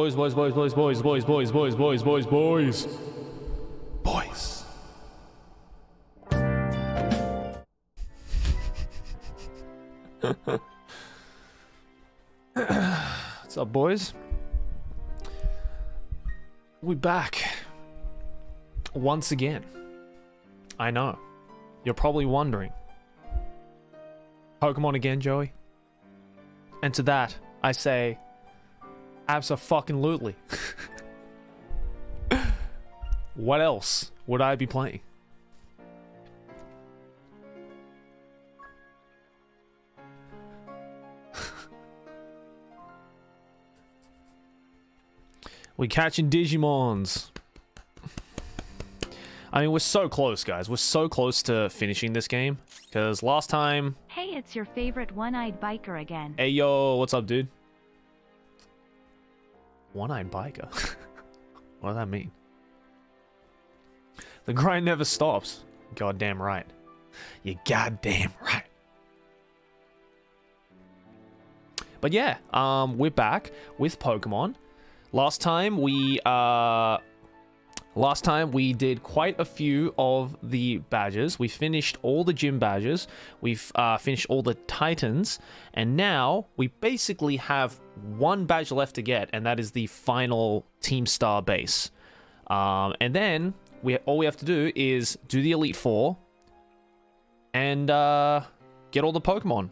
Boys, boys, boys, boys, boys, boys, boys, boys, boys, boys, boys. Boys. What's up, boys? We back. Once again. I know. You're probably wondering. Pokemon again, Joey? And to that, I say, absolutely. what else would I be playing? we catching Digimons. I mean, we're so close, guys. We're so close to finishing this game. Because last time... Hey, it's your favorite one-eyed biker again. Hey, yo, what's up, dude? One-eyed biker? what does that mean? The grind never stops. Goddamn right. You goddamn right. But yeah, um, we're back with Pokemon. Last time we, uh, Last time we did quite a few of the badges. We finished all the gym badges. We've uh, finished all the titans. And now we basically have one badge left to get. And that is the final team star base. Um, and then we all we have to do is do the Elite Four. And uh, get all the Pokemon.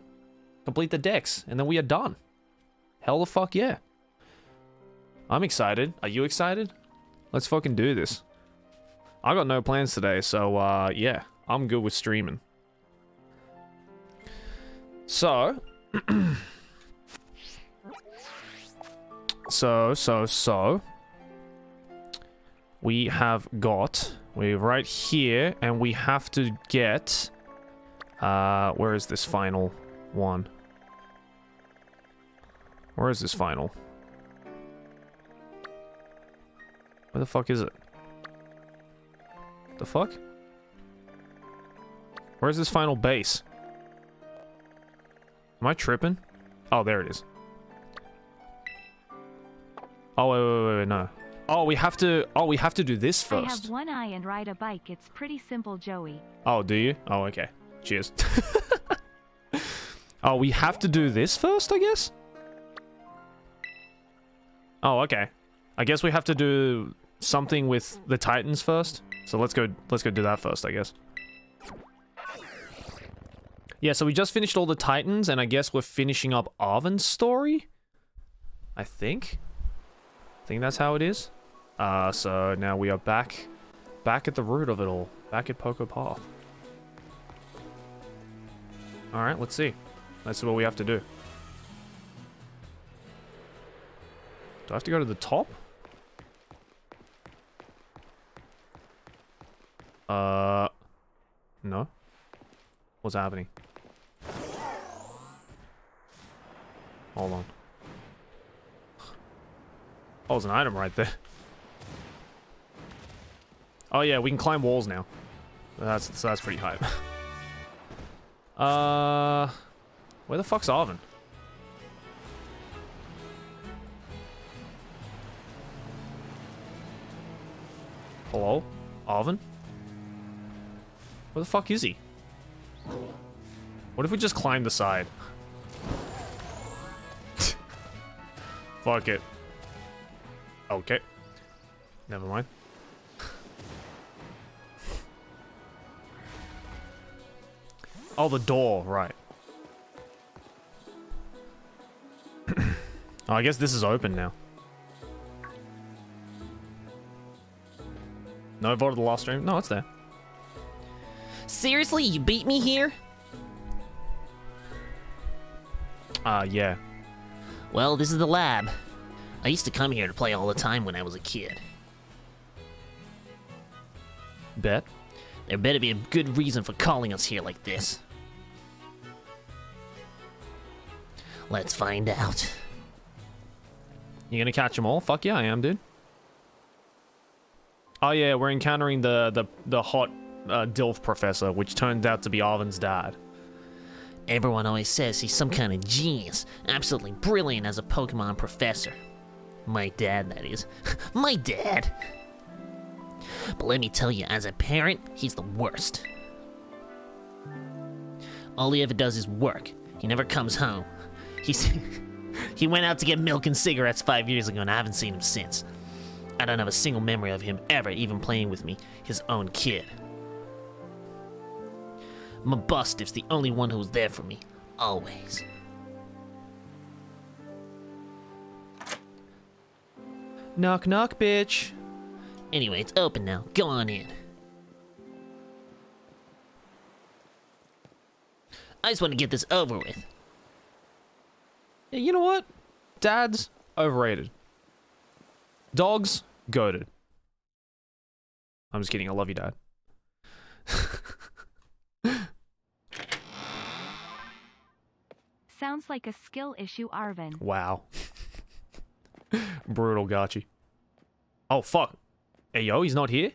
Complete the Dex. And then we are done. Hell the fuck yeah. I'm excited. Are you excited? Let's fucking do this. I got no plans today, so uh, yeah, I'm good with streaming. So, so, so, so, we have got, we're right here, and we have to get, uh, where is this final one? Where is this final? Where the fuck is it? The fuck? Where's this final base? Am I tripping? Oh, there it is. Oh, wait, wait, wait, wait, no. Oh, we have to, oh, we have to do this first. I have one eye and ride a bike. It's pretty simple, Joey. Oh, do you? Oh, okay. Cheers. oh, we have to do this first, I guess? Oh, okay. I guess we have to do something with the Titans first. So let's go let's go do that first, I guess. Yeah, so we just finished all the Titans, and I guess we're finishing up Arven's story? I think. Think that's how it is. Uh, so now we are back, back at the root of it all. Back at Poco Path. Alright, let's see. Let's see what we have to do. Do I have to go to the top? Uh, no. What's happening? Hold on. Oh, there's an item right there. Oh yeah, we can climb walls now. That's so that's pretty hype. uh, where the fuck's Arven? Hello, Arven? Where the fuck is he? What if we just climb the side? fuck it. Okay. Never mind. oh, the door, right. oh, I guess this is open now. No vote of the last stream? No, it's there. Seriously, you beat me here? Uh, yeah. Well, this is the lab. I used to come here to play all the time when I was a kid. Bet. There better be a good reason for calling us here like this. Let's find out. You gonna catch them all? Fuck yeah, I am, dude. Oh yeah, we're encountering the the the hot uh, Dilf professor, which turns out to be Arven's dad. Everyone always says he's some kind of genius, absolutely brilliant as a Pokemon professor. My dad, that is. My dad! But let me tell you, as a parent, he's the worst. All he ever does is work. He never comes home. He's he went out to get milk and cigarettes five years ago, and I haven't seen him since. I don't have a single memory of him ever even playing with me, his own kid. Mabosstiff's the only one who was there for me, always. Knock knock, bitch. Anyway, it's open now. Go on in. I just want to get this over with. Yeah, you know what? Dad's overrated. Dogs goaded. I'm just kidding. I love you, Dad. Sounds like a skill issue, Arven. Wow. Brutal, Gachi. Oh fuck. Hey yo, he's not here.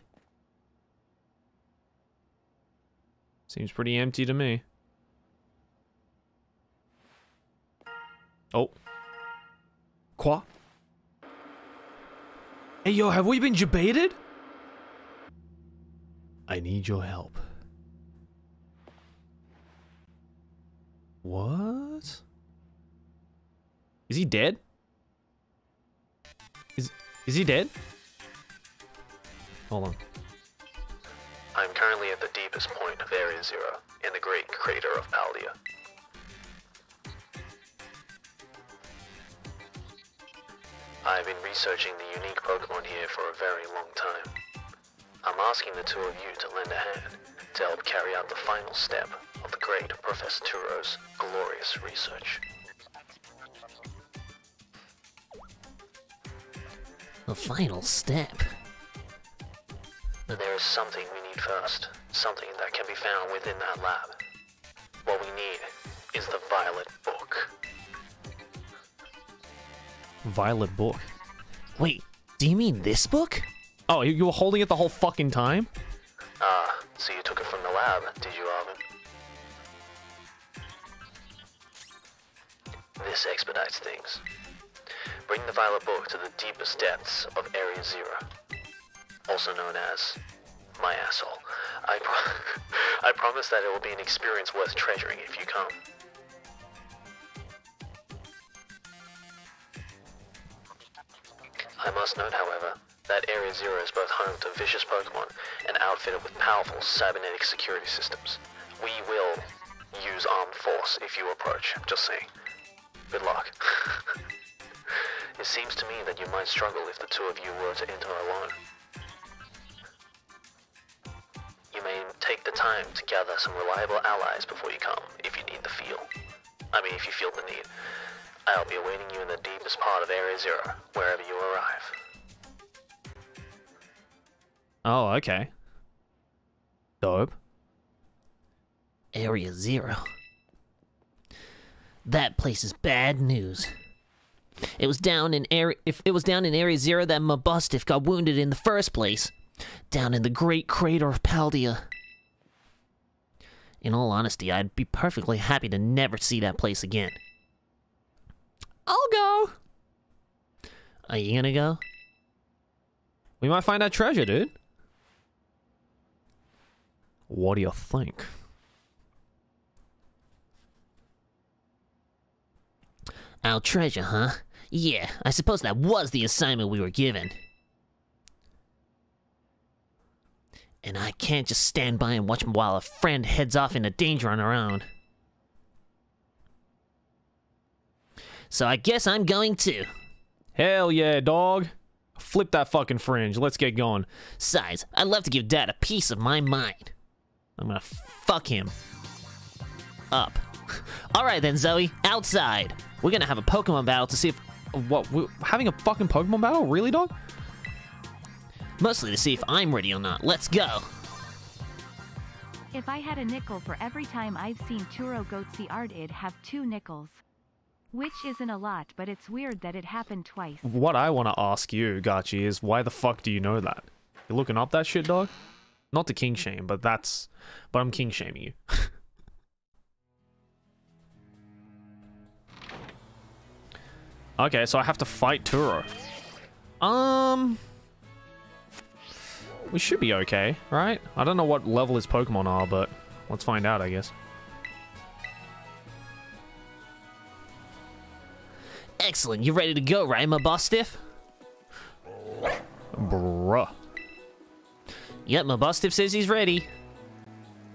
Seems pretty empty to me. Oh. Qua? Hey yo, have we been debated? I need your help. What? Is he dead? Is he dead? Hold on. I'm currently at the deepest point of Area Zero, in the great crater of Paldea. I've been researching the unique Pokemon here for a very long time. I'm asking the two of you to lend a hand to help carry out the final step of the great Professor Turo's glorious research. The final step. There is something we need first, something that can be found within that lab. What we need is the Violet Book. Violet book. Wait, do you mean this book? Oh, you, you were holding it the whole fucking time? Ah, so you took it from the lab, did you, Arven? This expedites things. Bring the Violet Book to the deepest depths of Area Zero, also known as my asshole. I, pro- I promise that it will be an experience worth treasuring if you come. I must note, however, that Area Zero is both home to vicious Pokemon and outfitted with powerful cybernetic security systems. We will use armed force if you approach, just saying. Good luck. it seems to me that you might struggle if the two of you were to enter alone. You may take the time to gather some reliable allies before you come, if you need the feel. I mean, if you feel the need. I'll be awaiting you in the deepest part of Area Zero, wherever you arrive. Oh, okay. Dope. Area Zero. That place is bad news. It was down in area if it was down in Area Zero that Mabosstiff got wounded in the first place. Down in the great crater of Paldea. In all honesty, I'd be perfectly happy to never see that place again. I'll go. Are you gonna go? We might find that treasure, dude. What do you think? Our treasure, huh? Yeah, I suppose that was the assignment we were given. And I can't just stand by and watch while a friend heads off into danger on her own. So I guess I'm going too. Hell yeah, dog. Flip that fucking fringe. Let's get going. Size, I'd love to give Dad a piece of my mind. I'm gonna fuck him up. Alright then, Zoe, outside. We're gonna have a Pokemon battle to see if. What? We're having a fucking Pokemon battle? Really, dog? Mostly to see if I'm ready or not. Let's go. If I had a nickel for every time I've seen Turo Goatsy art, it'd have two nickels. Which isn't a lot, but it's weird that it happened twice. What I want to ask you, Gachi, is why the fuck do you know that? You're looking up that shit, dog? Not to king shame, but that's. But I'm king shaming you. Okay, so I have to fight Turo. Um... We should be okay, right? I don't know what level his Pokemon are, but let's find out, I guess. Excellent. You ready to go, right, Mabosstiff? Bruh. Yep, Mabosstiff says he's ready.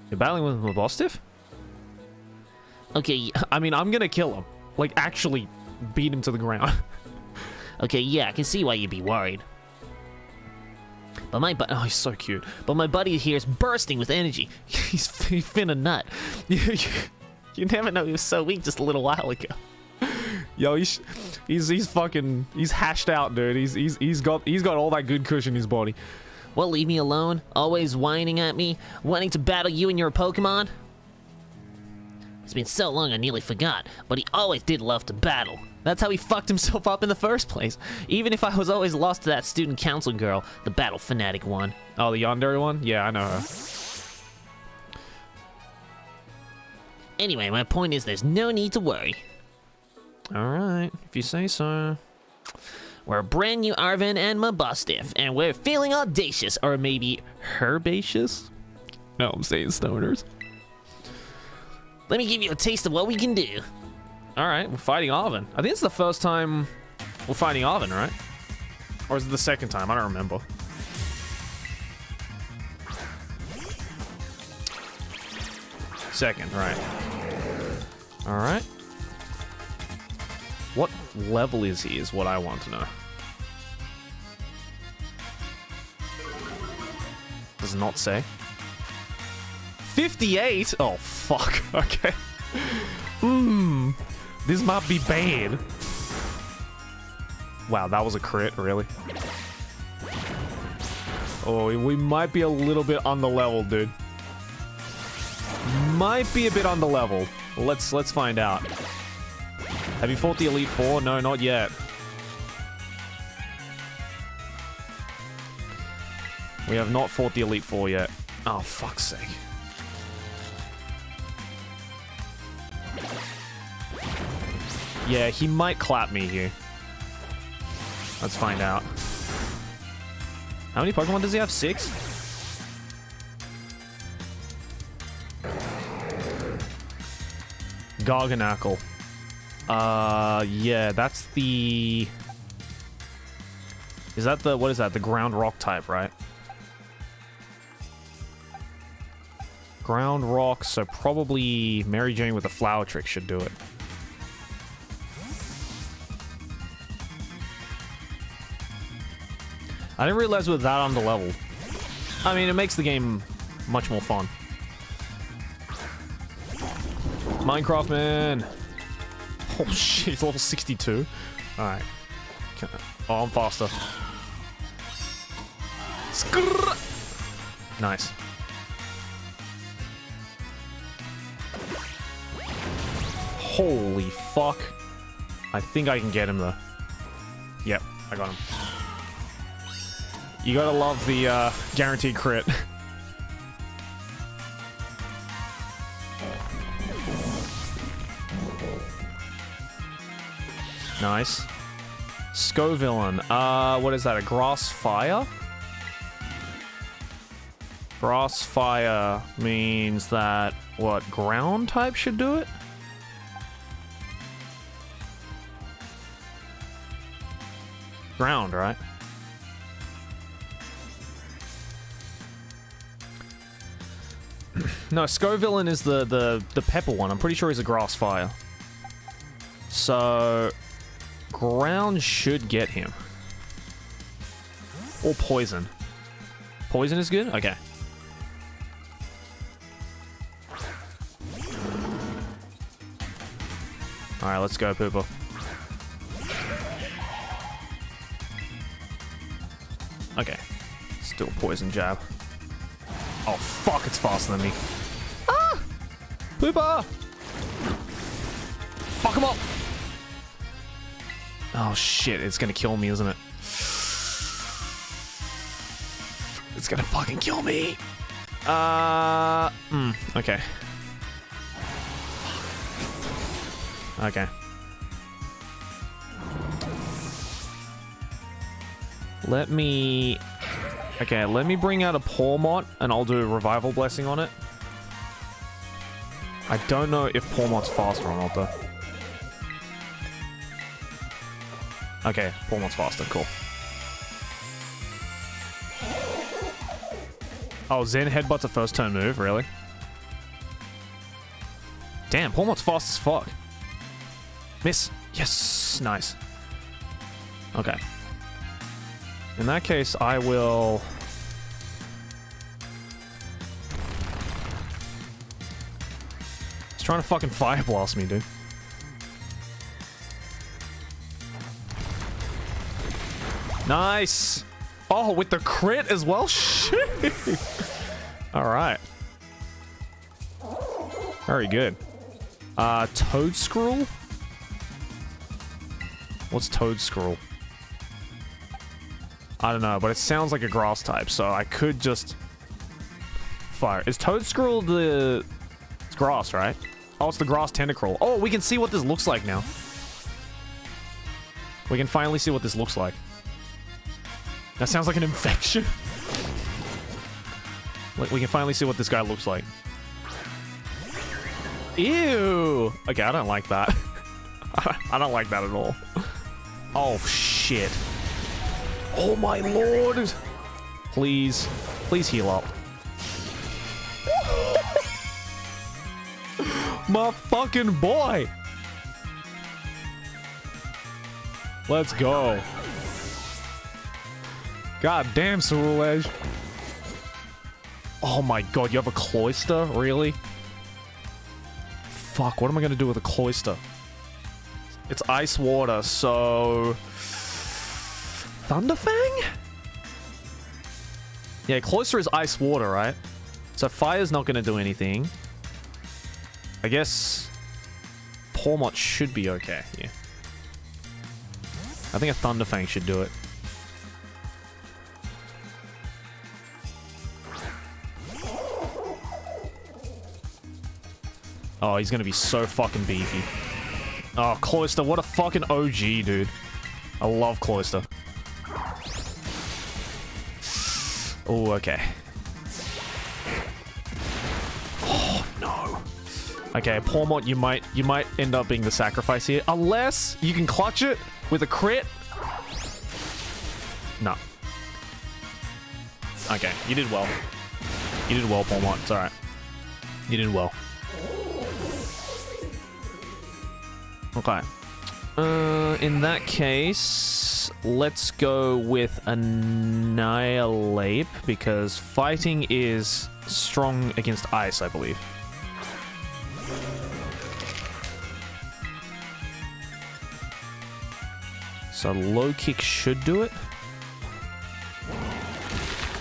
You're battling with Mabosstiff? Okay, I mean, I'm gonna kill him. Like, actually beat him to the ground. okay, yeah, I can see why you'd be worried. But my bu- oh, he's so cute. but my buddy here is bursting with energy. He's, he's finna nut. you, you- You never know he was so weak just a little while ago. Yo, he's he's he's fucking he's hashed out, dude. He's he's he's got he's got all that good cushion in his body. Well, leave me alone. Always whining at me, wanting to battle you and your Pokemon. It's been so long I nearly forgot, but he always did love to battle. That's how he fucked himself up in the first place. Even if I was always lost to that student council girl, the battle fanatic one. Oh, the Yandere one? Yeah, I know her. Anyway, my point is there's no need to worry. All right, if you say so. We're brand new Arven and Mabosstiff, and we're feeling audacious, or maybe Herbaceous? No, I'm saying stoners. let me give you a taste of what we can do. All right, we're fighting Arven. I think it's the first time we're fighting Arven, right? Or is it the second time? I don't remember. Second, right. All right. What level is he is what I want to know. Does not say. 58? Oh, fuck. Okay. Hmm. This might be bad. Wow, that was a crit, really? Oh, we might be a little bit on the level, dude. Might be a bit on the level. Let's let's find out. Have you fought the Elite Four? No, not yet. We have not fought the Elite Four yet. Oh, fuck's sake. Yeah, he might clap me here. Let's find out. How many Pokemon does he have? Six? Garganacl. Uh, yeah, that's the... Is that the... What is that? The ground rock type, right? Ground rock, so probably Mary Jane with the flower trick should do it. I didn't realize we that on the level. I mean, it makes the game much more fun. Minecraft man. Oh shit, level 62. Alright. Oh, I'm faster. Skrrr. Nice. Holy fuck. I think I can get him though. Yep, I got him. You gotta love the uh, guaranteed crit. nice. Scovillain. Uh, what is that? A grass fire? Grass fire means that what ground type should do it? Ground, right? No, Scovillain is the, the, the pepper one. I'm pretty sure he's a grass fire. So, ground should get him. Or poison. Poison is good? Okay. Alright, let's go, Pooper. Okay. Still poison jab. Oh, fuck, it's faster than me. Ah! Pooper! Fuck him up! Oh, shit, it's gonna kill me, isn't it? It's gonna fucking kill me. Uh, Okay. okay. Let me... Okay, let me bring out a Pawmot, and I'll do a Revival Blessing on it. I don't know if Pawmot's faster or not, though. Okay, Pawmot's faster. Cool. Oh, Zen Headbutt's a first turn move, really? Damn, Pawmot's fast as fuck. Miss. Yes, nice. Okay. In that case, I will... He's trying to fucking fire blast me, dude. Nice! Oh, with the crit as well? Shit! Alright. Very good. Uh, Toedscruel? What's Toedscruel? I don't know, but it sounds like a grass type, so I could just fire. Is Toedscruel the... It's grass, right? Oh, it's the grass tentacruel. Oh, we can see what this looks like now. We can finally see what this looks like. That sounds like an infection. Like, we can finally see what this guy looks like. Ew! Okay, I don't like that. I don't like that at all. Oh, shit. Oh, my lord! Please. Please heal up. my fucking boy! Let's go. God damn, Ceruledge. Oh my god, you have a Cloyster? Really? Fuck, what am I gonna do with a Cloyster? It's ice water, so... Thunderfang? Yeah, Cloyster is ice water, right? So fire's not gonna do anything. I guess... Pawmot should be okay, yeah. I think a Thunderfang should do it. Oh, he's gonna be so fucking beefy. Oh, Cloyster, what a fucking OG, dude. I love Cloyster. Oh, okay. Oh, no. Okay, Pawmot, you might you might end up being the sacrifice here. Unless you can clutch it with a crit. No. Okay, you did well. You did well, Pawmot. It's alright. You did well. Okay. Uh, in that case, let's go with Annihilape because fighting is strong against ice, I believe. So low kick should do it.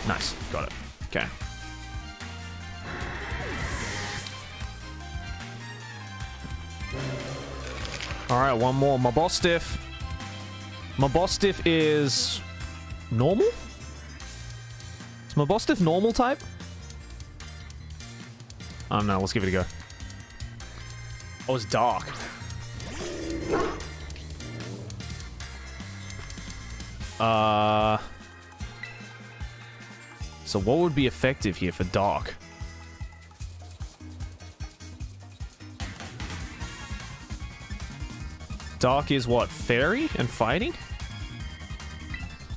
Nice, got it. Okay. All right, one more. Mabosstiff. My boss stiff is normal. Is Mabosstiff normal type? I don't know. Let's give it a go. Oh, it's dark. Uh. So what would be effective here for dark? Dark is what? Fairy and fighting?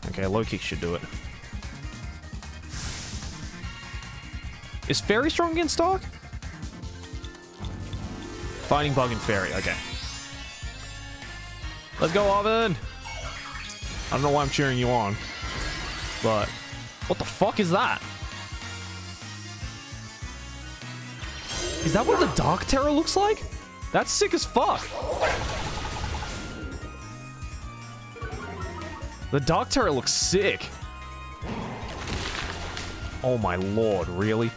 Okay, low kick should do it. Is Fairy strong against Dark? Fighting Bug and Fairy, okay. Let's go, Arven! I don't know why I'm cheering you on, but what the fuck is that? Is that what the Dark Terror looks like? That's sick as fuck. The Dark Terror looks sick. Oh my lord, really?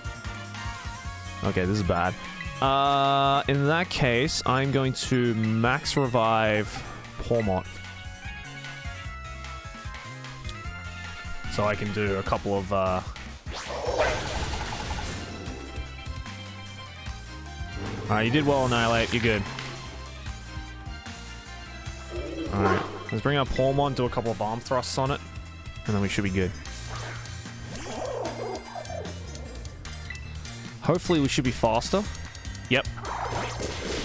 Okay, this is bad. Uh, in that case, I'm going to max revive Pawmot. So I can do a couple of, uh... Alright, you did well, Annihilape. You're good. Alright. Let's bring up Pawmot, do a couple of bomb thrusts on it. And then we should be good. Hopefully we should be faster. Yep.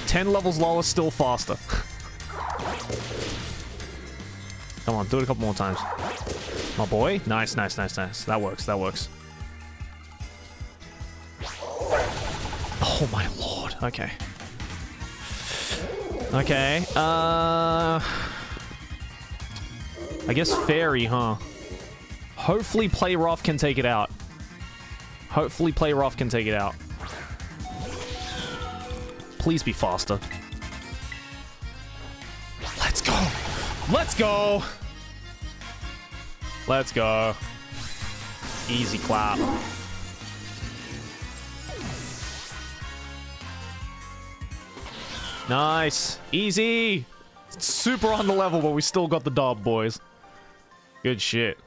10 levels lower, still faster. Come on, do it a couple more times. My boy. Nice, nice, nice, nice. That works, that works. Oh my lord. Okay. Okay. Uh... I guess Fairy, huh? Hopefully Play Rough can take it out. Hopefully Play Rough can take it out. Please be faster. Let's go. Let's go. Let's go. Easy clap. Nice. Easy. Super on the level, but we still got the dub, boys. Good shit.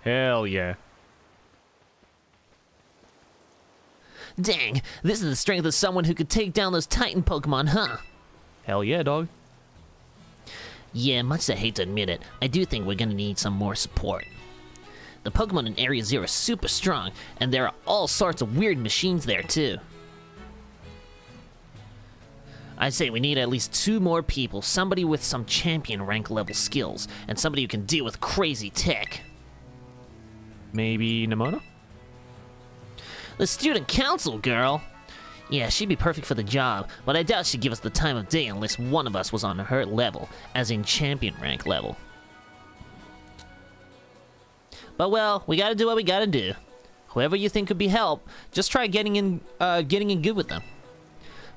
Hell yeah. Dang, this is the strength of someone who could take down those Titan Pokemon, huh? Hell yeah, dog. Yeah, much as I hate to admit it, I do think we're gonna need some more support. The Pokemon in Area Zero are super strong, and there are all sorts of weird machines there too. I'd say we need at least two more people, somebody with some champion rank level skills, and somebody who can deal with crazy tech. Maybe Nemona? The student council girl! Yeah, she'd be perfect for the job, but I doubt she'd give us the time of day unless one of us was on her level, as in champion rank level. But well, we gotta do what we gotta do. Whoever you think could be help, just try getting in, uh, getting in good with them.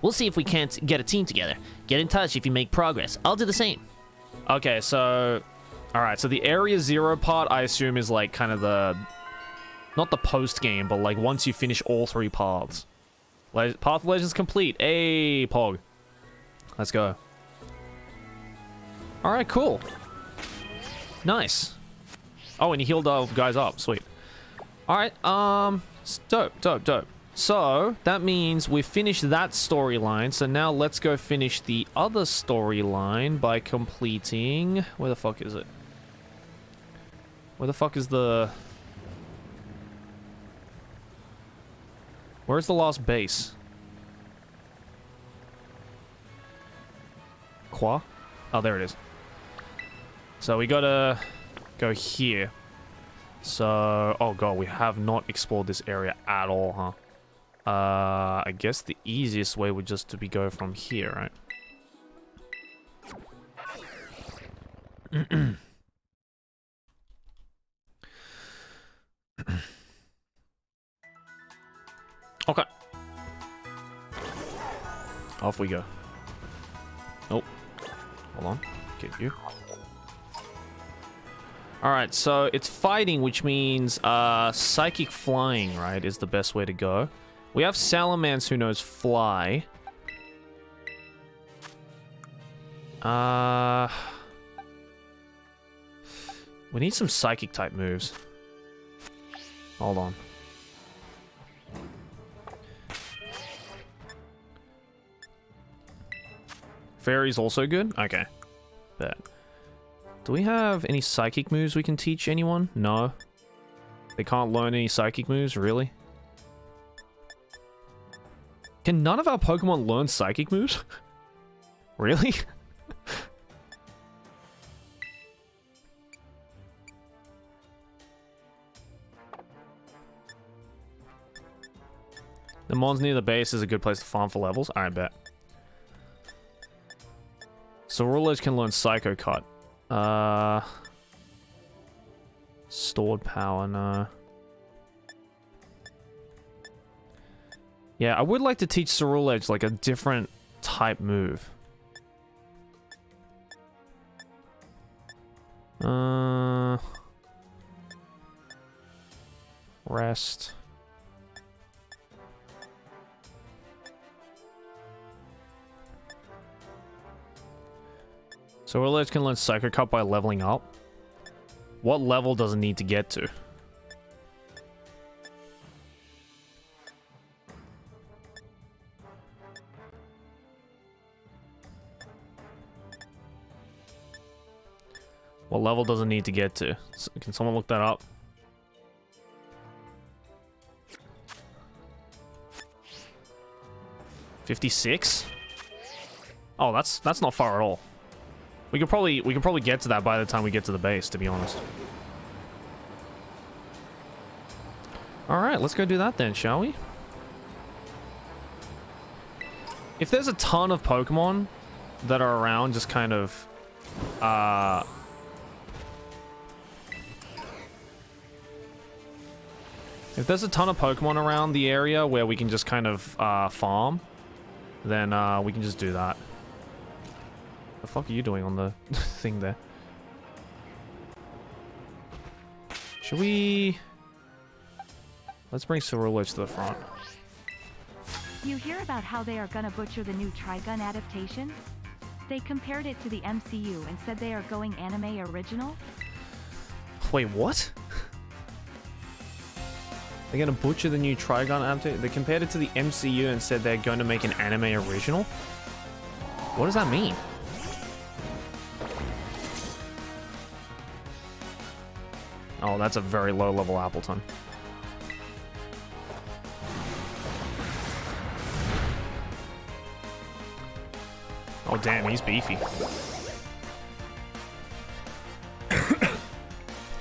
We'll see if we can't get a team together. Get in touch if you make progress. I'll do the same. Okay, so... Alright, so the Area Zero part, I assume, is like kind of the... Not the post-game, but like once you finish all three paths. Le Path of Legends complete. Hey, Pog. Let's go. Alright, cool. Nice. Oh, and he healed our guys up. Sweet. Alright, um... Dope, dope, dope. So, that means we've finished that storyline, so now let's go finish the other storyline by completing... Where the fuck is it? Where the fuck is the... Where's the last base? Qua? Oh, there it is. So we gotta go here. So, oh god, we have not explored this area at all, huh? Uh, I guess the easiest way would just to be go from here, right? okay. Off we go. Oh. Hold on. Get you. Alright, so it's fighting, which means uh, psychic flying, right, is the best way to go. We have Salamence who knows fly. Uh, we need some psychic type moves. Hold on. Fairy's also good? Okay. Bet. Do we have any psychic moves we can teach anyone? No. They can't learn any psychic moves, really? Can none of our Pokemon learn psychic moves? really? the Mons near the base is a good place to farm for levels. I bet. So Rulers can learn Psycho Cut. Uh, stored power, no. Yeah, I would like to teach Ceruledge like a different type move. Uh, rest. So Willage can learn Psycho Cut by leveling up. What level does it need to get to? What level does it need to get to? Can someone look that up? Fifty-six. Oh, that's that's not far at all. We could probably we could probably get to that by the time we get to the base. To be honest. All right, let's go do that then, shall we? If there's a ton of Pokemon that are around, just kind of, uh, if there's a ton of Pokemon around the area where we can just kind of uh, farm, then uh, we can just do that. The fuck are you doing on the thing there? Should we? Let's bring Ceruledge to the front. You hear about how they are gonna butcher the new Trigun adaptation? They compared it to the MCU and said they are going anime original? Wait, what? They're gonna butcher the new Trigun adaptation. They compared it to the MCU and said they're going to make an anime original. What does that mean? Oh, that's a very low level Appletun. Oh damn, he's beefy.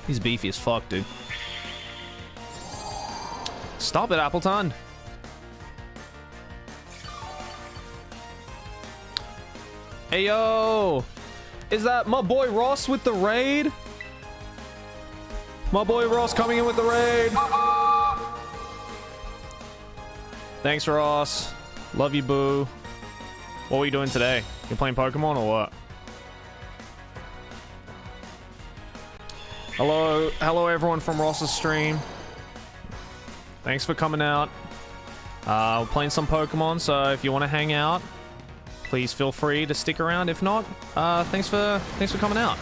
he's beefy as fuck, dude. Stop it, Appletun. Hey yo! Is that my boy Ross with the raid? My boy Ross coming in with the raid. Thanks, Ross. Love you, boo. What were you doing today? You playing Pokemon or what? Hello, hello everyone from Ross's stream. Thanks for coming out. Uh, we're playing some Pokemon, so if you want to hang out, please feel free to stick around. If not, uh, thanks for thanks for coming out.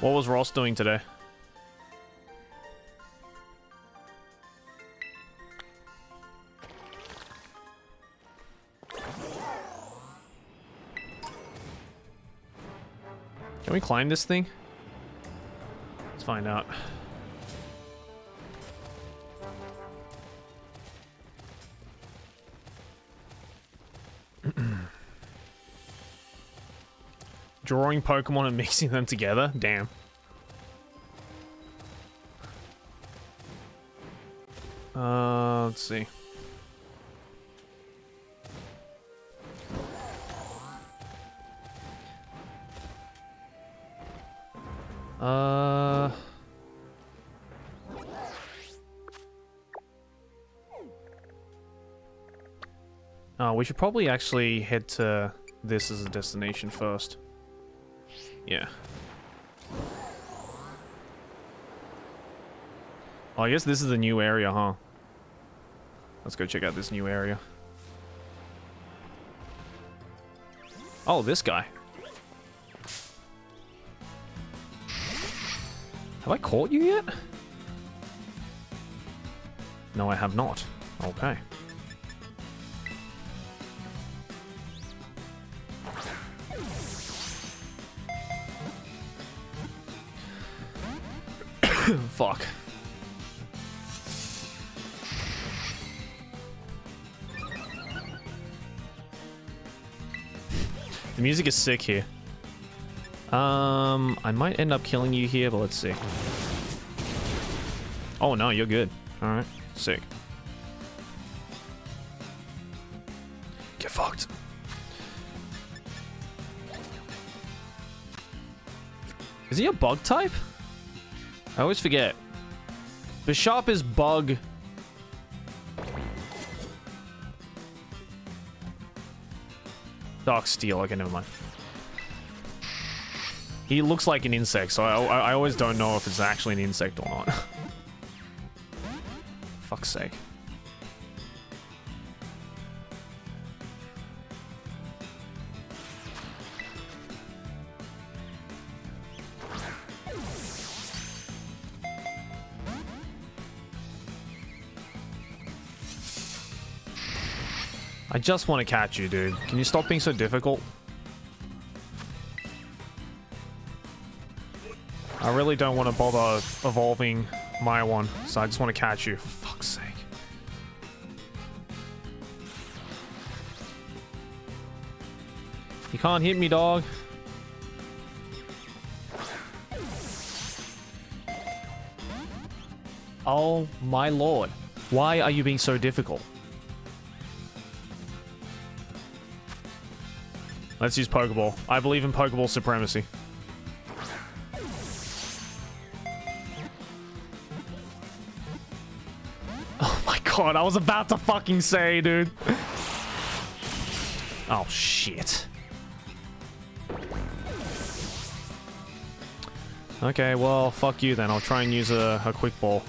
What was Ross doing today? Can we climb this thing? Let's find out. Drawing Pokemon and mixing them together? Damn. Uh, let's see. Uh. Oh, we should probably actually head to this as a destination first. Yeah. Oh, I guess this is the new area, huh? Let's go check out this new area. Oh, this guy. Have I caught you yet? No, I have not. Okay. Fuck. The music is sick here. Um, I might end up killing you here, but let's see. Oh no, you're good. Alright, sick. Get fucked. Is he a bug type? I always forget. Bisharp is bug. Dark steel. Okay, never mind. He looks like an insect, so I, I, I always don't know if it's actually an insect or not. Fuck's sake. I just want to catch you, dude. Can you stop being so difficult? I really don't want to bother evolving my one, so I just want to catch you. For fuck's sake. You can't hit me, dog. Oh my lord. Why are you being so difficult? Let's use Pokeball. I believe in Pokeball supremacy. God, I was about to fucking say, dude. Oh shit. Okay, well, fuck you then. I'll try and use a, a quick ball.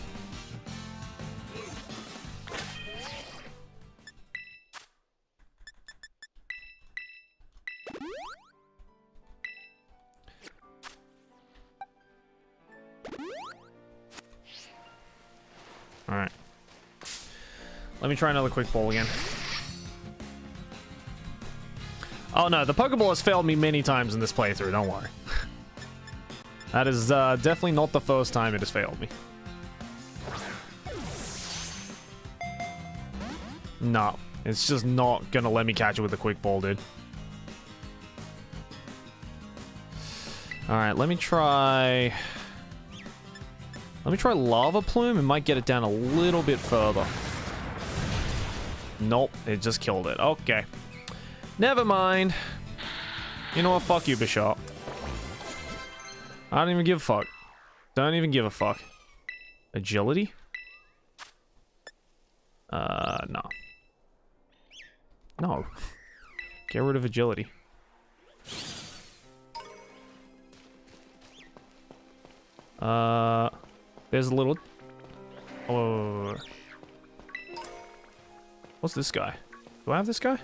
Let me try another quick ball again. Oh no, the Pokeball has failed me many times in this playthrough, don't worry. that is uh, definitely not the first time it has failed me. No, it's just not gonna let me catch it with a quick ball, dude. Alright, let me try... Let me try Lava Plume. It might get it down a little bit further. Nope, it just killed it. Okay. Never mind. You know what? Fuck you, Bisharp. I don't even give a fuck. Don't even give a fuck. Agility? Uh, no. No. Get rid of agility. Uh, there's a little. Oh. What's this guy? Do I have this guy?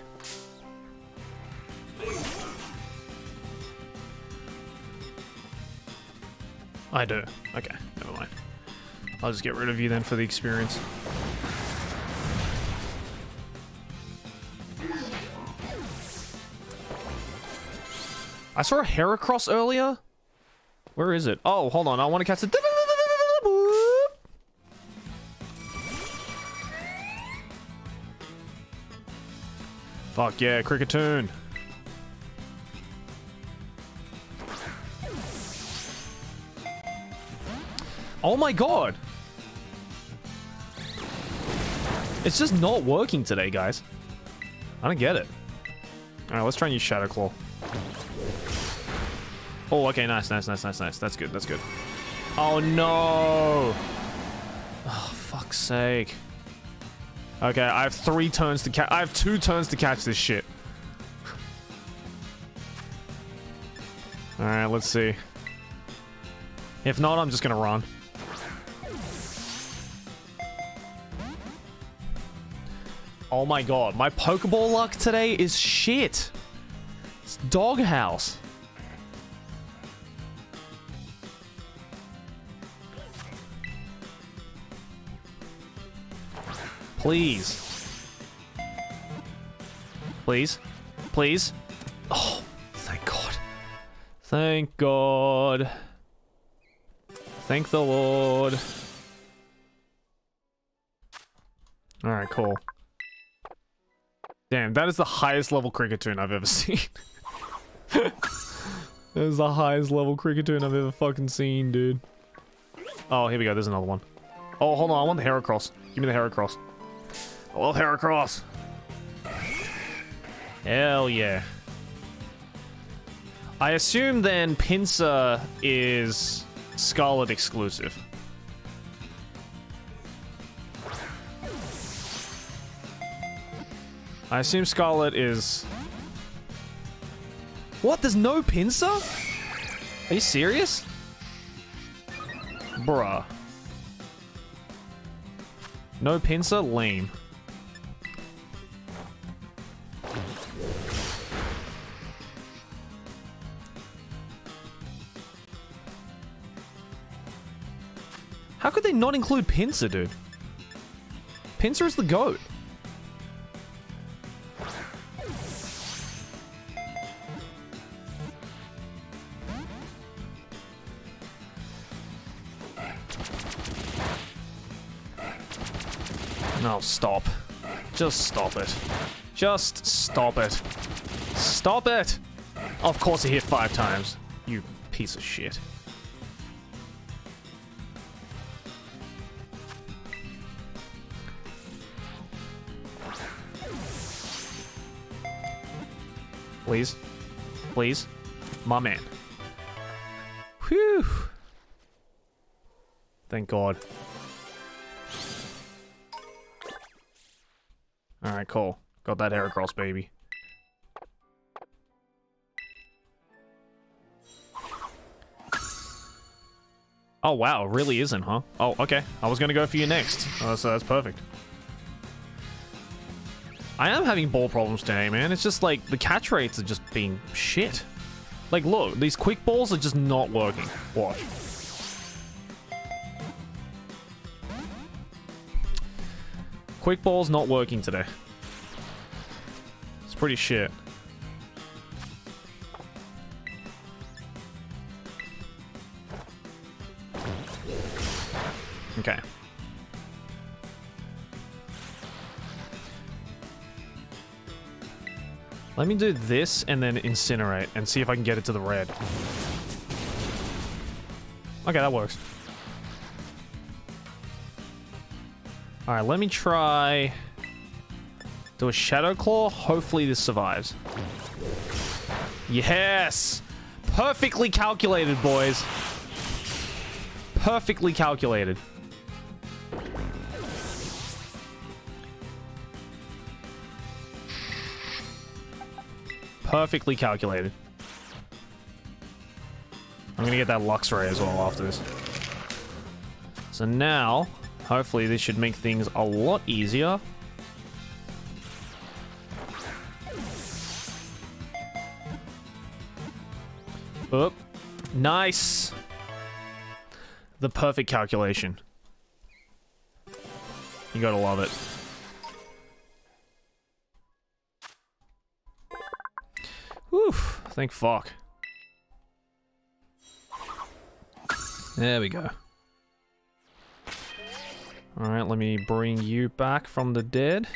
I do. Okay, never mind. I'll just get rid of you then for the experience. I saw a Heracross earlier. Where is it? Oh, hold on. I want to catch the... Fuck yeah, Kricketune. Oh my god. It's just not working today, guys. I don't get it. Alright, let's try and use Shadow Claw. Oh, okay, nice, nice, nice, nice, nice. That's good, that's good. Oh, no. Oh, fuck's sake. Okay, I have three turns to catch. I have two turns to catch this shit. Alright, let's see. If not, I'm just gonna run. Oh my god, my Pokeball luck today is shit. It's doghouse. Please. Please. Please. Oh, thank God. Thank God. Thank the Lord. Alright, cool. Damn, that is the highest level Kricketune I've ever seen. that is the highest level Kricketune I've ever fucking seen, dude. Oh, here we go. There's another one. Oh, hold on. I want the Heracross. Give me the Heracross. I love Heracross. Hell yeah. I assume then Pinsir is Scarlet exclusive. I assume Scarlet is... What? There's no Pinsir? Are you serious? Bruh. No Pinsir? Lame. could they not include Pinsir, dude? Pinsir is the GOAT. No, stop. Just stop it. Just stop it. Stop it! Of course he hit five times. You piece of shit. Please. Please. My man. Whew. Thank God. Alright, cool. Got that Heracross, baby. Oh, wow. It really isn't, huh? Oh, okay. I was gonna go for you next. Oh, so that's perfect. I am having ball problems today, man. It's just like the catch rates are just being shit. Like, look, these quick balls are just not working. Watch. Quick ball's not working today. It's pretty shit. Okay. Let me do this and then incinerate and see if I can get it to the red. Okay, that works. Alright, let me try... Do a Shadow Claw. Hopefully this survives. Yes! Perfectly calculated, boys. Perfectly calculated. Perfectly calculated. I'm gonna get that Luxray as well after this. So now, hopefully this should make things a lot easier. Oop. Nice. The perfect calculation. You gotta love it. Thank fuck. There we go. Alright, let me bring you back from the dead.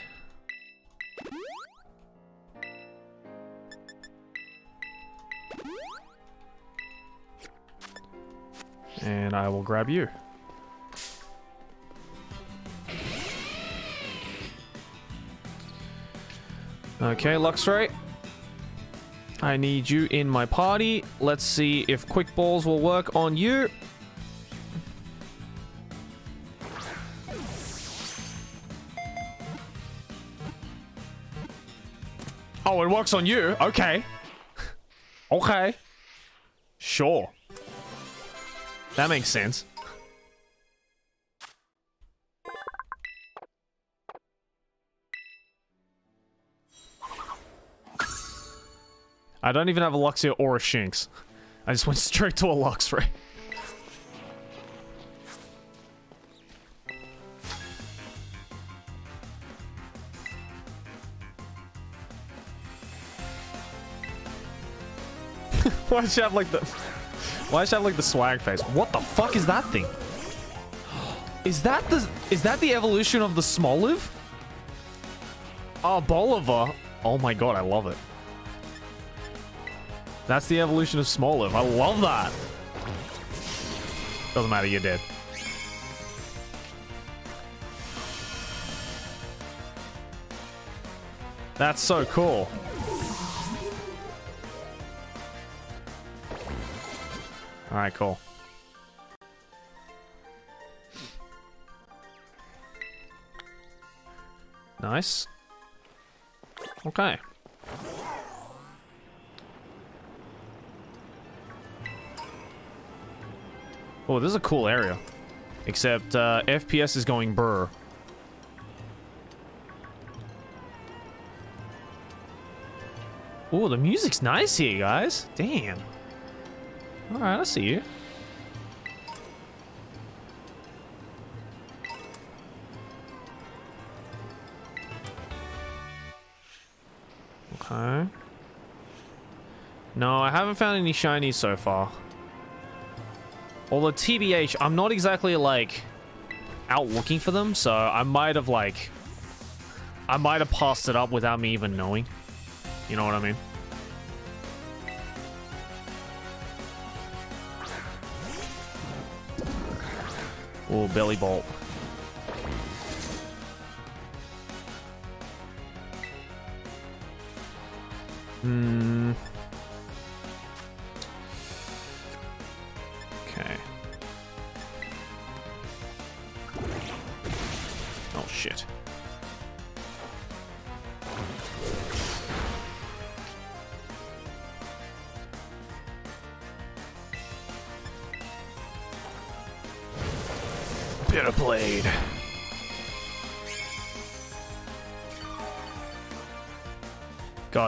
And I will grab you. Okay, Luxray. I need you in my party. Let's see if quick balls will work on you. Oh, it works on you. Okay. okay. Sure. That makes sense. I don't even have a Luxio or a Shinx. I just went straight to a Luxray. Why does she have like the... Why does she have like the swag face? What the fuck is that thing? Is that the... Is that the evolution of the Smoliv? Oh, Bolivar. Oh my god, I love it. That's the evolution of Smoliv. I love that. Doesn't matter, you're dead. That's so cool. Alright, cool. Nice. Okay. Oh, this is a cool area. Except, uh, FPS is going burr. Oh, the music's nice here, guys. Damn. Alright, I see you. Okay. No, I haven't found any shinies so far. Although TBH, I'm not exactly like out looking for them, so I might have like I might have passed it up without me even knowing. You know what I mean? Oh, Bellibolt. Hmm.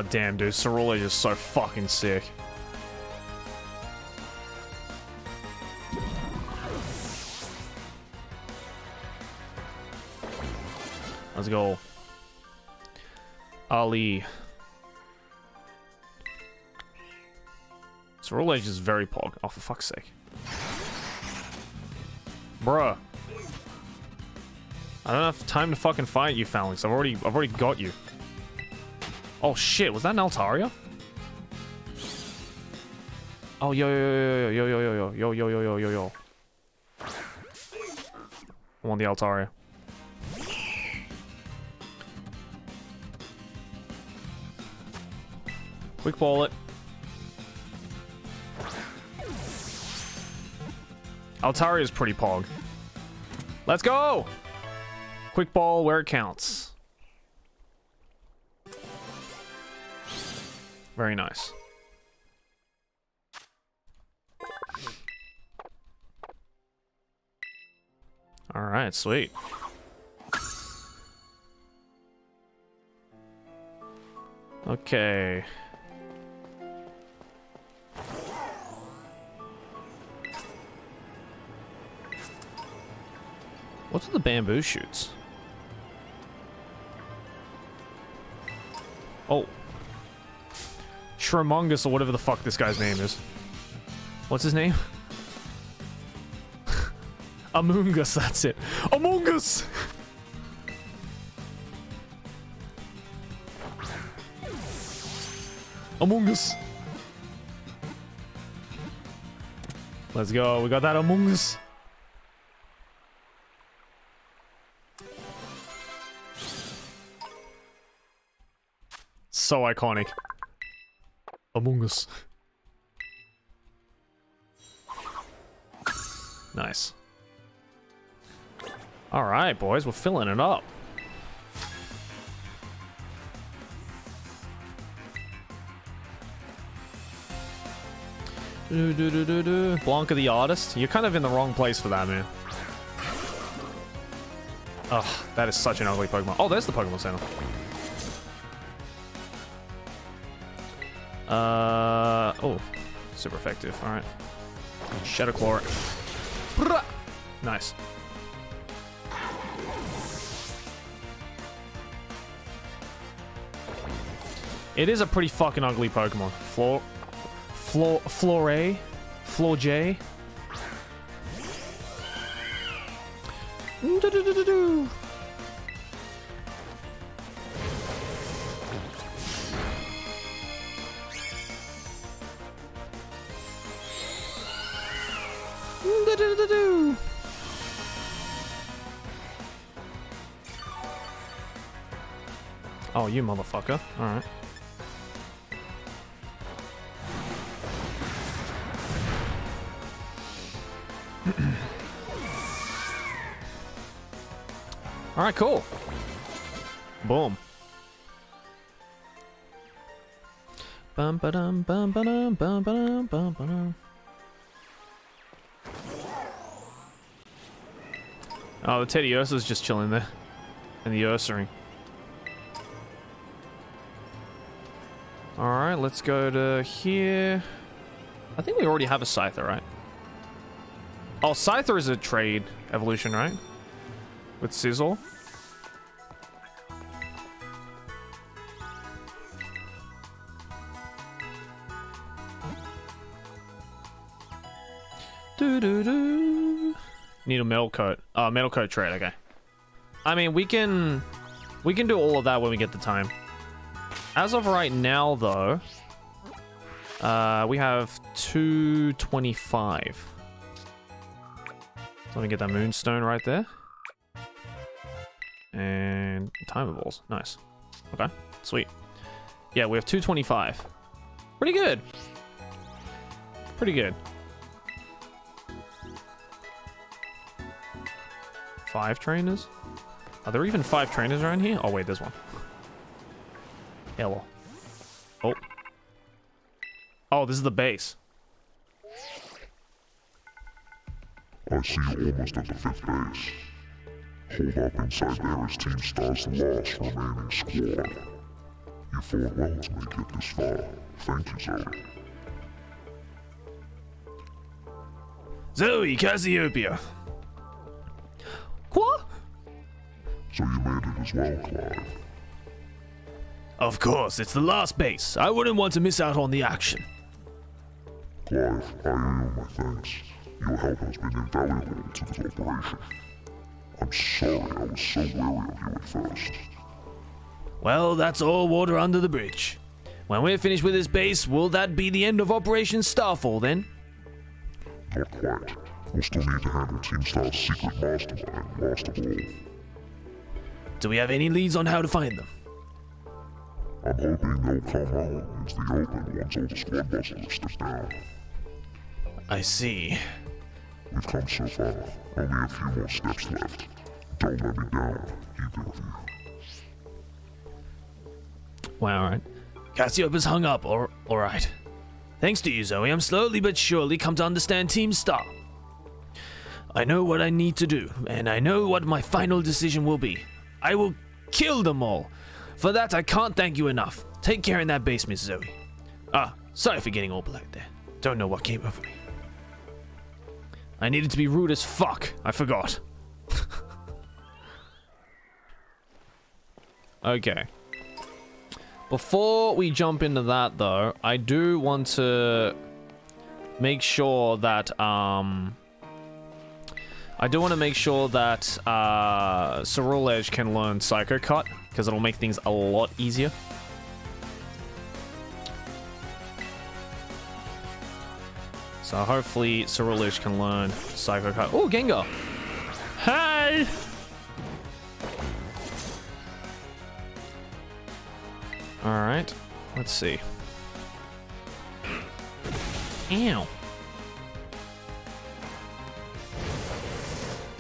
God damn, dude. Cerule is so fucking sick. Let's go. Ali. Cerule is just very pog. Oh, for fuck's sake. Bruh. I don't have time to fucking fight you, Falinks. I've already, I've already got you. Oh shit, was that an Altaria? Oh yo yo yo yo yo yo yo yo yo yo yo yo yo. I want the Altaria. Quick ball it. Altaria is pretty pog. Let's go! Quick ball where it counts. Very nice. All right, sweet. Okay. What's with the bamboo shoots? Oh. Shremongus or whatever the fuck this guy's name is. What's his name? Among Us, that's it. Among Us! Among Us. Let's go. We got that Among Us. So iconic. Among Us. Nice. All right, boys, we're filling it up. Do, do, do, do. Blanca the artist. You're kind of in the wrong place for that, man. Ugh, that is such an ugly Pokemon. Oh, there's the Pokemon Center. Uh, oh, super effective. All right. Shadow Claw. Nice. It is a pretty fucking ugly Pokemon. Floor, Floor, Flore, Floor J. Oh, you motherfucker. Alright. Alright, cool. Boom. Bum ba dum bum ba dum bum ba dum bum ba dum. Oh, the Teddiursa's just chilling there. In the Ursaring. Alright, let's go to here. I think we already have a Scyther, right? Oh, Scyther is a trade evolution, right? With Scizor. Do do do. Need a metal coat. Uh, metal coat trade. Okay. I mean, we can we can do all of that when we get the time. As of right now, though, uh, we have 225. So let me get that moonstone right there. And timer balls. Nice. Okay, sweet. Yeah, we have 225. Pretty good. Pretty good. Five trainers? Are there even five trainers around here? Oh, wait, there's one. Hello. Oh. Oh, this is the base. I see you almost at the fifth base. Hold up inside there as Team Star's last remaining squad. You fought well to make it this far. Thank you, Zoe. Zoe, Cassiopeia. What? So you made it as well, Clive. Of course, it's the last base. I wouldn't want to miss out on the action. Clive, I owe you my thanks. Your help has been invaluable to this operation. I'm sorry I was so wary of you at first. Well, that's all water under the bridge. When we're finished with this base, will that be the end of Operation Starfall then? Not quite. We'll still need to handle Team Star's secret mastermind last of all. Do we have any leads on how to find them? I'm hoping they'll come out into the open once all the squad bosses are stepped down. I see. We've come so far. Only a few more steps left. Don't let me down, either of you. Wow, alright. Cassiopeia's hung up, or alright. Thanks to you, Zoe, I'm slowly but surely come to understand Team Star. I know what I need to do, and I know what my final decision will be. I will kill them all. For that, I can't thank you enough. Take care in that base, Miss Zoe. Ah, sorry for getting all polite there. Don't know what came over me. I needed to be rude as fuck. I forgot. okay. Before we jump into that, though, I do want to make sure that, um... I do want to make sure that, uh, Ceruledge can learn Psycho Cut, because it'll make things a lot easier. So hopefully Ceruledge can learn Psycho Cut. Oh, Gengar! Hey! Alright, let's see. Ow.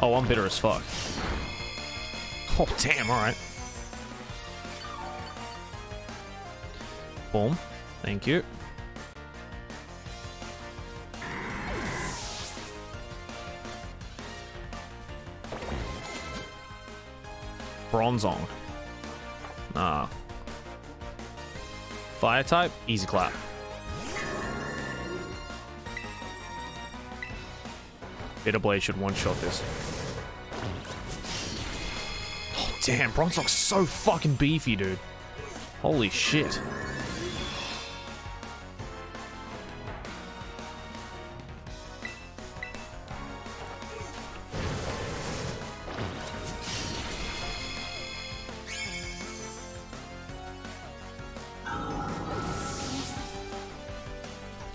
Oh, I'm bitter as fuck. Oh, damn, alright. Boom. Thank you. Bronzong. Ah. Fire type, easy clap. Bitter Blade should one-shot this. Oh, damn, Bronzong's so fucking beefy, dude. Holy shit.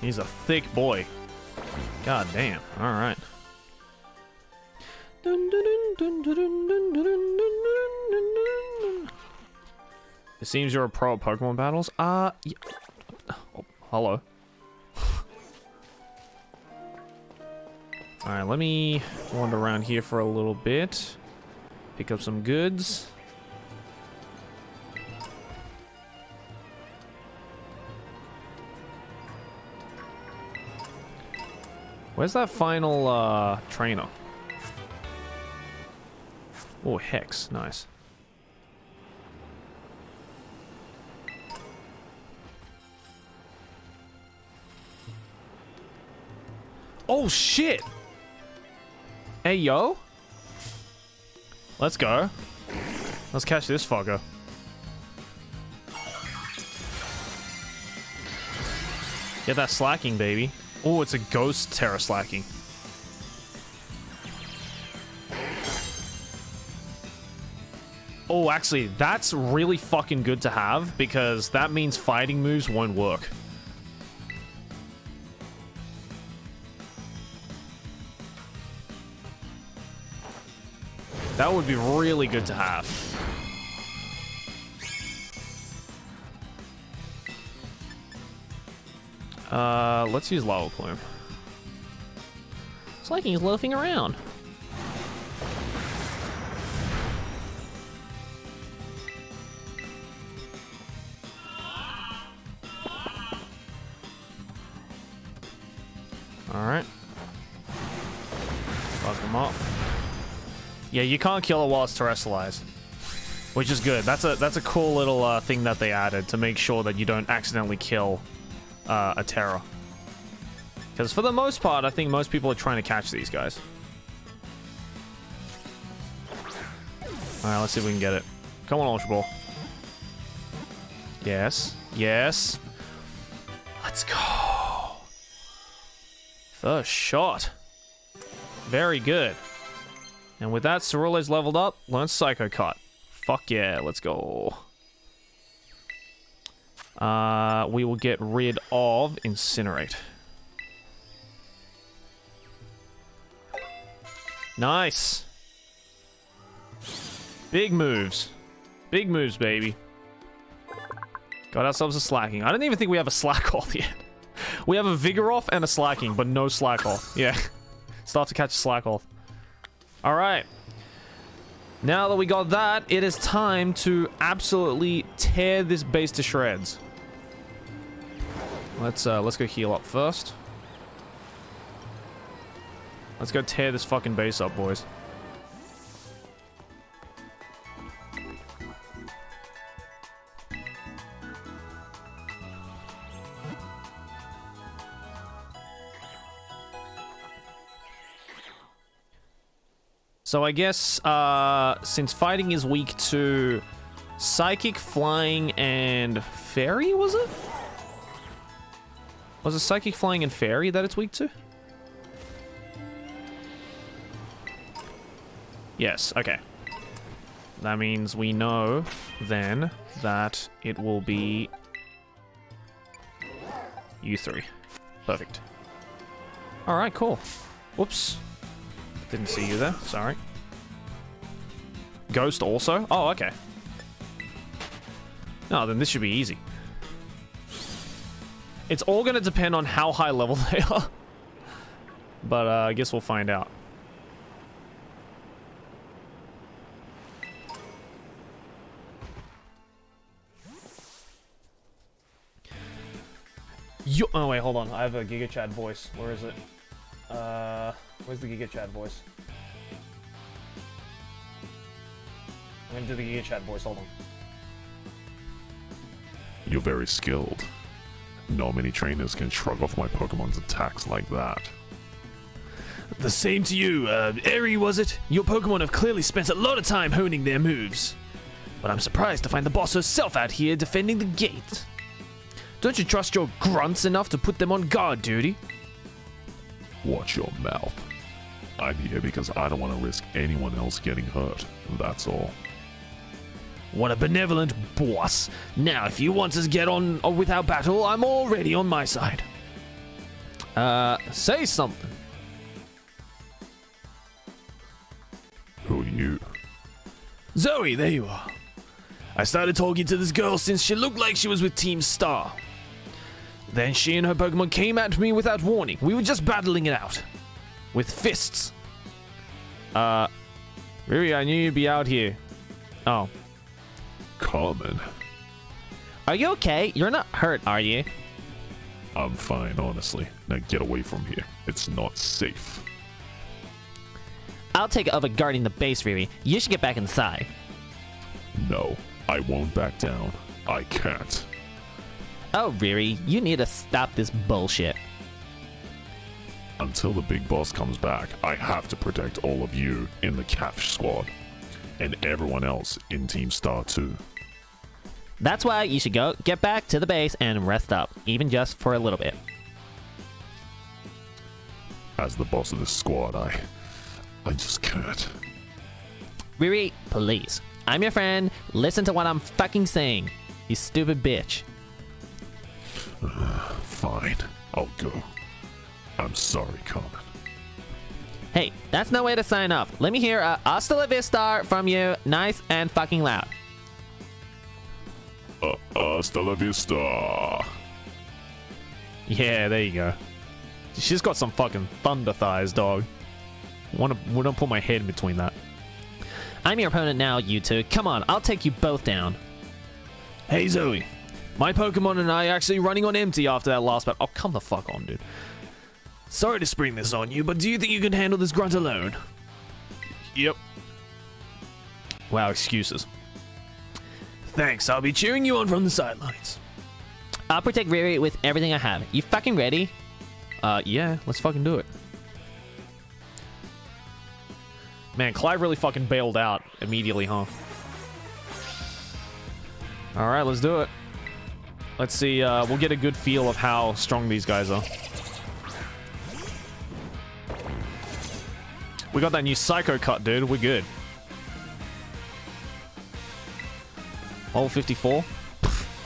He's a thick boy. God damn. All right. It seems you're a pro at Pokemon battles. Uh, yeah. oh, hello. All right, let me wander around here for a little bit. Pick up some goods. Where's that final uh, trainer? Oh, Hex. Nice. Oh, shit! Hey, yo! Let's go. Let's catch this fucker. Get that Slaking, baby. Oh, it's a ghost Tera Slaking. Oh, actually, that's really fucking good to have because that means fighting moves won't work. That would be really good to have. Uh, let's use Lava Plume. Like he's loafing around. Alright. Fuck him up. Yeah, you can't kill it while it's terastallized. Which is good. That's a that's a cool little uh, thing that they added to make sure that you don't accidentally kill uh, a Tera. Because for the most part, I think most people are trying to catch these guys. Alright, let's see if we can get it. Come on, Ultra Ball. Yes. Yes. Let's go. First shot. Very good. And with that, Cerule's leveled up. Learn Psycho Cut. Fuck yeah, let's go. Uh, we will get rid of Incinerate. Nice. Big moves. Big moves, baby. Got ourselves a Slaking. I don't even think we have a Slakoth yet. We have a Vigoroth and a Slaking, but no Slakoth. Yeah. Have to catch a Slakoth. Alright. Now that we got that, it is time to absolutely tear this base to shreds. Let's uh let's go heal up first. Let's go tear this fucking base up, boys. So I guess uh, since fighting is weak to psychic, flying, and fairy, was it? Was it psychic, flying, and fairy that it's weak to? Yes, okay. That means we know then that it will be you three. Perfect. Alright, cool. Whoops. Didn't see you there. Sorry. Ghost also? Oh, okay. No, then this should be easy. It's all going to depend on how high level they are. But uh, I guess we'll find out. Yo oh wait, hold on. I have a Giga Chad voice. Where is it? Uh, where's the Giga Chad voice? I'm gonna do the Giga Chad voice. Hold on. You're very skilled. Not many trainers can shrug off my Pokemon's attacks like that. The same to you, uh, Eri, was it? Your Pokemon have clearly spent a lot of time honing their moves. But I'm surprised to find the boss herself out here defending the gate. Don't you trust your grunts enough to put them on guard duty? Watch your mouth. I'm here because I don't want to risk anyone else getting hurt. That's all. What a benevolent boss. Now, if you want us to get on uh, with our battle, I'm already on my side. Uh, say something. Who are you? Zoe, there you are. I started talking to this girl since she looked like she was with Team Star. Then she and her Pokemon came at me without warning. We were just battling it out. With fists. Uh, Riri, I knew you'd be out here. Oh. Carmen. Are you okay? You're not hurt, are you? I'm fine, honestly. Now get away from here. It's not safe. I'll take over guarding the base, Riri. You should get back inside. No, I won't back down. I can't. Oh, Riri, you need to stop this bullshit. Until the big boss comes back, I have to protect all of you in the Caph squad. And everyone else in Team Star 2. That's why you should go get back to the base and rest up, even just for a little bit. As the boss of this squad, I. I just can't. Riri, please. I'm your friend. Listen to what I'm fucking saying. You stupid bitch. Fine, I'll go. I'm sorry, Carmen. Hey, that's no way to sign off. Let me hear a hasta la vista from you, nice and fucking loud. Uh, hasta la vista. Yeah, there you go. She's got some fucking thunder thighs, dog. Wanna wanna put my head in between that. I'm your opponent now, you two. Come on, I'll take you both down. Hey Zoe, my Pokemon and I are actually running on empty after that last battle. Oh, come the fuck on, dude. Sorry to spring this on you, but do you think you can handle this grunt alone? Yep. Wow, excuses. Thanks, I'll be cheering you on from the sidelines. I'll protect Riri with everything I have. You fucking ready? Uh, yeah, let's fucking do it. Man, Clive really fucking bailed out immediately, huh? Alright, let's do it. Let's see, uh, we'll get a good feel of how strong these guys are. We got that new Psycho cut, dude. We're good. All 54?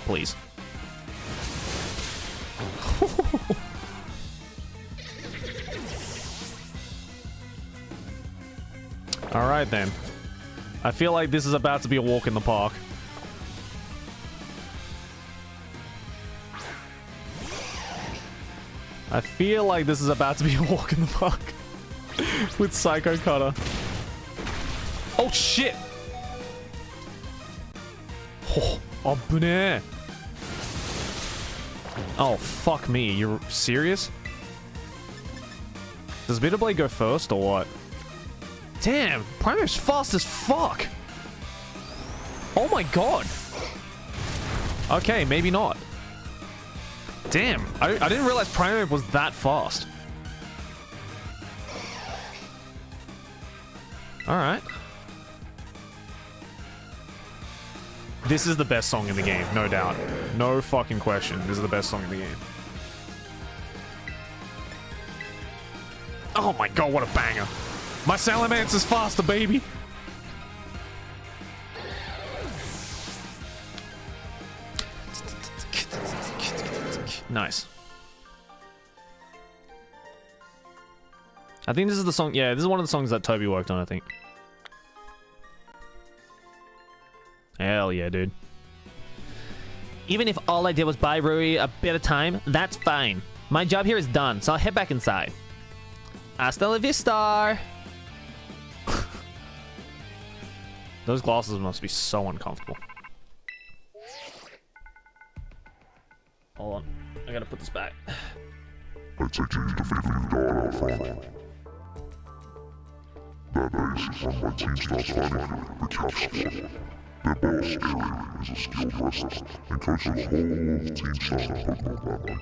Please. Alright then. I feel like this is about to be a walk in the park. I feel like this is about to be a walk in the park. With Psycho Cutter. Oh shit! Oh, oh. Oh, fuck me. You're serious? Does Bitter Blade go first or what? Damn, Primeape's fast as fuck. Oh my god. Okay, maybe not. Damn, I, I didn't realize Primave was that fast. Alright. This is the best song in the game, no doubt. No fucking question. This is the best song in the game. Oh my god, what a banger. My Salamence is faster, baby. Nice. I think this is the song. Yeah, this is one of the songs that Toby worked on, I think. Hell yeah, dude. Even if all I did was buy Ruri a bit of time, that's fine. My job here is done, so I'll head back inside. Hasta la vista! Those glasses must be so uncomfortable. Hold on. I gotta put this back. I take you to. That base is when my team starts fighting the Caph Squad. Their boss, Aaron, is a skilled wrestler and coaches the whole of Team Star Pokemon that night.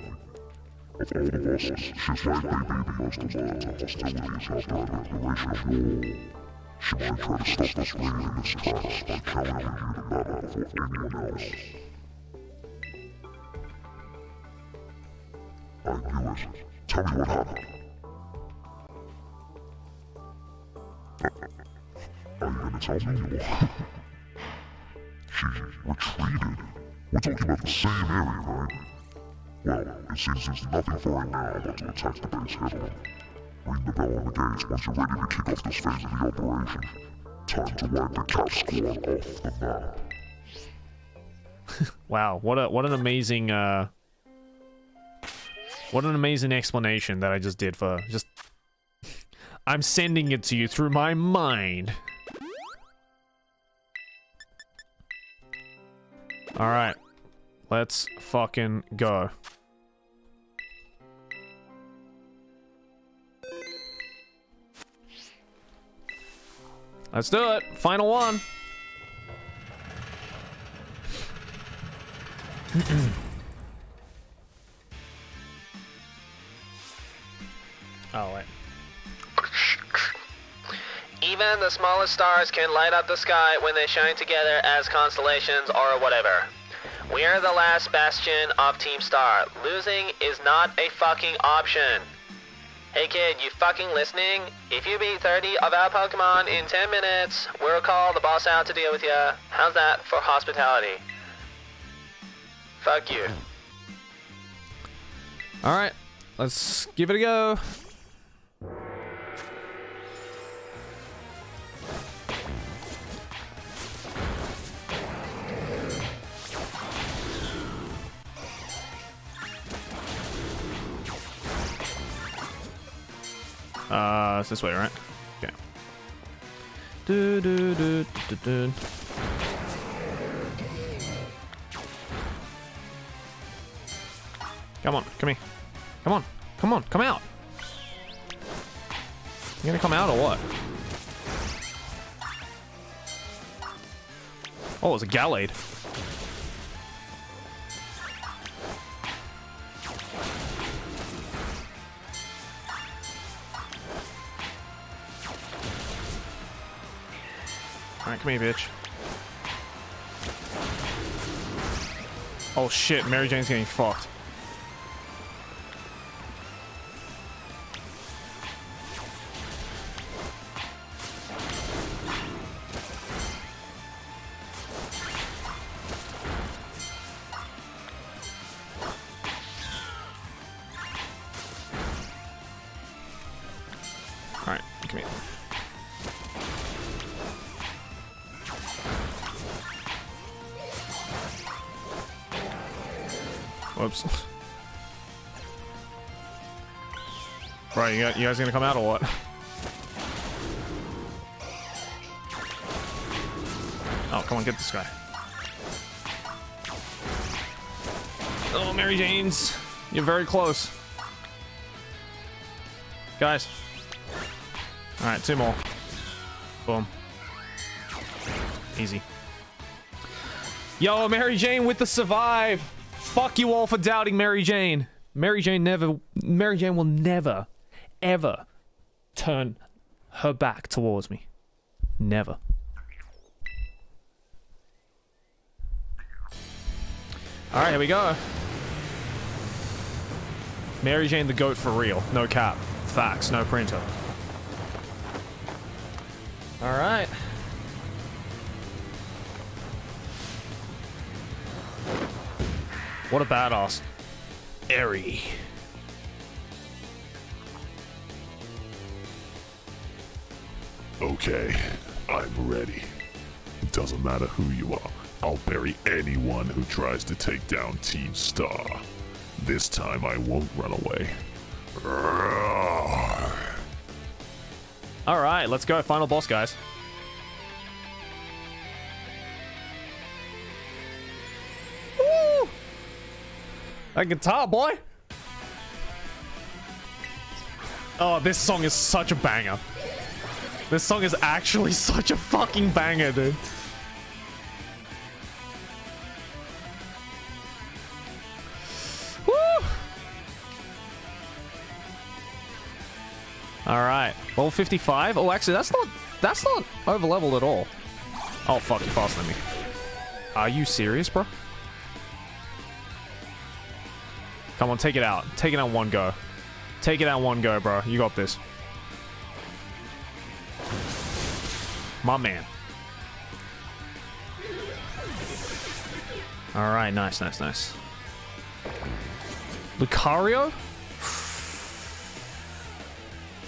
Of all the bosses, she's likely be the most alert to hostilities after a declaration of war. She might try to stop us raid in its tracks by challenging you to battle before anyone else. I knew it. Tell me what happened. Retreated. We're talking about the same area, right? Well, it seems there's nothing for it now but to attack the base head on. Ring the bell on the gates once you're ready to kick off this phase of the operation. Time to wipe the Caph Squad off the map. Wow, what a what an amazing uh what an amazing explanation that I just did for just I'm sending it to you through my mind. All right. Let's fucking go. Let's do it. Final one. oh, wait. Even the smallest stars can light up the sky when they shine together as constellations or whatever. We are the last bastion of Team Star. Losing is not a fucking option. Hey kid, you fucking listening? If you beat 30 of our Pokemon in 10 minutes, we'll call the boss out to deal with you. How's that for hospitality? Fuck you. All right, let's give it a go. Uh, it's this way, right? Okay. Do do do do do. Come on, come here. Come on, come on, come out. You gonna come out or what? Oh, it's a Gallade. Alright, come here, bitch. Oh shit, Mary Jane's getting fucked. Right, you, you guys gonna come out or what? Oh, come on, get this guy. Oh, Mary Jane's. You're very close. Guys. Alright, two more. Boom. Easy. Yo, Mary Jane with the survive. Fuck you all for doubting Mary Jane. Mary Jane never, Mary Jane will never, ever turn her back towards me. Never. All right, here we go. Mary Jane the goat for real. No cap. Facts, no printer. All right. What a badass. Eri. Okay, I'm ready. It doesn't matter who you are. I'll bury anyone who tries to take down Team Star. This time I won't run away. All right, let's go. Final boss, guys. Woo! That guitar, boy. Oh, this song is such a banger. This song is actually such a fucking banger, dude. Woo! All right, level 55. Oh, actually, that's not that's not over leveled at all. Oh fuck, you're faster than me. Are you serious, bro? Come on, take it out. Take it out one go. Take it out one go, bro. You got this. My man. All right, nice, nice, nice. Lucario?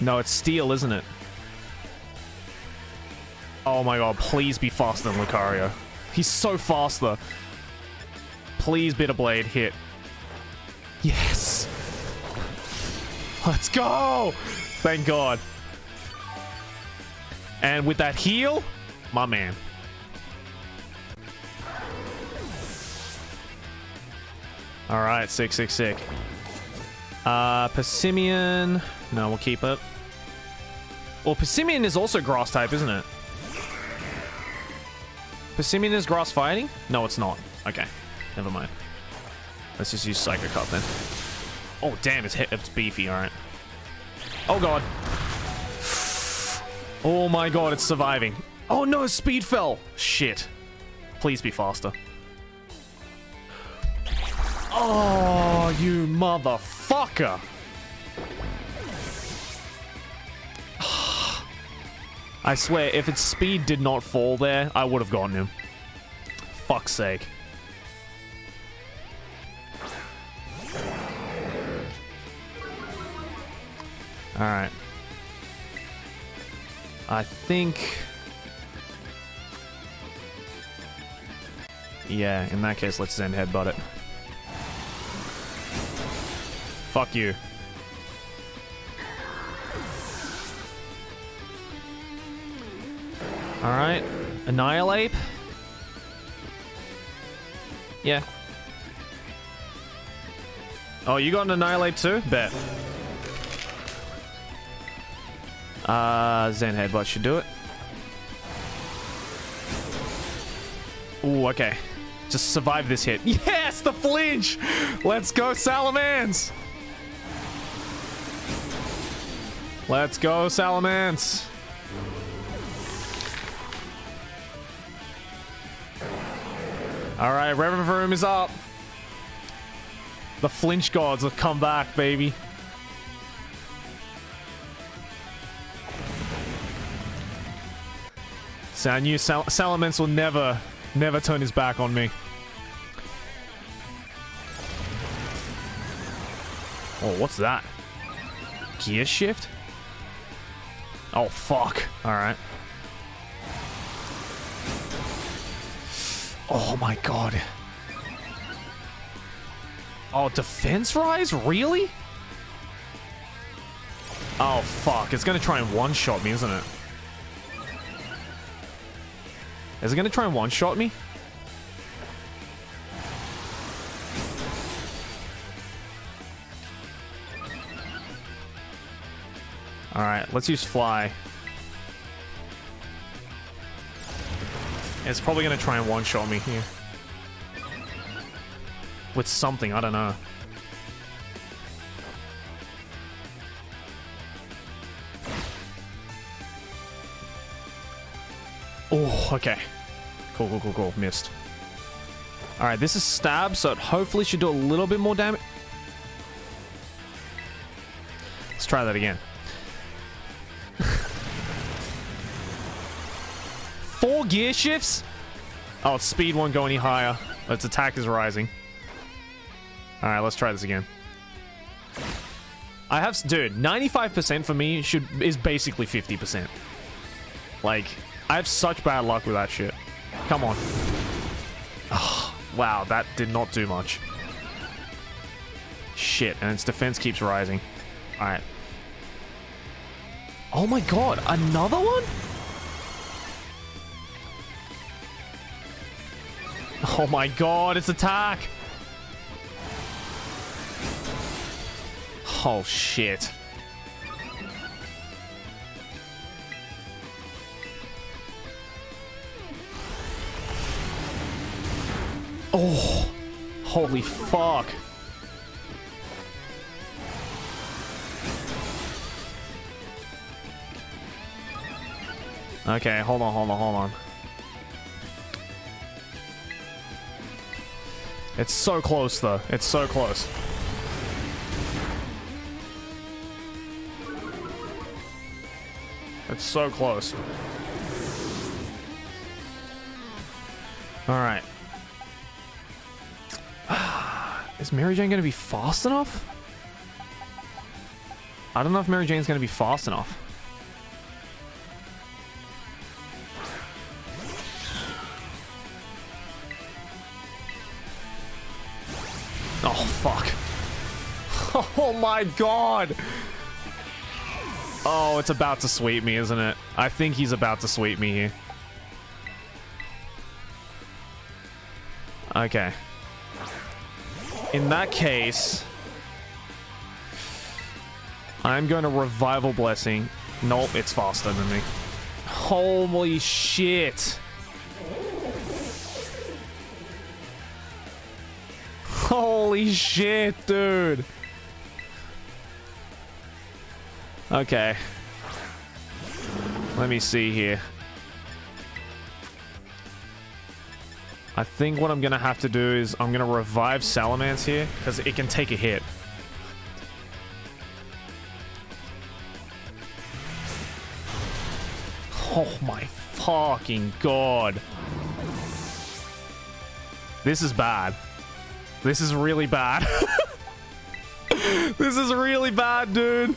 No, it's steel, isn't it? Oh my god, please be faster than Lucario. He's so fast, though. Please, Bitter Blade, hit. Yes! Let's go! Thank god. And with that heal, my man. Alright, sick, sick, sick. Uh, Passimian. No, we'll keep it. Well, Passimian is also grass type, isn't it? Passimian is grass fighting? No, it's not. Okay, never mind. Let's just use Psycho Cut then. Oh, damn, it's, it's beefy, alright. Oh, God. Oh my god, it's surviving. Oh no, speed fell. Shit. Please be faster. Oh, you motherfucker. I swear, if its speed did not fall there, I would have gotten him. Fuck's sake. Alright. I think... Yeah, in that case, let's Zen Headbutt it. Fuck you. Alright. Annihilape. Yeah. Oh, you got an Annihilape too? Bet. Uh, Zen Headbutt should do it. Ooh, okay. Just survive this hit. Yes, the flinch! Let's go, Salamence! Let's go, Salamence! Alright, Revavroom is up. The flinch gods have come back, baby. So I knew Sal Salamence will never, never turn his back on me. Oh, what's that? Gear shift? Oh, fuck. Alright. Oh my god. Oh, defense rise? Really? Oh, fuck. It's gonna try and one-shot me, isn't it? Is it gonna try and one-shot me? Alright, let's use fly. It's probably gonna try and one-shot me here. With something, I don't know. Oh, okay. Cool, cool, cool, cool. Missed. Alright, this is stab, so it hopefully should do a little bit more damage. Let's try that again. Four gear shifts? Oh, speed won't go any higher. Its attack is rising. Alright, let's try this again. I have... Dude, 95% for me should is basically 50%. Like, I have such bad luck with that shit. Come on. Oh, wow, that did not do much. Shit, and its defense keeps rising. Alright. Oh my god, another one? Oh my god, its attack! Oh shit. Oh, holy fuck. Okay, hold on, hold on, hold on. It's so close, though. It's so close. It's so close. Alright. Is Mary Jane to be fast enough? I don't know if Mary Jane's to be fast enough. Oh, fuck. Oh my god! Oh, it's about to sweep me, isn't it? I think he's about to sweep me here. Okay. In that case... I'm going to Revival Blessing. Nope, it's faster than me. Holy shit! Holy shit, dude! Okay. Let me see here. I think what I'm going to have to do is I'm going to revive Salamence here because it can take a hit. Oh my fucking god. This is bad. This is really bad. this is really bad, dude.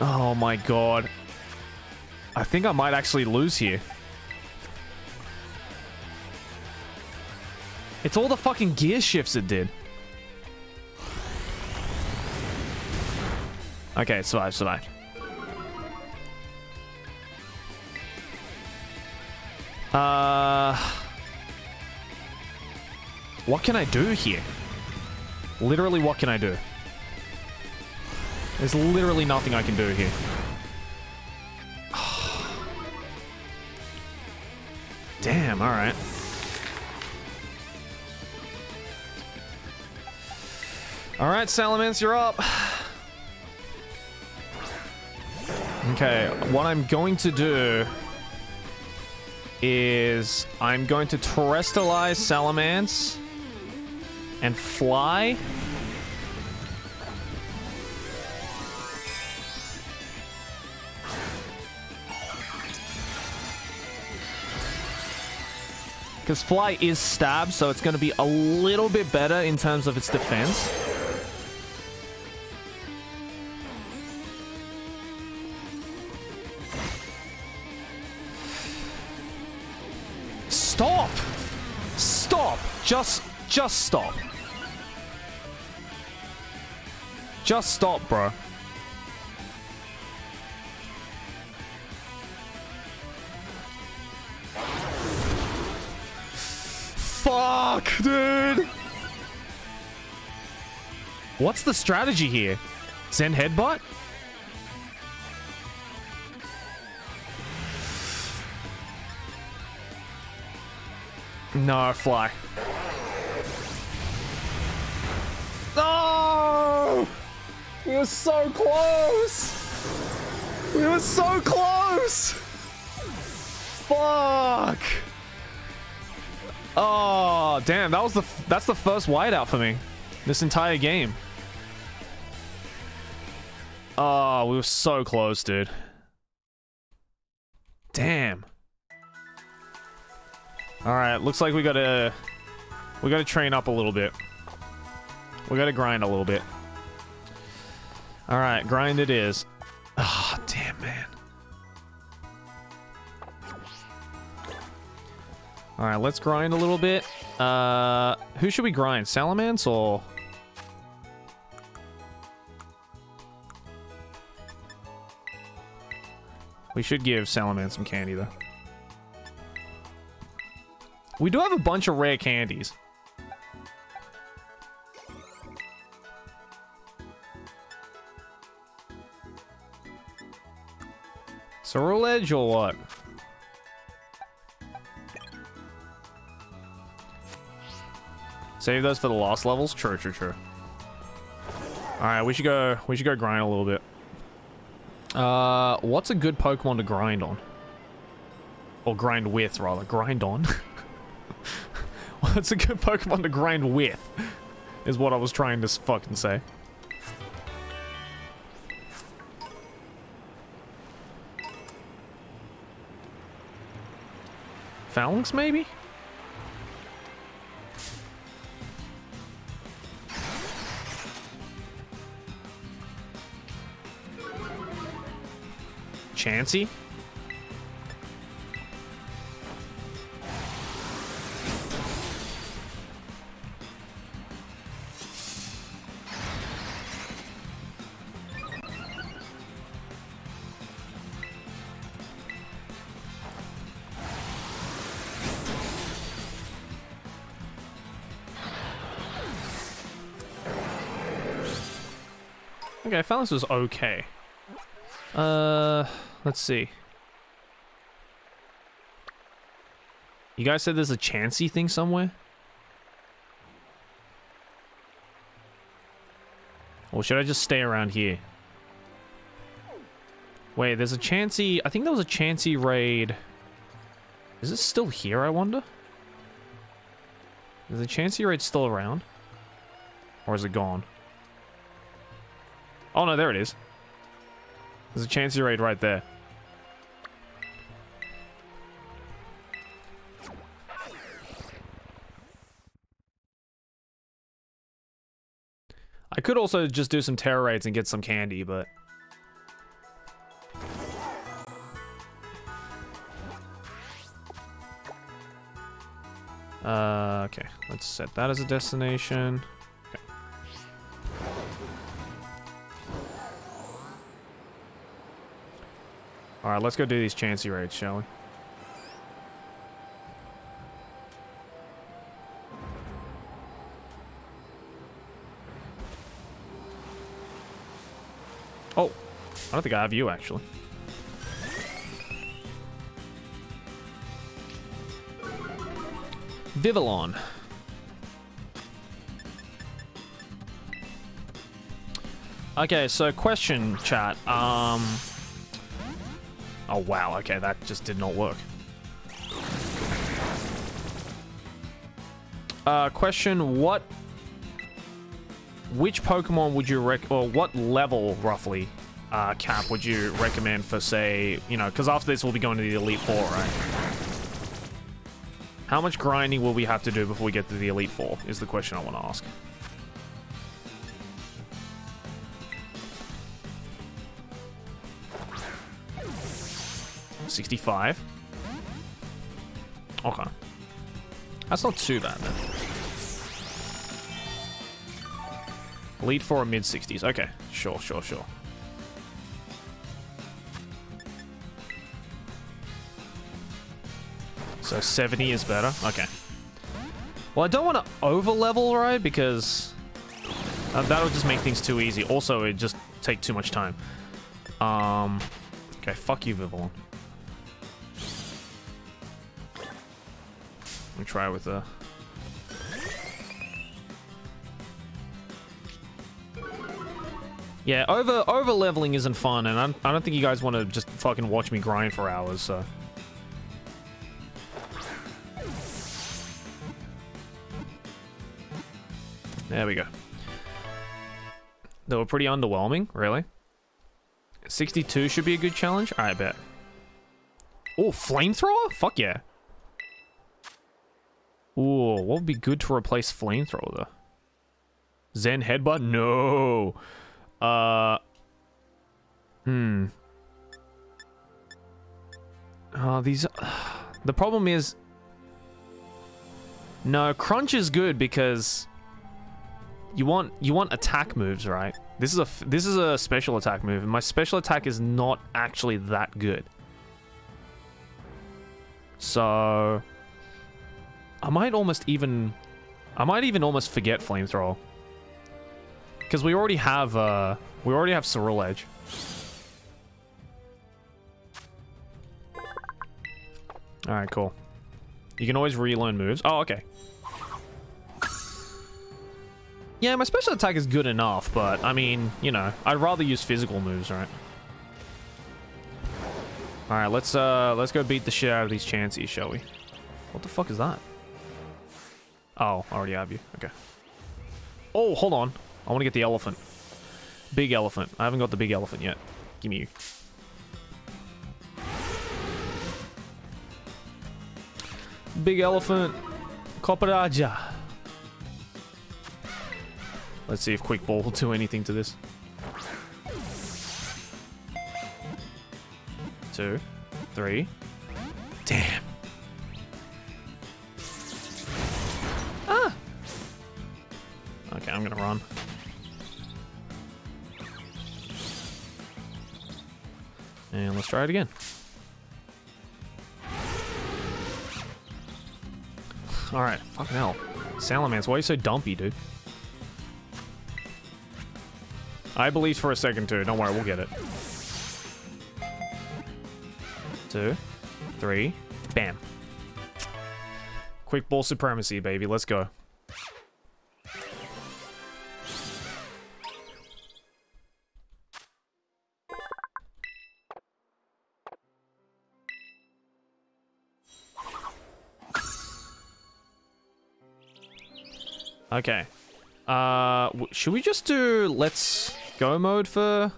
Oh my god. I think I might actually lose here. It's all the fucking gear shifts it did. Okay, survive, survive. Uh, what can I do here? Literally, what can I do? There's literally nothing I can do here. Damn, alright. Alright, Salamence, you're up. Okay, what I'm going to do is I'm going to terastallize Salamence and fly. Because fly is stab, so it's going to be a little bit better in terms of its defense. Stop! Stop! Just, just stop. Just stop, bro. Fuck, dude! What's the strategy here? Zen headbutt? No, fly. No! We were so close! We were so close! Fuck! Oh, damn, that was the that's the first whiteout for me. This entire game. Oh, we were so close, dude. Damn. All right, looks like we gotta we gotta train up a little bit. We gotta grind a little bit. All right, grind it is. All right, let's grind a little bit. Uh, who should we grind? Salamence or? We should give Salamence some candy though. We do have a bunch of rare candies. Ceruledge or what? Save those for the lost levels? True, true, true. Alright, we should go we should go grind a little bit. Uh what's a good Pokemon to grind on? Or grind with rather. Grind on. what's a good Pokemon to grind with? Is what I was trying to fucking say. Falinks, maybe? Chansey? Okay, I found this was okay. Uh, let's see. You guys said there's a Chansey thing somewhere? Or should I just stay around here? Wait, there's a Chansey... I think there was a Chansey raid... Is it still here, I wonder? Is the Chansey raid still around? Or is it gone? Oh no, there it is. There's a Chansey raid right there. I could also just do some Tera raids and get some candy, but... Uh, okay, let's set that as a destination. Okay. Alright, let's go do these Chansey raids, shall we? Oh, I don't think I have you, actually. Vivillon. Okay, so question, chat. Um. Oh wow. Okay, that just did not work. Uh, question: What? Which Pokemon would you rec? Or what level roughly? Uh, cap would you recommend for say, you know, because after this we'll be going to the Elite Four, right? How much grinding will we have to do before we get to the Elite Four? Is the question I want to ask. Sixty-five. Okay. That's not too bad then. Elite Four or mid sixties. Okay, sure, sure, sure. So 70 is better? Okay. Well, I don't want to over-level, right? Because uh, that'll just make things too easy. Also, it just take too much time. Um, okay, fuck you, Vivillon. Try with the... Yeah, over over leveling isn't fun, and I'm, I don't think you guys want to just fucking watch me grind for hours. So. There we go. They were pretty underwhelming, really. 62 should be a good challenge. I bet. Oh, flamethrower? Fuck yeah. Ooh, what would be good to replace flamethrower though? Zen headbutt? No. Uh. Hmm. Oh, these. the problem is. No, crunch is good because you want you want attack moves, right? This is a this is a special attack move, and my special attack is not actually that good. So I might almost even I might even almost forget flamethrower. Because we already have uh we already have Ceruledge. Edge. Alright, cool. You can always relearn moves. Oh, okay. Yeah, my special attack is good enough, but I mean, you know, I'd rather use physical moves, right? All right, let's uh, let's go beat the shit out of these Chanseys, shall we? What the fuck is that? Oh, I already have you. Okay. Oh, hold on. I want to get the elephant. Big elephant. I haven't got the big elephant yet. Give me you. Big elephant. Copperajah. Let's see if Quick Ball will do anything to this. Two, three. Damn. Okay, I'm gonna run. And let's try it again. Alright, fucking hell. Salamence, why are you so dumpy, dude? I believed for a second too. Don't worry, we'll get it. Two, three, bam. Quick ball supremacy, baby. Let's go. Okay. Uh, should we just do let's go mode for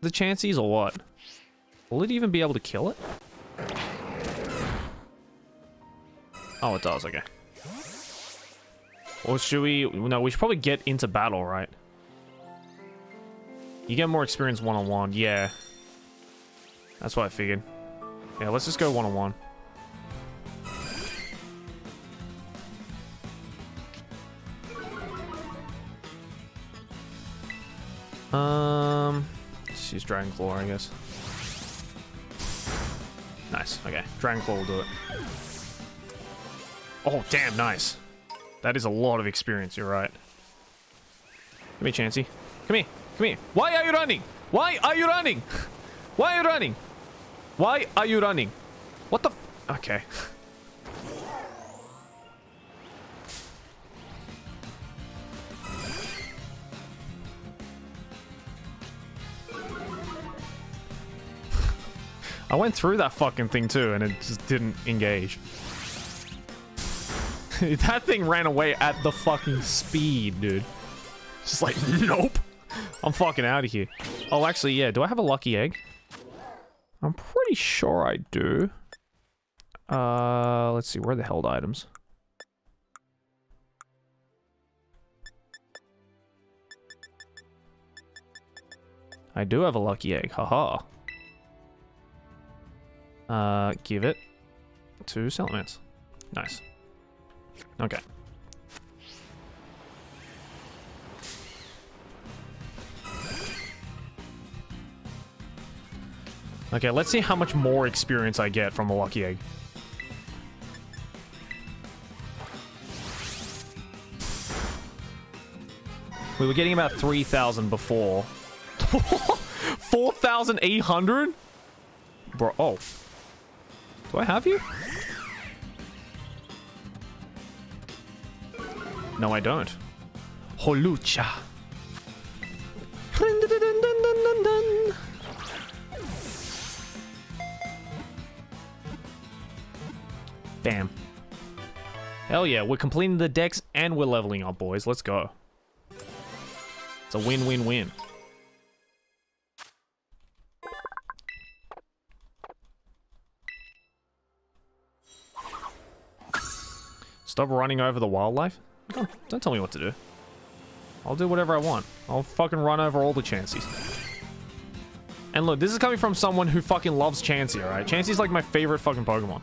the Chanseys or what? Will it even be able to kill it? Oh, it does, okay. Or should we... No, we should probably get into battle, right? You get more experience one-on-one, yeah. That's what I figured. Yeah, let's just go one-on-one. Um, use Dragon Claw, I guess. Nice. Okay, Dragon Claw will do it. Oh, damn, nice. That is a lot of experience. You're right. Come here, Chansey. Come here. Come here. Why are you running? Why are you running? Why are you running? Why are you running? What the? Okay. I went through that fucking thing too, and it just didn't engage. that thing ran away at the fucking speed, dude. Just like, nope. I'm fucking out of here. Oh, actually, yeah. Do I have a lucky egg? I'm pretty sure I do. Uh, let's see. Where are the held items? I do have a lucky egg. Haha. Uh, give it to Salamence. Nice. Okay. Okay, let's see how much more experience I get from a lucky egg. We were getting about 3,000 before. 4,800? Bro, oh. Do I have you? No, I don't. Hawlucha. Bam. Hell yeah, we're completing the Dex and we're leveling up, boys. Let's go. It's a win-win-win. Stop running over the wildlife? Don't, don't tell me what to do. I'll do whatever I want. I'll fucking run over all the Chanseys. And look, this is coming from someone who fucking loves Chansey, alright? Chansey's like my favorite fucking Pokemon.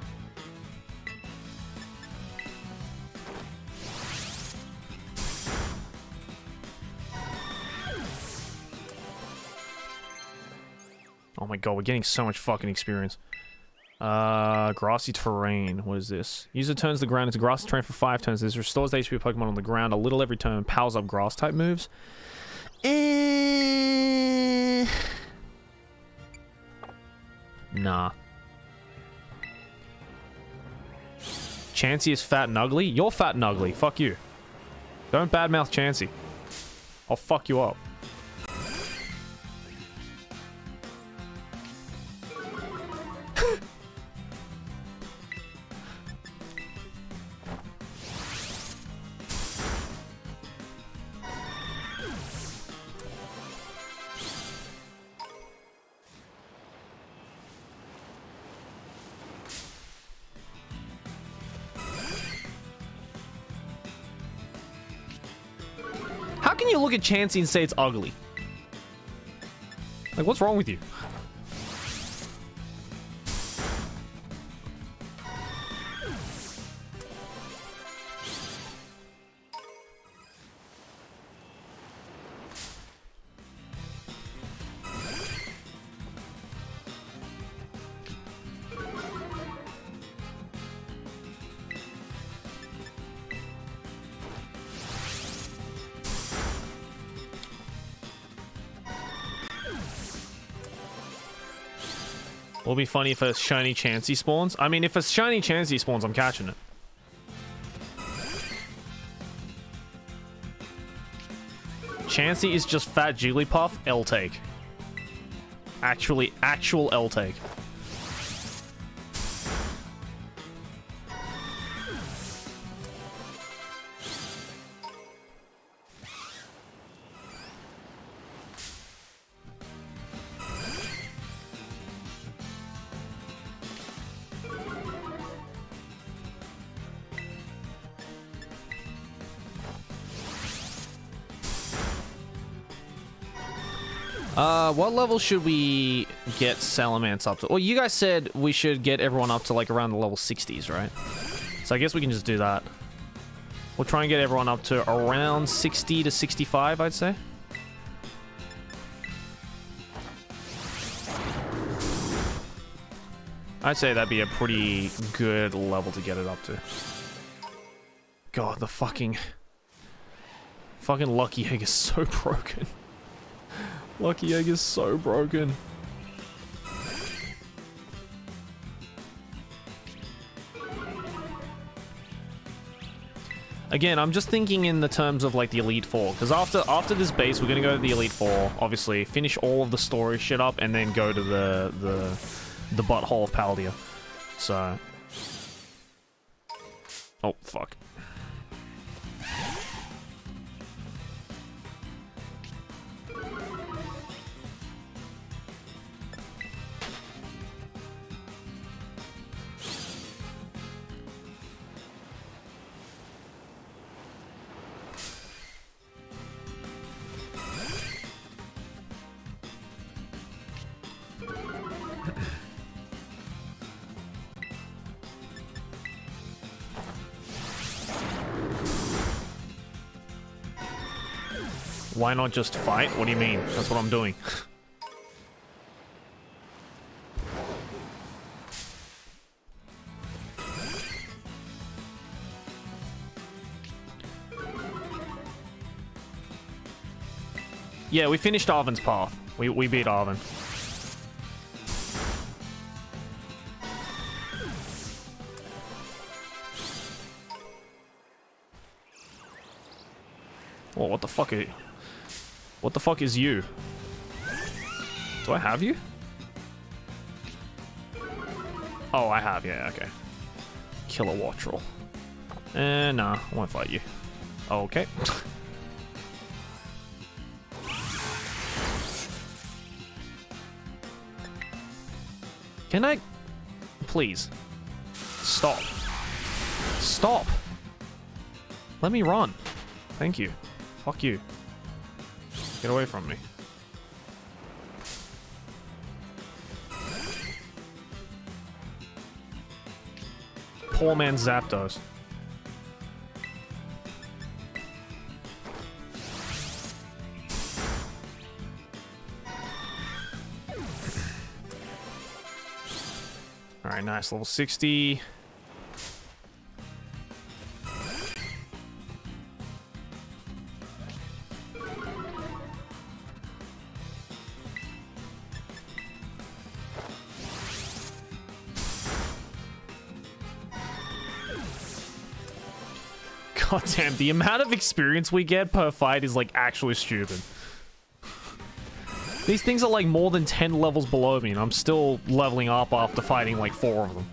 Oh my god, we're getting so much fucking experience. Uh, grassy terrain. What is this? User turns the ground into grassy terrain for five turns. This restores the HP of Pokemon on the ground a little every turn. Powers up grass type moves. Eh... Nah. Chansey is fat and ugly? You're fat and ugly. Fuck you. Don't badmouth Chansey. I'll fuck you up. Look and say it's ugly? Like, what's wrong with you? Will be funny if a shiny Chansey spawns. I mean, if a shiny Chansey spawns, I'm catching it. Chansey is just fat Jigglypuff, L take. Actually, actual L take. What level should we get Salamence up to? Well, you guys said we should get everyone up to like around the level 60s, right? So I guess we can just do that. We'll try and get everyone up to around 60 to 65, I'd say. I'd say that'd be a pretty good level to get it up to. God, the fucking... Fucking Lucky Egg is so broken. Lucky Egg is so broken. Again, I'm just thinking in the terms of like the Elite Four, because after after this base, we're gonna go to the Elite Four, obviously finish all of the story shit up, and then go to the the the butthole of Paldea. So, Why not just fight? What do you mean? That's what I'm doing. yeah, we finished Arven's path. We, we beat Arven. Well, what the fuck are you? What the fuck is you? Do I have you? Oh, I have, yeah, okay. Kilowattrel. Eh, nah, I won't fight you. Okay. Can I... Please. Stop. Stop! Let me run. Thank you. Fuck you. Get away from me. Poor man Zapdos. Alright, nice. Level 60. Damn, the amount of experience we get per fight is like actually stupid. These things are like more than 10 levels below me and I'm still leveling up after fighting like four of them.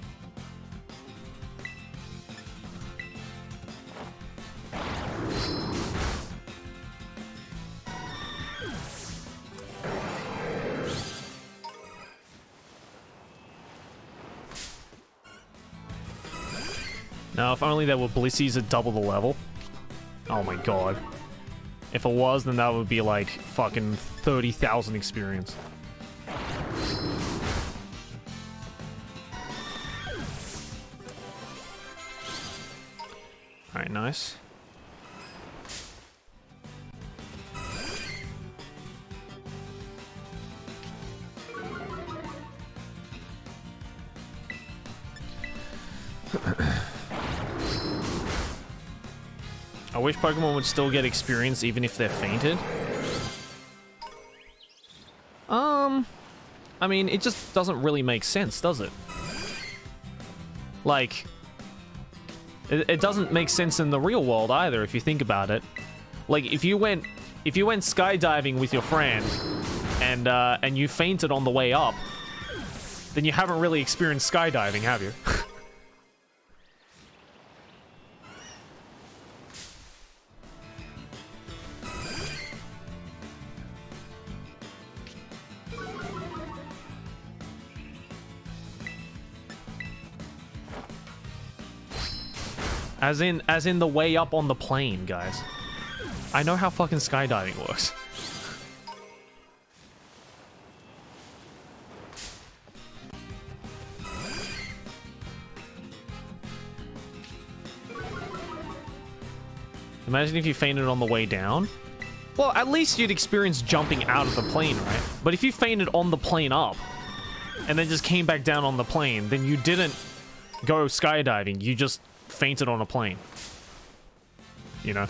Now, if only there were Blissies at double the level. Oh my god. If it was, then that would be like fucking 30,000 experience. Alright, nice. Pokemon would still get experience even if they're fainted. Um, I mean, it just doesn't really make sense, does it? Like, it, it doesn't make sense in the real world either, if you think about it. Like, if you went, if you went skydiving with your friend, and uh, and you fainted on the way up, then you haven't really experienced skydiving, have you? As in, as in the way up on the plane, guys. I know how fucking skydiving works. Imagine if you fainted on the way down. Well, at least you'd experience jumping out of the plane, right? But if you fainted on the plane up, and then just came back down on the plane, then you didn't go skydiving, you just fainted on a plane. You know?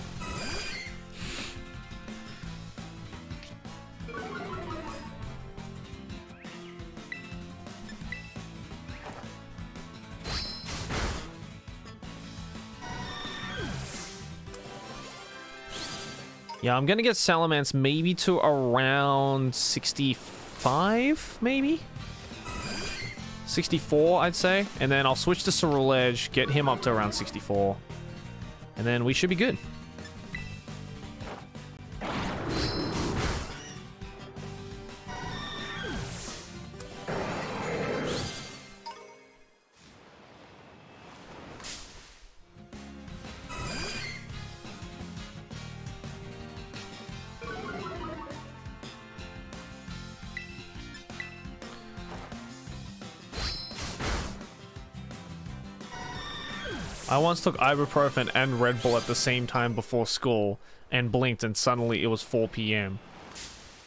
Yeah, I'm gonna get Salamence maybe to around 65, maybe? 64, I'd say. And then I'll switch to Ceruledge, get him up to around 64. And then we should be good. Once took ibuprofen and Red Bull at the same time before school and blinked and suddenly it was 4 p.m.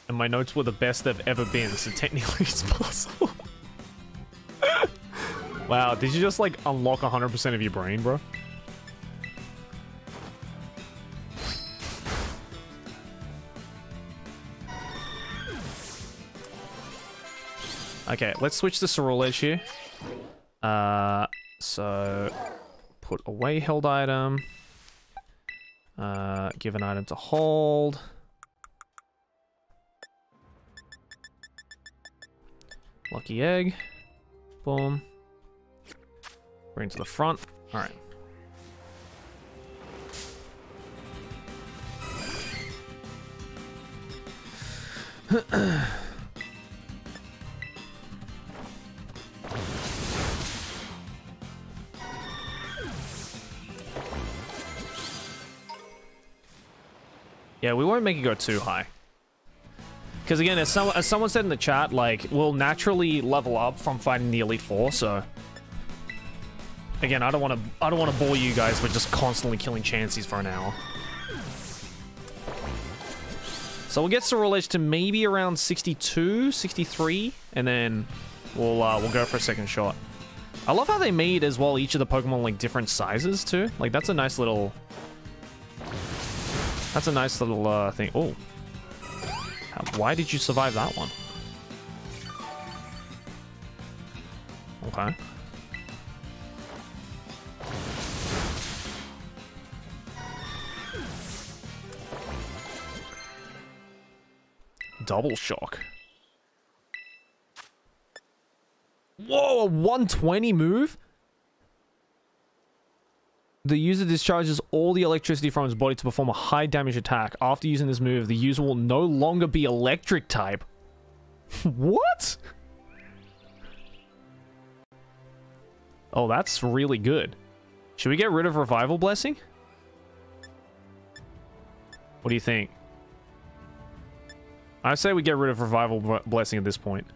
And my notes were the best they've ever been, so technically it's possible. wow, did you just like unlock 100% of your brain, bro? Okay, let's switch to Ceruledge here. Uh, so put away held item. Uh, give an item to hold. Lucky egg. Boom. Bring to the front. All Yeah, we won't make it go too high. Because again, as, some, as someone said in the chat, like, we'll naturally level up from fighting the Elite Four, so... Again, I don't want to I don't want to bore you guys with just constantly killing Chanseys for an hour. So we'll get Ceruledge to maybe around 62, 63, and then we'll uh, we'll go for a second shot. I love how they made as well each of the Pokemon like different sizes too. Like that's a nice little that's a nice little uh, thing. Oh. Why did you survive that one? Okay. Double shock. Whoa, a 120 move? The user discharges all the electricity from his body to perform a high damage attack. After using this move, the user will no longer be electric type. what? Oh, that's really good. Should we get rid of Revival Blessing? What do you think? I say we get rid of Revival Blessing at this point.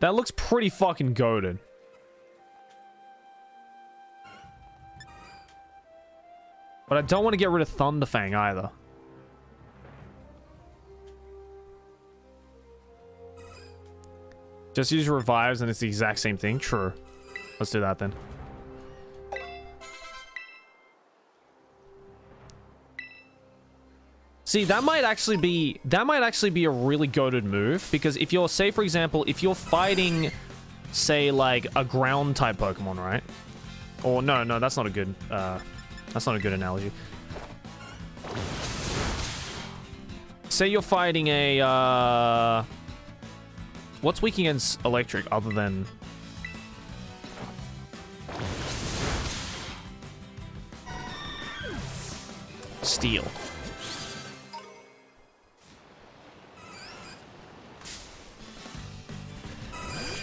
That looks pretty fucking goaded. But I don't want to get rid of Thunderfang either. Just use revives and it's the exact same thing? True. Let's do that then. See, that might actually be that might actually be a really goaded move because if you're say for example, if you're fighting say like a ground type Pokemon, right? Or no, no, that's not a good uh that's not a good analogy. Say you're fighting a uh what's weak against electric other than steel?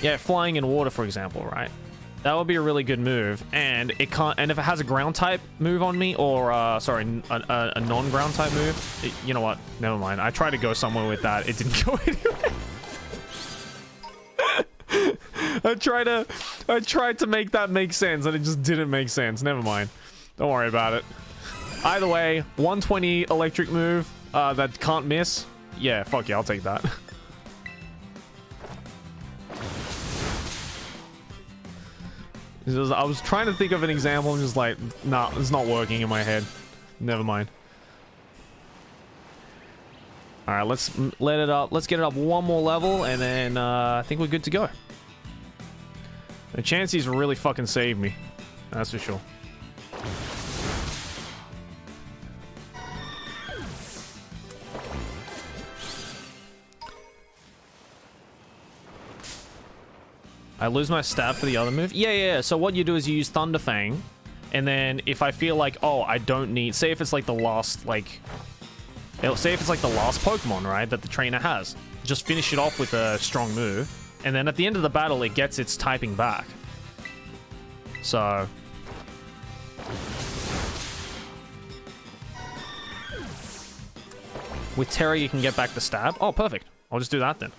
Yeah, flying in water, for example, right? That would be a really good move, and it can't. And if it has a ground type move on me, or uh, sorry, a non-ground type move, it- you know what? Never mind. I tried to go somewhere with that. It didn't go anywhere. I I tried to, I tried to make that make sense, and it just didn't make sense. Never mind. Don't worry about it. Either way, 120 electric move uh, that can't miss. Yeah, fuck yeah, I'll take that. I was trying to think of an example. I'm just like, nah, it's not working in my head. Never mind. All right, let's let it up. Let's get it up one more level, and then uh, I think we're good to go. The chances really fucking saved me. That's for sure. I lose my stab for the other move? Yeah, yeah, yeah. So what you do is you use Thunder Fang, and then if I feel like, oh, I don't need... Say if it's like the last, like... Say if it's like the last Pokemon, right, that the trainer has. Just finish it off with a strong move, and then at the end of the battle, it gets its typing back. So... With Tera, you can get back the stab. Oh, perfect. I'll just do that then.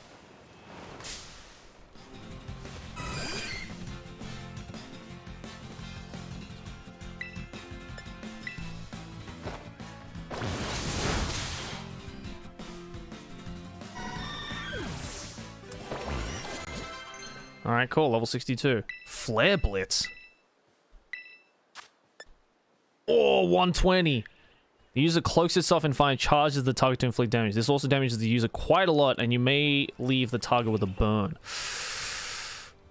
All right, cool. Level 62. Flare Blitz. Oh, 120. The user cloaks itself and fire charges the target to inflict damage. This also damages the user quite a lot, and you may leave the target with a burn.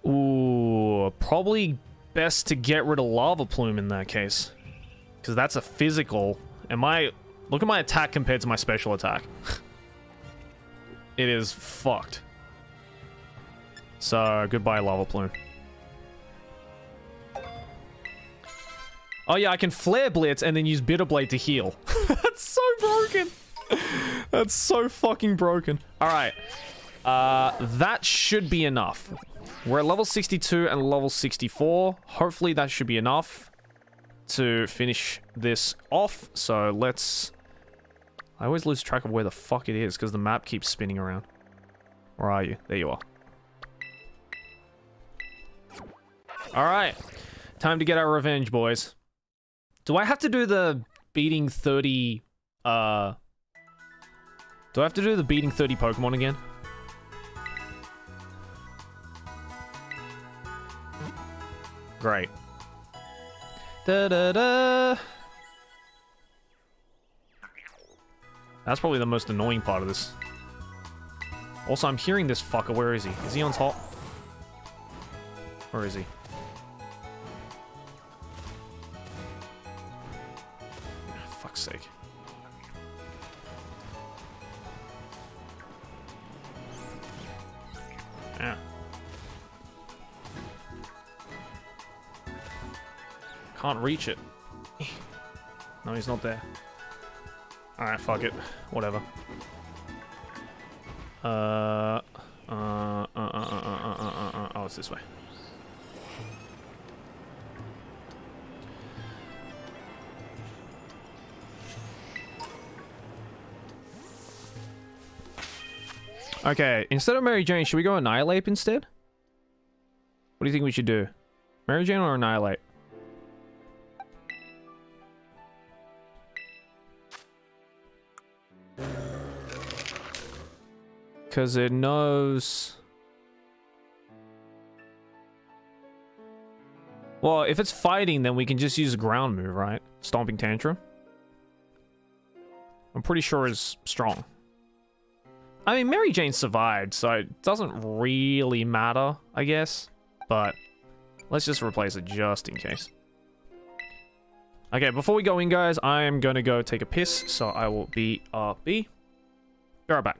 Ooh, probably best to get rid of Lava Plume in that case. Because that's a physical. And my... Look at my attack compared to my special attack. it is fucked. So, goodbye, Lava Plume. Oh yeah, I can Flare Blitz and then use Bitter Blade to heal. That's so broken. That's so fucking broken. Alright. Uh, that should be enough. We're at level 62 and level 64. Hopefully that should be enough to finish this off. So let's... I always lose track of where the fuck it is because the map keeps spinning around. Where are you? There you are. Alright. Time to get our revenge, boys. Do I have to do the beating 30, uh... Do I have to do the beating 30 Pokemon again? Great. Da da da. That's probably the most annoying part of this. Also, I'm hearing this fucker. Where is he? Is he on top? Where is he? Fuck's sake. Yeah. Can't reach it. no, he's not there. Alright, fuck it. Whatever. Uh, uh, uh, uh, uh, uh, uh, uh, uh, oh, it's this way. Okay, instead of Mary Jane, should we go Annihilape instead? What do you think we should do? Mary Jane or Annihilape? Because it knows... Well, if it's fighting, then we can just use a ground move, right? Stomping Tantrum. I'm pretty sure it's strong. I mean, Mary Jane survived, so it doesn't really matter, I guess. But let's just replace it just in case. Okay, before we go in, guys, I am going to go take a piss, so I will be RB. Be right back.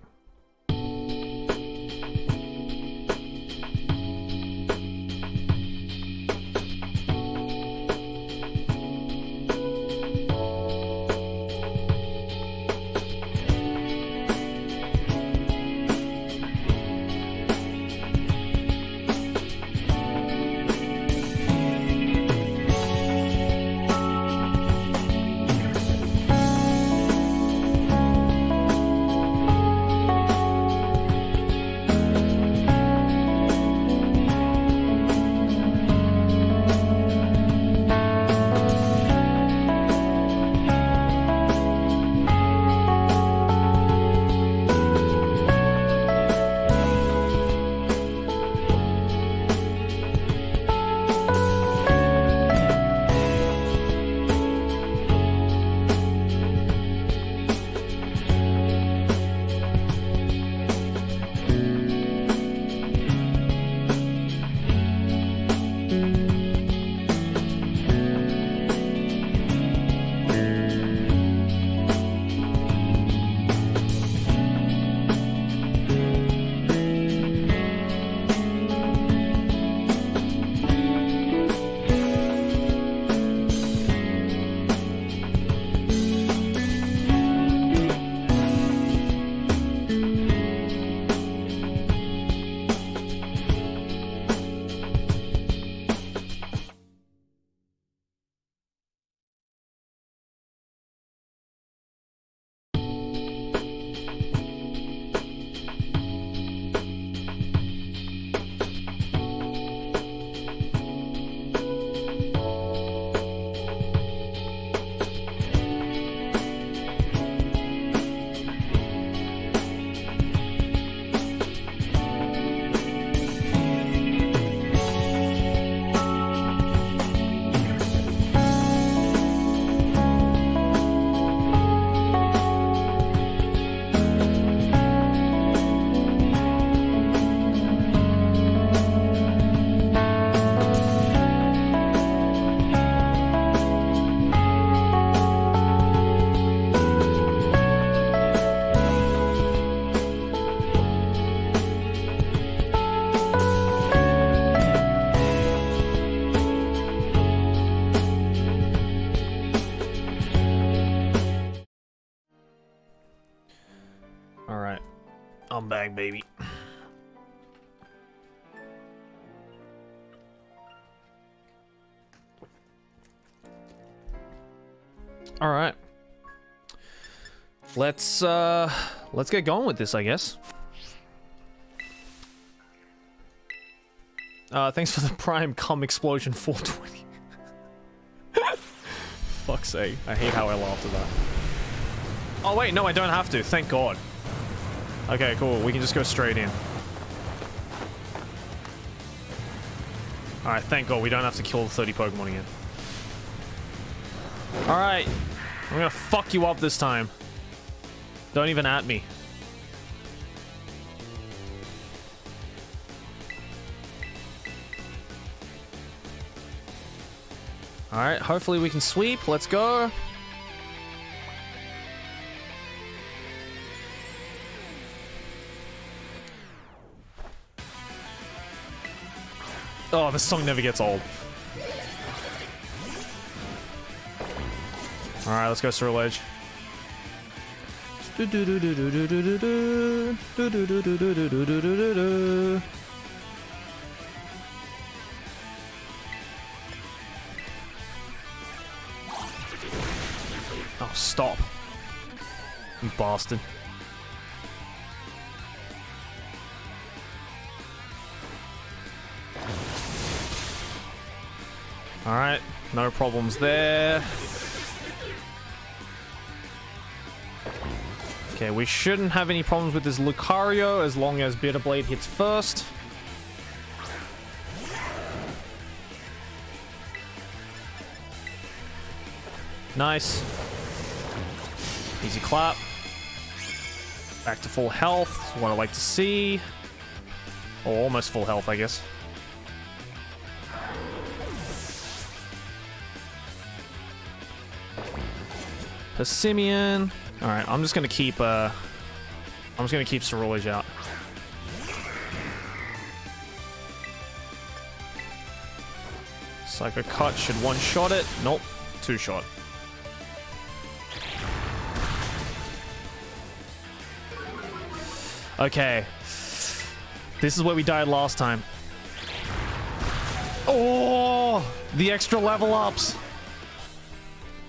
Let's uh let's get going with this, I guess. Uh thanks for the prime cum explosion 420. Fuck's sake. I hate how I laughed at that. Oh wait, no, I don't have to. Thank God. Okay, cool. We can just go straight in. Alright, thank God we don't have to kill the 30 Pokemon again. Alright. I'm gonna fuck you up this time. Don't even at me. Alright, hopefully we can sweep. Let's go. Oh, this song never gets old. Alright, let's go Ceruledge. Oh, stop. You bastard. Alright, no problems there. Okay, we shouldn't have any problems with this Lucario as long as Bitter Blade hits first. Nice. Easy clap. Back to full health. what I like to see. Or almost full health, I guess. Passimian. Alright, I'm just gonna keep, uh... I'm just gonna keep Ceruledge out. Psycho Cut should one-shot it. Nope. Two-shot. Okay. This is where we died last time. Oh! The extra level ups!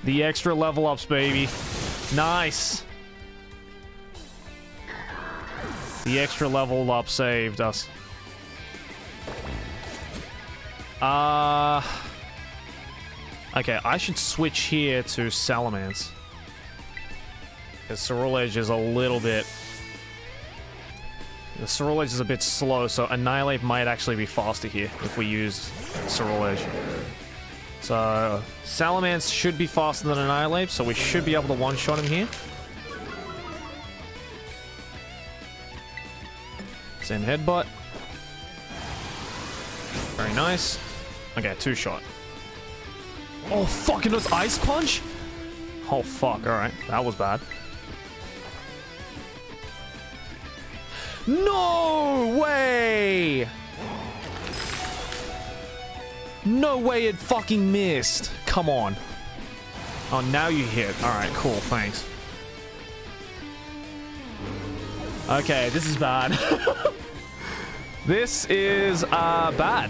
The extra level ups, baby. Nice. The extra level up saved us. Uh... Okay, I should switch here to Salamence. Because Ceruledge is a little bit... The Ceruledge is a bit slow, so Annihilape might actually be faster here if we use Ceruledge. So, Salamence should be faster than Annihilape, so we should be able to one-shot him here. Same headbutt. Very nice. Okay, two-shot. Oh, fucking was Ice Punch? Oh, fuck. Alright, that was bad. No way! No way it fucking missed. Come on. Oh, now you hit. Alright, cool. Thanks. Okay, this is bad. this is, uh, bad.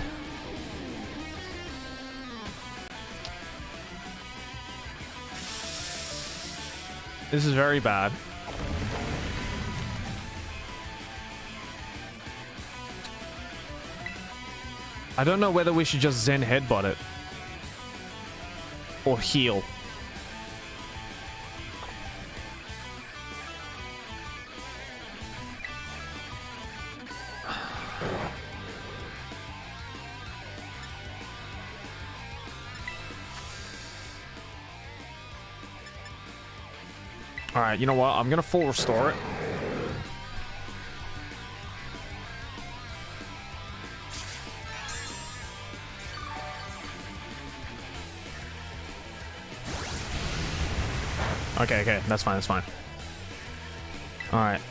This is very bad. I don't know whether we should just Zen Headbutt it. Or heal. Alright, you know what? I'm gonna full restore it. Okay, okay, that's fine, that's fine. Alright,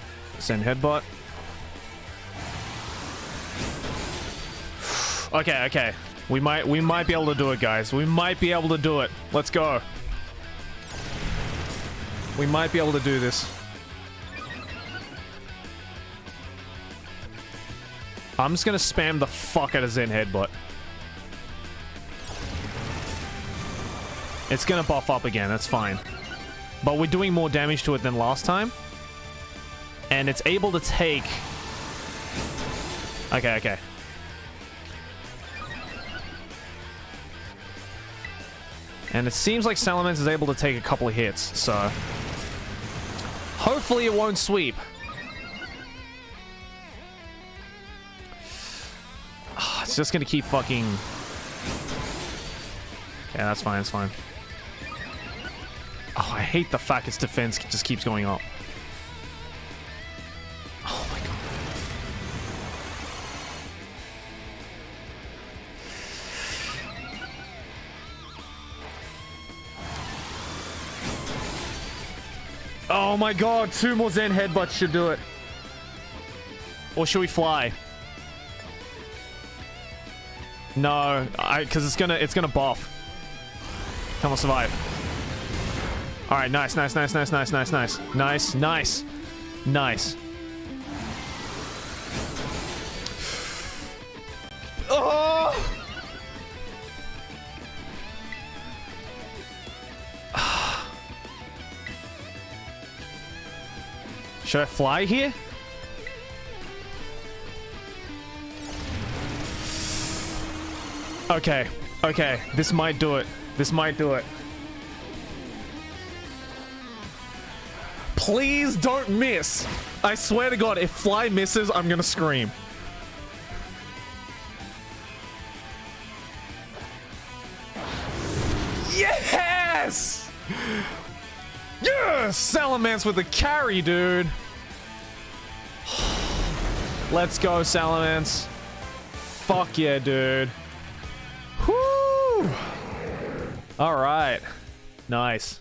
Zen headbutt. Okay, okay. We might we might be able to do it, guys. We might be able to do it. Let's go. We might be able to do this. I'm just gonna spam the fuck out of Zen Headbutt. It's gonna buff up again, that's fine. But we're doing more damage to it than last time. And it's able to take... Okay, okay. And it seems like Salamence is able to take a couple of hits, so... Hopefully it won't sweep. Ah, It's just gonna keep fucking... Yeah, that's fine, that's fine. Oh, I hate the fact its defense just keeps going up. Oh my god. Oh my god, two more Zen headbutts should do it. Or should we fly? No, I because it's gonna it's gonna buff. Come on, survive. All right, nice, nice, nice, nice, nice, nice, nice, nice, nice, nice. Oh! Should I fly here? Okay, okay, this might do it. This might do it. Please don't miss. I swear to God, if fly misses, I'm gonna scream. Yes! Yes! Salamence with the carry, dude. Let's go, Salamence. Fuck yeah, dude. Whoo! All right. Nice.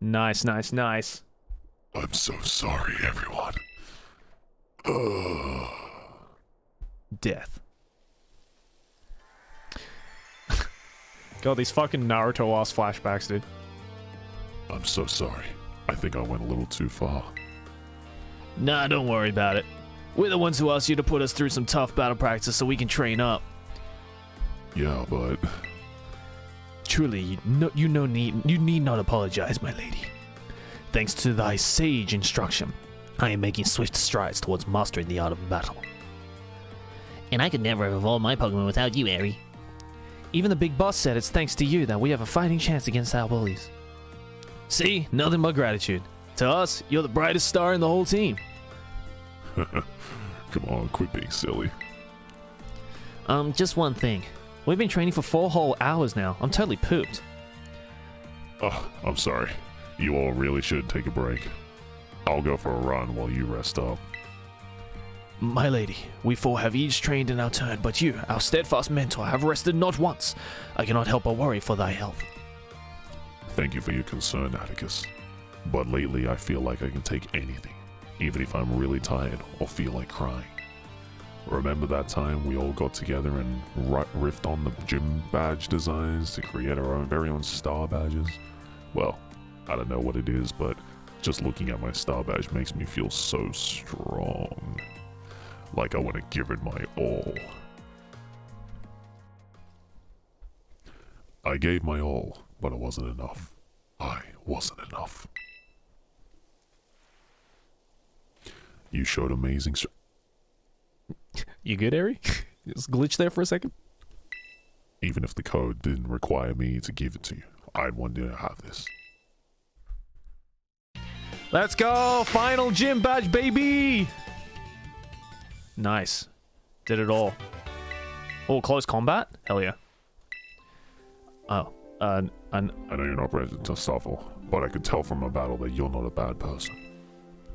Nice, nice, nice. I'm so sorry, everyone. Death. God, these fucking Naruto ass flashbacks, dude. I'm so sorry. I think I went a little too far. Nah, don't worry about it. We're the ones who asked you to put us through some tough battle practice so we can train up. Yeah, but Truly, you no, you no need you need not apologize, my lady. Thanks to thy sage instruction, I am making swift strides towards mastering the art of battle. And I could never have evolved my Pokemon without you, Eri. Even the big boss said it's thanks to you that we have a fighting chance against our bullies. See, nothing but gratitude. To us, you're the brightest star in the whole team. come on, quit being silly. Um, just one thing. We've been training for four whole hours now. I'm totally pooped. Oh, I'm sorry. You all really should take a break. I'll go for a run while you rest up. My lady, we four have each trained in our turn, but you, our steadfast mentor, have rested not once. I cannot help but worry for thy health. Thank you for your concern, Atticus. But lately I feel like I can take anything, even if I'm really tired or feel like crying. Remember that time we all got together and ri- riffed on the gym badge designs to create our own very own star badges? Well, I don't know what it is, but just looking at my star badge makes me feel so strong. Like I want to give it my all. I gave my all, but it wasn't enough. I wasn't enough. You showed amazing You good, Eri? Just glitch there for a second. Even if the code didn't require me to give it to you, I'd want to have this. Let's go! Final gym badge, baby! Nice. Did it all. Oh, close combat? Hell yeah. Oh, uh, an, I know you're not ready to suffer, but I could tell from our battle that you're not a bad person.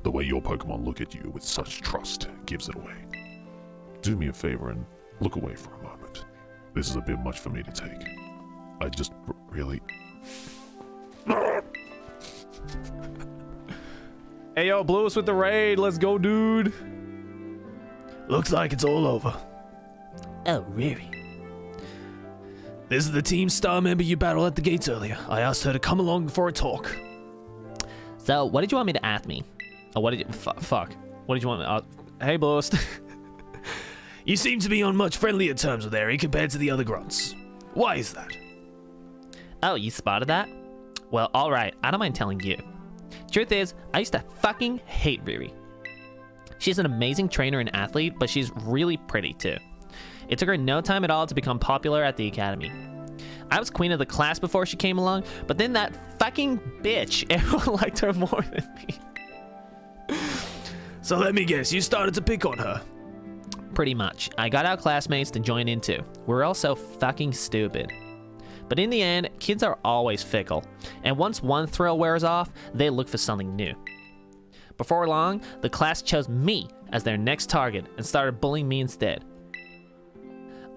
The way your Pokemon look at you with such trust gives it away. Do me a favor and look away for a moment. This is a bit much for me to take. I just r- really. Hey yo, blew us with the raid. Let's go, dude. Looks like it's all over. Oh, really? This is the Team Star member you battled at the gates earlier. I asked her to come along for a talk. So, what did you want me to ask me? Oh, what did you... F fuck. What did you want me... Uh, hey, Blust. You seem to be on much friendlier terms with Eri compared to the other grunts. Why is that? Oh, you spotted that? Well, alright, I don't mind telling you. Truth is, I used to fucking hate Riri. She's an amazing trainer and athlete, but she's really pretty too. It took her no time at all to become popular at the academy. I was queen of the class before she came along, but then that fucking bitch, everyone liked her more than me. So let me guess, you started to pick on her. Pretty much. I got our classmates to join in too. We're all so fucking stupid. But in the end, kids are always fickle, and once one thrill wears off, they look for something new. Before long, the class chose me as their next target and started bullying me instead.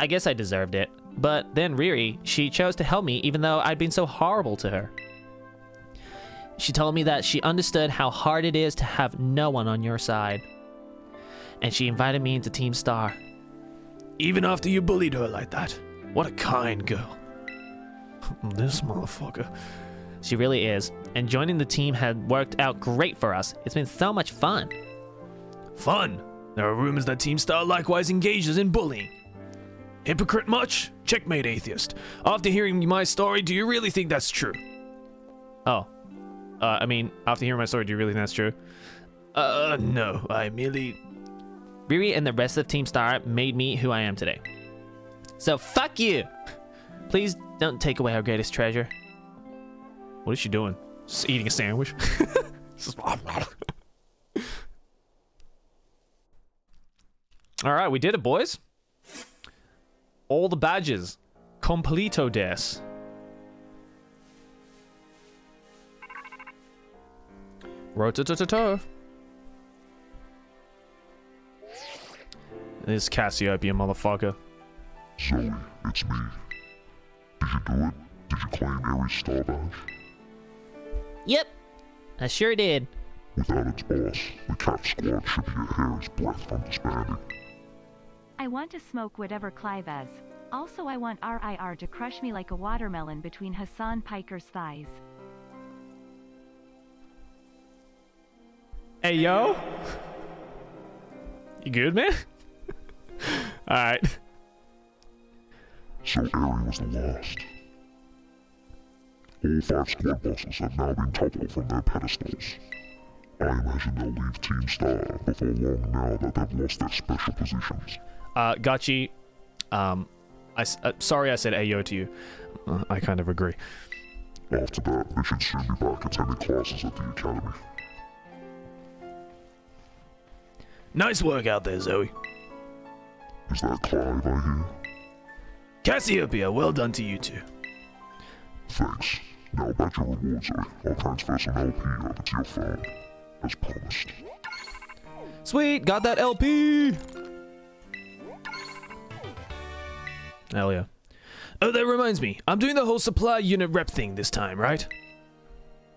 I guess I deserved it, but then Riri, she chose to help me even though I'd been so horrible to her. She told me that she understood how hard it is to have no one on your side. And she invited me into Team Star. Even after you bullied her like that. What a kind girl. this motherfucker. She really is. And joining the team had worked out great for us. It's been so much fun. Fun. There are rumors that Team Star likewise engages in bullying. Hypocrite much? Checkmate, atheist. After hearing my story, do you really think that's true? Oh. Uh, I mean, after hearing my story, do you really think that's true? Uh, no. I merely. Riri and the rest of Team Star made me who I am today. So fuck you! Please don't take away our greatest treasure. What is she doing? Just eating a sandwich? All right, we did it, boys. All the badges. Completo des. Rototototoo. This Cassiopeia motherfucker. Zoe, it's me. Did you do it? Did you claim Ares Star Badge? Yep, I sure did. Without its boss, the Caph Squad should be a hair's breadth from disbanding. I want to smoke whatever Clive has. Also I want RIR to crush me like a watermelon between Hasan Piker's thighs. Hey, yo. You good, man? Alright. So Eri was the last. All five squad bosses have now been toppled from their pedestals. I imagine they'll leave Team Star before long now that they've lost their special positions. Uh, Gachi, um, I, s- uh, sorry I said Ayo to you. Uh, I kind of agree. After that, they should soon be back attending classes at the academy. Nice work out there, Zoe. Is that Clive I hear? Cassiopeia, well done to you two. Thanks. Now about your reward, Zoe. I'll transfer some LP over to your phone. As promised. Sweet, got that LP. Hell yeah. Oh, that reminds me. I'm doing the whole supply unit rep thing this time, right?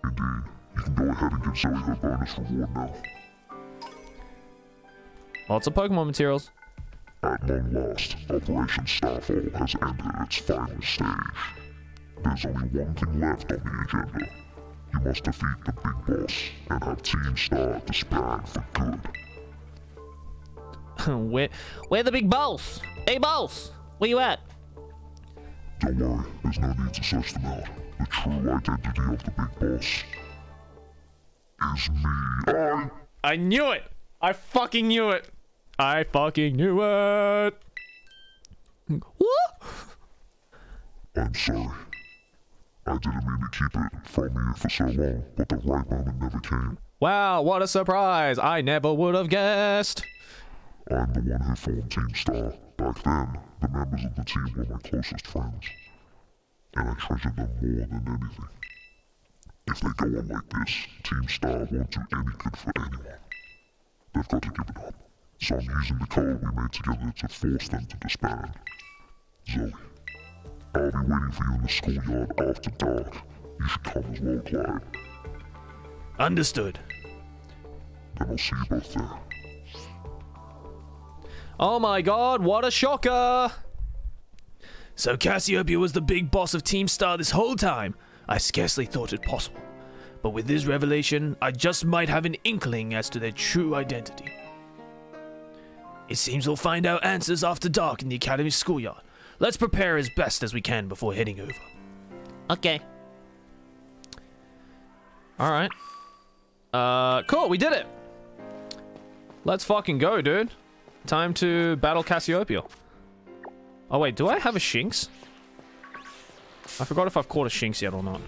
Indeed. You can go ahead and give Zoe her bonus reward now. Lots of Pokemon materials. At long last, Operation Starfall has entered its final stage. There's only one thing left on the agenda. You must defeat the big boss and have Team Star disband for good. where, where the big boss? Hey, boss, where you at? Don't worry, there's no need to search them out. The true identity of the big boss is me. I I knew it! I fucking knew it! I fucking knew it! What? I'm sorry. I didn't mean to keep it from you for so long, but the right moment never came. Wow, what a surprise! I never would have guessed! I'm the one who formed Team Star. Back then, the members of the team were my closest friends. And I treasured them more than anything. If they go on like this, Team Star won't do any good for anyone. They've got to give it up. So I'm using the code we made together to force them to disband. Zoe, I'll be waiting for you in the schoolyard after dark. You should come as well, Clive. Understood. Then I'll see you both there. Oh my god, what a shocker! So Cassiopeia was the big boss of Team Star this whole time. I scarcely thought it possible. But with this revelation, I just might have an inkling as to their true identity. It seems we'll find out answers after dark in the Academy schoolyard. Let's prepare as best as we can before heading over. Okay. Alright. Uh, cool, we did it! Let's fucking go, dude. Time to battle Cassiopeia. Oh wait, do I have a Shinx? I forgot if I've caught a Shinx yet or not.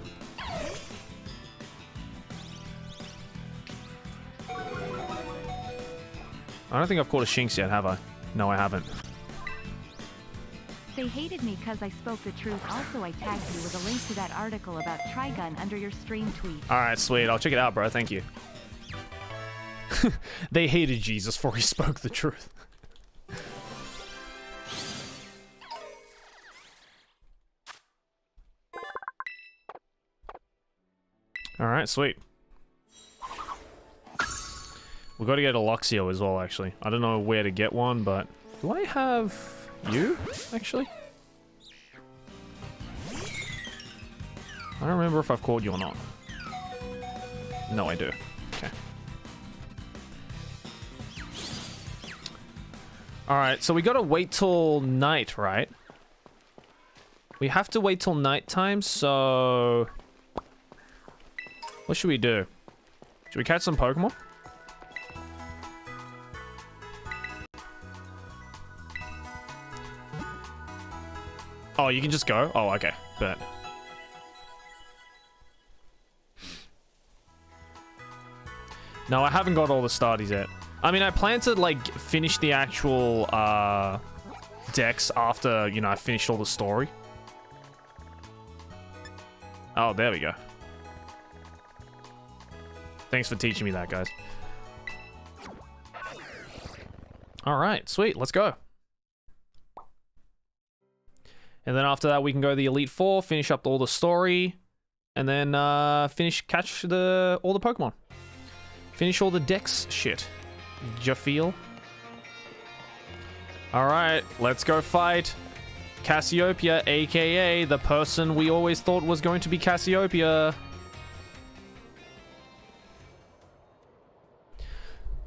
I don't think I've caught a Shinx yet, have I? No, I haven't. They hated me cause I spoke the truth. Also, I tagged you with a link to that article about Trigun under your stream tweet. Alright, sweet. I'll check it out, bro. Thank you. they hated Jesus for he spoke the truth. Alright, sweet. We've got to get a Luxio as well, actually. I don't know where to get one, but... Do I have you, actually? I don't remember if I've called you or not. No, I do. Okay. Alright, so we gotta wait till night, right? We have to wait till nighttime, so... What should we do? Should we catch some Pokemon? Oh, you can just go? Oh, okay. But. No, I haven't got all the starties yet. I mean, I plan to, like, finish the actual, uh, Dex after, you know, I finished all the story. Oh, there we go. Thanks for teaching me that, guys. All right, sweet. Let's go. And then after that, we can go the Elite Four, finish up all the story, and then uh, finish catch the all the Pokemon. Finish all the Dex shit. Ya feel? All right, let's go fight Cassiopeia, aka the person we always thought was going to be Cassiopeia.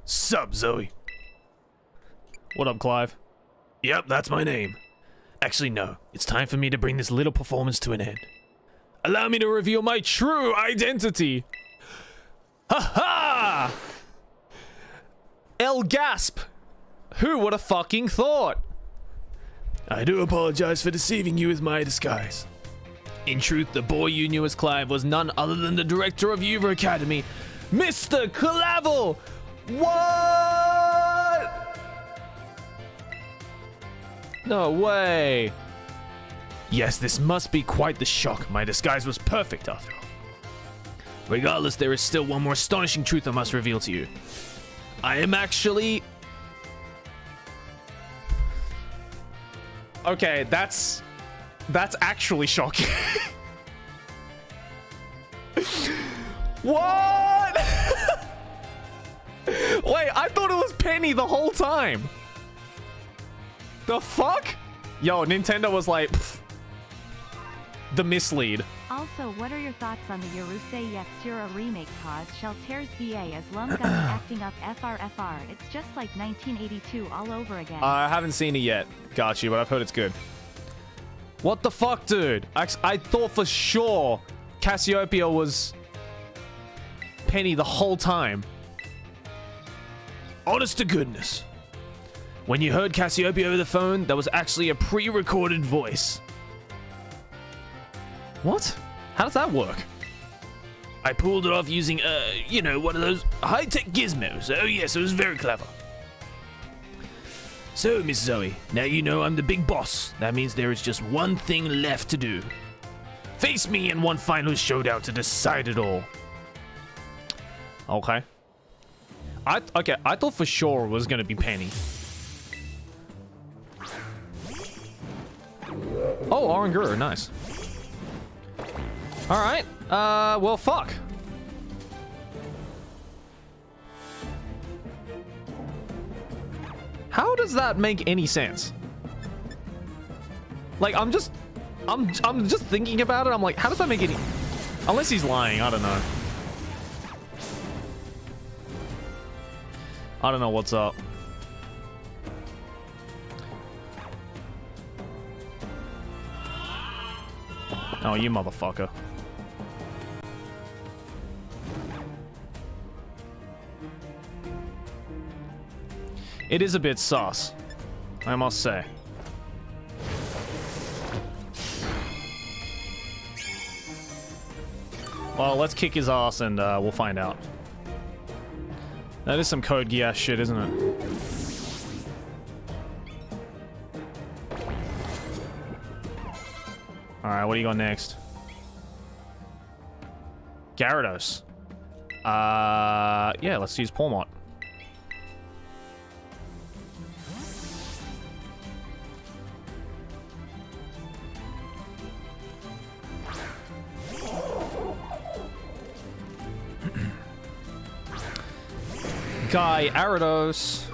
Sup, Zoe? What up, Clive? Yep, that's my name. Actually, no. It's time for me to bring this little performance to an end. Allow me to reveal my true identity. Ha ha! El Gasp! Who would have fucking thought? I do apologize for deceiving you with my disguise. In truth, the boy you knew as Clive was none other than the director of Uva Academy, Mr. Clavell! What? No way. Yes, this must be quite the shock. My disguise was perfect after all. Regardless, there is still one more astonishing truth I must reveal to you. I am actually... Okay, that's... That's actually shocking. what? Wait, I thought it was Penny the whole time. The fuck? Yo, Nintendo was like... pff, the mislead. Also, what are your thoughts on the Urusei Yatsura remake cause Shall Tears BA as Lumgun acting up FRFR? It's just like 1982 all over again. I haven't seen it yet. Got you, but I've heard it's good. What the fuck, dude? I, I thought for sure Cassiopeia was Penny the whole time. Honest to goodness. When you heard Cassiopeia over the phone, that was actually a pre-recorded voice. What? How does that work? I pulled it off using, uh, you know, one of those high-tech gizmos. Oh yes, it was very clever. So, Miss Zoe, now you know I'm the big boss. That means there is just one thing left to do. Face me in one final showdown to decide it all. Okay. I okay, I thought for sure it was gonna be Penny. Oh, Oranguru, nice. Alright. Uh well fuck. How does that make any sense? Like, I'm just... I'm, I'm just thinking about it. I'm like, how does that make any... Unless he's lying. I don't know. I don't know what's up. Oh, you motherfucker. It is a bit sus, I must say. Well, let's kick his ass and uh, we'll find out. That is some Code Geass shit, isn't it? Alright, what do you got next? Gyarados. Uh, yeah, let's use Pawmot. Guy Arados.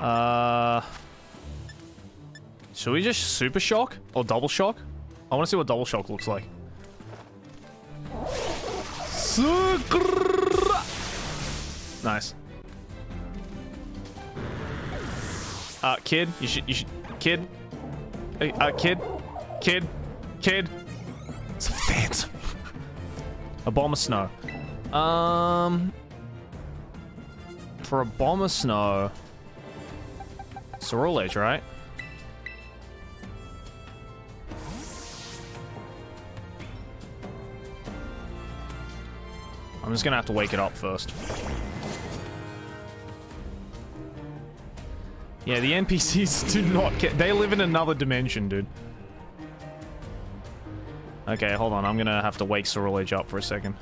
Uh, should we just super shock or double shock? I want to see what double shock looks like. Nice. Uh, kid, you should, you should, kid, uh, kid, kid, kid. It's a phantom. A bomb of snow. Um, for a bomb of snow, Ceruledge, right? I'm just gonna have to wake it up first. Yeah, the NPCs do not get- they live in another dimension, dude. Okay, hold on, I'm gonna have to wake Sorul up for a second.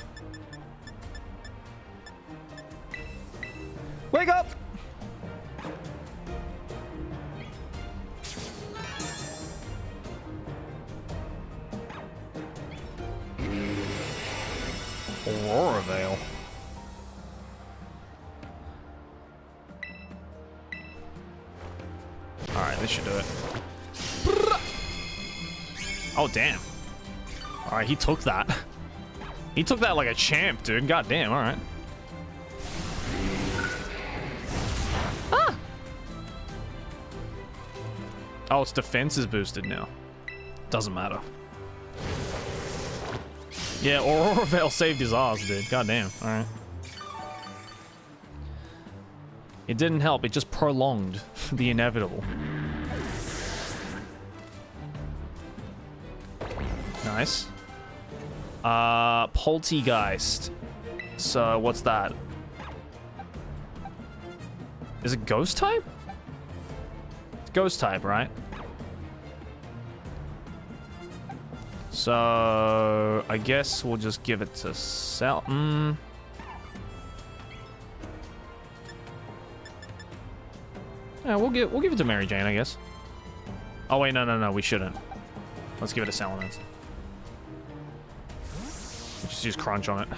Wake up! Aurora Veil. Alright, this should do it. Oh, damn. Alright, he took that. He took that like a champ, dude. God damn, alright. Ah! Oh, its defense is boosted now. Doesn't matter. Yeah, Veil saved his ass, dude. God damn. Alright. It didn't help, it just prolonged the inevitable. Nice. Uh, Polteageist. So, what's that? Is it ghost type? It's ghost type, right? So, I guess we'll just give it to Sel- mm. Yeah, we'll give we'll give it to Mary Jane, I guess. Oh wait, no, no, no, we shouldn't. Let's give it to Salamence. Just use crunch on it.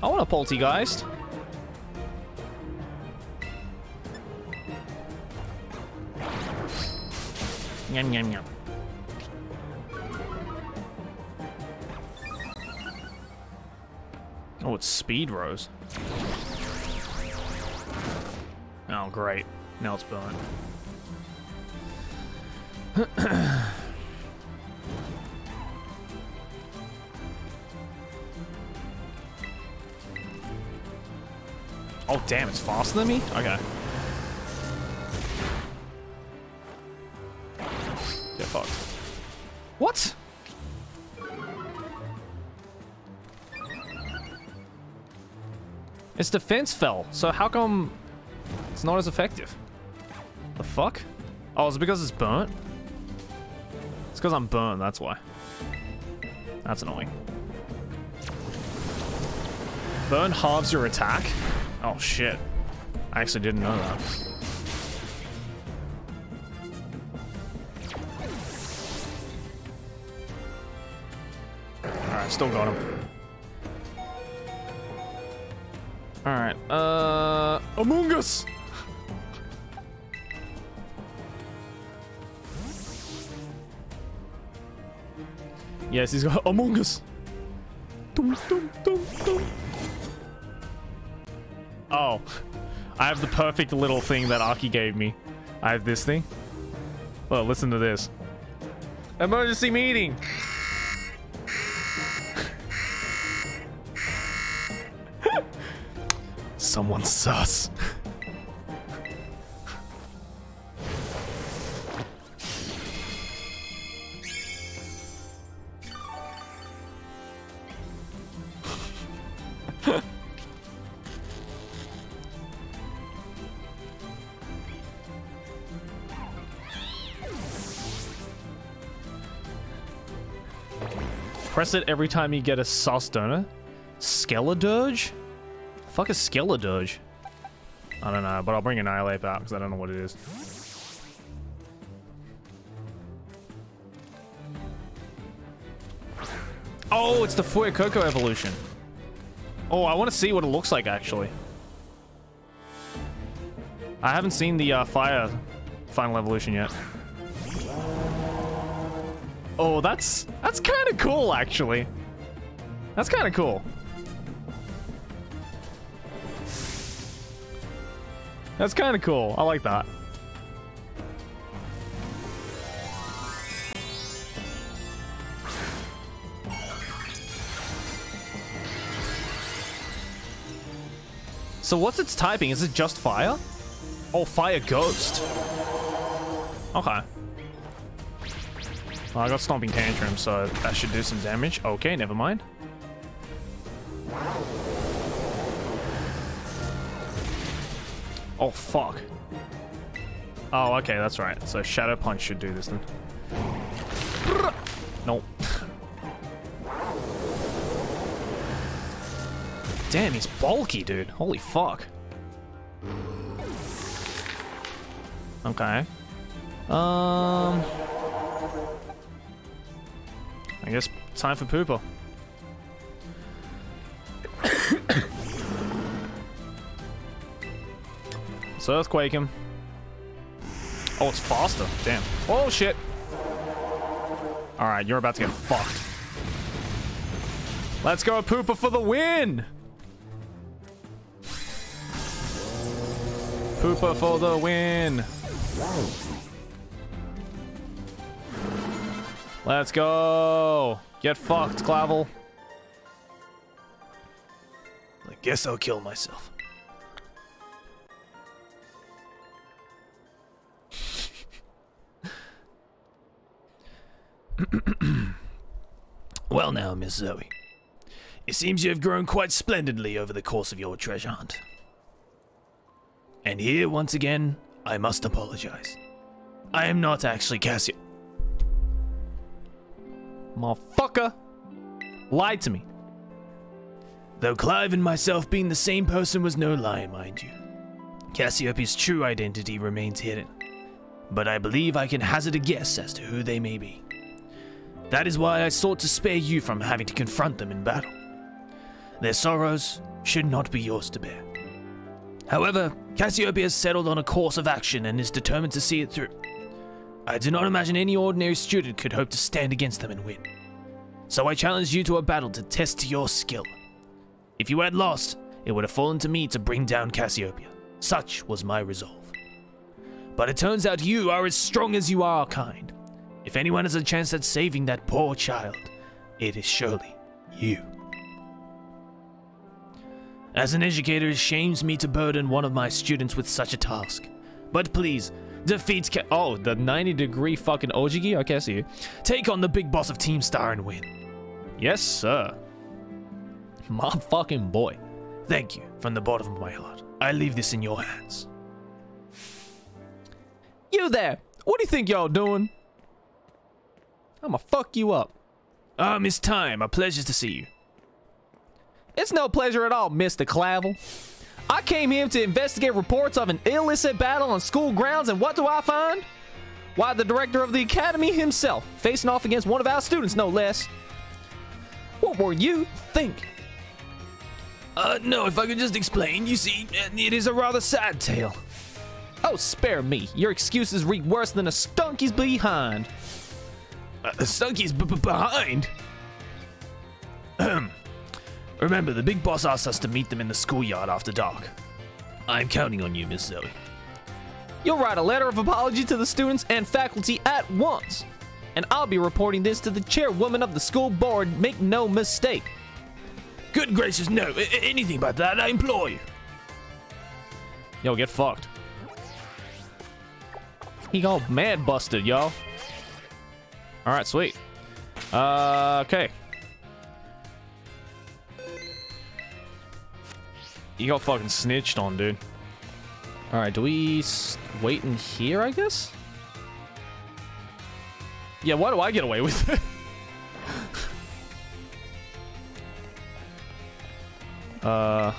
I want a Polteageist. Yum yum yum. Oh, it's Speed Rose. Oh, great. Now it's burnt. oh, damn, it's faster than me? Okay. Get fucked. What? Its defense fell, so how come it's not as effective? The fuck? Oh, is it because it's burnt? It's because I'm burnt, that's why. That's annoying. Burn halves your attack? Oh shit. I actually didn't know that. Alright, still got him. Alright, uh... Among Us! yes, he's got Among Us! Oh, I have the perfect little thing that Aki gave me. I have this thing. Well, listen to this. Emergency meeting. Someone sus. Press it every time you get a sus donor. Skeledirge? Fuck is Skeledirge? I don't know, but I'll bring Annihilape out because I don't know what it is. Oh, it's the Fuecoco evolution. Oh, I want to see what it looks like, actually. I haven't seen the uh, fire final evolution yet. Oh, that's that's kind of cool, actually. That's kind of cool. That's kind of cool. I like that. So what's its typing? Is it just fire? Oh, fire ghost. Okay. I got Stomping Tantrum, so that should do some damage. Okay, never mind. Oh, fuck. Oh, okay, that's right. So Shadow Punch should do this then. Nope. Damn, he's bulky, dude. Holy fuck. Okay. Um... I guess time for Pooper. Let's Earthquake him. Oh, it's faster. Damn. Oh, shit. Alright, you're about to get fucked. Let's go, Pooper, for the win! Pooper for the win! Let's go! Get fucked, Clavell. I guess I'll kill myself. well now, Miss Zoe. It seems you have grown quite splendidly over the course of your treasure hunt. And here, once again, I must apologize. I am not actually Cassio. Motherfucker! Lied to me. Though Clive and myself being the same person was no lie, mind you. Cassiopeia's true identity remains hidden, but I believe I can hazard a guess as to who they may be. That is why I sought to spare you from having to confront them in battle. Their sorrows should not be yours to bear. However, Cassiopeia has settled on a course of action and is determined to see it through. I do not imagine any ordinary student could hope to stand against them and win. So I challenge you to a battle to test your skill. If you had lost, it would have fallen to me to bring down Cassiopeia. Such was my resolve. But it turns out you are as strong as you are kind. If anyone has a chance at saving that poor child, it is surely you. As an educator, it shames me to burden one of my students with such a task. But please, defeat Ca- Oh, the 90 degree fucking Ojigi? Okay, I see you. Take on the big boss of Team Star and win. Yes, sir. My fucking boy. Thank you from the bottom of my heart. I leave this in your hands. You there! What do you think y'all doing? I'ma fuck you up. Ah, Miss Tyme, a pleasure to see you. It's no pleasure at all, Mr. Clavell. I came here to investigate reports of an illicit battle on school grounds, and what do I find? Why, the director of the academy himself, facing off against one of our students, no less. What were you think? Uh, no, if I could just explain, you see, it is a rather sad tale. Oh, spare me. Your excuses read worse than a stunky's behind. Uh, a stunky's behind? Ahem. Remember, the big boss asked us to meet them in the schoolyard after dark. I'm counting on you, Miss Zoe. You'll write a letter of apology to the students and faculty at once. And I'll be reporting this to the chairwoman of the school board. Make no mistake. Good gracious, no. A- anything but that, I implore you. Yo, get fucked. He got mad busted, y'all. Alright, sweet. Uh, okay. You got fucking snitched on, dude. Alright, do we wait in here, I guess? Yeah, why do I get away with it? uh...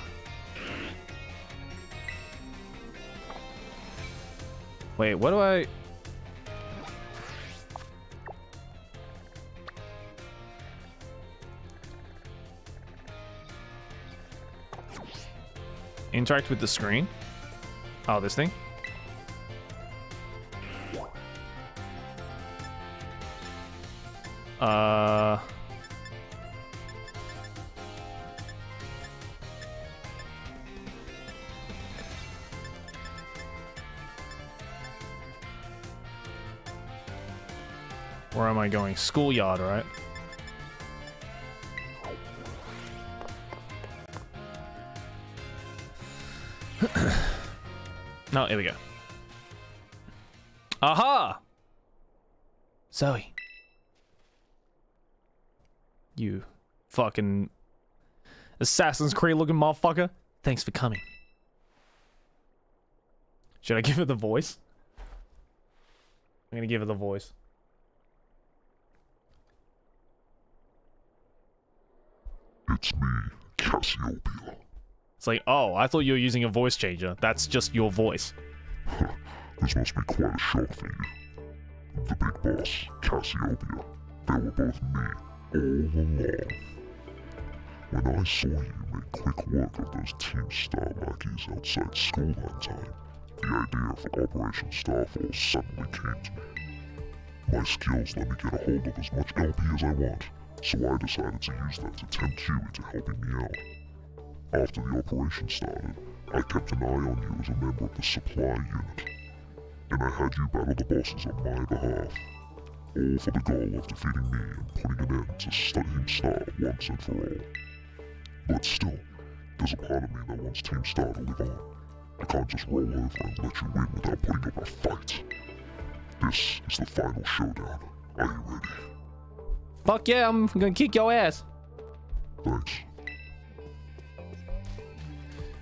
Wait, what do I... Interact with the screen? Oh, this thing? Uh... Where am I going? Schoolyard, right? No, here we go. Aha! Zoe. You fucking Assassin's Creed looking motherfucker. Thanks for coming. Should I give her the voice? I'm gonna give her the voice. It's me, Cassiopeia. It's like, oh, I thought you were using a voice changer. That's just your voice. This must be quite a shock for you. The big boss, Cassiopeia, they were both me all along. When I saw you make quick work of those Team Star lackeys outside school that time, the idea for Operation Starfall suddenly came to me. My skills let me get a hold of as much LP as I want, so I decided to use that to tempt you into helping me out. After the operation started, I kept an eye on you as a member of the supply unit, and I had you battle the bosses on my behalf, all for the goal of defeating me and putting an end to Team Star once and for all. But still, there's a part of me that wants Team Star to live on. I can't just roll over and let you win without putting up a fight. This is the final showdown. Are you ready? Fuck yeah, I'm gonna kick your ass. Thanks.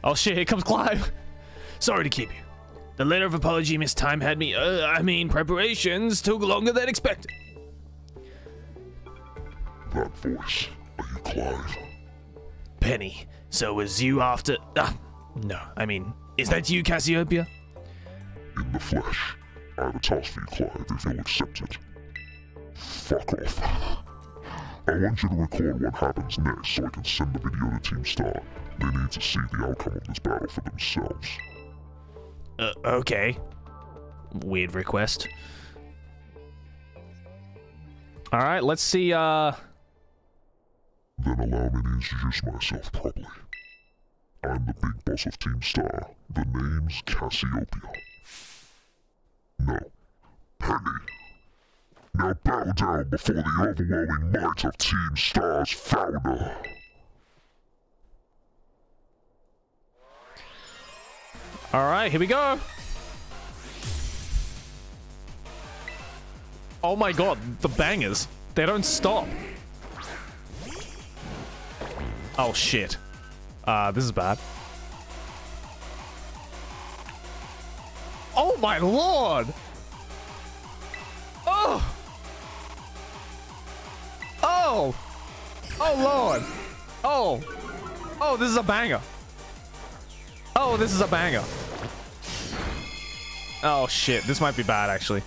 Oh shit, here comes Clive. Sorry to keep you. The letter of apology Miss Tyme had me, uh, I mean, preparations took longer than expected. That voice. Are you Clive? Penny, so was you after. Ah, no, I mean, is that you, Cassiopeia? In the flesh. I have a task for you, Clive, if you'll accept it. Fuck off. I want you to record what happens next so I can send the video to Team Star. They need to see the outcome of this battle for themselves. Uh, okay. Weird request. Alright, let's see, uh. Then allow me to introduce myself properly. I'm the big boss of Team Star. The name's Cassiopeia. No, Penny. Now bow down before the overwhelming might of Team Star's founder. Alright, here we go. Oh my god, the bangers. They don't stop. Oh shit. Uh, this is bad. Oh my lord! Oh! Oh! Oh lord! Oh! Oh, this is a banger. Oh, this is a banger. Oh shit, this might be bad actually.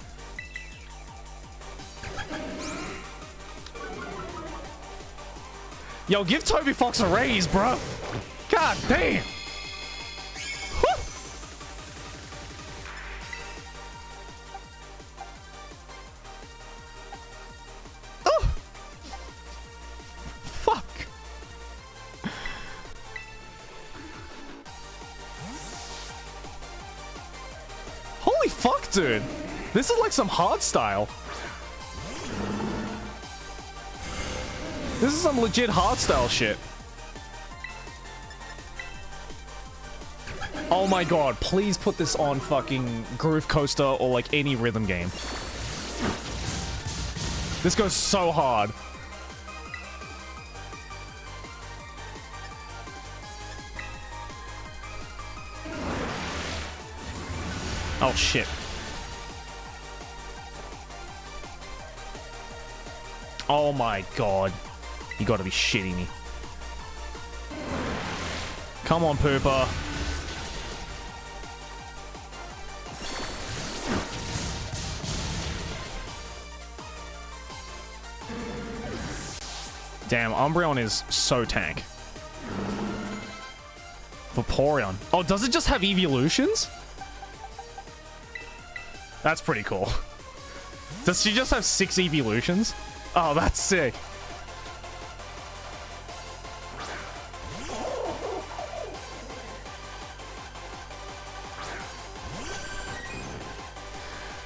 Yo, give Toby Fox a raise, bro. God damn. Dude? This is like some hard style. This is some legit hard style shit. Oh my god, please put this on fucking Groove Coaster or like any rhythm game. This goes so hard. Oh shit. Oh my god. You gotta be shitting me. Come on, Pooper. Damn, Umbreon is so tank. Vaporeon. Oh, does it just have evolutions? That's pretty cool. Does she just have six evolutions? Oh, that's sick.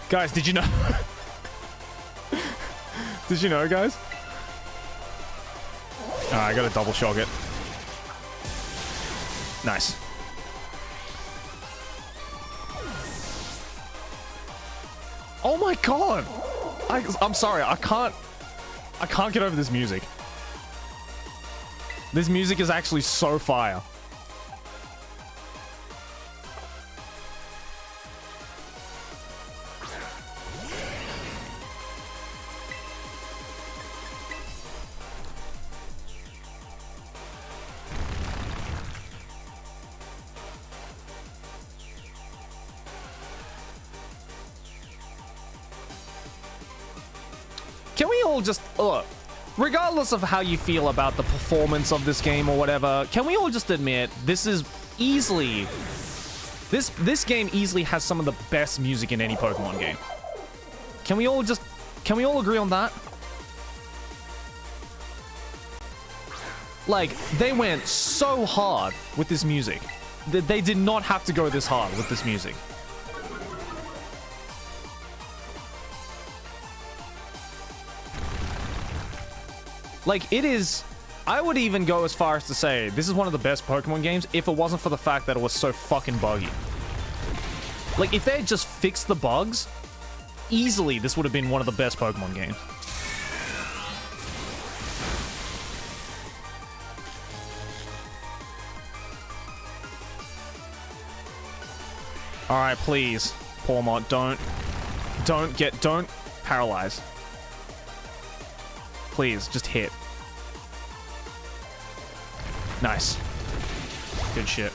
Guys, did you know? did you know, guys? Alright, I gotta double shock it. Nice. Oh my god! I, I'm sorry, I can't... I can't get over this music. This music is actually so fire. Look? Regardless of how you feel about the performance of this game or whatever, can we all just admit this is easily this this game easily has some of the best music in any Pokemon game. Can we all just can we all agree on that? Like they went so hard with this music. They did not have to go this hard with this music. Like, it is... I would even go as far as to say this is one of the best Pokemon games if it wasn't for the fact that it was so fucking buggy. Like, if they had just fixed the bugs, easily this would have been one of the best Pokemon games. Alright, please, Pawmot, don't... Don't get... Don't paralyze. Please, just hit. Nice. Good shit.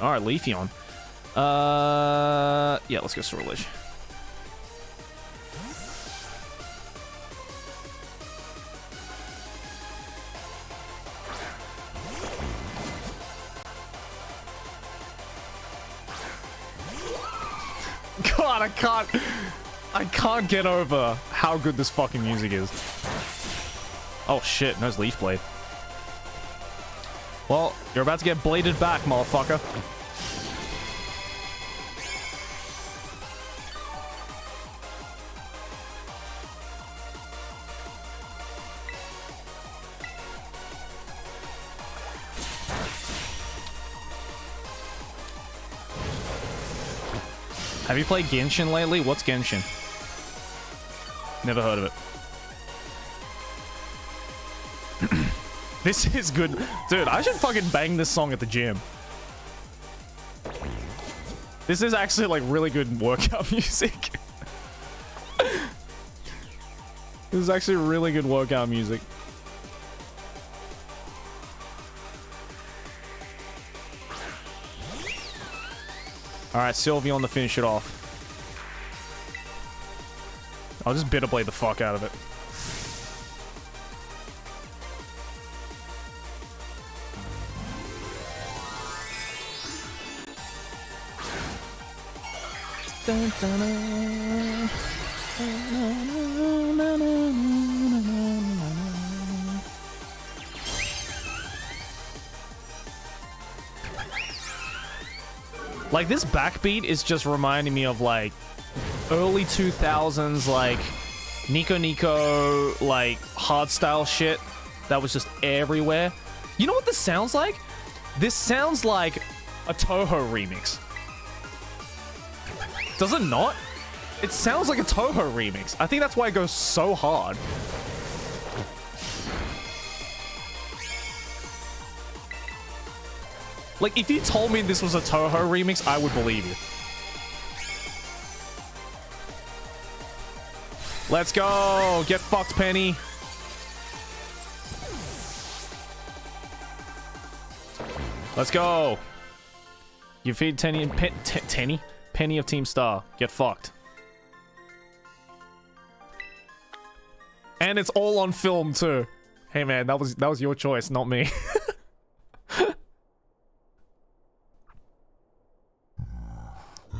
Alright, Leafeon. Uh, yeah, let's go Ceruledge. God, I can't... I can't get over how good this fucking music is. Oh shit, no Leaf Blade. Well, you're about to get bladed back, motherfucker. Have you played Genshin lately? What's Genshin? Never heard of it. this is good. Dude, I should fucking bang this song at the gym. This is actually like really good workout music. this is actually really good workout music. All right, Sylveon to finish it off. I'll just bitter blade the fuck out of it. Dun, dun, dun. Like this backbeat is just reminding me of like early 2000s like Nico Nico like hardstyle shit that was just everywhere. You know what this sounds like? This sounds like a Touhou remix. Does it not? It sounds like a Touhou remix. I think that's why it goes so hard. Like, if you told me this was a Touhou remix, I would believe you. Let's go! Get fucked, Penny! Let's go! You feed Tenny, Pe T Tenny? Penny of Team Star. Get fucked. And it's all on film too. Hey man, that was that was your choice, not me.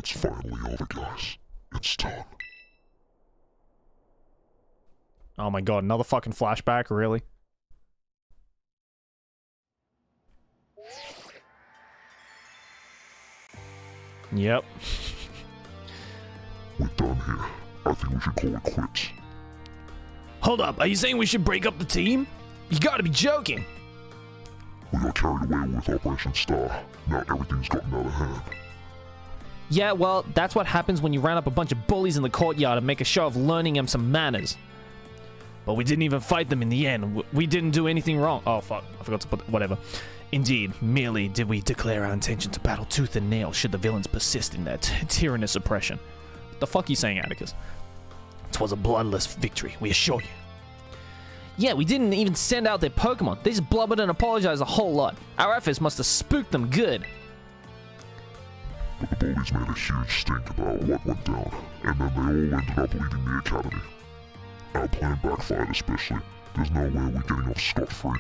It's finally over, guys. It's done. oh my god, another fucking flashback, really? Yep. We're done here. I think we should call it quits. Hold up, are you saying we should break up the team? You gotta be joking. We got carried away with Operation Star. Now everything's gotten out of hand. Yeah, well, that's what happens when you round up a bunch of bullies in the courtyard and make a show of learning them some manners. But we didn't even fight them in the end. We didn't do anything wrong. Oh, fuck. I forgot to put... Whatever. Indeed, merely did we declare our intention to battle tooth and nail should the villains persist in their tyrannous oppression. The fuck are you saying, Atticus? Twas a bloodless victory, we assure you. Yeah, we didn't even send out their Pokemon. They just blubbered and apologized a whole lot. Our efforts must have spooked them good. But the bullies made a huge stink about what went down, and then they all ended up leaving the academy. Our plan backfired especially. There's no way we're getting off scot-free.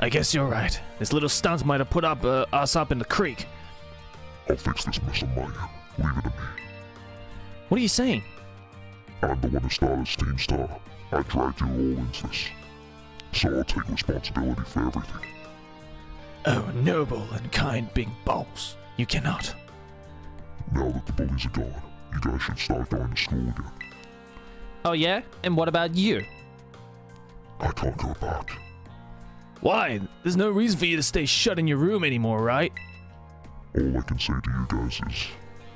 I guess you're right. This little stunt might have put up uh, us up in the creek. I'll fix this mess on my end. Leave it to me. What are you saying? I'm the one who started Team Star. I dragged you all into this. So I'll take responsibility for everything. Oh, noble and kind big balls. You cannot. Now that the bullies are gone, you guys should start going to school again. Oh, yeah? And what about you? I can't go back. Why? There's no reason for you to stay shut in your room anymore, right? All I can say to you guys is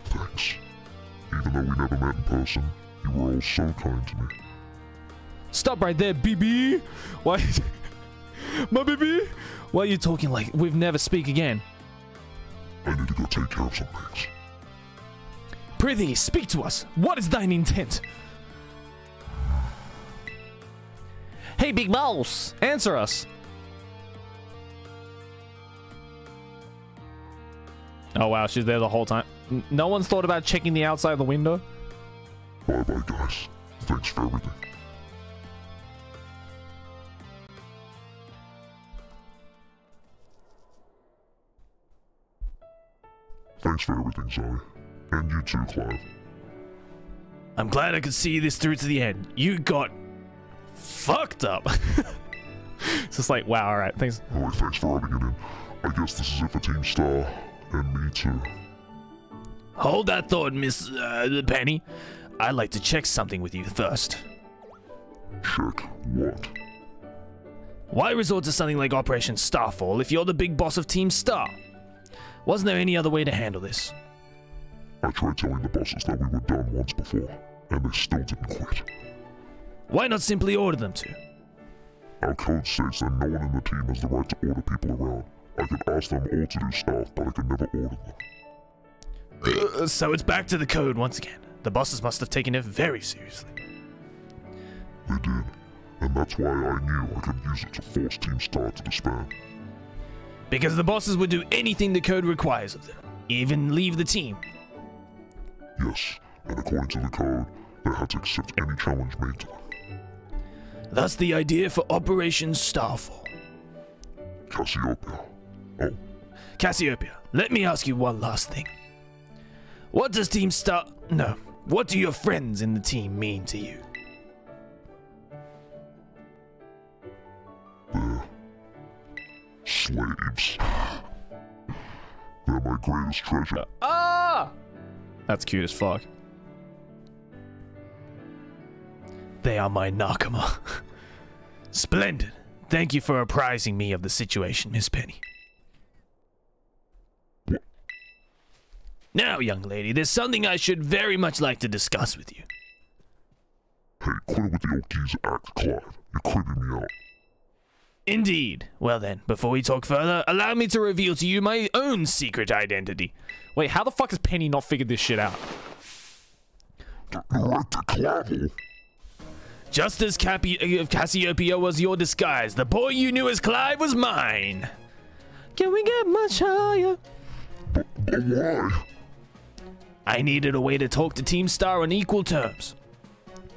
thanks. Even though we never met in person, you were all so kind to me. Stop right there, BB! Why? My BB? Why are you talking like we've never speak again? I need to go take care of some things. Prithee, speak to us. What is thine intent? Hey, Big Mouse, Answer us! Oh wow, she's there the whole time. No one's thought about checking the outside of the window? Bye bye, guys. Thanks for everything. Thanks for everything, Zoe. And you too, Clive. I'm glad I could see this through to the end. You got fucked up. it's just like, wow, alright, thanks. Alright, thanks for rubbing it in. I guess this is it for Team Star. And me too. Hold that thought, Miss uh, Penny. I'd like to check something with you first. Check what? Why resort to something like Operation Starfall if you're the big boss of Team Star? Wasn't there any other way to handle this? I tried telling the bosses that we were done once before, and they still didn't quit. Why not simply order them to? Our code states that no one in the team has the right to order people around. I could ask them all to do stuff, but I could never order them. Uh, so it's back to the code once again. The bosses must have taken it very seriously. They did, and that's why I knew I could use it to force Team Star to disband. Because the bosses would do anything the code requires of them, even leave the team. Yes, and according to the code, they had to accept any challenge made to them. That's the idea for Operation Starfall. Cassiopeia. Oh, Cassiopeia, let me ask you one last thing. What does Team Star... No, what do your friends in the team mean to you? they're slaves. They're my greatest treasure. Ah! That's cute as fuck. They are my Nakama. Splendid. Thank you for apprising me of the situation, Miss Penny. Now, young lady, there's something I should very much like to discuss with you. Hey, quit with the Okies act, Clive. You're creeping me out. Indeed. Well then, before we talk further, allow me to reveal to you my own secret identity. Wait, how the fuck has Penny not figured this shit out? I want to Clavell. Just as uh, Cassiopeia was your disguise, the boy you knew as Clive was mine. Can we get much higher? Why? I needed a way to talk to Team Star on equal terms.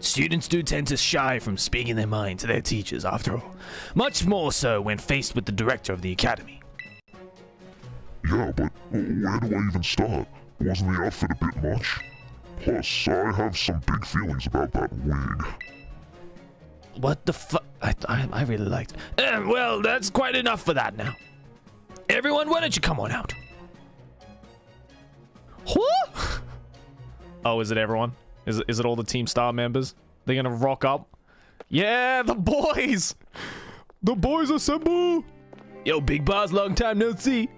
Students do tend to shy from speaking their mind to their teachers, after all. Much more so when faced with the director of the academy. Yeah, but where do I even start? Wasn't the outfit a bit much? Plus, I have some big feelings about that wig. What the fu- I, I, I really liked it. Eh, well, that's quite enough for that now. Everyone, why don't you come on out? What? Oh, is it everyone? Is it, is it all the Team Star members? They're gonna rock up? Yeah, the boys! The boys assemble! Yo, Big Boss, long time no see.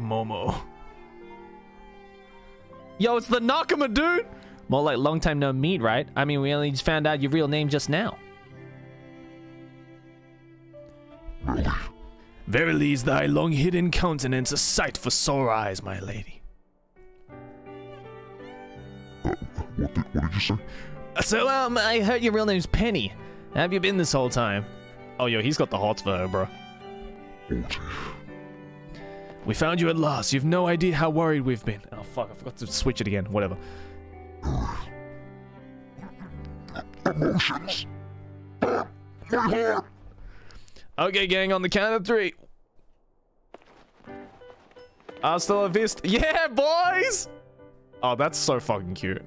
Momo. Yo, it's the Nakama, dude! More like long time no meet, right? I mean, we only just found out your real name just now. Verily is thy long hidden countenance a sight for sore eyes, my lady. What, did, what did you say? So, um, I heard your real name's Penny. Have you been this whole time? Oh, yo, he's got the hots for her, bro. We found you at last. You've no idea how worried we've been. Oh, fuck, I forgot to switch it again. Whatever. Emotions. My heart. Okay, gang, on the count of three. Hasta la vista. Yeah, boys! Oh, that's so fucking cute.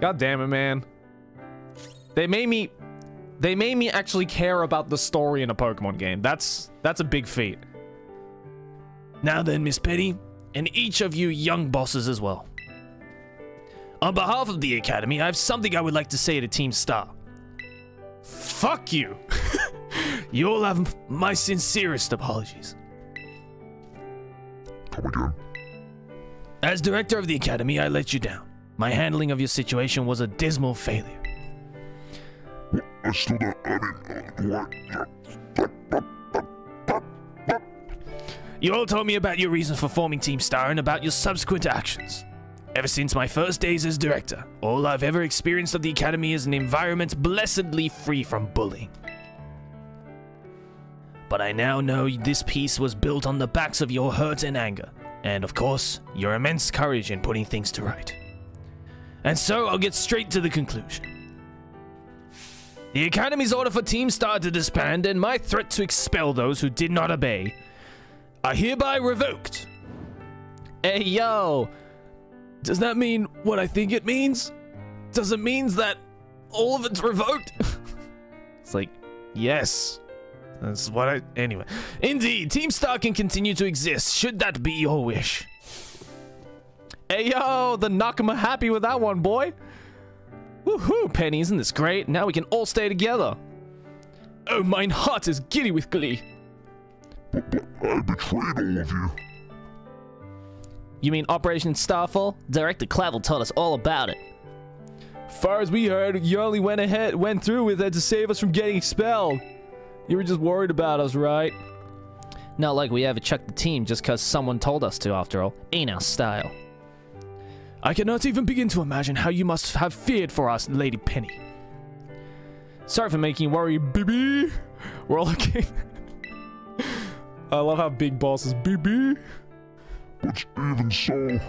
God damn it, man. They made me... They made me actually care about the story in a Pokemon game. That's that's a big feat. Now then, Miss Penny, and each of you young bosses as well. On behalf of the Academy, I have something I would like to say to Team Star. Fuck you! You all have my sincerest apologies. Come again? As director of the Academy, I let you down. My handling of your situation was a dismal failure. I still don't. I mean, uh. You all told me about your reasons for forming Team Star and about your subsequent actions. Ever since my first days as director, all I've ever experienced of the Academy is an environment blessedly free from bullying. But I now know this piece was built on the backs of your hurt and anger, and of course, your immense courage in putting things to right. And so I'll get straight to the conclusion. The Academy's order for Team Star to disband and my threat to expel those who did not obey are hereby revoked. Hey, yo! Does that mean what I think it means? Does it mean that all of it's revoked? It's like, yes. That's what I. Anyway. Indeed, Team Star can continue to exist, should that be your wish. Hey, yo! The Nakama happy with that one, boy! Woohoo, Penny, isn't this great? Now we can all stay together. Oh, mine heart is giddy with glee. But, but I betrayed all of you. You mean Operation Starfall? Director Clavell told us all about it. Far as we heard, you only went ahead, went through with it to save us from getting expelled. You were just worried about us, right? Not like we ever chucked the team just cause someone told us to, after all. Ain't our style. I cannot even begin to imagine how you must have feared for us, Lady Penny. Sorry for making you worry, BB. We're all okay. I love how Big Boss is BB. But even so,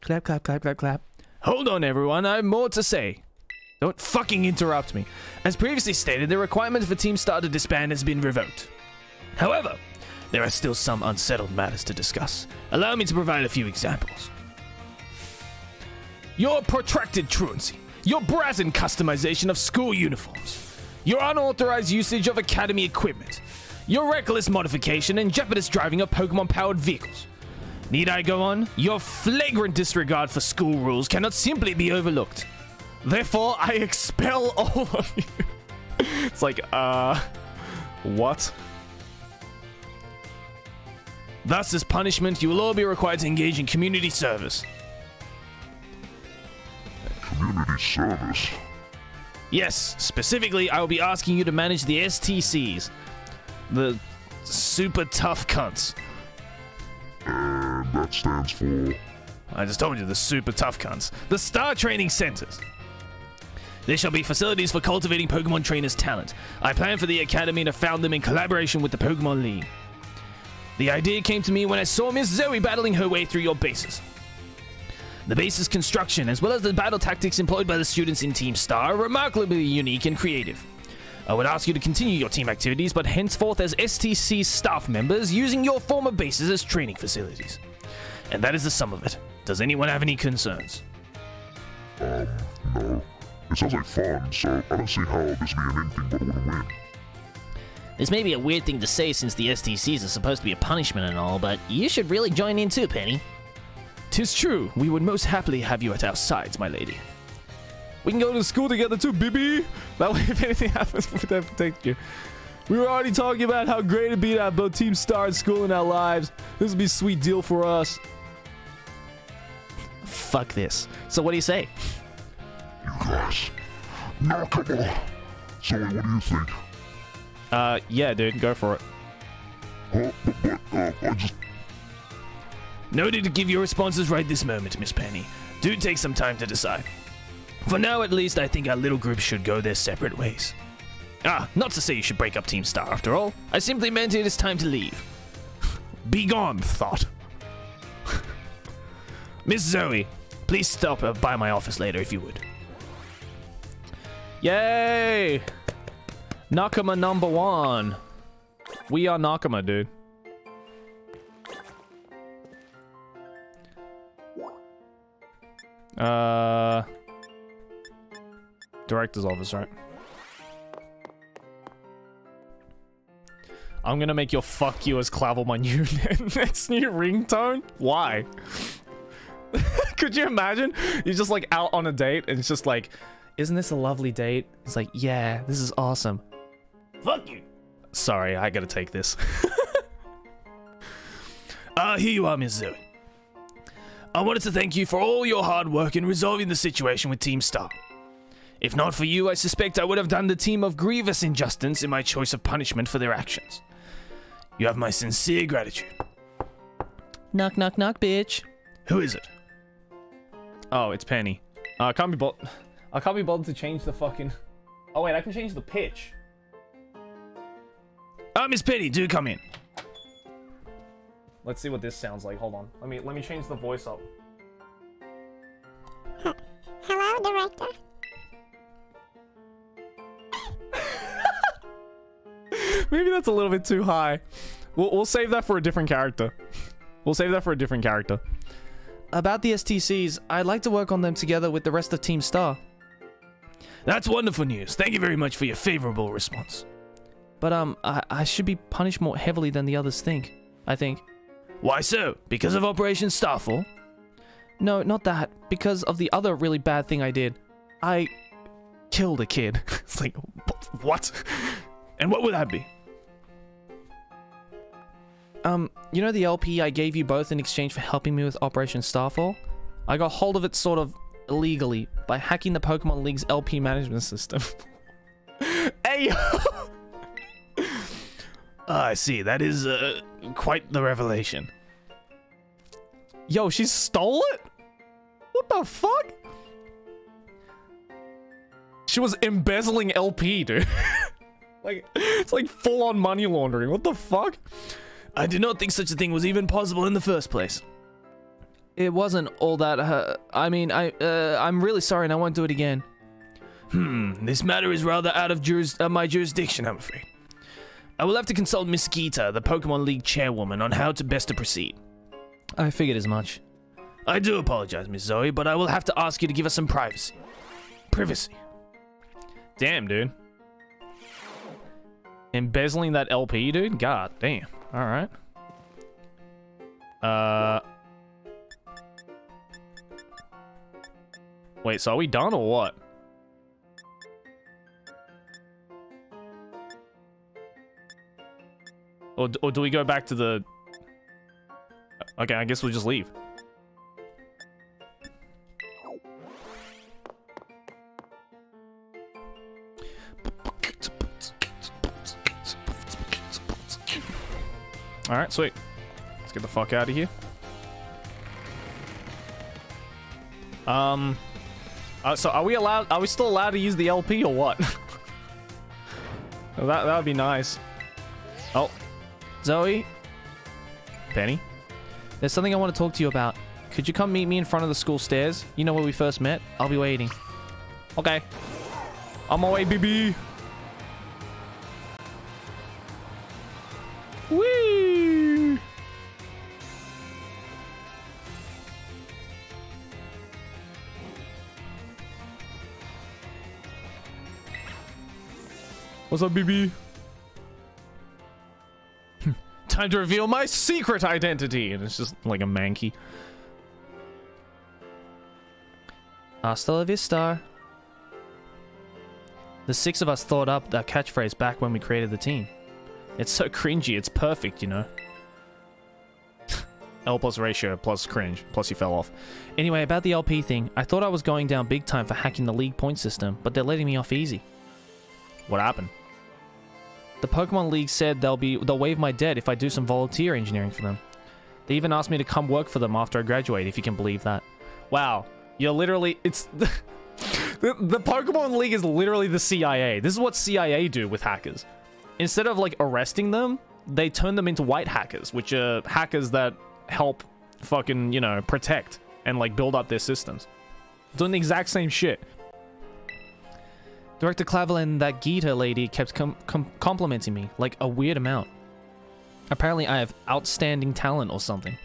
Clap, clap, clap, clap, clap. Hold on, everyone, I have more to say. Don't fucking interrupt me. As previously stated, the requirement for Team Star to disband has been revoked. However, there are still some unsettled matters to discuss. Allow me to provide a few examples. Your protracted truancy, your brazen customization of school uniforms, your unauthorized usage of academy equipment, your reckless modification, and jeopardous driving of Pokemon powered vehicles. Need I go on? Your flagrant disregard for school rules cannot simply be overlooked. Therefore, I expel all of you. It's like, uh, what? Thus, as punishment, you will all be required to engage in community service. Community service. Yes, specifically, I will be asking you to manage the STCs. The super tough cunts. And that stands for. I just told you, the super tough cunts. The Star Training Centers. There shall be facilities for cultivating Pokemon trainers' talent. I plan for the Academy to found them in collaboration with the Pokemon League. The idea came to me when I saw Miss Zoe battling her way through your bases. The base's construction, as well as the battle tactics employed by the students in Team Star, are remarkably unique and creative. I would ask you to continue your team activities, but henceforth as STC staff members, using your former bases as training facilities. And that is the sum of it. Does anyone have any concerns? Um, no. It sounds like fun, so I don't see how this being anything but a win-win. This may be a weird thing to say since the STCs are supposed to be a punishment and all, but you should really join in too, Penny. Tis true, we would most happily have you at our sides, my lady. We can go to school together too, Bibi. That way, if anything happens, we would protect you. We were already talking about how great it'd be to have both teams start and school in our lives. This would be a sweet deal for us. Fuck this. So what do you say? You guys. No, come on. Zoe, what do you think? Uh, yeah, dude, go for it. No need to give your responses right this moment, Miss Penny. Do take some time to decide. For now, at least, I think our little group should go their separate ways. Ah, not to say you should break up Team Star after all. I simply meant it is time to leave. Be gone, thought. Miss Zoe, please stop uh, by my office later if you would. Yay! Nakama number one. We are Nakama, dude. Uh, director's office, right? I'm gonna make your fuck you as Clavell my new next new ringtone. Why? Could you imagine? You're just like out on a date and it's just like, isn't this a lovely date? It's like, yeah, this is awesome. Fuck you. Sorry, I gotta take this. Ah, here you are, Miss Zoe. I wanted to thank you for all your hard work in resolving the situation with Team Star. If not for you, I suspect I would have done the team of grievous injustice in my choice of punishment for their actions. You have my sincere gratitude. Knock, knock, knock, bitch. Who is it? Oh, it's Penny. Uh, I can't be bo- I can't be bothered to change the fucking. Oh wait, I can change the pitch. Ah, Miss Penny, do come in. Let's see what this sounds like. Hold on. Let me let me change the voice up. Hello, director. Maybe that's a little bit too high. We'll we'll save that for a different character. We'll save that for a different character. About the STCs, I'd like to work on them together with the rest of Team Star. That's wonderful news. Thank you very much for your favorable response. But um, I I should be punished more heavily than the others think. I think. Why so? Because of Operation Starfall? No, not that. Because of the other really bad thing I did. I killed a kid. it's like What? And what would that be? Um, you know the LP I gave you both in exchange for helping me with Operation Starfall? I got hold of it sort of illegally by hacking the Pokemon League's LP management system. hey, Ah, I see. That is uh, quite the revelation. yo, she stole it? What the fuck? She was embezzling LP, dude. like, it's like full on money laundering. What the fuck? I did not think such a thing was even possible in the first place. It wasn't all that. Uh, I mean, I uh, I'm really sorry, and I won't do it again. Hmm, this matter is rather out of juris- uh, my jurisdiction, I'm afraid. I will have to consult Miss Geeta, the Pokemon League chairwoman, on how to best to proceed. I figured as much. I do apologize, Miss Zoe, but I will have to ask you to give us some privacy. Privacy. Damn, dude. Embezzling that LP, dude? God damn. Alright. Uh... Wait, so are we done or what? Or, or do we go back to the... Okay, I guess we'll just leave. Alright, sweet. Let's get the fuck out of here. Um... Uh, so are we allowed... Are we still allowed to use the LP or what? that, that would be nice. Oh. Zoe? Penny? There's something I want to talk to you about. Could you come meet me in front of the school stairs? You know where we first met? I'll be waiting. Okay. On my way, BB. Whee! What's up, BB? Time to reveal my secret identity! And it's just like a manky. Hasta la vista. The six of us thought up that catchphrase back when we created the team. It's so cringy, it's perfect, you know. L plus ratio plus cringe, plus you fell off. Anyway, about the LP thing, I thought I was going down big time for hacking the league point system, but they're letting me off easy. What happened? The Pokemon League said they'll be they'll waive my debt if I do some volunteer engineering for them. They even asked me to come work for them after I graduate, if you can believe that. Wow, you're literally it's the, the Pokemon League is literally the CIA. This is what CIA do with hackers. Instead of like arresting them, they turn them into white hackers, which are hackers that help fucking, you know, protect and like build up their systems. Doing the exact same shit. Director Clavelin, that Geeta lady kept com com complimenting me, like a weird amount. Apparently I have outstanding talent or something.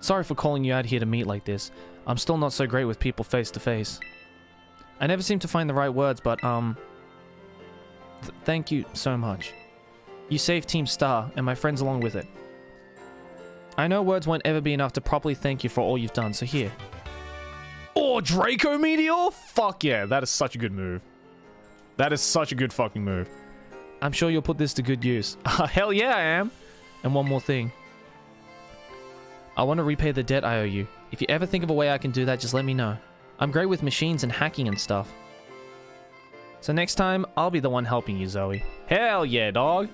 Sorry for calling you out here to meet like this. I'm still not so great with people face to face. I never seem to find the right words, but, um... th thank you so much. You saved Team Star, and my friends along with it. I know words won't ever be enough to properly thank you for all you've done, so here. Oh, Draco Meteor? Fuck yeah, that is such a good move. That is such a good fucking move. I'm sure you'll put this to good use. Hell yeah, I am. And one more thing. I want to repay the debt I owe you. If you ever think of a way I can do that, just let me know. I'm great with machines and hacking and stuff. So next time, I'll be the one helping you, Zoe. Hell yeah, dog.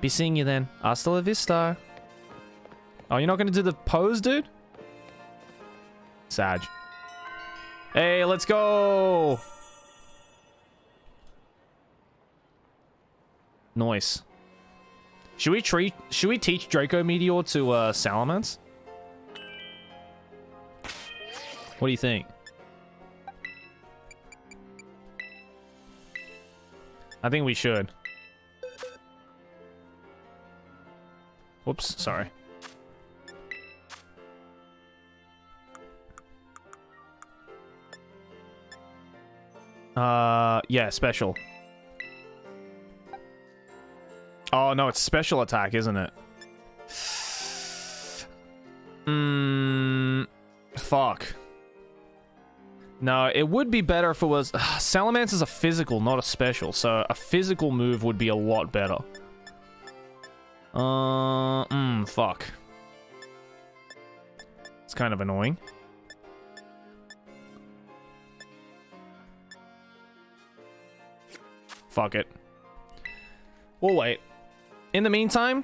Be seeing you then. Hasta la vista. Oh, you're not going to do the pose, dude? Sag. Hey, let's go! Nice. Should we treat? Should we teach Draco Meteor to uh, Salamence? What do you think? I think we should. Whoops, sorry. Uh, yeah, special. Oh, no, it's special attack, isn't it? Mmm... Fuck. No, it would be better if it was... Salamence is a physical, not a special, so a physical move would be a lot better. Uh, mmm, fuck. It's kind of annoying. Fuck it. We'll wait. In the meantime,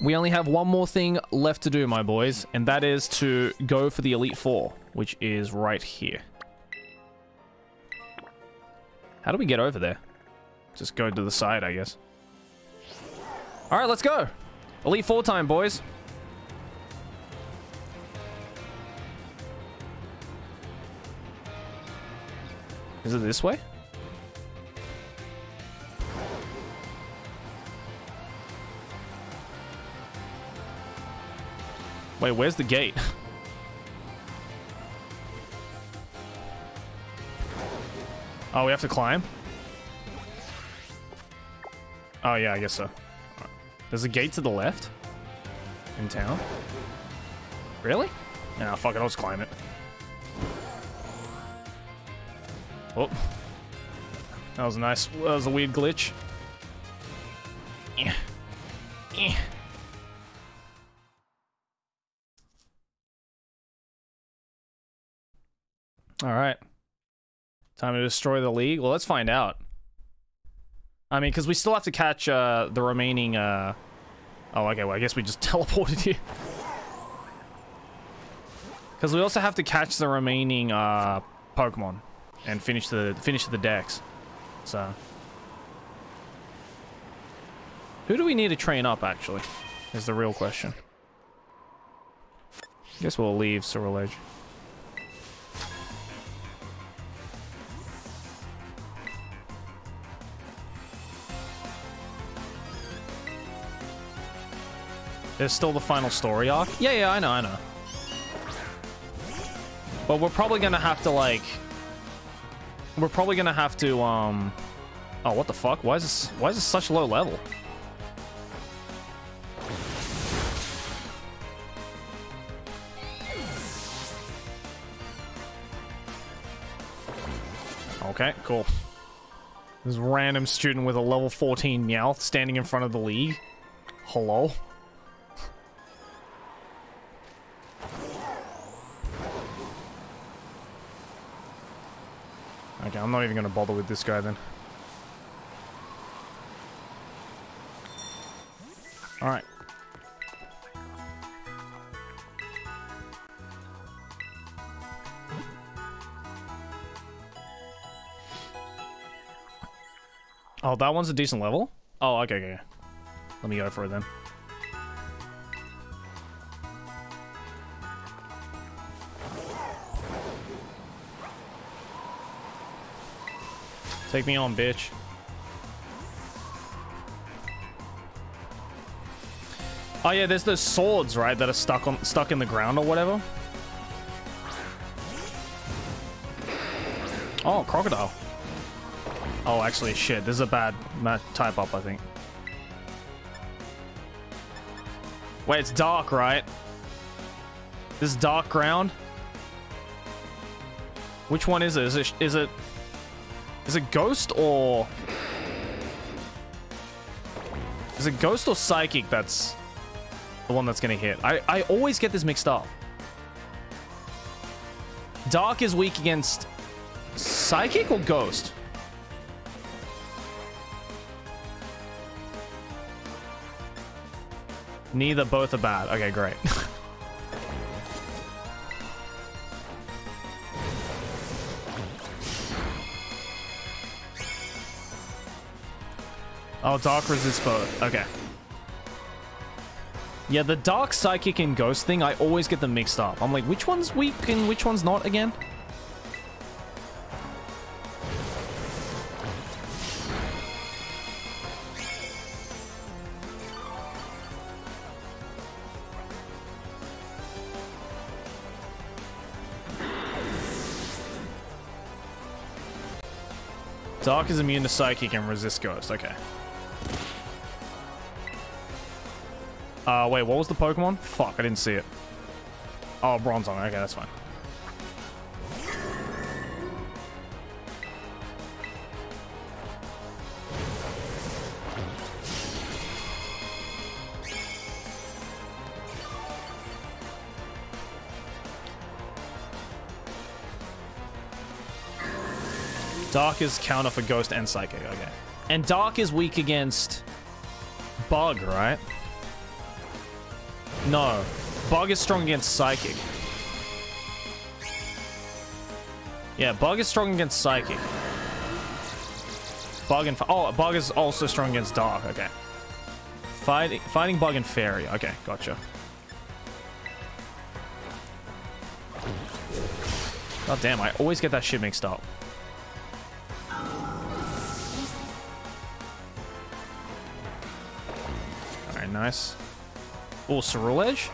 we only have one more thing left to do, my boys, and that is to go for the Elite Four, which is right here. How do we get over there? Just go to the side, I guess. All right, let's go. Elite Four time, boys. Is it this way? Wait, where's the gate? oh, we have to climb? Oh, yeah, I guess so. There's a gate to the left in town. Really? Nah, fuck it, I'll just climb it. Oh. That was a nice, that was a weird glitch. Eh. Eh. All right. Time to destroy the league? Well, let's find out. I mean, because we still have to catch uh, the remaining... Uh... Oh, okay, well, I guess we just teleported here. Because we also have to catch the remaining uh, Pokemon and finish the finish the Dex. So... Who do we need to train up, actually? Is the real question. I Guess we'll leave Ceruledge. There's still the final story arc? Yeah, yeah, I know, I know. But we're probably gonna have to, like... We're probably gonna have to, um... Oh, what the fuck? Why is this, why is this such low level? Okay, cool. This random student with a level 14 Meowth standing in front of the league. Hello? Okay, I'm not even gonna bother with this guy then. Alright. Oh, that one's a decent level? Oh, okay, okay. Let me go for it then. Take me on, bitch. Oh yeah, there's those swords, right, that are stuck on stuck in the ground or whatever. Oh, crocodile. Oh, actually, shit. This is a bad type up, I think. Wait, it's dark, right? This is dark ground. Which one is it? Is it is it is it ghost or is it ghost or psychic that's the one that's gonna hit? I I always get this mixed up. Dark is weak against psychic or ghost? Neither, both are bad. Okay, great. oh, dark resists both. Okay. Yeah, the dark psychic and ghost thing, I always get them mixed up. I'm like, which one's weak and which one's not again? Dark is immune to Psychic and resist Ghost. Okay. Uh, wait, what was the Pokemon? Fuck, I didn't see it. Oh, Bronzong. Okay, that's fine. Dark is counter for Ghost and Psychic, okay. And Dark is weak against Bug, right? No. Bug is strong against Psychic. Yeah, Bug is strong against Psychic. Bug and... Oh, Bug is also strong against Dark, okay. Fighting, fighting Bug and Fairy, okay, gotcha. God damn, I always get that shit mixed up. Alright, nice. Oh, Ceruledge?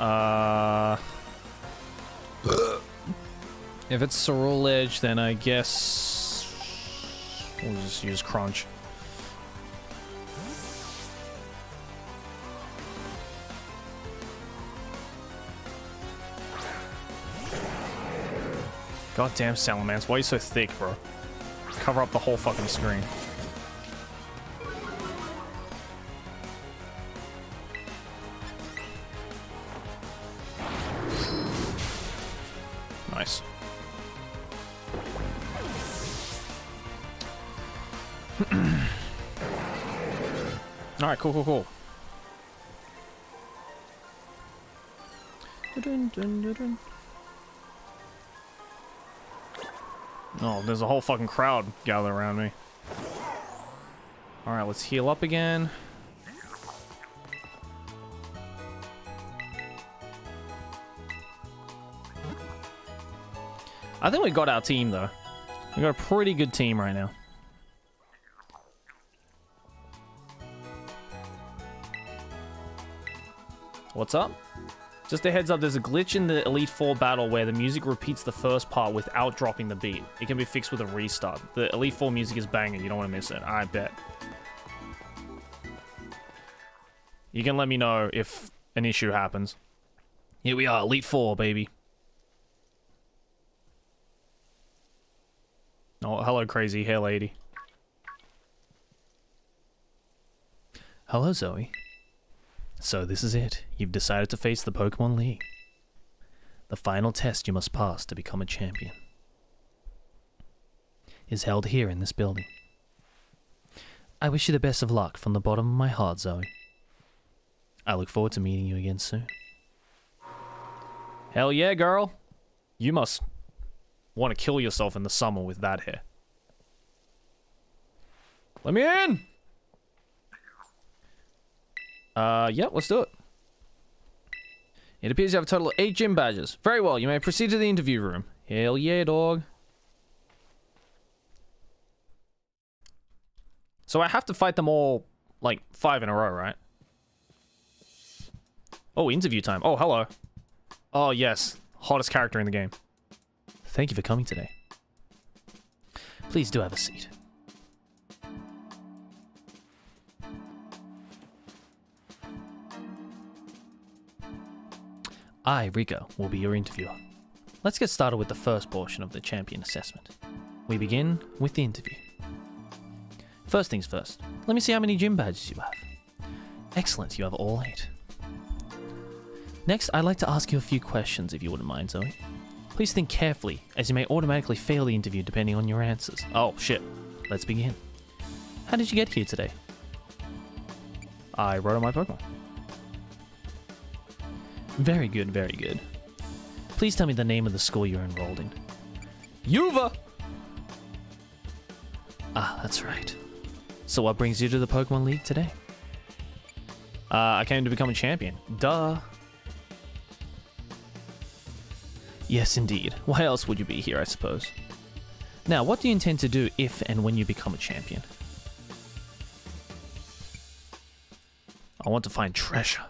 Uh... if it's Ceruledge, then I guess... We'll just use Crunch. Goddamn Salamence, why are you so thick, bro? Cover up the whole fucking screen. Cool, cool, cool. Oh, there's a whole fucking crowd gathered around me. Alright, let's heal up again. I think we got our team, though. We got a pretty good team right now. What's up? Just a heads up, there's a glitch in the Elite Four battle where the music repeats the first part without dropping the beat. It can be fixed with a restart. The Elite Four music is banging, you don't want to miss it. I bet. You can let me know if an issue happens. Here we are, Elite Four, baby. Oh, hello, crazy hair lady. Hello, Zoe. So this is it. You've decided to face the Pokemon League. The final test you must pass to become a champion is held here in this building. I wish you the best of luck from the bottom of my heart, Zoe. I look forward to meeting you again soon. Hell yeah, girl. You must want to kill yourself in the summer with that hair. Let me in! Uh, yeah, let's do it. It appears you have a total of eight gym badges. Very well, you may proceed to the interview room. Hell yeah, dog. So I have to fight them all, like, five in a row, right? Oh, interview time. Oh, hello. Oh, yes. Hottest character in the game. Thank you for coming today. Please do have a seat. I, Rika, will be your interviewer. Let's get started with the first portion of the champion assessment. We begin with the interview. First things first, let me see how many gym badges you have. Excellent, you have all eight. Next, I'd like to ask you a few questions if you wouldn't mind, Zoe. Please think carefully, as you may automatically fail the interview depending on your answers. Oh, shit. Let's begin. How did you get here today? I wrote on my Pokemon. Very good, very good. Please tell me the name of the school you're enrolled in. Uva! Ah, that's right. So what brings you to the Pokemon League today? Uh, I came to become a champion. Duh. Yes, indeed. Why else would you be here, I suppose? Now, what do you intend to do if and when you become a champion? I want to find treasure.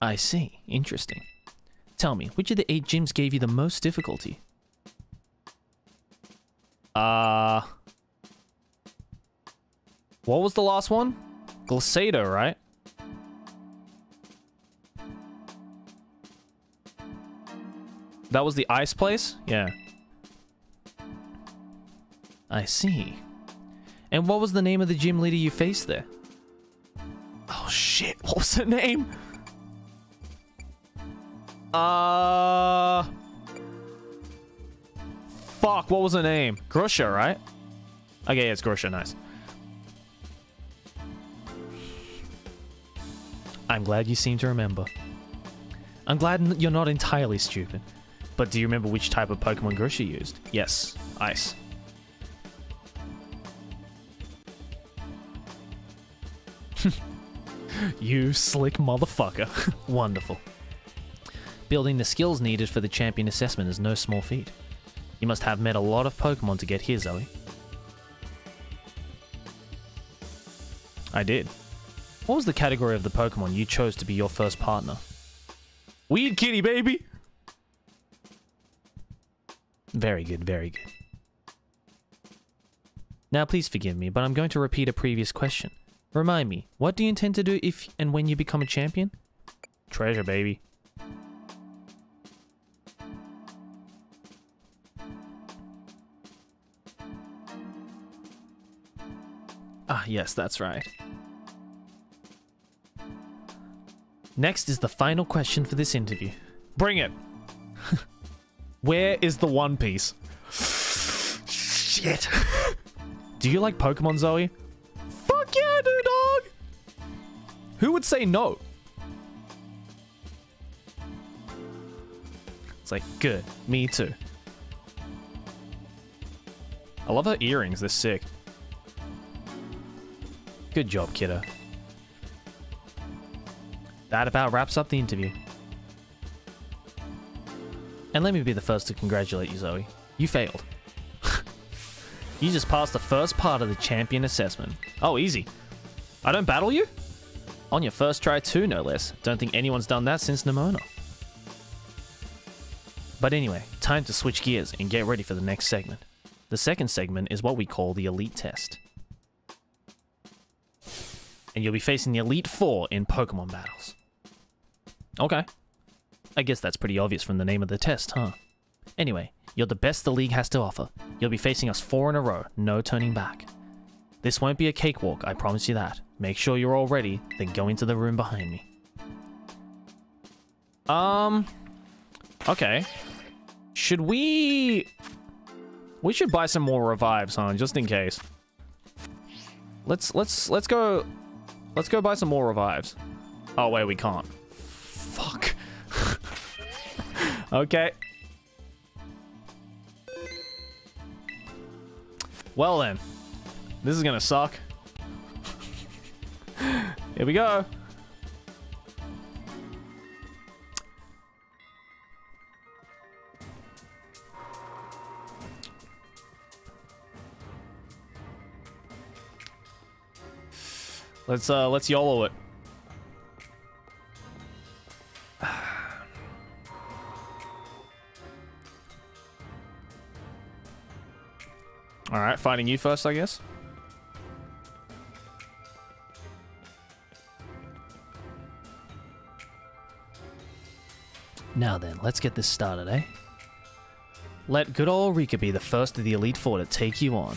I see. Interesting. Tell me, which of the eight gyms gave you the most difficulty? Uh... What was the last one? Glaseado, right? That was the ice place? Yeah. I see. And what was the name of the gym leader you faced there? Oh shit, what was the name? Uh... Fuck, what was the name? Grusha, right? Okay, yeah, it's Grusha, nice. I'm glad you seem to remember. I'm glad you're not entirely stupid. But do you remember which type of Pokemon Grusha used? Yes, ice. You slick motherfucker. Wonderful. Building the skills needed for the champion assessment is no small feat. You must have met a lot of Pokemon to get here, Zoe. I did. What was the category of the Pokemon you chose to be your first partner? Weed Kitty, baby! Very good, very good. Now, please forgive me, but I'm going to repeat a previous question. Remind me, what do you intend to do if and when you become a champion? Treasure, baby. Ah, yes, that's right. Next is the final question for this interview. Bring it. Where is the One Piece? Shit. Do you like Pokemon, Zoe? Fuck yeah, do, dog. Who would say no? It's like, good, me too. I love her earrings. They're sick. Good job, kiddo. That about wraps up the interview. And let me be the first to congratulate you, Zoe. You failed. you just passed the first part of the champion assessment. Oh, easy. I don't battle you? On your first try, too, no less. Don't think anyone's done that since Nemona. But anyway, time to switch gears and get ready for the next segment. The second segment is what we call the Elite Test. And you'll be facing the Elite Four in Pokemon battles. Okay. I guess that's pretty obvious from the name of the test, huh? Anyway, you're the best the league has to offer. You'll be facing us four in a row, no turning back. This won't be a cakewalk, I promise you that. Make sure you're all ready, then go into the room behind me. Um. Okay. Should we? We should buy some more revives, huh? Just in case. Let's let's let's go. Let's go buy some more revives. Oh wait, we can't. Fuck. okay. Well then, this is gonna suck. Here we go. Let's uh let's YOLO it. All right, fighting you first, I guess. Now then, let's get this started, eh? Let good old Rika be the first of the Elite Four to take you on.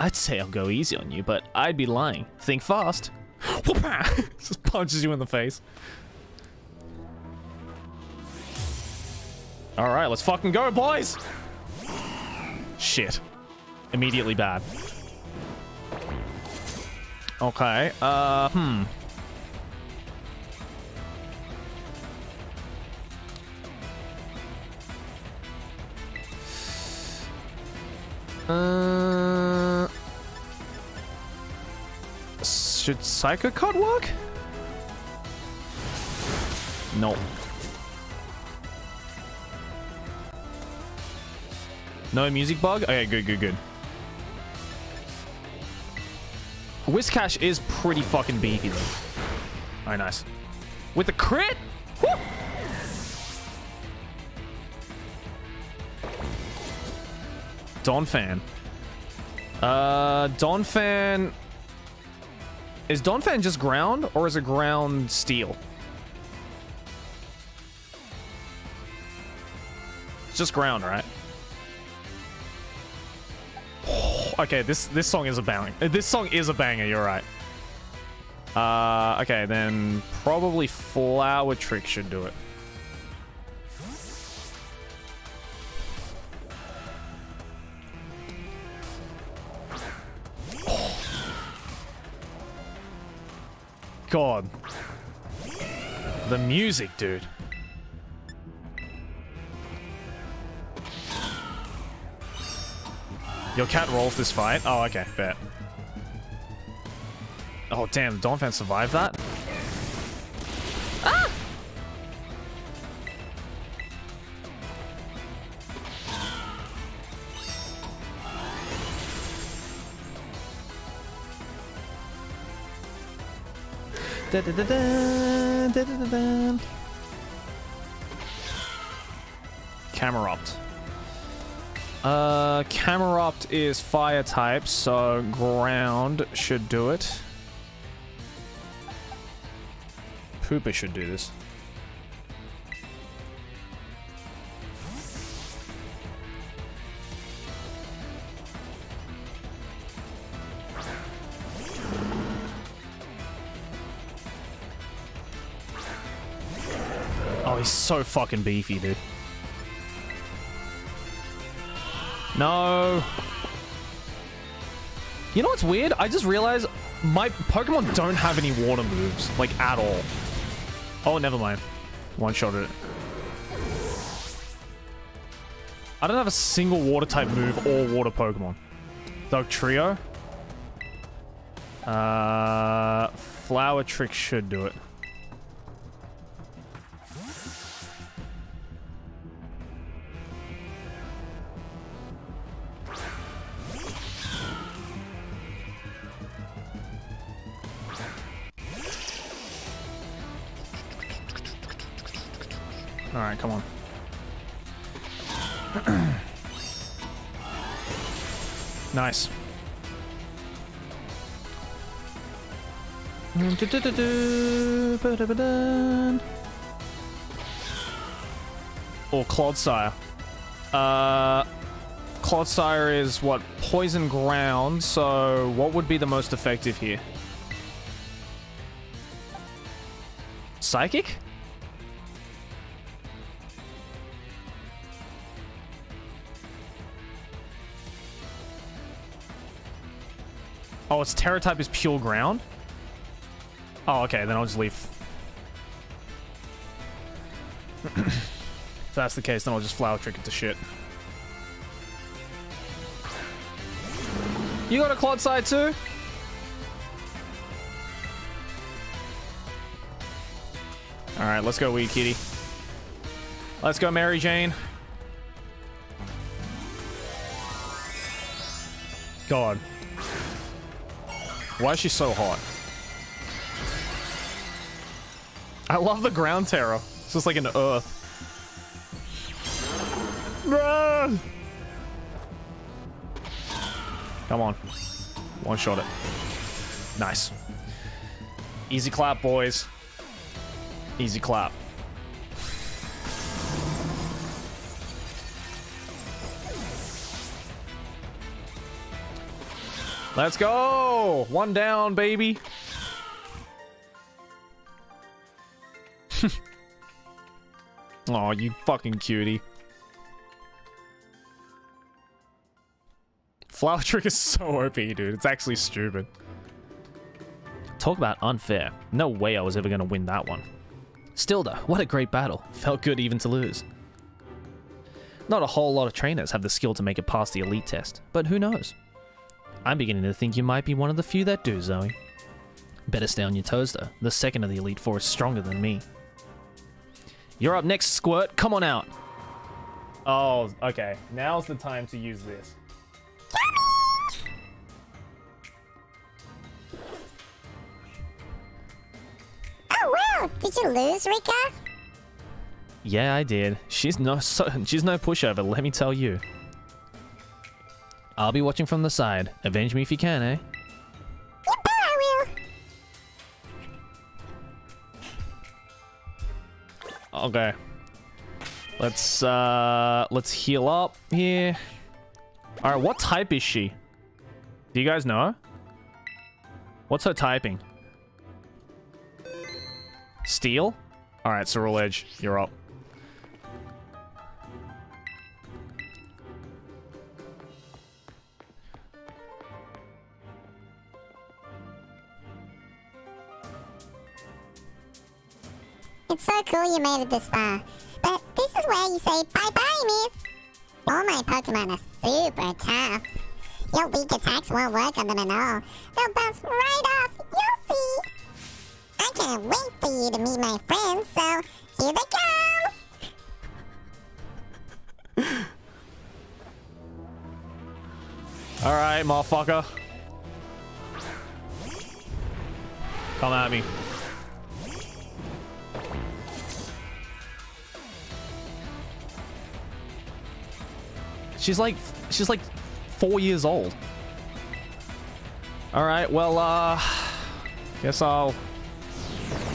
I'd say I'll go easy on you, but I'd be lying. Think fast. Just punches you in the face. All right, let's fucking go, boys. Shit. Immediately bad. Okay. Uh, hmm. Uh, should Psycho Cut work? No. No music bug? Okay, good, good, good. Whiscash is pretty fucking beefy though. Alright, nice. With the crit? Woo! fan. Uh, Donphan... Is Donphan just ground, or is it ground steel? It's just ground, right? okay, this this song is a banger. Uh, This song is a banger, you're right. Uh, okay, then probably Flower Trick should do it. God. The music, dude. Your cat rolls this fight? Oh, okay, bet. Oh, damn, Donphan survived that? Da -da -da. Camerupt. Uh, Camerupt is fire type, so ground should do it. Pooper should do this. So fucking beefy, dude. No. You know what's weird? I just realized my Pokemon don't have any water moves, like, at all. Oh, never mind. One-shotted it. I don't have a single water type move or water Pokemon. Dog Trio. Uh, Flower Trick should do it. All right, come on. nice. Or Clodsire. Uh, Clodsire is what? Poison ground, so what would be the most effective here? Psychic? Oh, its Tera type is pure ground? Oh, okay, then I'll just leave. if that's the case, then I'll just flower trick it to shit. You got a Clodsire too? Alright, let's go, wee kitty. Let's go, Mary Jane. God. Why is she so hot? I love the ground Tera. It's just like an earth. Run! Come on. One shot it. Nice. Easy clap, boys. Easy clap. Let's go! One down, baby. oh, you fucking cutie. Flower Trick is so OP, dude. It's actually stupid. Talk about unfair. No way I was ever going to win that one. Though, what a great battle. Felt good even to lose. Not a whole lot of trainers have the skill to make it past the elite test, but who knows? I'm beginning to think you might be one of the few that do, Zoe. Better stay on your toes though. The second of the Elite Four is stronger than me. You're up next, Squirt. Come on out. Oh, okay. Now's the time to use this. Oh, wow! Did you lose, Rika? Yeah, I did. She's no so, she's no pushover, let me tell you. I'll be watching from the side. Avenge me if you can, eh? You bet I will. Okay. Let's uh let's heal up here. Alright, what type is she? Do you guys know? What's her typing? Steel? Alright, Ceruledge, you're up. It's so cool you made it this far. But this is where you say bye-bye, miss. All my Pokemon are super tough. Your weak attacks won't work on them at all. They'll bounce right off. You'll see. I can't wait for you to meet my friends, so here they come. Alright, motherfucker. Come at me. She's like, she's like four years old. All right, well, uh, guess I'll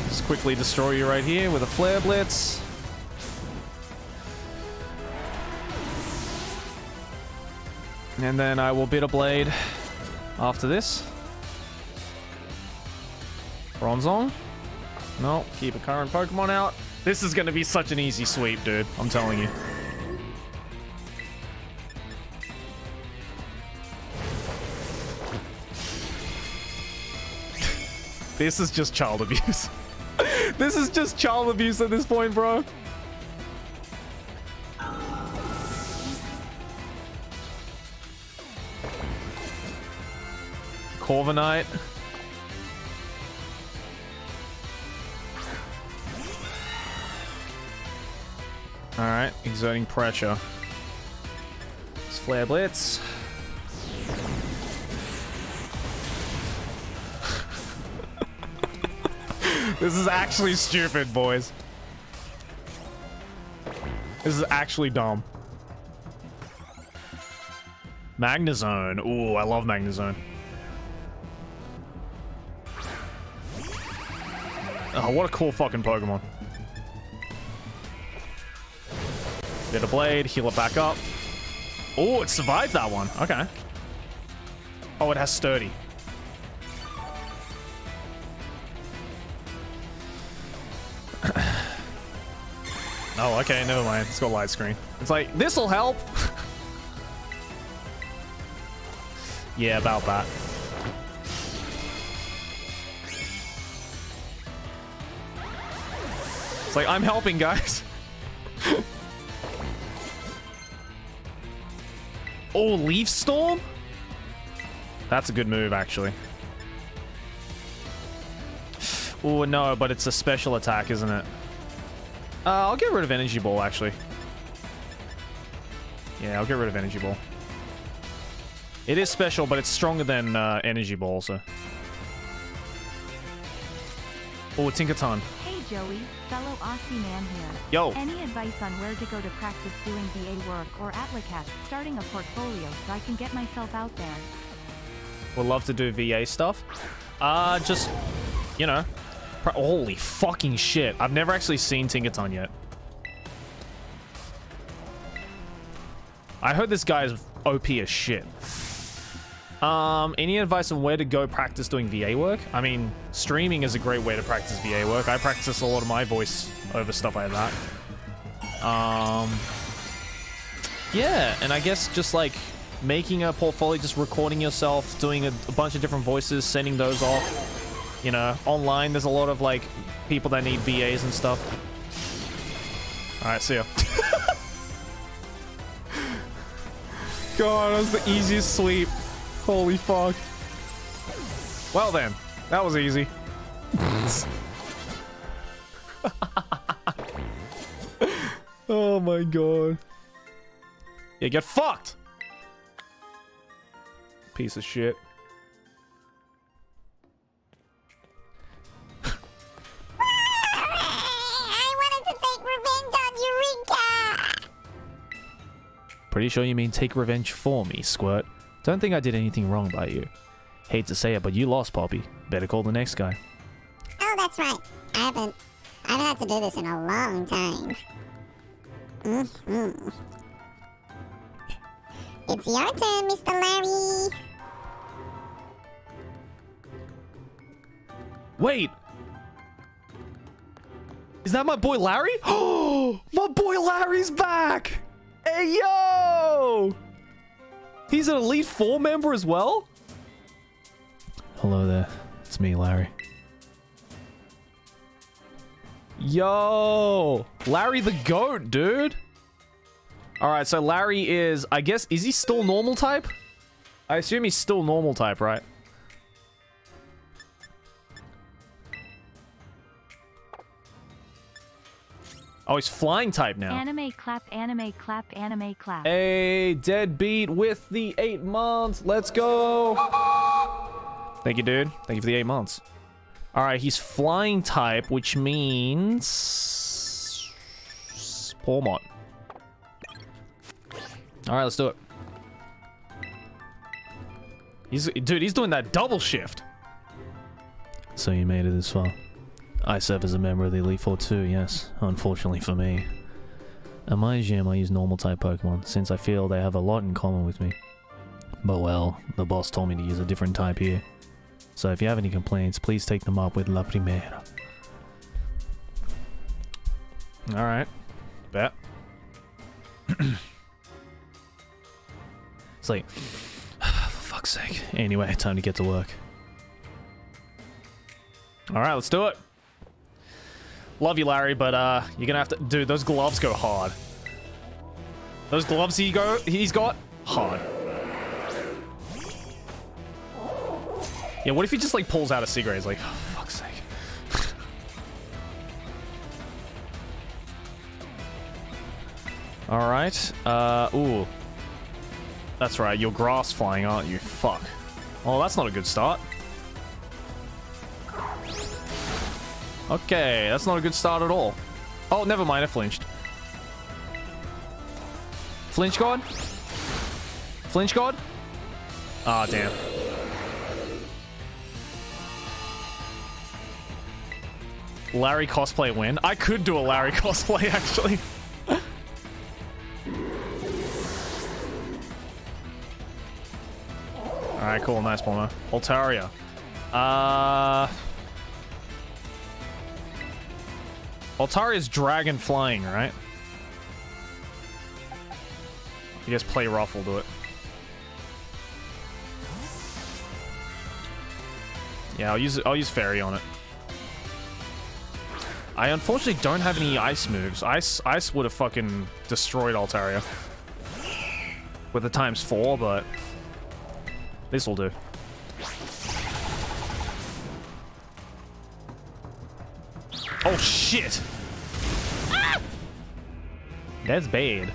just quickly destroy you right here with a flare blitz. And then I will Bitter Blade after this. Bronzong. No, keep a current Pokemon out. This is gonna be such an easy sweep, dude. I'm telling you. This is just child abuse. this is just child abuse at this point, bro. Corviknight. Alright, exerting pressure. It's Flare Blitz. This is actually stupid, boys. This is actually dumb. Magnezone. Ooh, I love Magnezone. Oh, what a cool fucking Pokemon. Bitter Blade, heal it back up. Oh, it survived that one. Okay. Oh, it has Sturdy. Oh, okay, never mind. It's got light screen. It's like, this'll help. yeah, about that. It's like, I'm helping, guys. oh, Leaf Storm? That's a good move, actually. Oh, no, but it's a special attack, isn't it? Uh, I'll get rid of Energy Ball, actually. Yeah, I'll get rid of Energy Ball. It is special, but it's stronger than uh, Energy Ball, so... Oh, Tinkaton. Hey Joey, fellow Aussie man here. Yo. Any advice on where to go to practice doing VA work or Atlacat, starting a portfolio so I can get myself out there? Would love to do VA stuff. Uh, just, you know. Holy fucking shit. I've never actually seen Tinkaton yet. I heard this guy is OP as shit. Um, any advice on where to go practice doing VA work? I mean, streaming is a great way to practice VA work. I practice a lot of my voice over stuff like that. Um, yeah, and I guess just like making a portfolio, just recording yourself, doing a, a bunch of different voices, sending those off. You know, online, there's a lot of like people that need VAs and stuff. All right, see ya. God, that was the easiest sweep. Holy fuck. Well then, that was easy. oh my god. Yeah, get fucked! Piece of shit. Pretty sure you mean take revenge for me, Squirt. Don't think I did anything wrong by you. Hate to say it, but you lost, Poppy. Better call the next guy. Oh, that's right. I haven't. I haven't had to do this in a long time. Mm-hmm. It's your turn, Mr. Larry. Wait! Is that my boy Larry? Oh, my boy Larry's back! Hey, yo! He's an Elite Four member as well? Hello there. It's me, Larry. Yo! Larry the GOAT, dude! Alright, so Larry is, I guess, is he still normal type? I assume he's still normal type, right? Oh, he's flying type now. Anime clap, anime clap, anime clap. A deadbeat with the eight months. Let's go. Thank you, dude. Thank you for the eight months. All right, he's flying type, which means Pawmot. All right, let's do it. He's dude. He's doing that double shift. So you made it this far. I serve as a member of the Elite Four too, yes. Unfortunately for me. At my gym, I use normal type Pokemon, since I feel they have a lot in common with me. But well, the boss told me to use a different type here. So if you have any complaints, please take them up with La Primera. All right. Bet. it's like, for fuck's sake. Anyway, time to get to work. All right, let's do it. Love you, Larry, but uh, you're gonna have to, dude. Those gloves go hard. Those gloves he go, he's got hard. Yeah, what if he just like pulls out a cigarette? He's like, oh, fuck's sake. All right. Uh, ooh. That's right. You're grass flying, aren't you? Fuck. Oh, that's not a good start. Okay, that's not a good start at all. Oh, never mind. I flinched. Flinch god? Flinch god? Ah, damn. Larry cosplay win. I could do a Larry cosplay, actually. Alright, cool. Nice, bomber. Altaria. Uh... Altaria's dragon flying, right? You just play rough will do it. Yeah, I'll use I'll use fairy on it. I unfortunately don't have any ice moves. Ice ice would have fucking destroyed Altaria with the times four, but this will do. Oh shit! That's bad.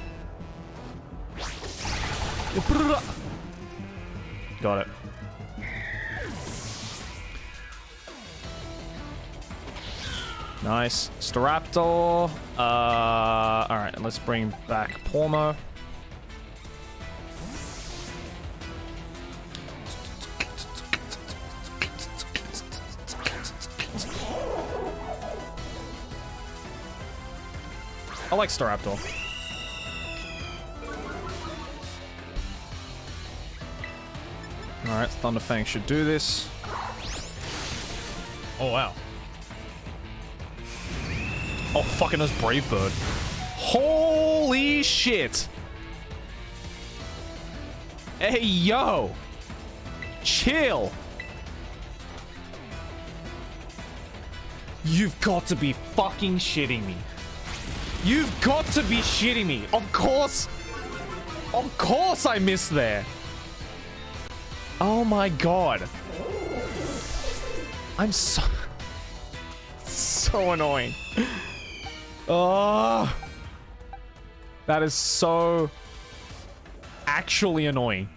Got it. Nice. Staraptor. Uh, Alright, let's bring back Pormo. I like Staraptor. Alright, Thunderfang should do this. Oh, wow. Oh, fucking those Brave Bird. Holy shit! Hey, yo! Chill! You've got to be fucking shitting me. You've got to be shitting me. Of course. Of course I missed there. Oh my god. I'm so... So annoying. Oh. That is so... Actually annoying.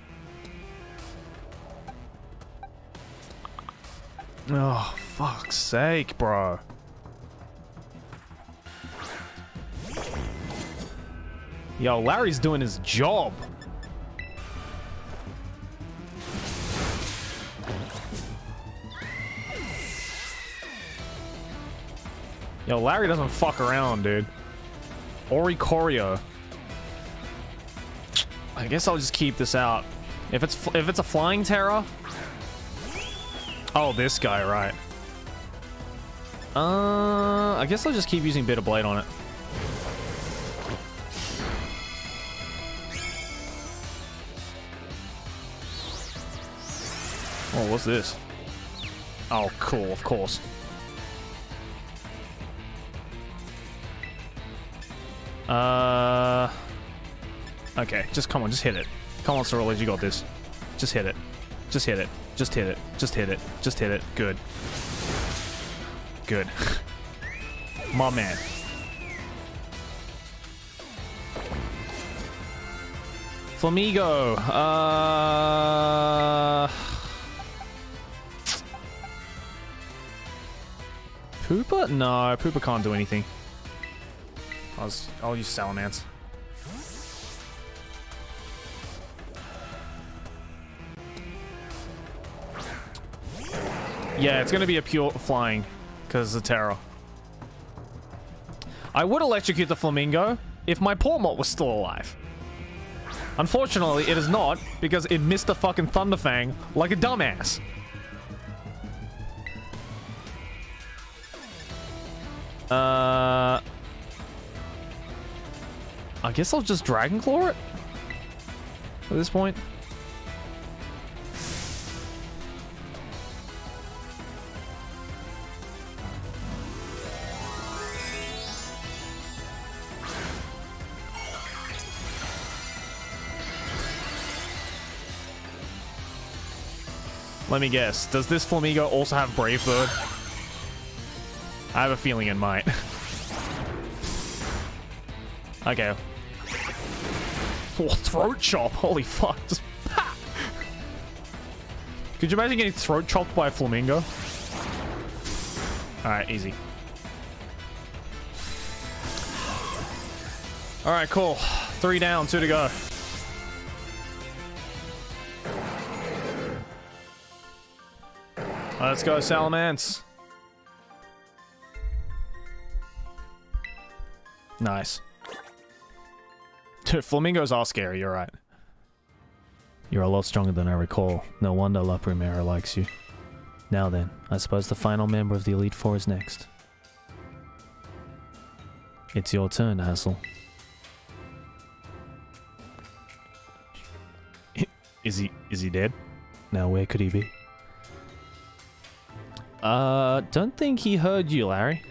Oh, fuck's sake, bro. Yo, Larry's doing his job. Yo, Larry doesn't fuck around, dude. Oricorio. I guess I'll just keep this out. If it's if it's a flying Tera. Oh, this guy, right. Uh, I guess I'll just keep using Bitter Blade on it. Oh, what's this? Oh, cool, of course. Uh... Okay, just come on, just hit it. Come on, Sorolid, you got this. Just hit it. Just hit it. Just hit it. Just hit it. Just hit it. Good. Good. My man. Flamigo. Uh... Poopa? No, Poopa can't do anything. I'll, s- I'll use Salamence. Yeah, it's gonna be a pure flying, because of the Tera. I would electrocute the flamingo if my poor Pawmot was still alive. Unfortunately, it is not, because it missed the fucking Thunderfang like a dumbass. Uh, I guess I'll just Dragon Claw it at this point. Let me guess. Does this Flamingo also have Brave Bird? I have a feeling it might. okay. Oh, throat chop. Holy fuck. Just! Could you imagine getting throat chopped by a flamingo? Alright, easy. Alright, cool. Three down, two to go. Let's go, Salamence. Nice. Dude, flamingos are scary, you're right. You're a lot stronger than I recall. No wonder La Primera likes you. Now then, I suppose the final member of the Elite Four is next. It's your turn, Hassel. Is he is he dead? Now where could he be? Uh, don't think he heard you, Larry.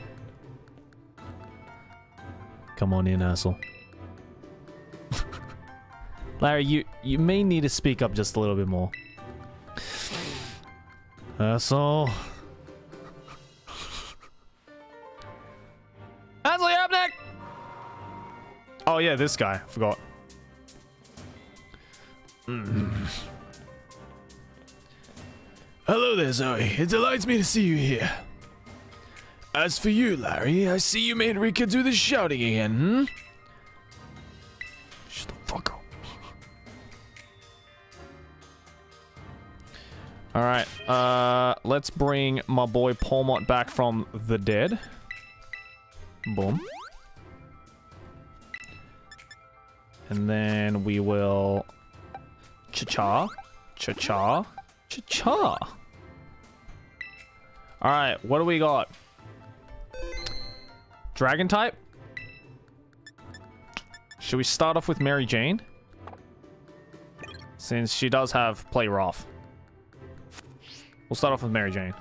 Come on in, Hassel. Larry, you you may need to speak up just a little bit more. Hassel. Hassel, you're! Oh yeah, this guy. Forgot. Hello there, Zoe. It delights me to see you here. As for you, Larry, I see you made Rika do the shouting again, hmm? Shut the fuck up. All right, uh, let's bring my boy Pawmot back from the dead. Boom. And then we will cha-cha, cha-cha, cha-cha. All right, what do we got? Dragon type? Should we start off with Mary Jane? Since she does have play rough. We'll start off with Mary Jane.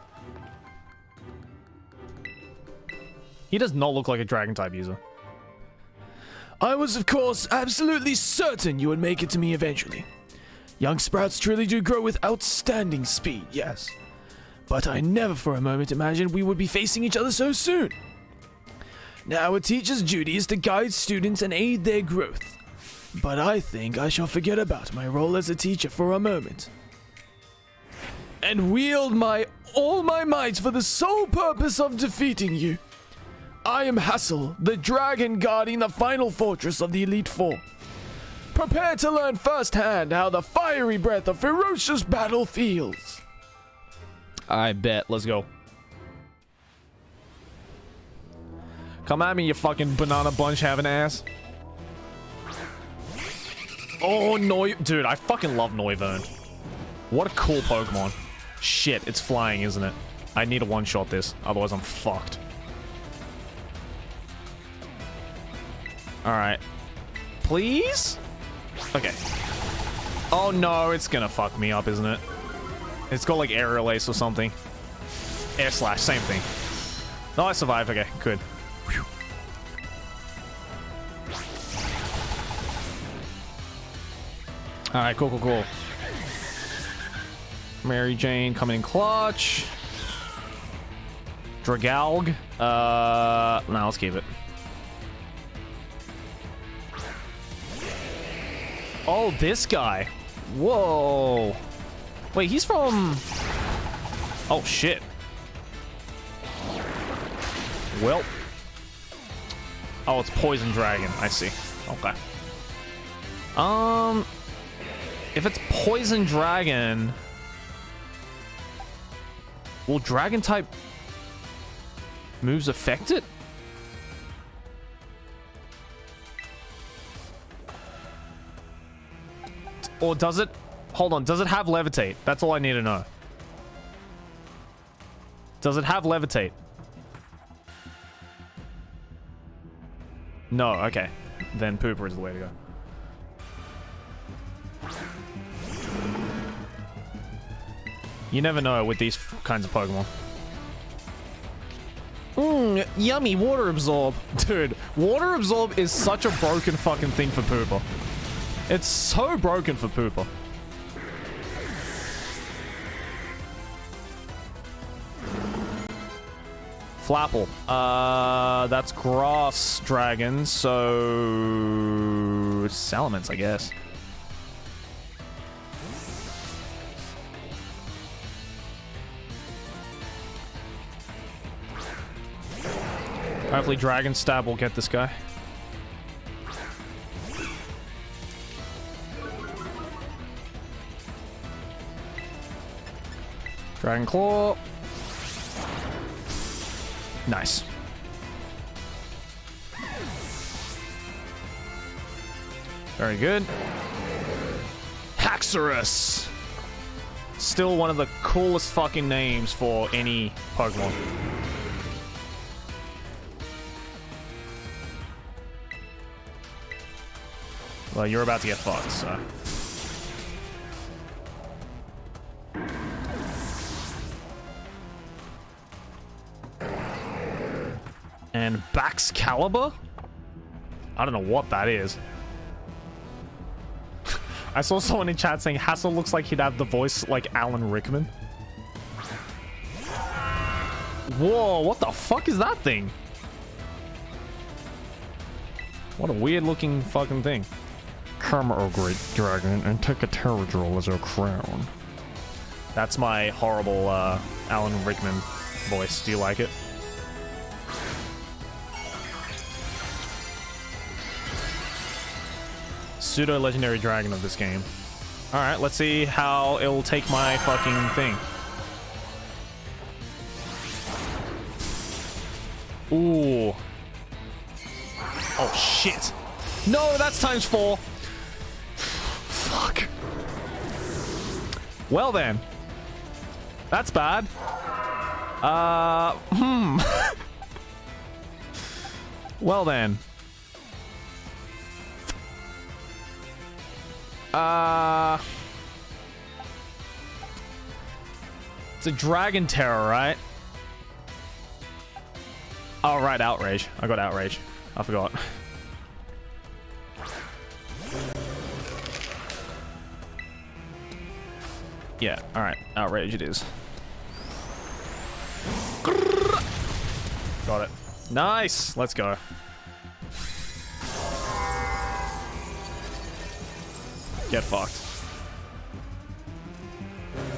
He does not look like a dragon type user. I was, of course, absolutely certain you would make it to me eventually. Young sprouts truly do grow with outstanding speed, yes. But I never for a moment imagined we would be facing each other so soon. Now, a teacher's duty is to guide students and aid their growth. But I think I shall forget about my role as a teacher for a moment. And wield my all my might for the sole purpose of defeating you. I am Hassel, the dragon guarding the final fortress of the Elite Four. Prepare to learn firsthand how the fiery breath of ferocious battle feels. I bet. Let's go. Come at me, you fucking banana bunch having ass. Oh, Noi... Dude, I fucking love Noivern. What a cool Pokemon. Shit, it's flying, isn't it? I need to one-shot this, otherwise I'm fucked. Alright. Please? Okay. Oh no, it's gonna fuck me up, isn't it? It's got like aerial ace or something. Air slash, same thing. No, I survived. Okay, good. All right, cool, cool, cool. Mary Jane coming in clutch. Dragalge. Uh, no, let's keep it. Oh, this guy. Whoa. Wait, he's from... Oh, shit. Well. Oh, it's Poison Dragon. I see. Okay. Um... If it's Poison Dragon... Will Dragon type moves affect it? Or does it? Hold on. Does it have levitate? That's all I need to know. Does it have levitate? No. Okay. then Pooper is the way to go. You never know with these kinds of Pokemon. Mmm, yummy water absorb. Dude, water absorb is such a broken fucking thing for Pooper. It's so broken for Pooper. Flapple. Uh, that's grass dragon, so Salamence, I guess. Hopefully Dragon Stab will get this guy. Dragon Claw. Nice. Very good. Haxorus. Still one of the coolest fucking names for any Pokemon. Well, you're about to get fucked, so. And Baxcalibur? I don't know what that is. I saw someone in chat saying Hassel looks like he'd have the voice like Alan Rickman. Whoa, what the fuck is that thing? What a weird looking fucking thing. Come, O great dragon, and take a Terradrill as your crown. That's my horrible uh, Alan Rickman voice. Do you like it? Pseudo legendary dragon of this game. Alright, let's see how it'll take my fucking thing. Ooh. Oh shit. No, that's times four. Fuck. Well then. That's bad. Uh, hmm. well then. Uh... It's a Dragon Tera, right? Oh, right, Outrage. I got Outrage. I forgot. Yeah, alright. Outrage it is. Got it. Nice! Let's go. Get fucked.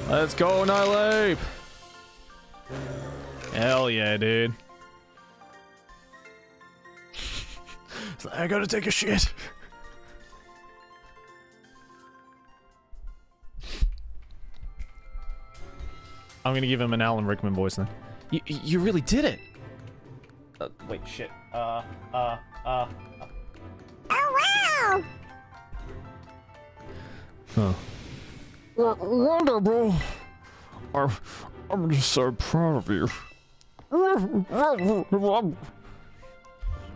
Let's go, Nileap! Hell yeah, dude. I gotta take a shit. I'm gonna give him an Alan Rickman voice then. You, you really did it. Uh, wait, shit. Uh, uh, uh. Oh, wow! Huh. Uh, Wonder, bro. I'm, I'm just so proud of you.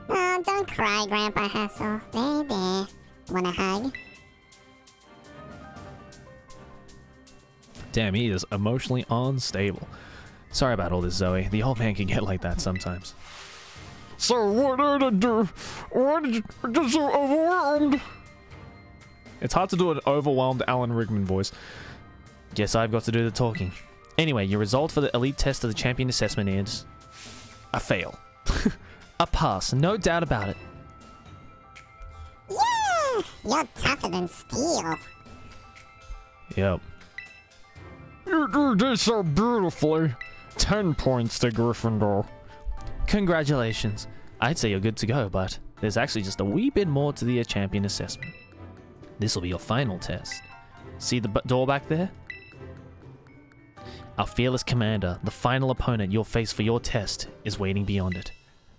Oh, don't cry, Grandpa Hassel. There, there. Want a hug? Damn, he is emotionally unstable. Sorry about all this, Zoe. The old man can get like that sometimes. So what did I do? Why did you get so overwhelmed? It's hard to do an overwhelmed Alan Rickman voice. Guess I've got to do the talking. Anyway, your result for the elite test of the champion assessment is a fail. a pass, no doubt about it. Yeah! You're tougher than steel. Yep. You did so beautifully. Ten points to Gryffindor. Congratulations. I'd say you're good to go, but there's actually just a wee bit more to the champion assessment. This will be your final test. See the door back there? Our fearless commander, the final opponent you'll face for your test, is waiting beyond it.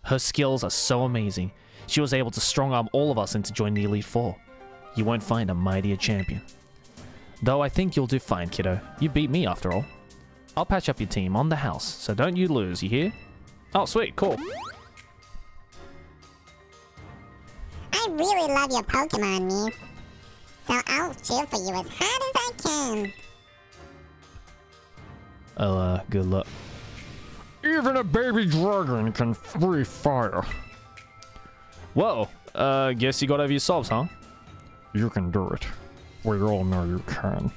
Her skills are so amazing, she was able to strong arm all of us into joining the Elite Four. You won't find a mightier champion. Though I think you'll do fine, kiddo. You beat me after all. I'll patch up your team on the house, so don't you lose, you hear? Oh, sweet, cool. I really love your Pokemon, Miss. So I'll cheer for you as hard as I can. Oh, uh, good luck. Even a baby dragon can free fire. Whoa, uh, guess you got over your sobs, huh? You can do it. We all know you can.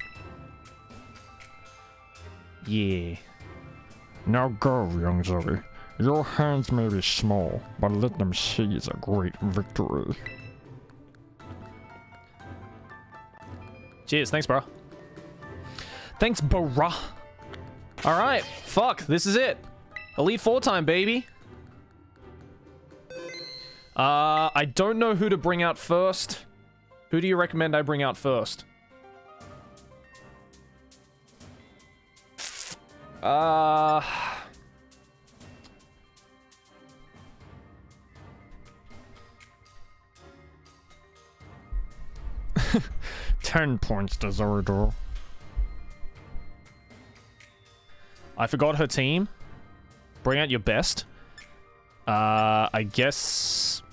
Yeah. Now go, young Zoe. Your hands may be small, but let them seize a great victory. Cheers. Thanks, bro. Thanks, bro. All right. Fuck. This is it. Elite Four time, baby. Uh, I don't know who to bring out first. Who do you recommend I bring out first? Uh... Ten points to Zoridor. I forgot her team. Bring out your best. Uh, I guess...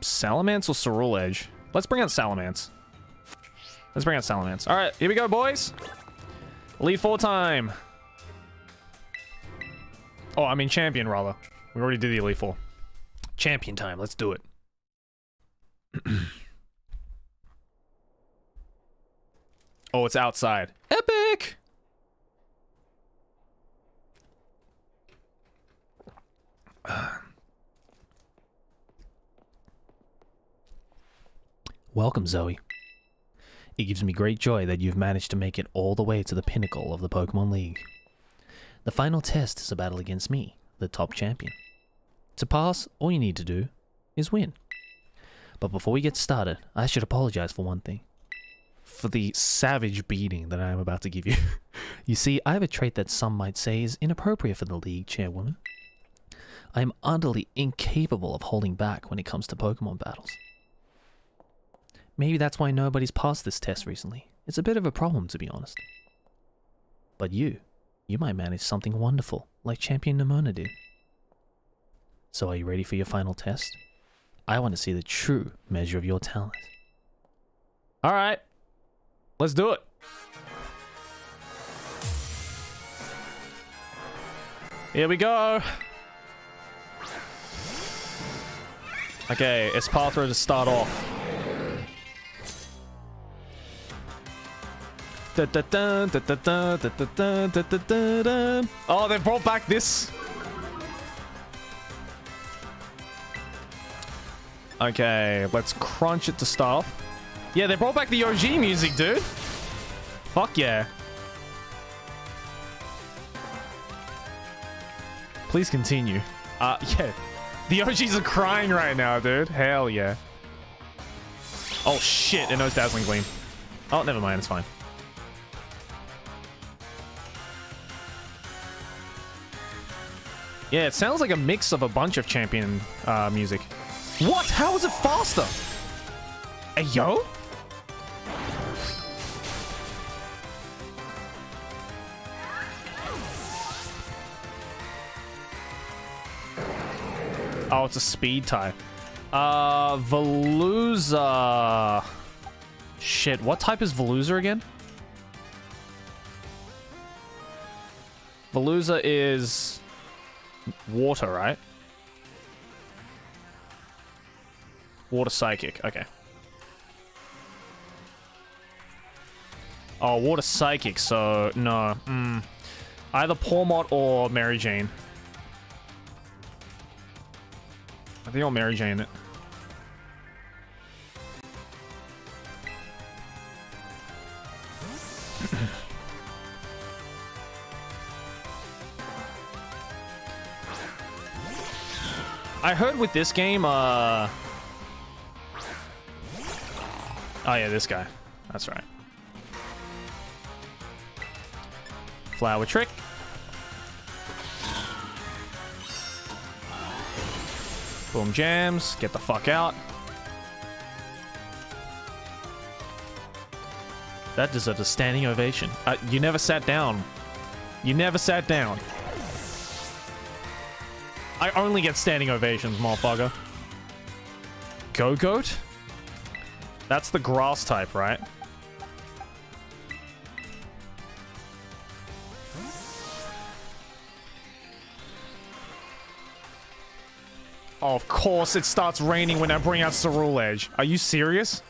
Salamence or Ceruledge? Let's bring out Salamence. Let's bring out Salamence. Alright, here we go, boys. Elite Four time. Oh, I mean Champion, rather. We already did the Elite Four. Champion time, let's do it. oh, it's outside. Epic! Welcome, Zoe. It gives me great joy that you've managed to make it all the way to the pinnacle of the Pokemon League. The final test is a battle against me, the top champion. To pass, all you need to do is win. But before we get started, I should apologize for one thing. For the savage beating that I am about to give you. you see, I have a trait that some might say is inappropriate for the league chairwoman. I am utterly incapable of holding back when it comes to Pokemon battles. Maybe that's why nobody's passed this test recently. It's a bit of a problem, to be honest. But you, you might manage something wonderful, like Champion Nemona did. So are you ready for your final test? I want to see the true measure of your talent. Alright, Let's do it. Here we go. Okay, Espathra to start off. Oh, they brought back this. Okay, let's crunch it to start off. Yeah, they brought back the OG music, dude. Fuck yeah. Please continue. Uh, yeah. The OGs are crying right now, dude. Hell yeah. Oh shit, it knows Dazzling Gleam. Oh, never mind, it's fine. Yeah, it sounds like a mix of a bunch of champion uh, music. What? How is it faster? Hey, yo? Oh, it's a speed type. Uh, Veluza. Shit, what type is Veluza again? Veluza is water, right? Water psychic, okay. Oh, water psychic, so no. Mm. Either Pawmot or Mary Jane. I think I'll Mary Jane it. I heard with this game, uh... Oh yeah, this guy. That's right. Flower trick. Boom jams. Get the fuck out. That deserves a standing ovation. Uh, you never sat down. You never sat down. I only get standing ovations, motherfucker. Gogoat? That's the grass type, right? Of course it starts raining when I bring out Ceruledge. Are you serious?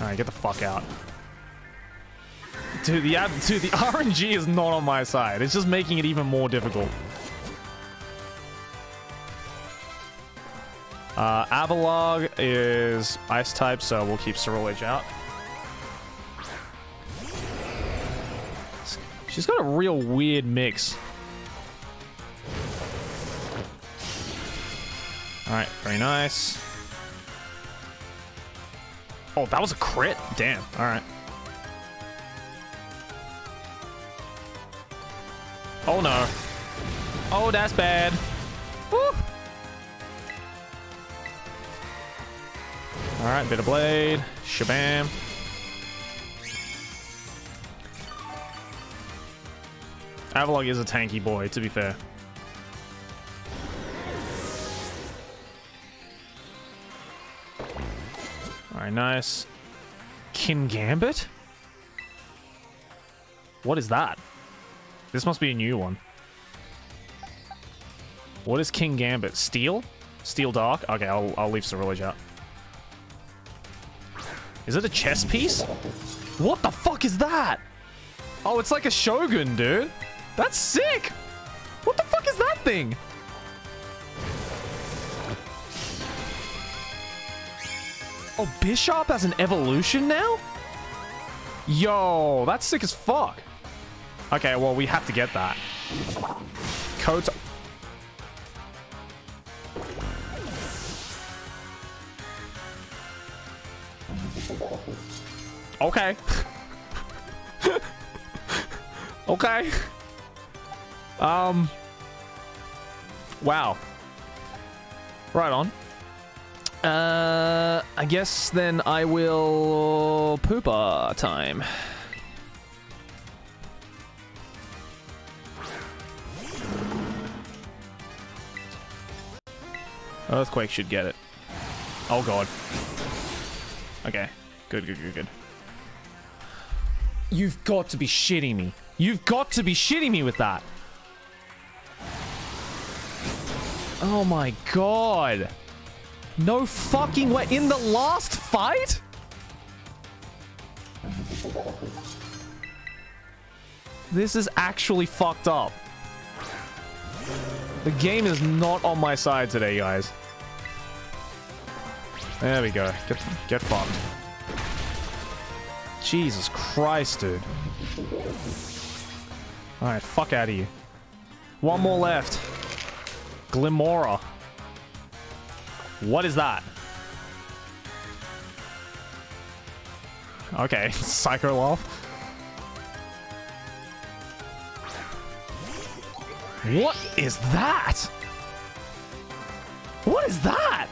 Alright, get the fuck out. Dude, the dude, the RNG is not on my side. It's just making it even more difficult. Uh, Avalugg is ice type, so we'll keep Ceruledge out. She's got a real weird mix. Alright, very nice. Oh, that was a crit? Damn, alright. Oh no. Oh, that's bad. Woo! Alright, Bitter Blade. Shabam. Avalugg is a tanky boy, to be fair. Alright, nice. Kingambit? What is that? This must be a new one. What is Kingambit? Steel? Steel Dark? Okay, I'll, I'll leave Ceruledge out. Is it a chess piece? What the fuck is that? Oh, it's like a Shogun, dude. That's sick. What the fuck is that thing? Oh, Bisharp has an evolution now? Yo, that's sick as fuck. Okay, well, we have to get that. Koto... Okay. okay. Um. Wow. Right on. Uh, I guess then I will poopa time. Earthquake should get it. Oh god. Okay. Good, good, good, good. You've got to be shitting me. You've got to be shitting me with that. Oh my god. No fucking way. In the last fight? This is actually fucked up. The game is not on my side today, guys. There we go. Get, get fucked. Jesus Christ, dude. Alright, fuck out of you. One more left. Glimmora. What is that? Okay, Psycho Laugh. What is that? What is that?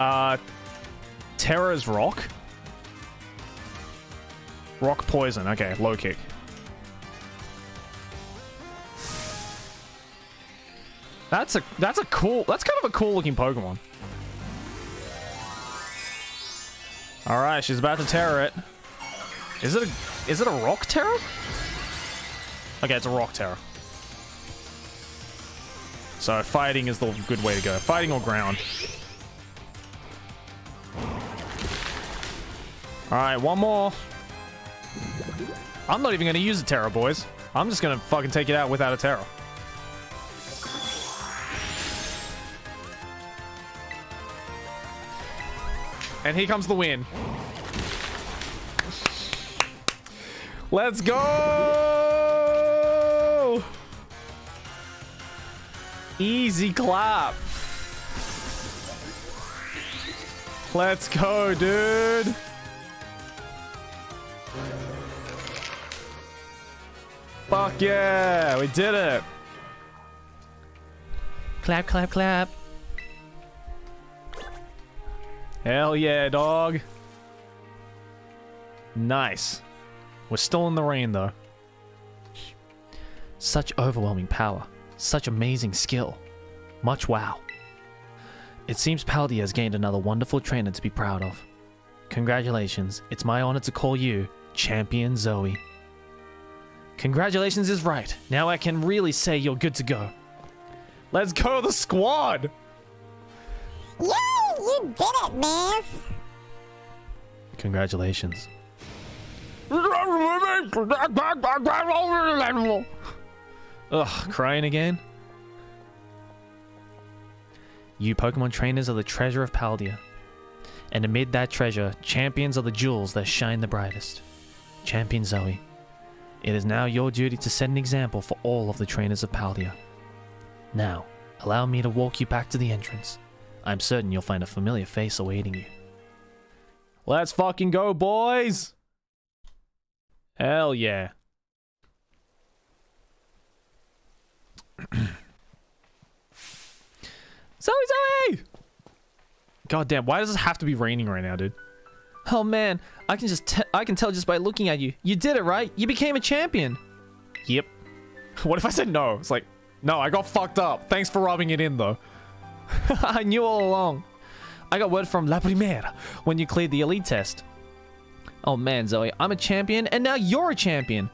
Uh, Tera's Rock. Rock Poison. Okay, low kick. That's a that's a cool that's kind of a cool looking Pokemon. All right, she's about to terror it. Is it a is it a rock terror? Okay, it's a rock terror. So fighting is the good way to go. Fighting or ground. All right, one more. I'm not even going to use a Tera, boys. I'm just going to fucking take it out without a Tera. And here comes the win. Let's go! Easy clap. Let's go, dude. Fuck yeah, we did it. Clap, clap, clap. Hell yeah, dog. Nice. We're still in the rain, though. Such overwhelming power. Such amazing skill. Much wow. It seems Paldea has gained another wonderful trainer to be proud of. Congratulations. It's my honor to call you Champion Zoe. Congratulations is right. Now I can really say you're good to go. Let's go, the squad! Yay! You did it, miss! Congratulations. Ugh, crying again? You Pokemon trainers are the treasure of Paldea. And amid that treasure, champions are the jewels that shine the brightest. Champion Zoe, it is now your duty to set an example for all of the trainers of Paldea. Now, allow me to walk you back to the entrance. I'm certain you'll find a familiar face awaiting you. Let's fucking go, boys! Hell yeah. Zoe, Zoe! God damn, why does it have to be raining right now, dude? Oh man, I can just I can tell just by looking at you. You did it, right? You became a champion. Yep. What if I said no? It's like, no, I got fucked up. Thanks for rubbing it in, though. I knew all along. I got word from La Primera when you cleared the elite test. Oh man, Zoe, I'm a champion, and now you're a champion.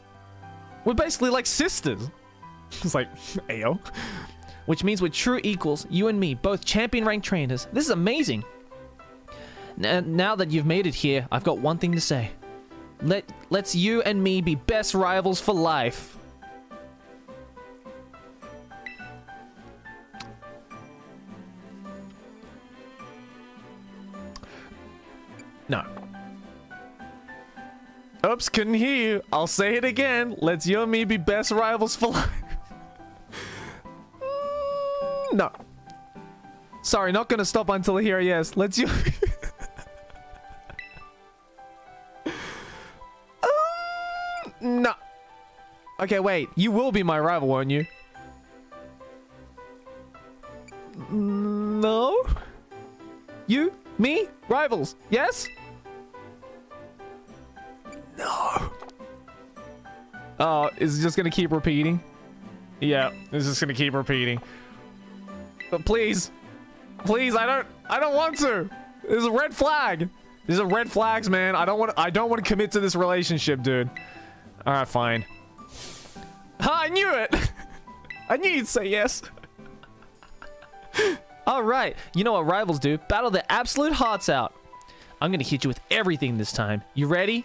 We're basically like sisters. It's like, ayo. Which means we're true equals, you and me, both champion ranked trainers. This is amazing. N- now that you've made it here, I've got one thing to say. Let let's you and me be best rivals for life. No. Oops, couldn't hear you. I'll say it again. Let's you and me be best rivals for life. No. Sorry, not gonna stop until a yes. Let's you. Um, no. Okay, wait. You will be my rival, won't you? No. You, me, rivals. Yes. No. Oh, is it just gonna keep repeating? Yeah, it's just gonna keep repeating. But please, please, I don't, I don't want to. There's a red flag. These are red flags, man. I don't want, I don't want to commit to this relationship, dude. All right, fine. Ha, I knew it. I knew you'd say yes. All right, you know what rivals do? Battle their absolute hearts out. I'm gonna hit you with everything this time. You ready?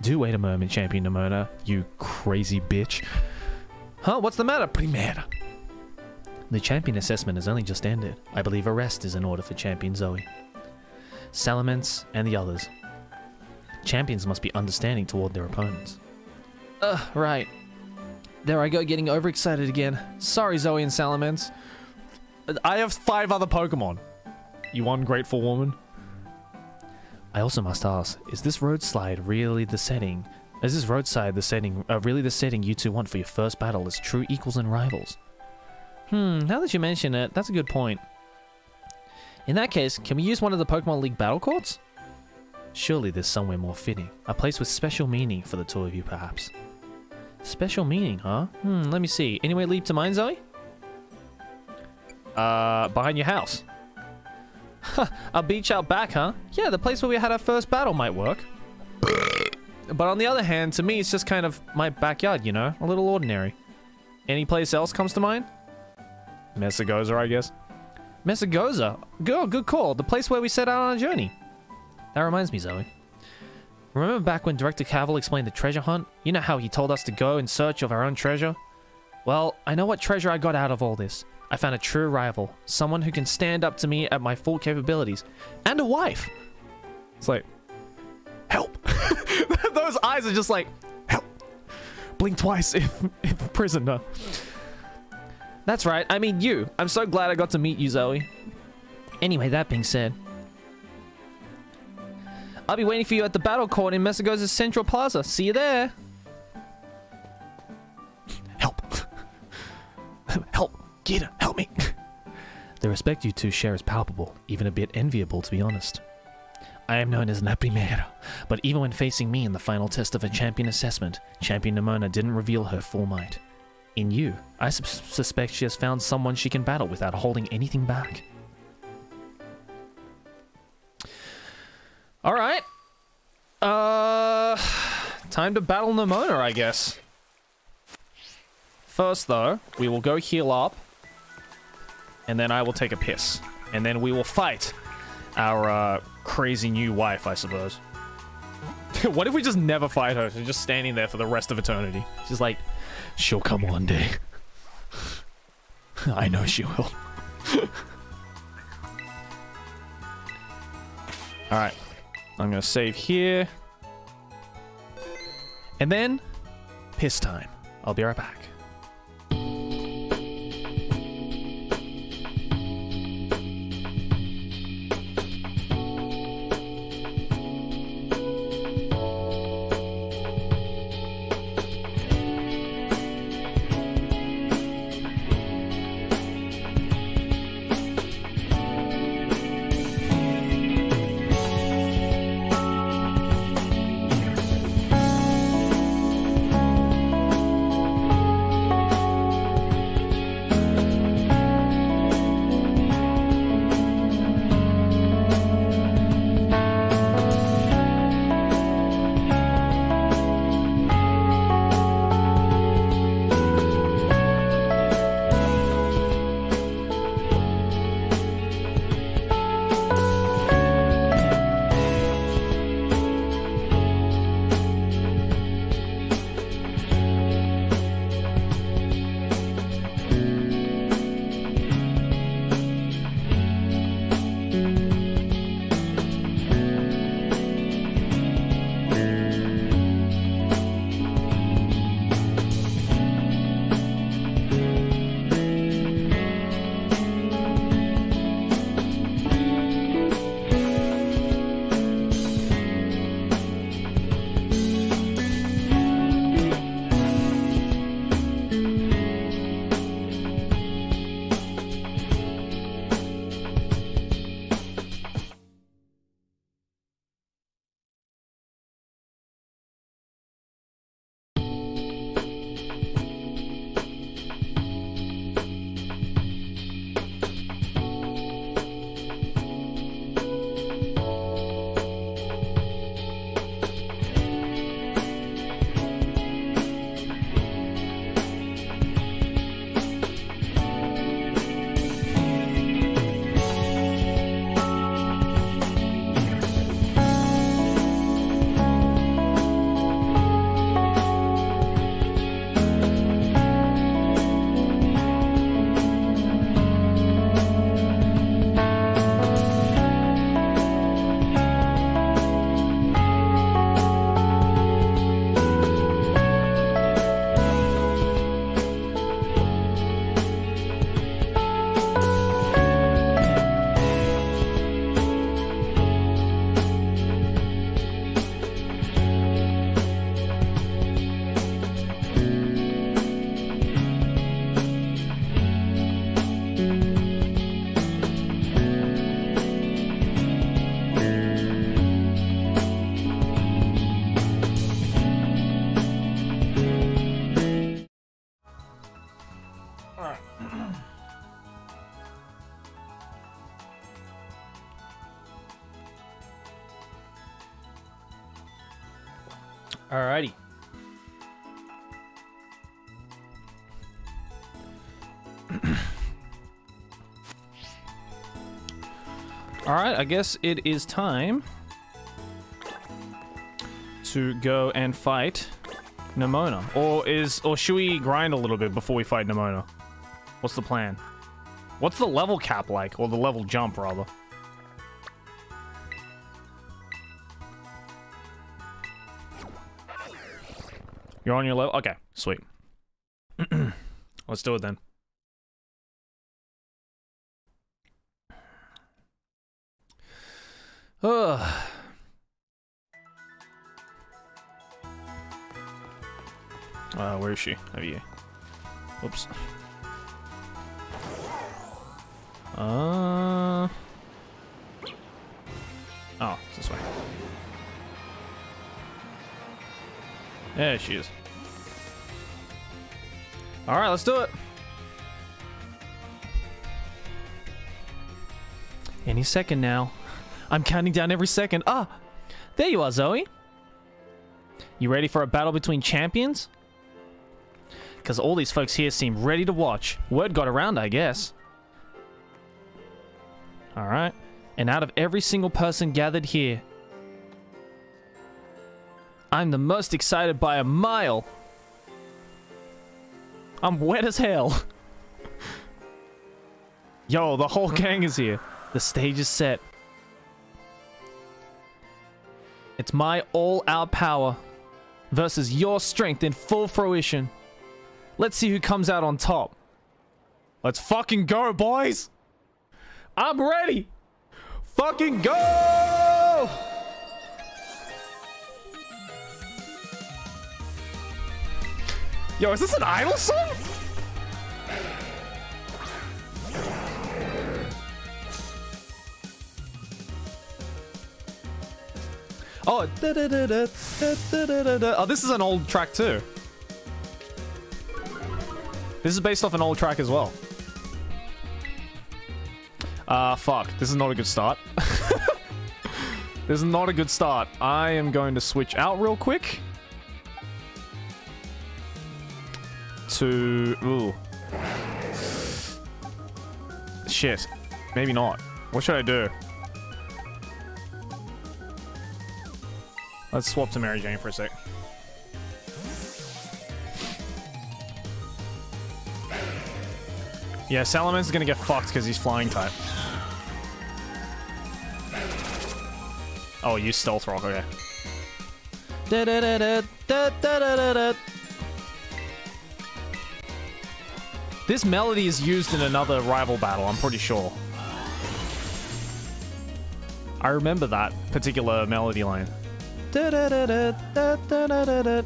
Do wait a moment, Champion Nemona, you crazy bitch. Huh? What's the matter, Primera? The champion assessment has only just ended. I believe a rest is in order for Champion Zoe. Salamence and the others. Champions must be understanding toward their opponents. Ugh, right. There I go, getting overexcited again. Sorry, Zoe and Salamence. I have five other Pokemon. You ungrateful woman. I also must ask, is this road slide really the setting? Is this roadside the setting, uh, really the setting you two want for your first battle as true equals and rivals? Hmm, now that you mention it, that's a good point. In that case, can we use one of the Pokemon League battle courts? Surely there's somewhere more fitting. A place with special meaning for the two of you, perhaps. Special meaning, huh? Hmm, let me see. Anywhere leap to mind, Zoe? Uh, behind your house. a beach out back, huh? Yeah, the place where we had our first battle might work. but on the other hand, to me, it's just kind of my backyard, you know? A little ordinary. Any place else comes to mind? Mesagoza, I guess. Mesagoza? Good, good call. The place where we set out on our journey. That reminds me, Zoe. Remember back when Director Clavell explained the treasure hunt? You know how he told us to go in search of our own treasure? Well, I know what treasure I got out of all this. I found a true rival, someone who can stand up to me at my full capabilities, and a wife. It's like, help. Those eyes are just like, help. Blink twice if, if prisoner. That's right, I mean you. I'm so glad I got to meet you, Zoe. Anyway, that being said, I'll be waiting for you at the battle court in Mesagoza's Central Plaza. See you there. Help. Help. Geeta, help me. The respect you two share is palpable, even a bit enviable to be honest. I am known as La Primera, but even when facing me in the final test of a champion assessment, Champion Nemona didn't reveal her full might. In you, I sus- suspect she has found someone she can battle without holding anything back. All right. Uh, time to battle Nemona, I guess. First, though, we will go heal up, and then I will take a piss, and then we will fight our uh, crazy new wife, I suppose. what if we just never fight her? She's just standing there for the rest of eternity. She's like, She'll come one day. I know she will. all right, I'm gonna save here, and then piss time. I'll be right back. Alright, I guess it is time to go and fight Nemona. Or is or should we grind a little bit before we fight Nemona? What's the plan? What's the level cap like? Or the level jump rather? You're on your level? Okay, sweet. Let's do it then. Ugh. Uh, where is she? Over here. Whoops. Uh. Oh, it's this way. There she is. All right, let's do it. Any second now. I'm counting down every second. Ah, there you are, Zoe. You ready for a battle between champions? Because all these folks here seem ready to watch. Word got around, I guess. All right. And out of every single person gathered here, I'm the most excited by a mile. I'm wet as hell. Yo, the whole gang is here. The stage is set. It's my all-out power versus your strength in full fruition. Let's see who comes out on top. Let's fucking go, boys! I'm ready! Fucking go! Yo, is this an idol song? Oh, da -da -da oh, this is an old track too. This is based off an old track as well. Uh, fuck. This is not a good start. this is not a good start. I am going to switch out real quick. To... Ooh. Shit. Maybe not. What should I do? Let's swap to Mary Jane for a sec. Yeah, Salaman's gonna get fucked because he's flying type. Oh, use stealth rock, okay. -da -da -da. This melody is used in another rival battle, I'm pretty sure. I remember that particular melody line. Da -da -da -da, da -da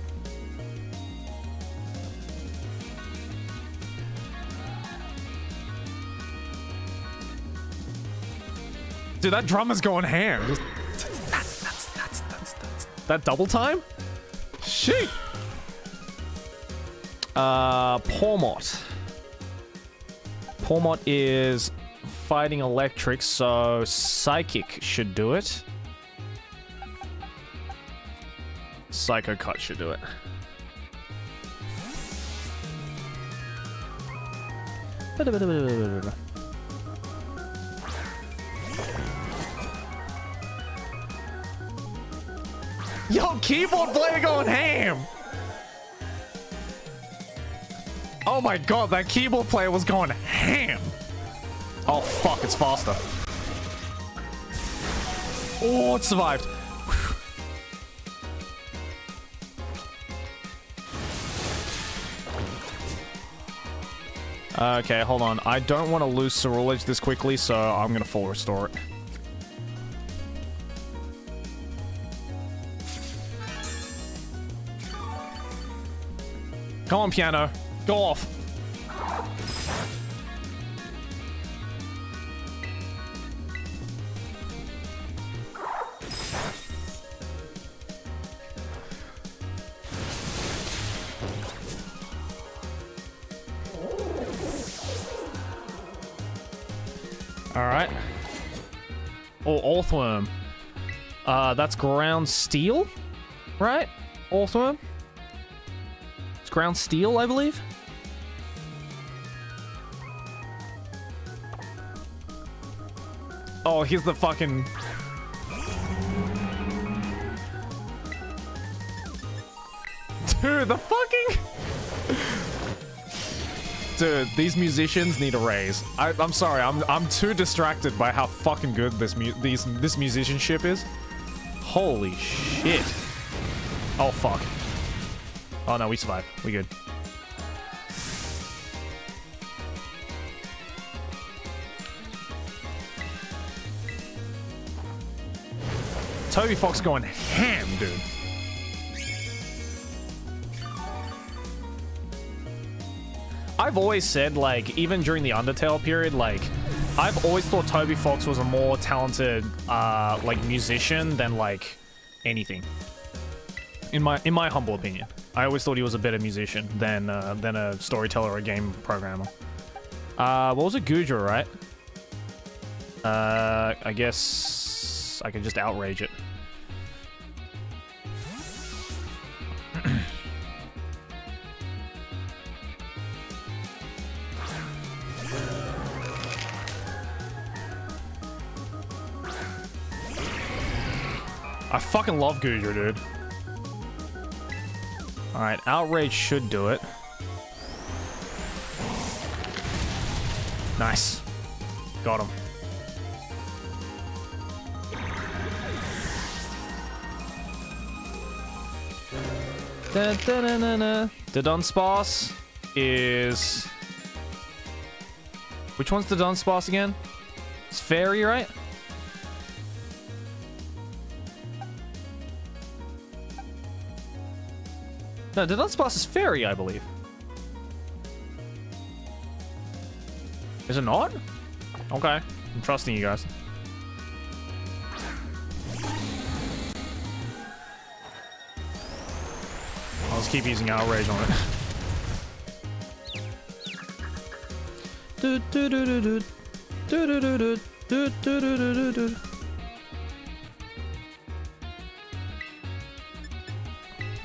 that drum is going ham. That double time? Shit. Uh, Pawmot. Pawmot is fighting electric, so Psychic should do it. Psycho Cut should do it. Yo, keyboard player going ham! Oh my god, that keyboard player was going ham! Oh fuck, it's faster. Oh, it survived. Okay, hold on. I don't want to lose Ceruledge this quickly, so I'm going to full restore it. Come on, piano. Go off. All right. Oh, Orthworm. Uh, that's ground steel, right? Orthworm. It's ground steel, I believe. Oh, here's the fucking. Dude, the fucking. Dude, these musicians need a raise. I, I'm sorry, I'm I'm too distracted by how fucking good this mu these this musicianship is. Holy shit! Oh fuck! Oh no, we survived. We good. Toby Fox going ham, dude. I've always said, like, even during the Undertale period, like, I've always thought Toby Fox was a more talented, uh, like musician than like anything. In my in my humble opinion, I always thought he was a better musician than uh, than a storyteller or a game programmer. Uh, what was it, Goodra, right? Uh, I guess I can just outrage it. I fucking love Goodra, dude. Alright, Outrage should do it. Nice. Got him. Da, da, da, da, da. Dudunsparce is... Which one's Dudunsparce again? It's Fairy, right? No, Dudunsparce is Fairy, I believe. Is it not? Okay. I'm trusting you guys. I'll just keep using Outrage on it. Do, do, do, do, do. Do, do, do, do. Do, do, do, do, do, do.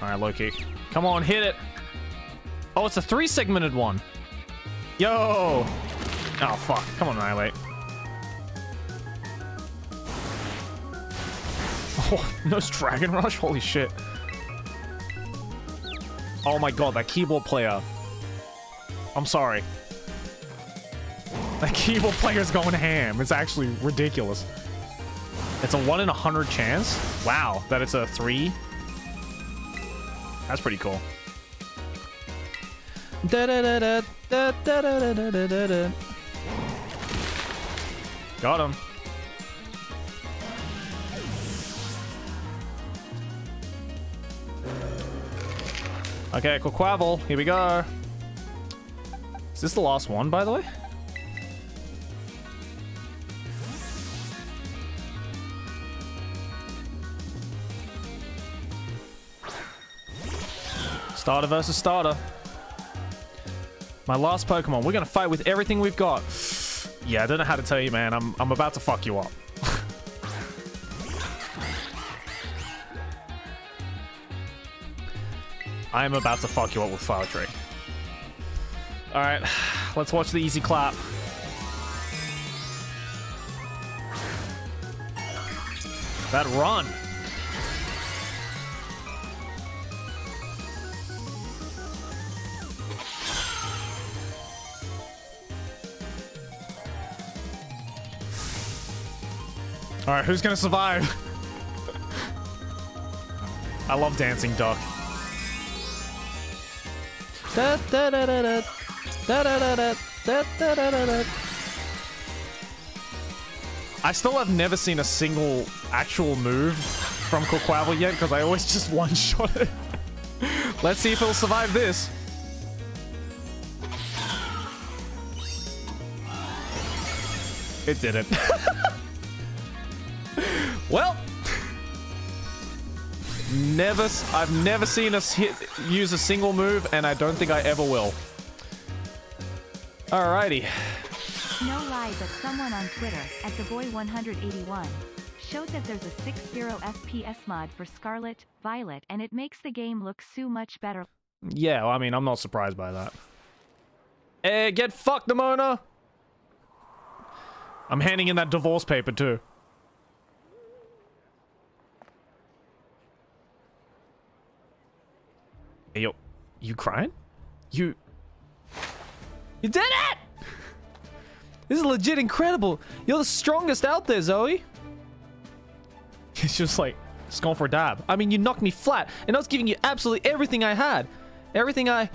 Alright, Loki. Come on, hit it. Oh, it's a three-segmented one. Yo! Oh, fuck. Come on, Annihilape. Oh, no Dragon Rush? Holy shit. Oh my god, that keyboard player. I'm sorry. That keyboard player's going ham. It's actually ridiculous. It's a 1 in a 100 chance? Wow, that it's a 3? That's pretty cool. Got him. Okay, Quaquaval, here we go. Is this the last one, by the way? Starter versus starter. My last Pokemon. We're gonna fight with everything we've got. Yeah, I don't know how to tell you, man. I'm I'm about to fuck you up. I am about to fuck you up with Fire Tree. Alright, let's watch the easy clap. That run. All right, who's gonna survive? I love dancing duck. Da, da, da, da, da. Da, da, da, da. Da, da, da, da. I still have never seen a single actual move from Quaquaval yet because I always just one-shot it. Let's see if it'll survive this. It didn't. well, never. I've never seen us hit use a single move, and I don't think I ever will. Alrighty. No lie, but someone on Twitter, at theboy181, showed that there's a 60 FPS mod for Scarlet, Violet, and it makes the game look so much better. Yeah, well, I mean, I'm not surprised by that. Eh, get fucked, Demona! I'm handing in that divorce paper, too. Hey, yo, you crying? You... You did it! This is legit incredible. You're the strongest out there, Zoe. It's just like, it's going for a dab. I mean, you knocked me flat, and I was giving you absolutely everything I had. Everything I...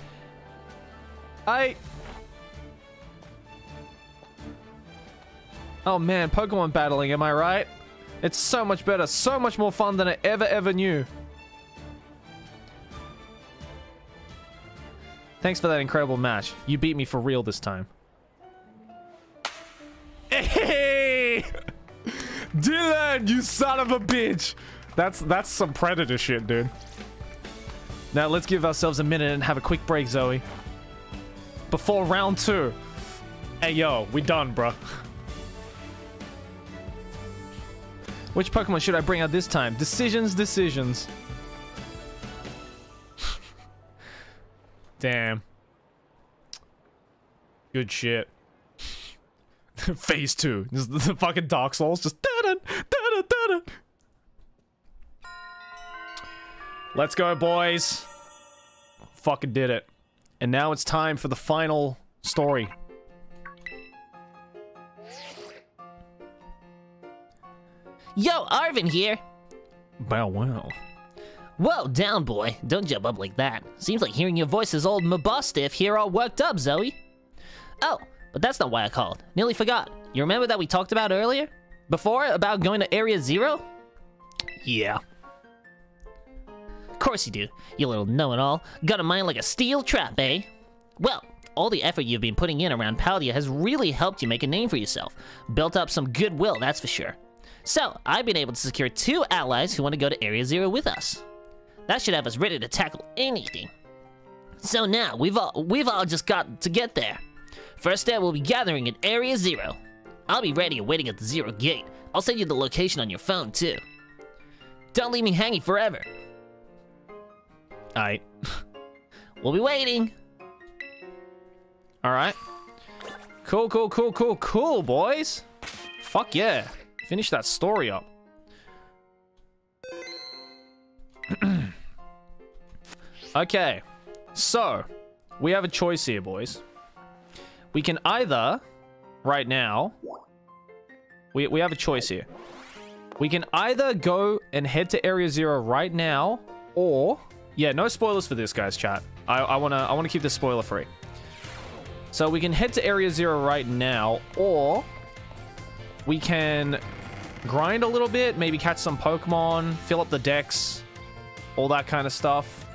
I... Oh man, Pokemon battling, am I right? It's so much better, so much more fun than I ever, ever knew. Thanks for that incredible match. You beat me for real this time. Hey! Dylan, you son of a bitch! That's that's some predator shit, dude. Now let's give ourselves a minute and have a quick break, Zoe. Before round two. Hey yo, we done, bruh. Which Pokemon should I bring out this time? Decisions, decisions. Damn. Good shit. Phase two. Just the, fucking Dark Souls. Just da-dun, da-dun, da-dun. Let's go, boys. Fucking did it. And now it's time for the final story. Yo, Arven here. Bow wow. Whoa, down, boy. Don't jump up like that. Seems like hearing your voice is old Mabosstiff here all worked up, Zoe. Oh, but that's not why I called. Nearly forgot. You remember that we talked about earlier? Before, about going to Area Zero? Yeah. Of course you do, you little know-it-all. Got a mind like a steel trap, eh? Well, all the effort you've been putting in around Paldea has really helped you make a name for yourself. Built up some goodwill, that's for sure. So, I've been able to secure two allies who want to go to Area Zero with us. That should have us ready to tackle anything. So now, we've all, we've all just got to get there. First step, we'll be gathering at Area Zero. I'll be ready and waiting at the Zero Gate. I'll send you the location on your phone, too. Don't leave me hanging forever. Alright. We'll be waiting. Alright. Cool, cool, cool, cool, cool, boys. Fuck yeah. Finish that story up. Okay. So, we have a choice here, boys. We can either, right now, we, we have a choice here. We can either go and head to Area Zero right now, or yeah, no spoilers for this, guys. Chat. I, I wanna I wanna keep this spoiler free. So we can head to Area Zero right now, or we can grind a little bit, maybe catch some Pokemon, fill up the Dex, all that kind of stuff.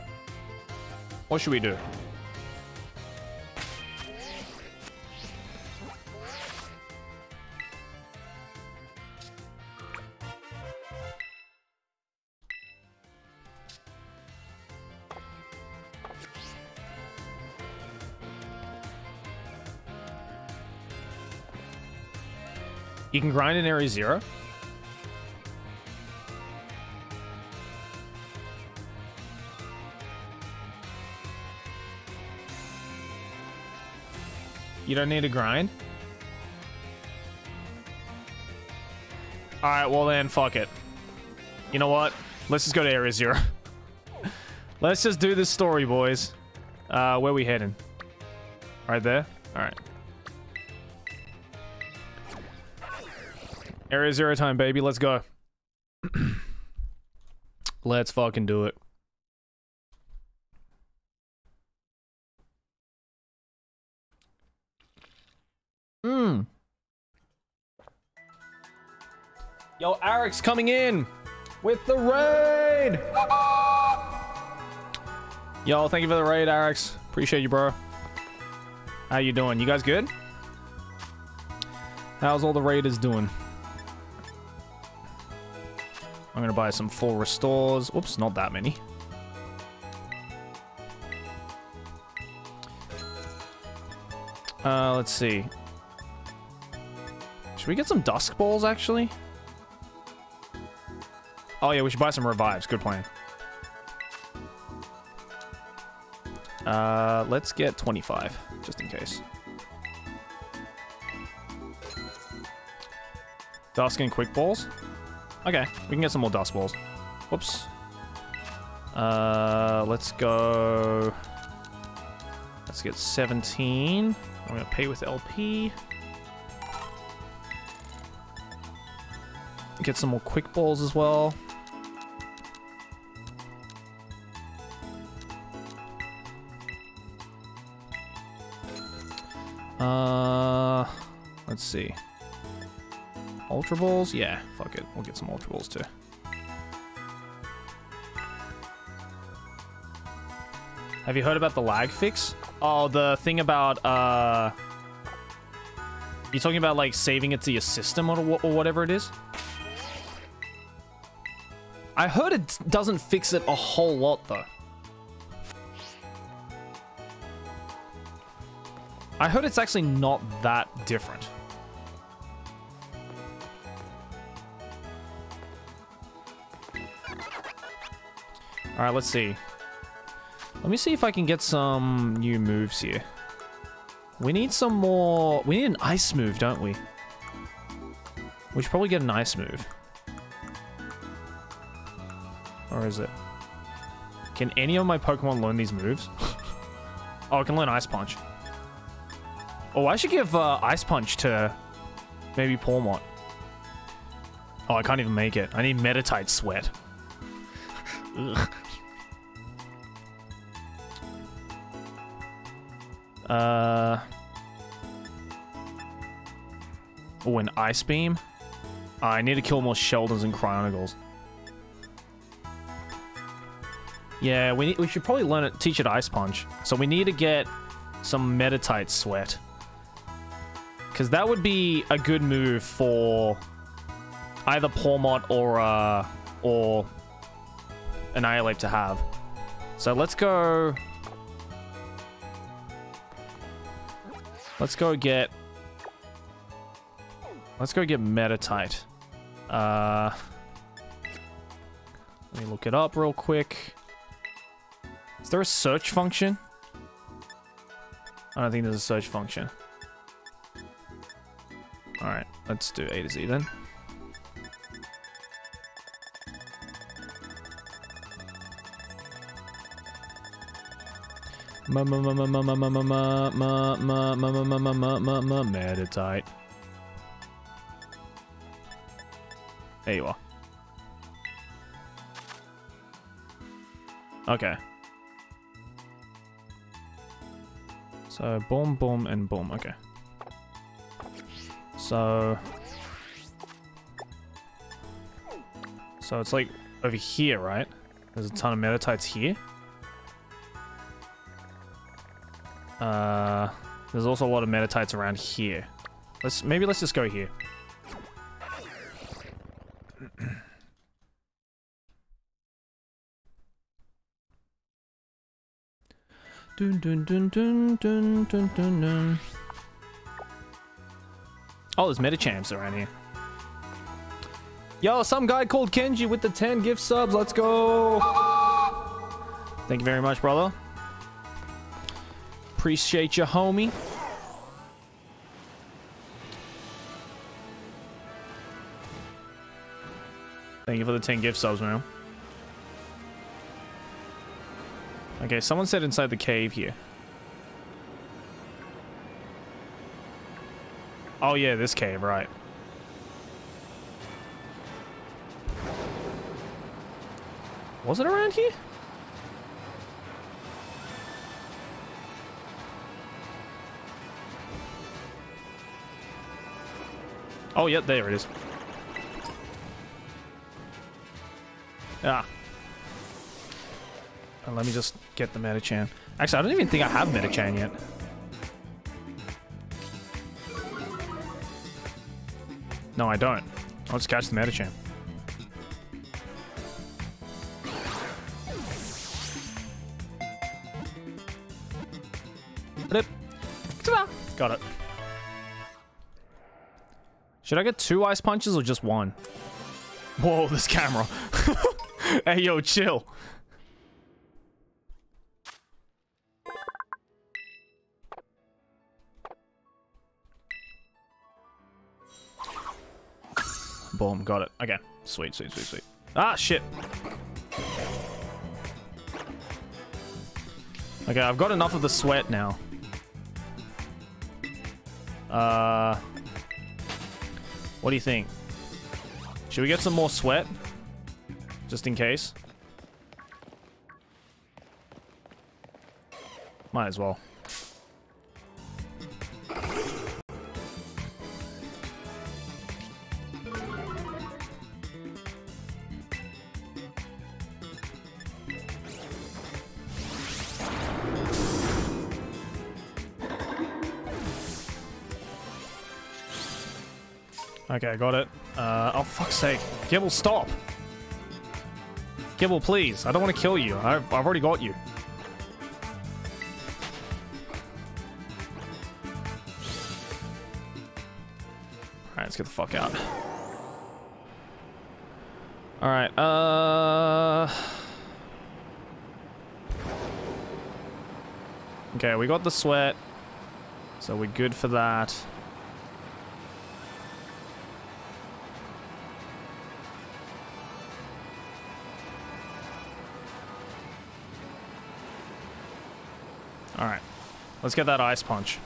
What should we do? You can grind in Area Zero. You don't need to grind? Alright, well then, fuck it. You know what? Let's just go to Area Zero. Let's just do this story, boys. Uh, where we heading? Right there? Alright. Area Zero time, baby. Let's go. Let's fucking do it. Mmm. Yo, Eric's coming in with the raid. Yo, thank you for the raid, Eric's. Appreciate you, bro. How you doing? You guys good? How's all the raiders doing? I'm gonna buy some full restores. Oops, not that many. Uh, let's see. Should we get some dusk balls actually? Oh yeah, we should buy some revives. Good plan. Uh, let's get 25, just in case. Dusk and quick balls. Okay, we can get some more dust balls. Whoops. Uh, let's go. Let's get 17. I'm gonna pay with LP. Get some more quick balls as well. Uh, let's see. Ultra Balls? Yeah, fuck it. We'll get some Ultra Balls too. Have you heard about the lag fix? Oh, the thing about, uh... You talking about like saving it to your system or, or whatever it is? I heard it doesn't fix it a whole lot though. I heard it's actually not that different. All right, let's see. Let me see if I can get some new moves here. We need some more... We need an ice move, don't we? We should probably get an ice move. Or is it? Can any of my Pokemon learn these moves? oh, I can learn Ice Punch. Oh, I should give uh, Ice Punch to maybe Pawmot. Oh, I can't even make it. I need Meditite Sweat. Uh. Oh, an Ice Beam? I need to kill more Sheldons and Cryonicles. Yeah, we need, we should probably learn it, teach it Ice Punch. So we need to get some Meditite Sweat. Because that would be a good move for either Pawmot or, uh, or Annihilape to have. So let's go... Let's go get... Let's go get Meditite. Uh... Let me look it up real quick. Is there a search function? I don't think there's a search function. Alright, let's do A to Z then. Ma ma ma ma ma So boom, boom, and boom. Okay. So. So it's like over here, right? There's a ton of meditites here. Uh, there's also a lot of meditites around here. Let's maybe let's just go here. Dun dun dun dun dun dun dun dun. Oh, there's Medichams around here. Yo, some guy called Kenji with the 10 gift subs. Let's go. Thank you very much, brother. Appreciate you, homie. Thank you for the 10 gift subs, man. Okay, someone said inside the cave here. Oh yeah, this cave, right. Was it around here? Oh, yeah, there it is. Ah. Uh, let me just get the Medicham. Actually, I don't even think I have Medicham yet. No, I don't. I'll just catch the Medicham. Got it. Should I get two ice punches or just one? Whoa, this camera. hey, yo, chill. Got it. Okay, sweet, sweet, sweet, sweet. Ah, shit. Okay, I've got enough of the sweat now. Uh... What do you think? Should we get some more sweat? Just in case. Might as well. Okay, I got it. Uh, oh, fuck's sake. Gible, stop. Gible, please. I don't want to kill you. I've, I've already got you. Alright, let's get the fuck out. Alright, uh... Okay, we got the sweat. So we're good for that. Let's get that ice punch.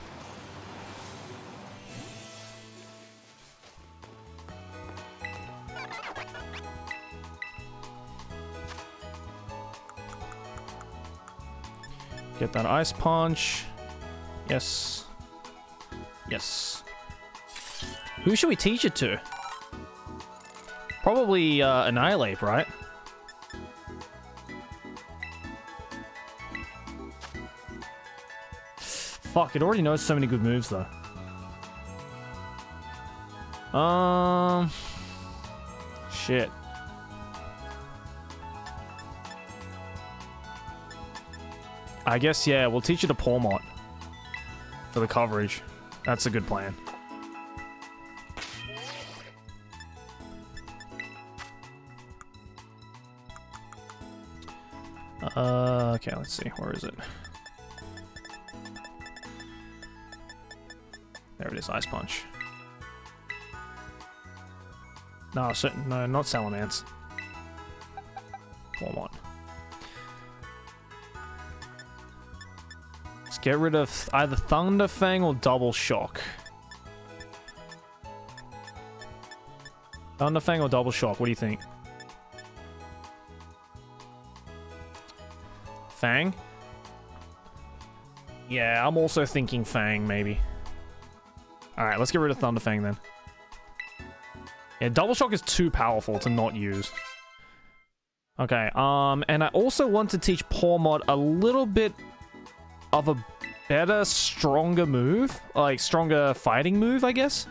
Get that ice punch. Yes. Yes. Who should we teach it to? Probably uh, Annihilape, right? Fuck, it already knows so many good moves, though. Um... Shit. I guess, yeah, we'll teach you the Pawmot for the coverage. That's a good plan. Uh, okay, let's see. Where is it? There it is, Ice Punch. No, so, no, not Salamance. Salamence. Pawmot. Let's get rid of either Thunder Fang or Double Shock. Thunder Fang or Double Shock, what do you think? Fang? Yeah, I'm also thinking Fang, maybe. Alright, let's get rid of Thunderfang then. Yeah, Double Shock is too powerful to not use. Okay, um, and I also want to teach Pawmot a little bit of a better, stronger move. Like, stronger fighting move, I guess.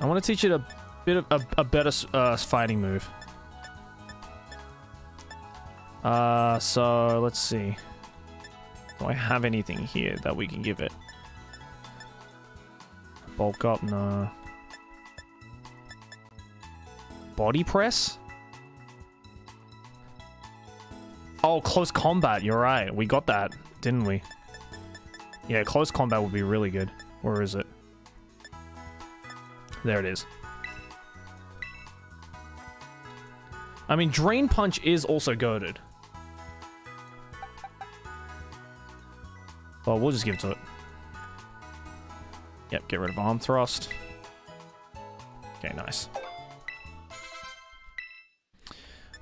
I want to teach it a bit of a, a better uh, fighting move. Uh, so let's see. Do I have anything here that we can give it? Bulk up, no. Body press? Oh, close combat, you're right. We got that, didn't we? Yeah, close combat would be really good. Where is it? There it is. I mean, Drain Punch is also goaded. Well, we'll just give it to it. Yep, get rid of Arm Thrust. Okay, nice.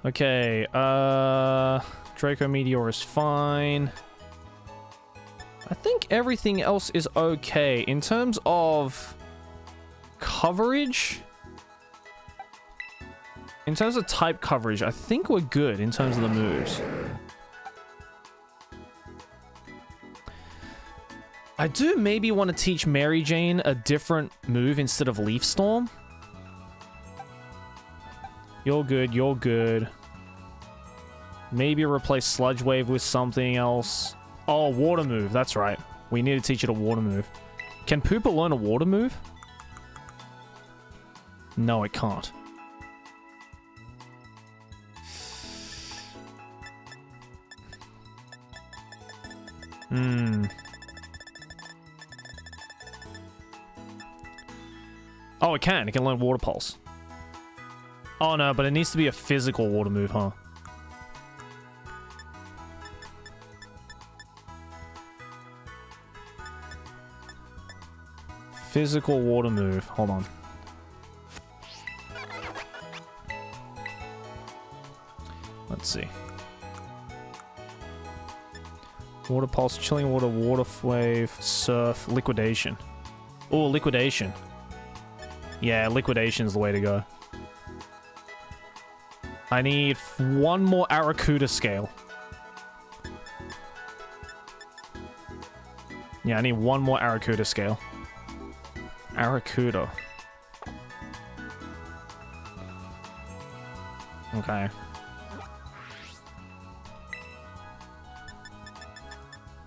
Okay, uh... Draco Meteor is fine. I think everything else is okay. In terms of coverage... In terms of type coverage, I think we're good in terms of the moves. I do maybe want to teach Mary Jane a different move instead of Leaf Storm. You're good, you're good. Maybe replace Sludge Wave with something else. Oh, water move, that's right. We need to teach it a water move. Can Pooper learn a water move? No, it can't. Hmm. Oh, it can. It can learn Water Pulse. Oh, no, but it needs to be a physical water move, huh? Physical water move. Hold on. Let's see. Water Pulse, Chilling Water, Water Wave, Surf, Liquidation. Oh, Liquidation. Yeah, liquidation's the way to go. I need one more Arrokuda scale. Yeah, I need one more Arrokuda scale. Arrokuda. Okay.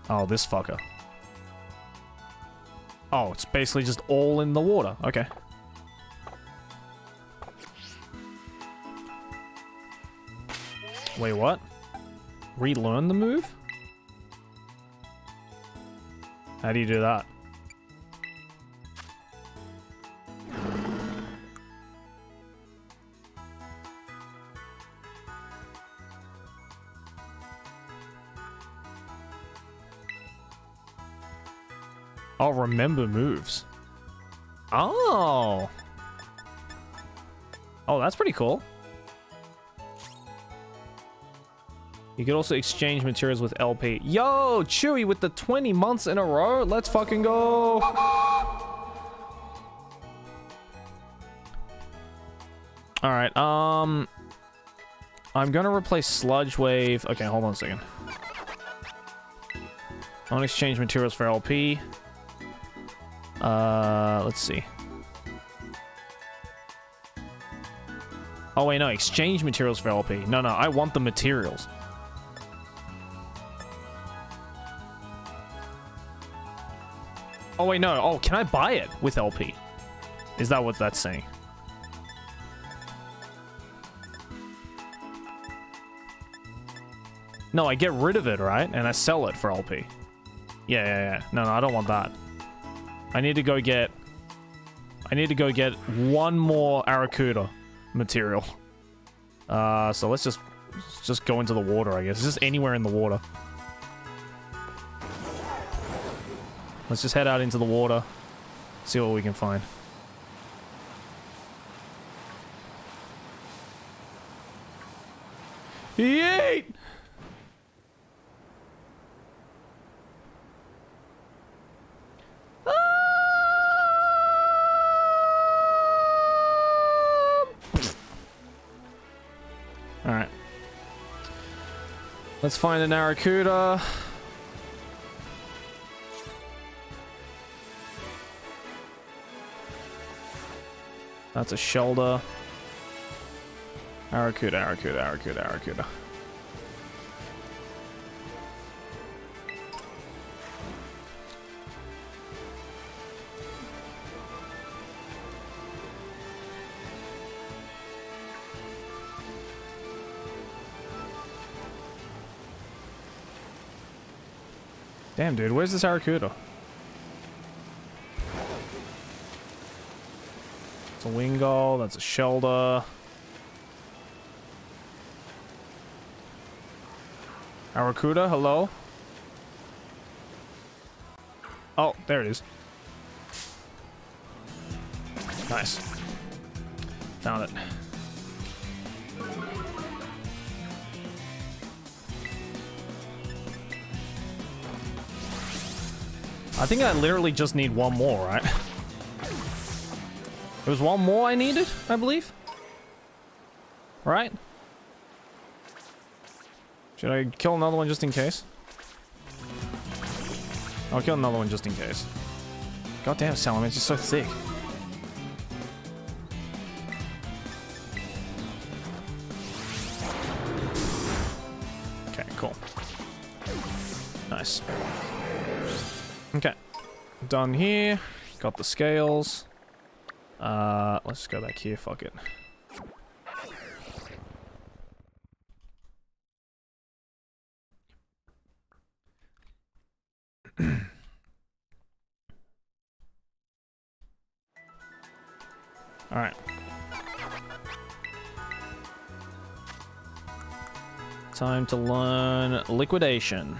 Oh, this fucker. Oh, it's basically just all in the water. Okay. Wait, what? Relearn the move? How do you do that? Oh, remember moves. Oh. Oh, that's pretty cool. You could also exchange materials with LP. Yo, Chewy with the 20 months in a row. Let's fucking go. All right. Um, I'm gonna replace Sludge Wave. Okay, hold on a second. I want to exchange materials for LP. Uh, let's see. Oh wait, no, exchange materials for LP. No, no, I want the materials. Oh wait, no. Oh, can I buy it with LP? Is that what that's saying? No, I get rid of it, right? And I sell it for LP. Yeah, yeah, yeah. No, no, I don't want that. I need to go get... I need to go get one more Arrokuda material. Uh, so let's just just go into the water, I guess. Just anywhere in the water. Let's just head out into the water. See what we can find. Yeet! Um! Alright. Let's find an Arrokuda. That's a shoulder. Arrokuda, Arrokuda, Arrokuda, Arrokuda. Damn, dude, where's this Arrokuda? That's a Wingull, that's a Shellder. Arrokuda, hello? Oh, there it is. Nice. Found it. I think I literally just need one more, right? There was one more I needed, I believe. Right? Should I kill another one just in case? I'll kill another one just in case. Goddamn, Salamence, you're so thick. Okay, cool. Nice. Okay. Done here. Got the scales. Uh, let's go back here. Fuck it. All right. Time to learn liquidation.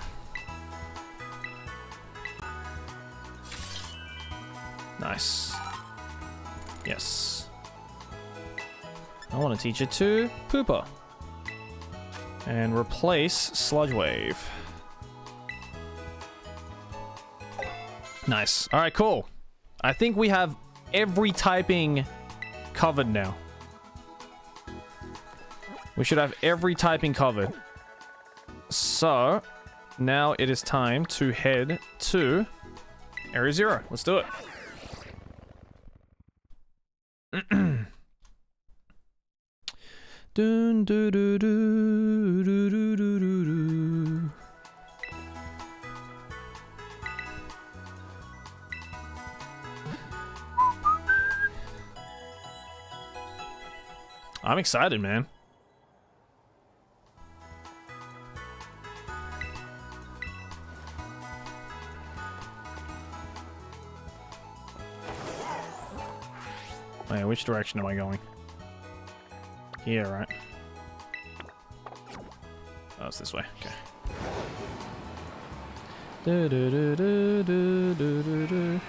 Teach it to Pooper. And replace Sludge Wave. Nice. Alright, cool. I think we have every typing covered now. We should have every typing covered. So, now it is time to head to Area Zero. Let's do it. do do do do do do do do. I'm excited, man. Wait, which direction am I going? Here, right? it's this way. Okay. Do, do, do,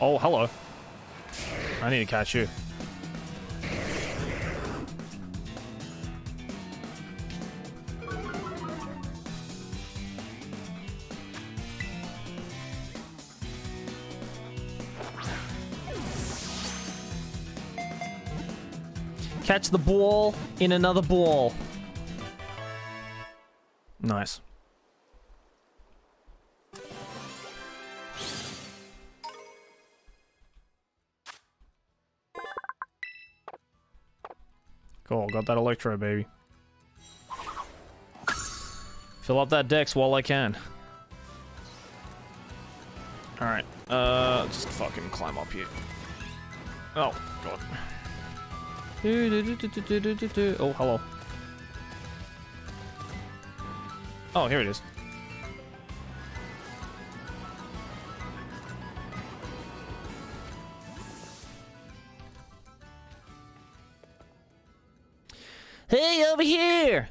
oh, hello. I need to catch you. Catch the ball in another ball. Nice. Cool, got that electro, baby. Fill up that dex while I can. Alright, uh, just fucking climb up here. Oh, God. Oh, hello. Oh, here it is. Hey, over here!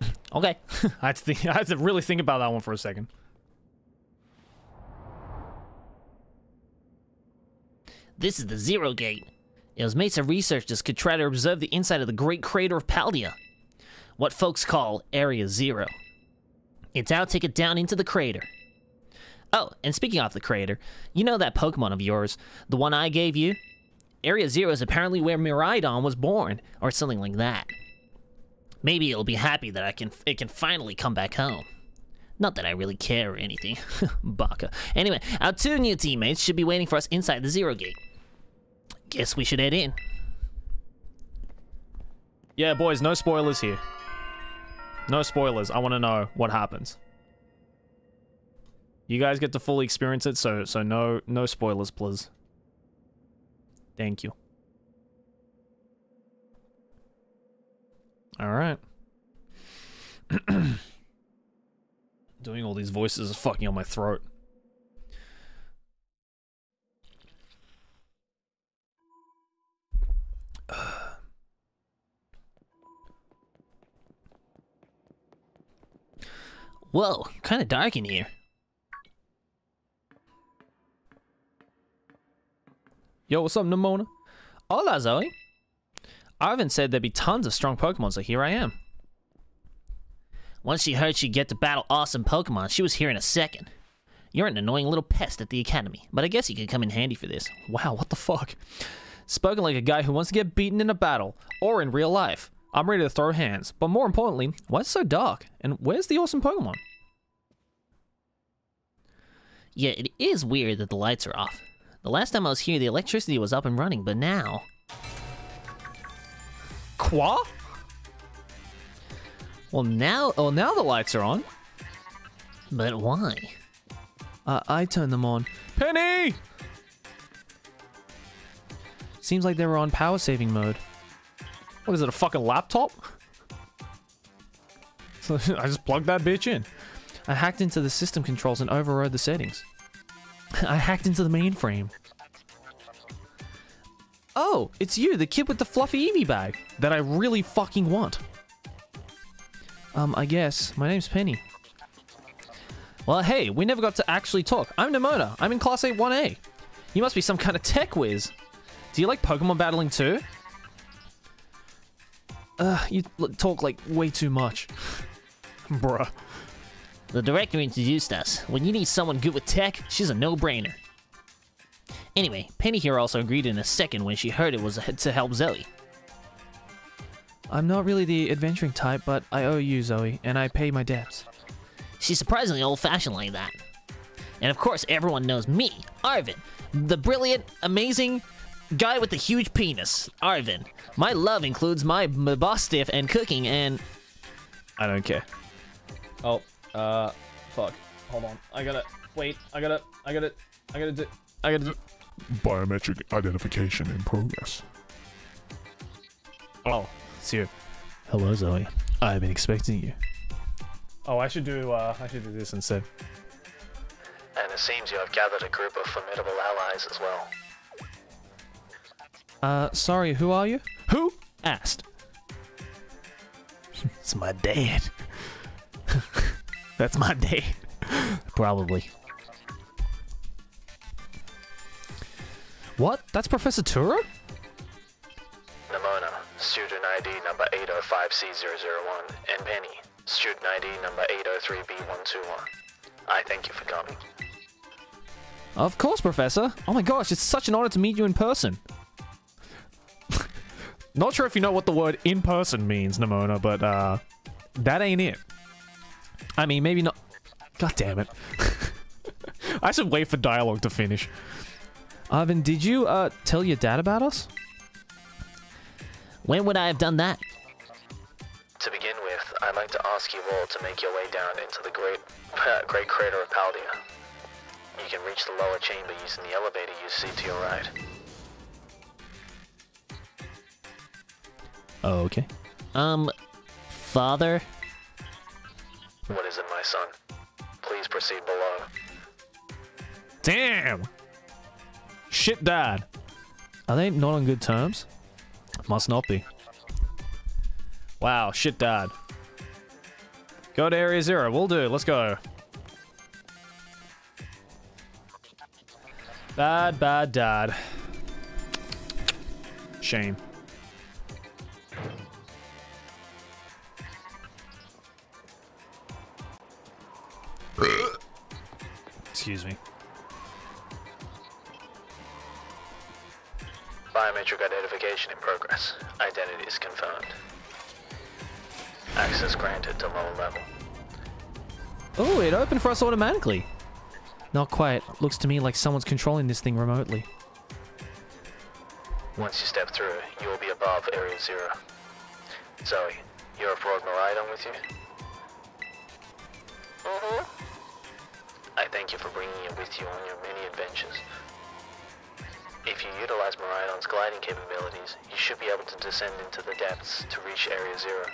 Okay. I had think, I had to really think about that one for a second. This is the Zero Gate. It was made so researchers could try to observe the inside of the great crater of Paldea, what folks call Area Zero. It's to take it down into the crater. Oh, and speaking of the crater, you know that Pokemon of yours, the one I gave you? Area Zero is apparently where Miraidon was born, or something like that. Maybe it'll be happy that I can it can finally come back home. Not that I really care or anything. Baka. Anyway, our two new teammates should be waiting for us inside the Zero Gate. Guess we should head in. Yeah, boys, no spoilers here. No spoilers. I want to know what happens. You guys get to fully experience it, so so no no spoilers, please. Thank you. All right. Doing all these voices is fucking on my throat. Uh. Whoa, kind of dark in here. Yo, what's up, Nemona? Hola, Zoe. Arven said there'd be tons of strong Pokemon, so here I am. Once she heard she'd get to battle awesome Pokemon, she was here in a second. You're an annoying little pest at the academy, but I guess you could come in handy for this. Wow, what the fuck? Spoken like a guy who wants to get beaten in a battle, or in real life. I'm ready to throw hands, but more importantly, why is it so dark? And where's the awesome Pokemon? Yeah, it is weird that the lights are off. The last time I was here, the electricity was up and running, but now... Qua? Well, now, oh, now the lights are on. But why? Uh, I turned them on. Penny! Seems like they were on power saving mode. What is it, a fucking laptop? So I just plugged that bitch in. I hacked into the system controls and overrode the settings. I hacked into the mainframe. Oh, it's you, the kid with the fluffy Eevee bag that I really fucking want. Um, I guess. My name's Penny. Well, hey, we never got to actually talk. I'm Nemona. I'm in Class 8 1A. You must be some kind of tech whiz. Do you like Pokemon battling too? Uh, you talk like way too much. Bruh. The director introduced us. When you need someone good with tech, she's a no-brainer. Anyway, Penny here also agreed in a second when she heard it was to help Zoe. I'm not really the adventuring type, but I owe you, Zoe, and I pay my debts. She's surprisingly old-fashioned like that. And of course, everyone knows me, Arven, the brilliant, amazing, Guy with the huge penis, Arven. My love includes my Mabosstiff and cooking and I don't care. Oh, uh, fuck. Hold on. I gotta wait. I gotta. I gotta. I gotta do. I gotta do. Biometric identification in progress. Oh, it's you. Hello, Zoe. I've been expecting you. Oh, I should do. Uh, I should do this instead. And it seems you have gathered a group of formidable allies as well. Uh, sorry. Who are you? Who asked? It's my dad. That's my dad. Probably. What? That's Professor Turo? Nemona, student ID number 805C001, and Penny, student ID number 803B121. I thank you for coming. Of course, Professor. Oh my gosh, it's such an honor to meet you in person. Not sure if you know what the word in person means, Nemona, but uh, that ain't it. I mean, maybe not. God damn it. I should wait for dialogue to finish. Ivan, did you uh tell your dad about us? when would I have done that? To begin with, I'd like to ask you all to make your way down into the great, great crater of Paldea. You can reach the lower chamber using the elevator you see to your right. Okay. Um, father? What is it, my son? Please proceed below. Damn! Shit, dad. Are they not on good terms? Must not be. Wow, shit, dad. Go to Area Zero. We'll do. Let's go. Bad, bad dad. Shame. Excuse me. Biometric identification in progress. Identity is confirmed. Access granted to lower level. Oh, it opened for us automatically. Not quite. Looks to me like someone's controlling this thing remotely. Once you step through, you will be above Area Zero. Zoe, you have brought Miraidon with you? Mm-hmm. I thank you for bringing it with you on your many adventures. If you utilize Miraidon's gliding capabilities, you should be able to descend into the depths to reach Area Zero.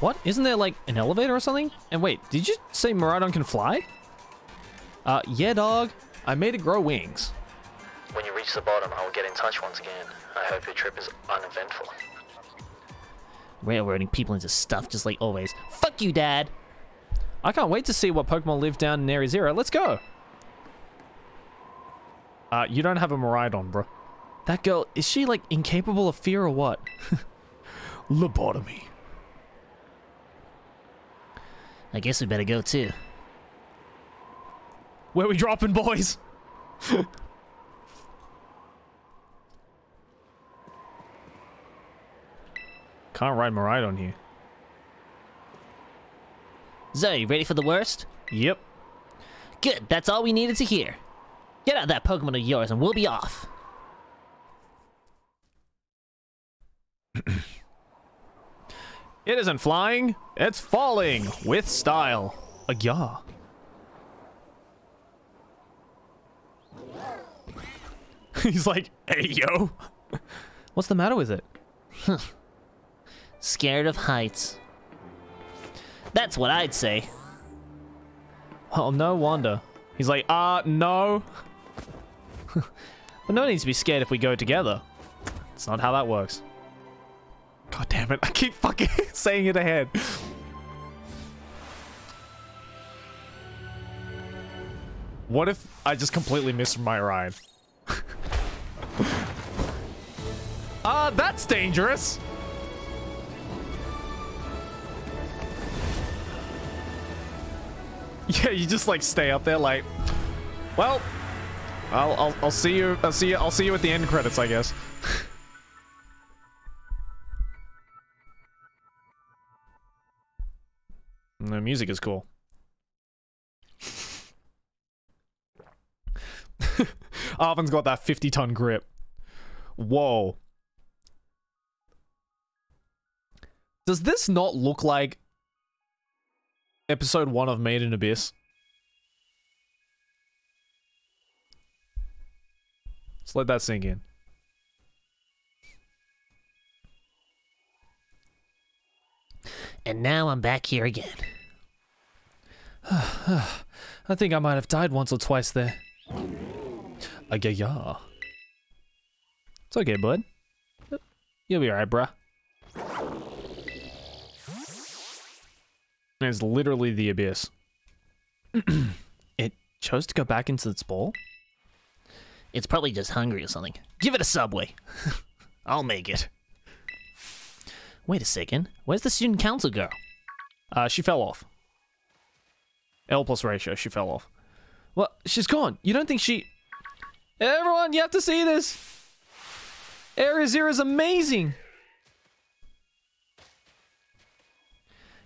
What? Isn't there like an elevator or something? And wait, did you say Miraidon can fly? Uh, yeah, dog. I made it grow wings. When you reach the bottom, I will get in touch once again. I hope your trip is uneventful. Railroading people into stuff just like always. Fuck you, Dad! I can't wait to see what Pokemon live down in Area Zero. Let's go. Uh, you don't have a Miraidon, bro. That girl, is she like incapable of fear or what? Lobotomy. I guess we better go too. Where we dropping, boys? Can't ride Miraidon here. Zoe, ready for the worst? Yep. Good, that's all we needed to hear. Get out that Pokemon of yours and we'll be off. It isn't flying, it's falling with style. A yaw. He's like, hey, yo. What's the matter with it? Scared of heights. That's what I'd say. Well, no wonder. He's like, uh, no. but no need to be scared if we go together. It's not how that works. God damn it, I keep fucking saying it ahead. What if I just completely missed my ride? uh, that's dangerous. Yeah, you just like stay up there like, well, I'll I'll I'll see you I'll see you I'll see you at the end credits, I guess. the music is cool. Arven's got that 50 ton grip. Whoa. Does this not look like episode one of Made in Abyss? Let's let that sink in. And now I'm back here again. I think I might have died once or twice there. A yeah. It's okay, bud. You'll be alright, bruh. It's literally the abyss. it chose to go back into its bowl? It's probably just hungry or something. Give it a subway. I'll make it. Wait a second. Where's the student council girl? Uh, she fell off. L plus ratio, she fell off. Well, she's gone. You don't think she... Everyone, you have to see this! Area Zero is amazing!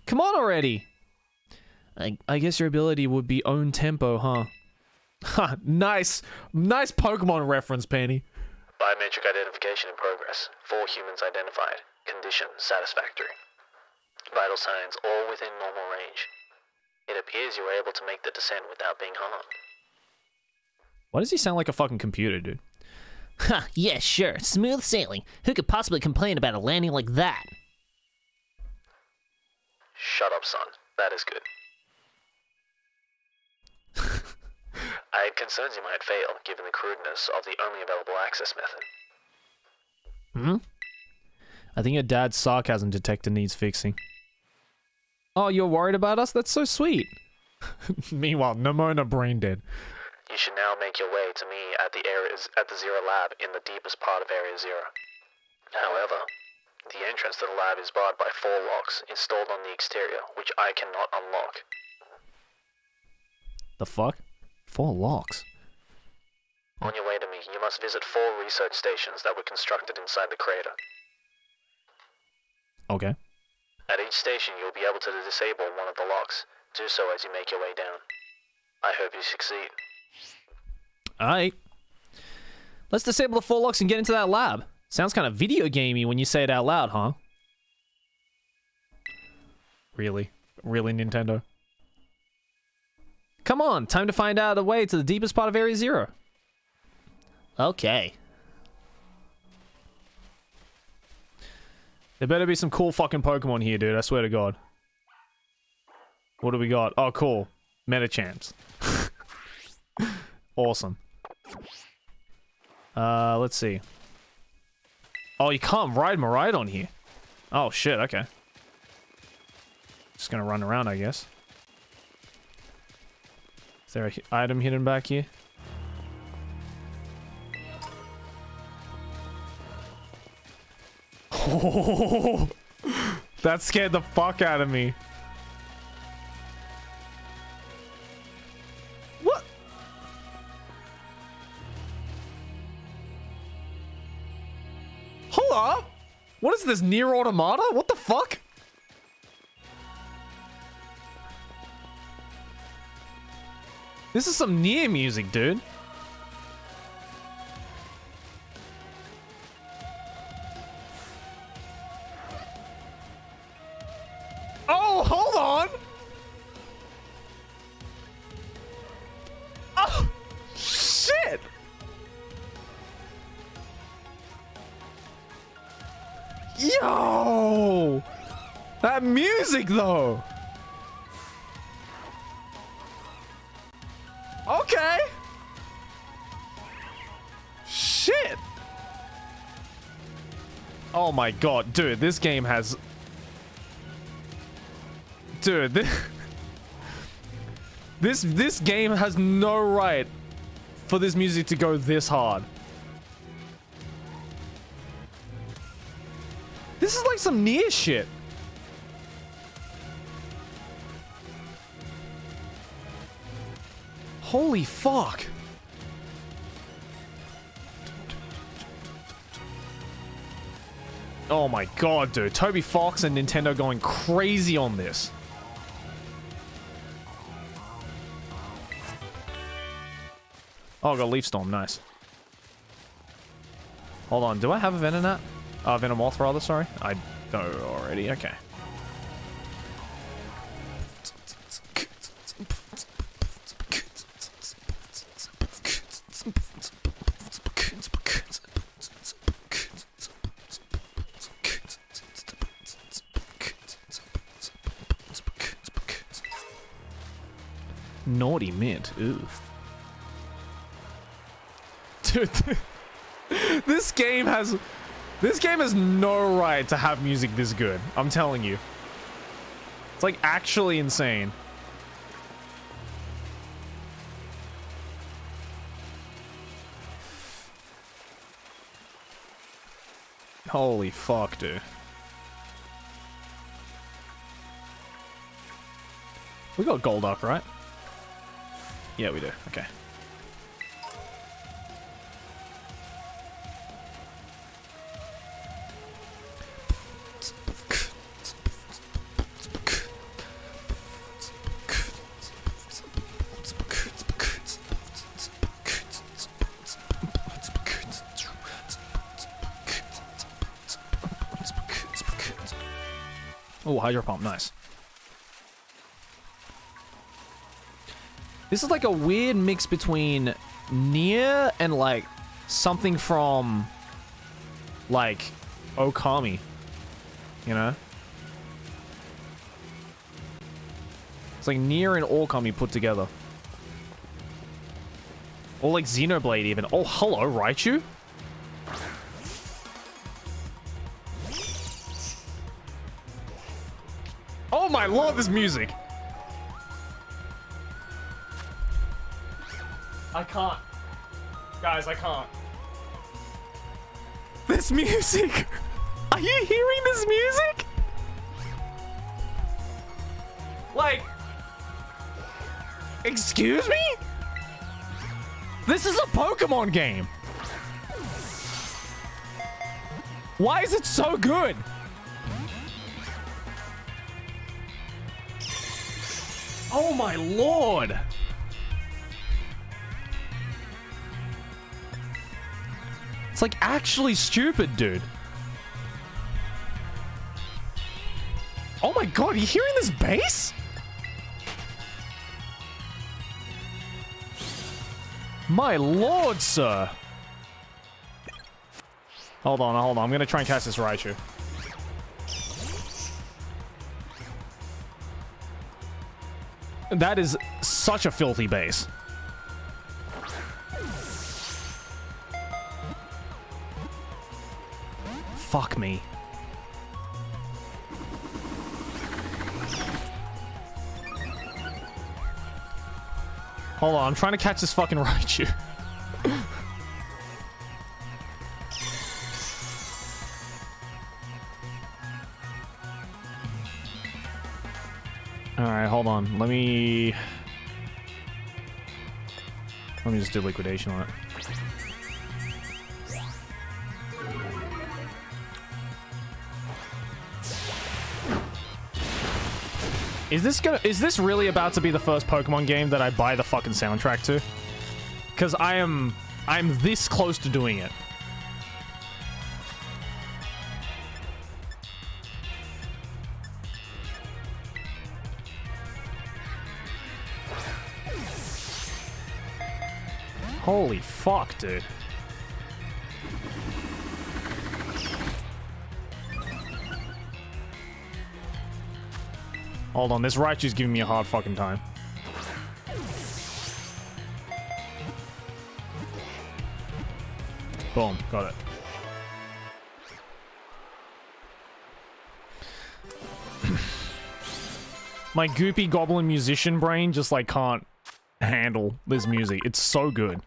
Come on already! I, I guess your ability would be own tempo, huh? Ha, nice. Nice Pokemon reference, Penny. Biometric identification in progress. Four humans identified. Condition satisfactory. Vital signs all within normal range. It appears you were able to make the descent without being harmed. Why does he sound like a fucking computer, dude? Ha, yeah, sure. Smooth sailing. Who could possibly complain about a landing like that? Shut up, son. That is good. I had concerns you might fail, given the crudeness of the only available access method. Hmm? I think your dad's sarcasm detector needs fixing. Oh, you're worried about us? That's so sweet. Meanwhile, Nemona brain dead. You should now make your way to me at the areas at the Zero Lab in the deepest part of Area Zero. However, the entrance to the lab is barred by four locks installed on the exterior, which I cannot unlock. The fuck? Four locks. On your way to me, you must visit four research stations that were constructed inside the crater. Okay. At each station, you'll be able to disable one of the locks. Do so as you make your way down. I hope you succeed. Alright. Let's disable the four locks and get into that lab. Sounds kind of video gamey when you say it out loud, huh? Really? Really, Nintendo? Come on, time to find out a way to the deepest part of Area Zero. Okay. There better be some cool fucking Pokemon here, dude. I swear to God. What do we got? Oh, cool. Metachamps. awesome. Uh, let's see. Oh, you can't ride Miraidon here. Oh, shit. Okay. Just gonna run around, I guess. Is there an item hidden back here? that scared the fuck out of me. What? Hold up. What is this, Nier Automata? What the fuck? This is some Nier music, dude. My god, dude, this game has Dude, this, this this game has no right for this music to go this hard. This is like some Nier shit. Holy fuck. Oh my god, dude. Toby Fox and Nintendo going crazy on this. Oh, I got Leaf Storm. Nice. Hold on. Do I have a Venonat? Uh, Venomoth, rather, sorry. I know already. Okay. Mint, ooh. Dude, this game has this game has no right to have music this good. I'm telling you. It's like actually insane. Holy fuck, dude. We got Golduck, right? Yeah, we do. Okay. Oh, Hydro Pump, nice. This is like a weird mix between Nier and like something from like Okami. You know? It's like Nier and Okami put together. Or like Xenoblade even. Oh, hello, Raichu? Oh my lord, this music! Guys, I can't. This music! Are you hearing this music? Like... Excuse me? This is a Pokemon game! Why is it so good? Oh my lord! It's like actually stupid, dude. Oh my god, are you hearing this bass? My lord, sir. Hold on, hold on. I'm gonna try and catch this Raichu. That is such a filthy base. Fuck me. Hold on, I'm trying to catch this fucking Raichu. Alright, hold on. Let me... Let me just do liquidation on it. Is this gonna- is this really about to be the first Pokemon game that I buy the fucking soundtrack to? Because I am- I'm this close to doing it. Holy fuck, dude. Hold on, this Raichu's giving me a hard fucking time. Boom, got it. My goopy goblin musician brain just like can't handle this music. It's so good.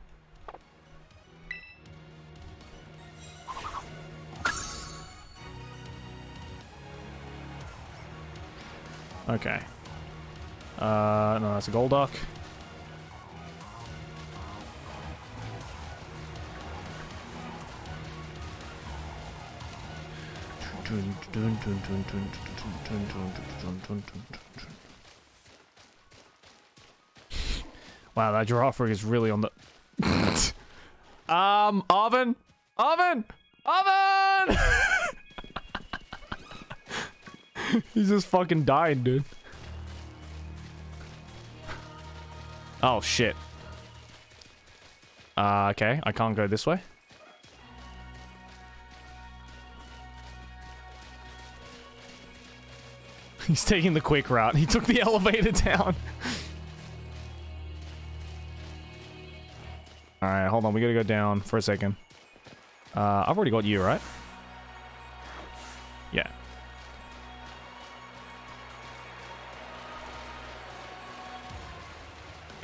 Okay. Uh, no, that's a Golduck. Wow, that giraffe is really on the... um, Arven? Arven! Oven! He's just fucking dying, dude. Oh, shit. Uh, okay, I can't go this way. He's taking the quick route. He took the elevator down. Alright, hold on. We gotta go down for a second. Uh, I've already got you, right?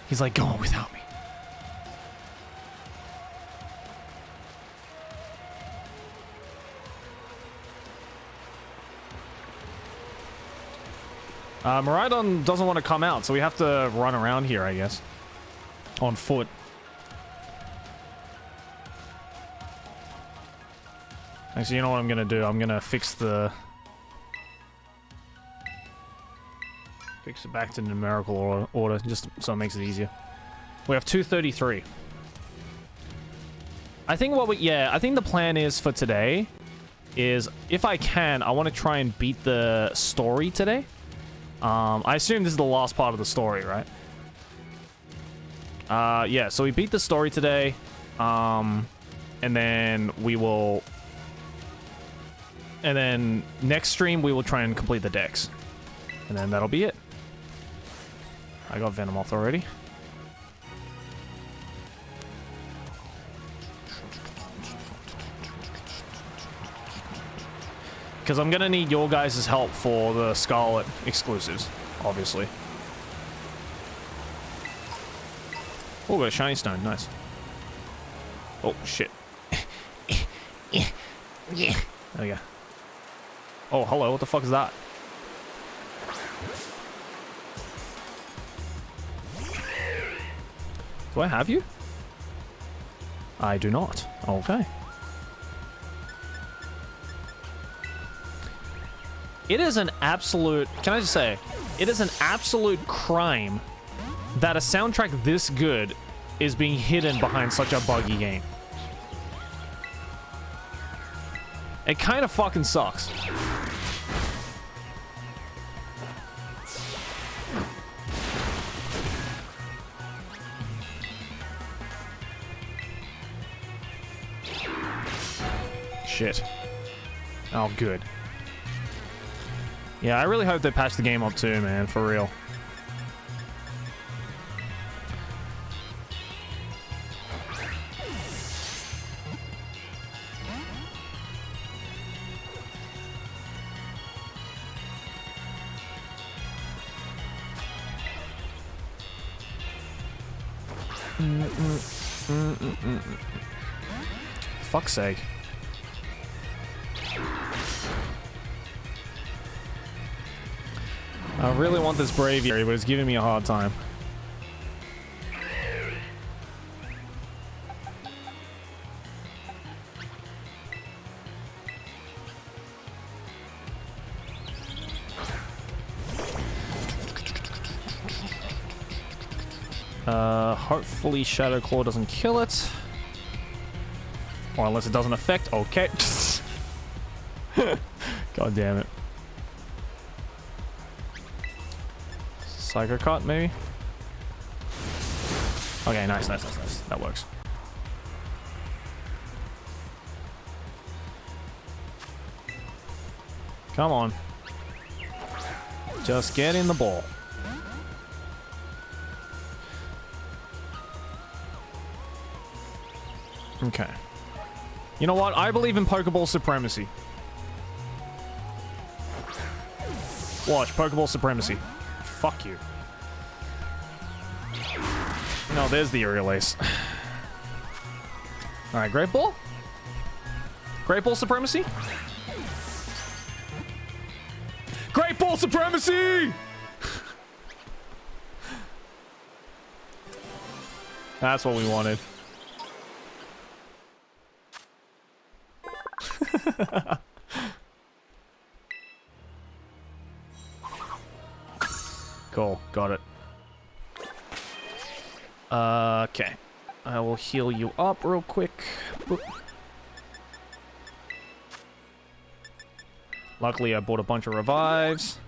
He's like, go without me. Uh, Miraidon doesn't want to come out, so we have to run around here, I guess. On foot. Actually, you know what I'm gonna do? I'm gonna fix the... Fix it back to numerical order, just so it makes it easier. We have 233. I think what we... Yeah, I think the plan is for today is, if I can, I want to try and beat the story today. Um, I assume this is the last part of the story, right? Uh, yeah, so we beat the story today. Um, and then we will... And then next stream, we will try and complete the Dex. And then that'll be it. I got Venomoth already. Because I'm going to need your guys' help for the Scarlet exclusives, obviously. Oh, got a shiny stone. Nice. Oh, shit. Yeah. There we go. Oh, hello. What the fuck is that? Do I have you? I do not. Okay. It is an absolute... Can I just say? It is an absolute crime that a soundtrack this good is being hidden behind such a buggy game. It kind of fucking sucks. Shit. Oh, good. Yeah, I really hope they patch the game up too, man, for real. Mm, mm, mm, Fuck's sake. I really want this Braviary, but it's giving me a hard time. Uh, hopefully Shadow Claw doesn't kill it. Or unless it doesn't affect. Okay. God damn it. Psycho Cut, maybe? Okay, nice, nice, nice, nice. That works. Come on. Just get in the ball. Okay. You know what? I believe in Pokeball supremacy. Watch, Pokeball supremacy. Fuck you. No, there's the aerial ace. Alright, Great Ball? Great Ball supremacy? Great Ball supremacy! That's what we wanted. Cool, got it. Uh, okay. I will heal you up real quick. Boop. Luckily, I bought a bunch of revives.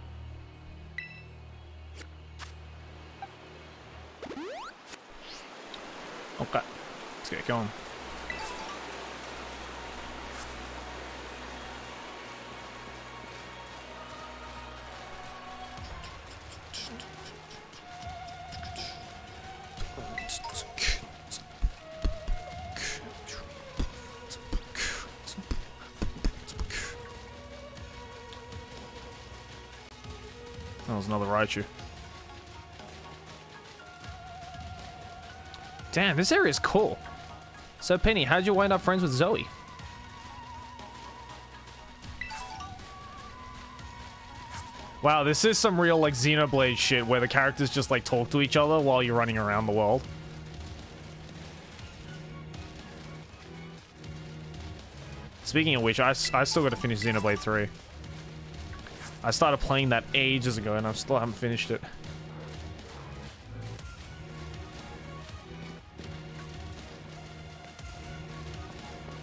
Okay, let's get going. Damn, this area is cool. So, Penny, how'd you wind up friends with Zoe? Wow, this is some real, like, Xenoblade shit where the characters just, like, talk to each other while you're running around the world. Speaking of which, I, I still got to finish Xenoblade 3. I started playing that ages ago and I still haven't finished it.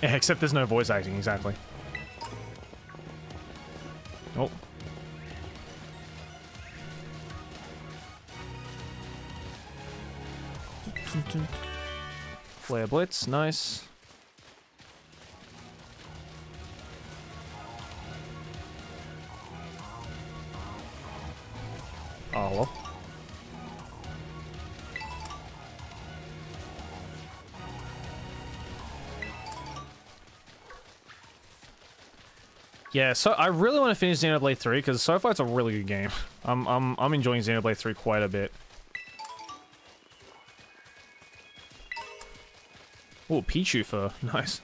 except there's no voice acting, exactly. Oh. Flare Blitz, nice. Yeah, so I really want to finish Xenoblade 3 because so far it's a really good game. I'm I'm I'm enjoying Xenoblade 3 quite a bit. Oh, Pichu fur. Nice.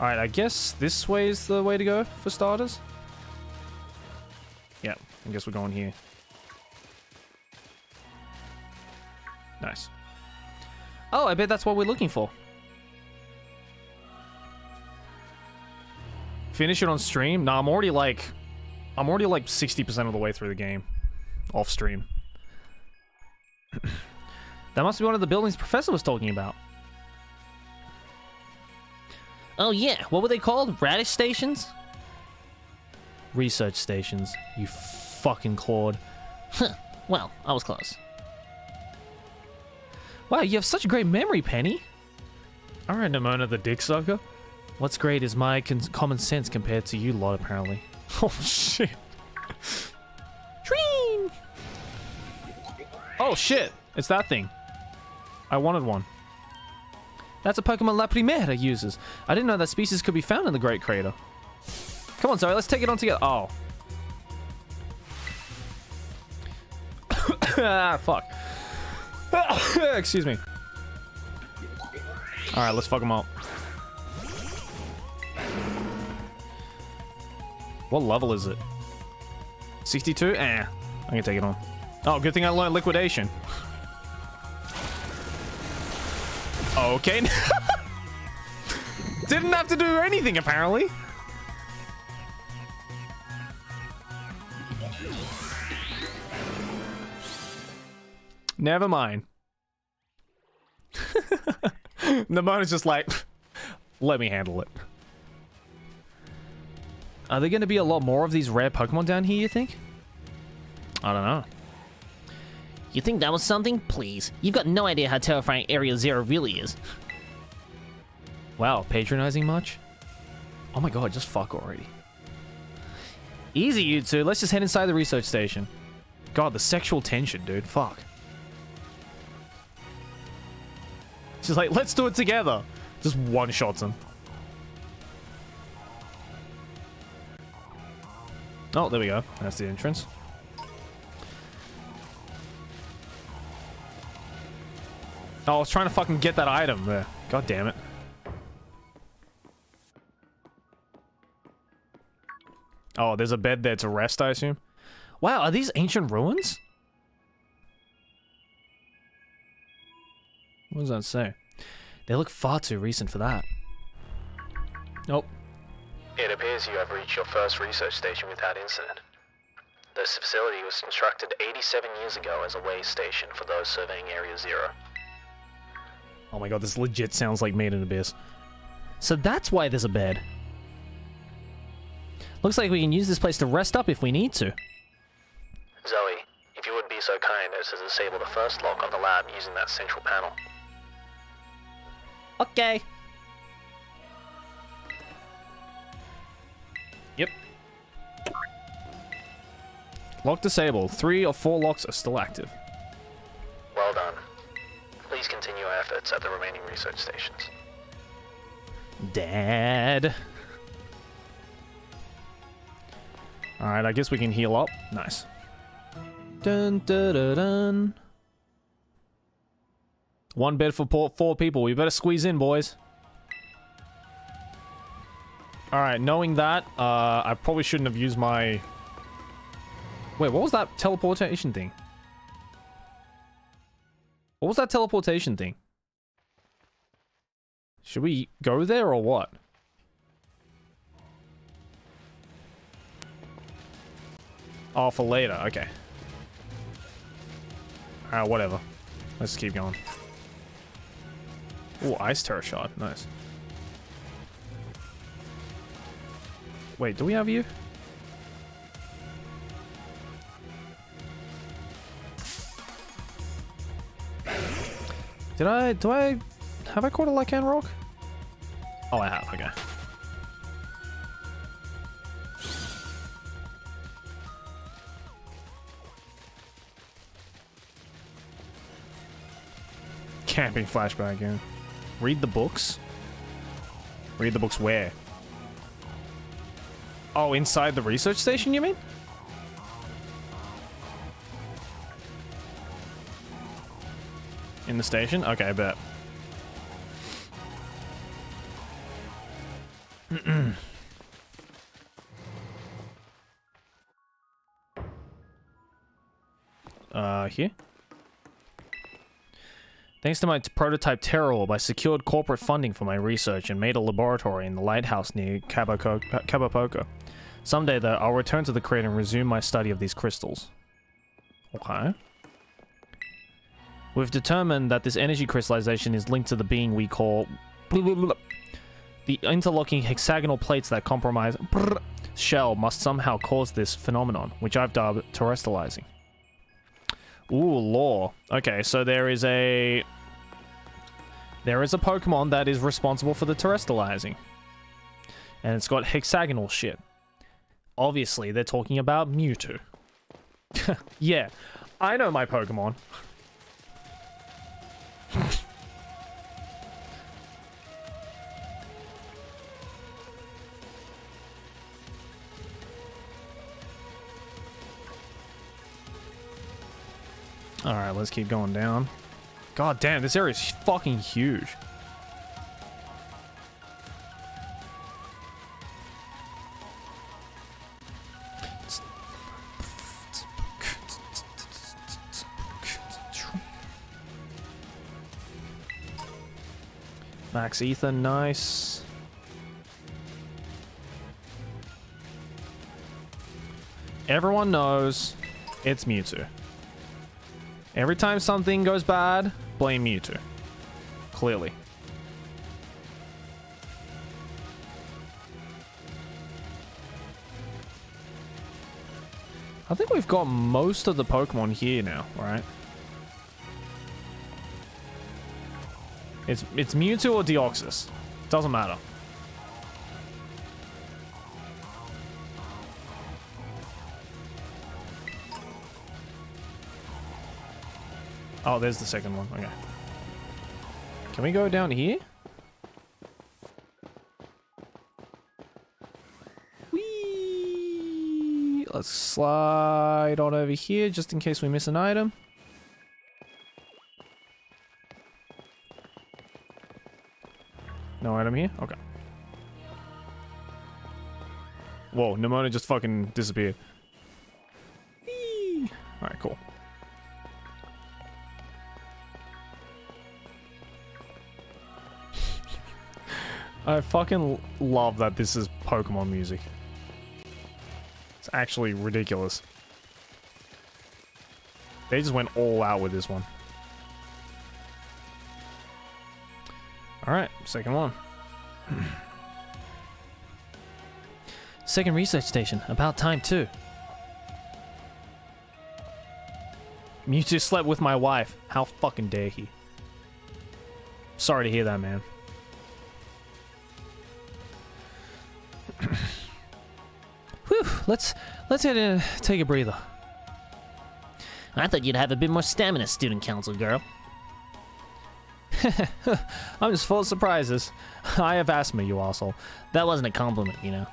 Alright, I guess this way is the way to go for starters. Yeah, I guess we're going here. Nice. Oh, I bet that's what we're looking for. Finish it on stream? Nah, I'm already like... I'm already like 60% of the way through the game. Off stream. that must be one of the buildings Professor was talking about. Oh yeah, what were they called? Radish stations? Research stations. You fucking Claude. Huh. Well, I was close. Wow, you have such a great memory, Penny. Alright, Nemona the dick sucker. What's great is my con- common sense compared to you lot, apparently. Oh, shit. Treen! Oh, shit. It's that thing. I wanted one. That's a Pokemon La Primera uses. I didn't know that species could be found in the Great Crater. Come on, Zoe, let's take it on together. Oh. ah, fuck. Excuse me. Alright, let's fuck them up. What level is it? 62? Eh. I can take it on. Oh, good thing I learned liquidation. Okay. Didn't have to do anything, apparently. Never mind. Nemona's just like, let me handle it. Are there going to be a lot more of these rare Pokemon down here, you think? I don't know. You think that was something? Please. You've got no idea how terrifying Area Zero really is. Wow, patronizing much? Oh my god, just fuck already. Easy, you two. Let's just head inside the research station. God, the sexual tension, dude. Fuck. She's like, let's do it together. Just one shots him. Oh, there we go. That's the entrance. Oh, I was trying to fucking get that item. God damn it. Oh, there's a bed there to rest, I assume. Wow, are these ancient ruins? What does that say? They look far too recent for that. Nope. It appears you have reached your first research station without incident. This facility was constructed 87 years ago as a way station for those surveying Area Zero. Oh my god, this legit sounds like Made in Abyss. So that's why there's a bed. Looks like we can use this place to rest up if we need to. Zoe, if you would be so kind as to disable the first lock on the lab using that central panel. Okay. Lock disabled. Three or four locks are still active. Well done. Please continue our efforts at the remaining research stations. Dad. Alright, I guess we can heal up. Nice. Dun, dun, dun, dun. One bed for four people. We better squeeze in, boys. Alright, knowing that, uh, I probably shouldn't have used my... Wait, what was that teleportation thing? What was that teleportation thing? Should we go there or what? Oh, for later. Okay. Alright, whatever. Let's keep going. Oh, Ice Tera Shard. Nice. Wait, do we have you? Did I... Do I... Have I caught a Lycanroc? Oh, I have. Okay. Camping flashback again. Read the books? Read the books where? Oh, inside the research station, you mean? In the station? Okay, I bet. uh, here? Thanks to my prototype Tera Orb, I secured corporate funding for my research and made a laboratory in the lighthouse near Cabo Co- Cabo Poco. Someday, though, I'll return to the crate and resume my study of these crystals. Okay. We've determined that this energy crystallization is linked to the being we call the interlocking hexagonal plates that compromise shell must somehow cause this phenomenon, which I've dubbed terastallizing. Ooh, law. Okay, so there is a there is a Pokemon that is responsible for the terastallizing. And it's got hexagonal shit. Obviously, they're talking about Mewtwo. yeah, I know my Pokemon. Alright, let's keep going down. God damn, this area is fucking huge. Max Ether, nice. Everyone knows it's Mewtwo. Every time something goes bad, blame Mewtwo. Clearly. I think we've got most of the Pokemon here now, right? It's it's Mewtwo or Deoxys. Doesn't matter. Oh, there's the second one. Okay. Can we go down here? Whee! Let's slide on over here just in case we miss an item. Here? Okay. Whoa, Nemona just fucking disappeared. Alright, cool. I fucking love that this is Pokemon music. It's actually ridiculous. They just went all out with this one. Alright, second one. Second research station. About time, too. Mewtwo slept with my wife. How fucking dare he? Sorry to hear that, man. Whew, let's let's head in, take a breather. I thought you'd have a bit more stamina, student council girl. I'm just full of surprises. I have asthma, you asshole. That wasn't a compliment, you know.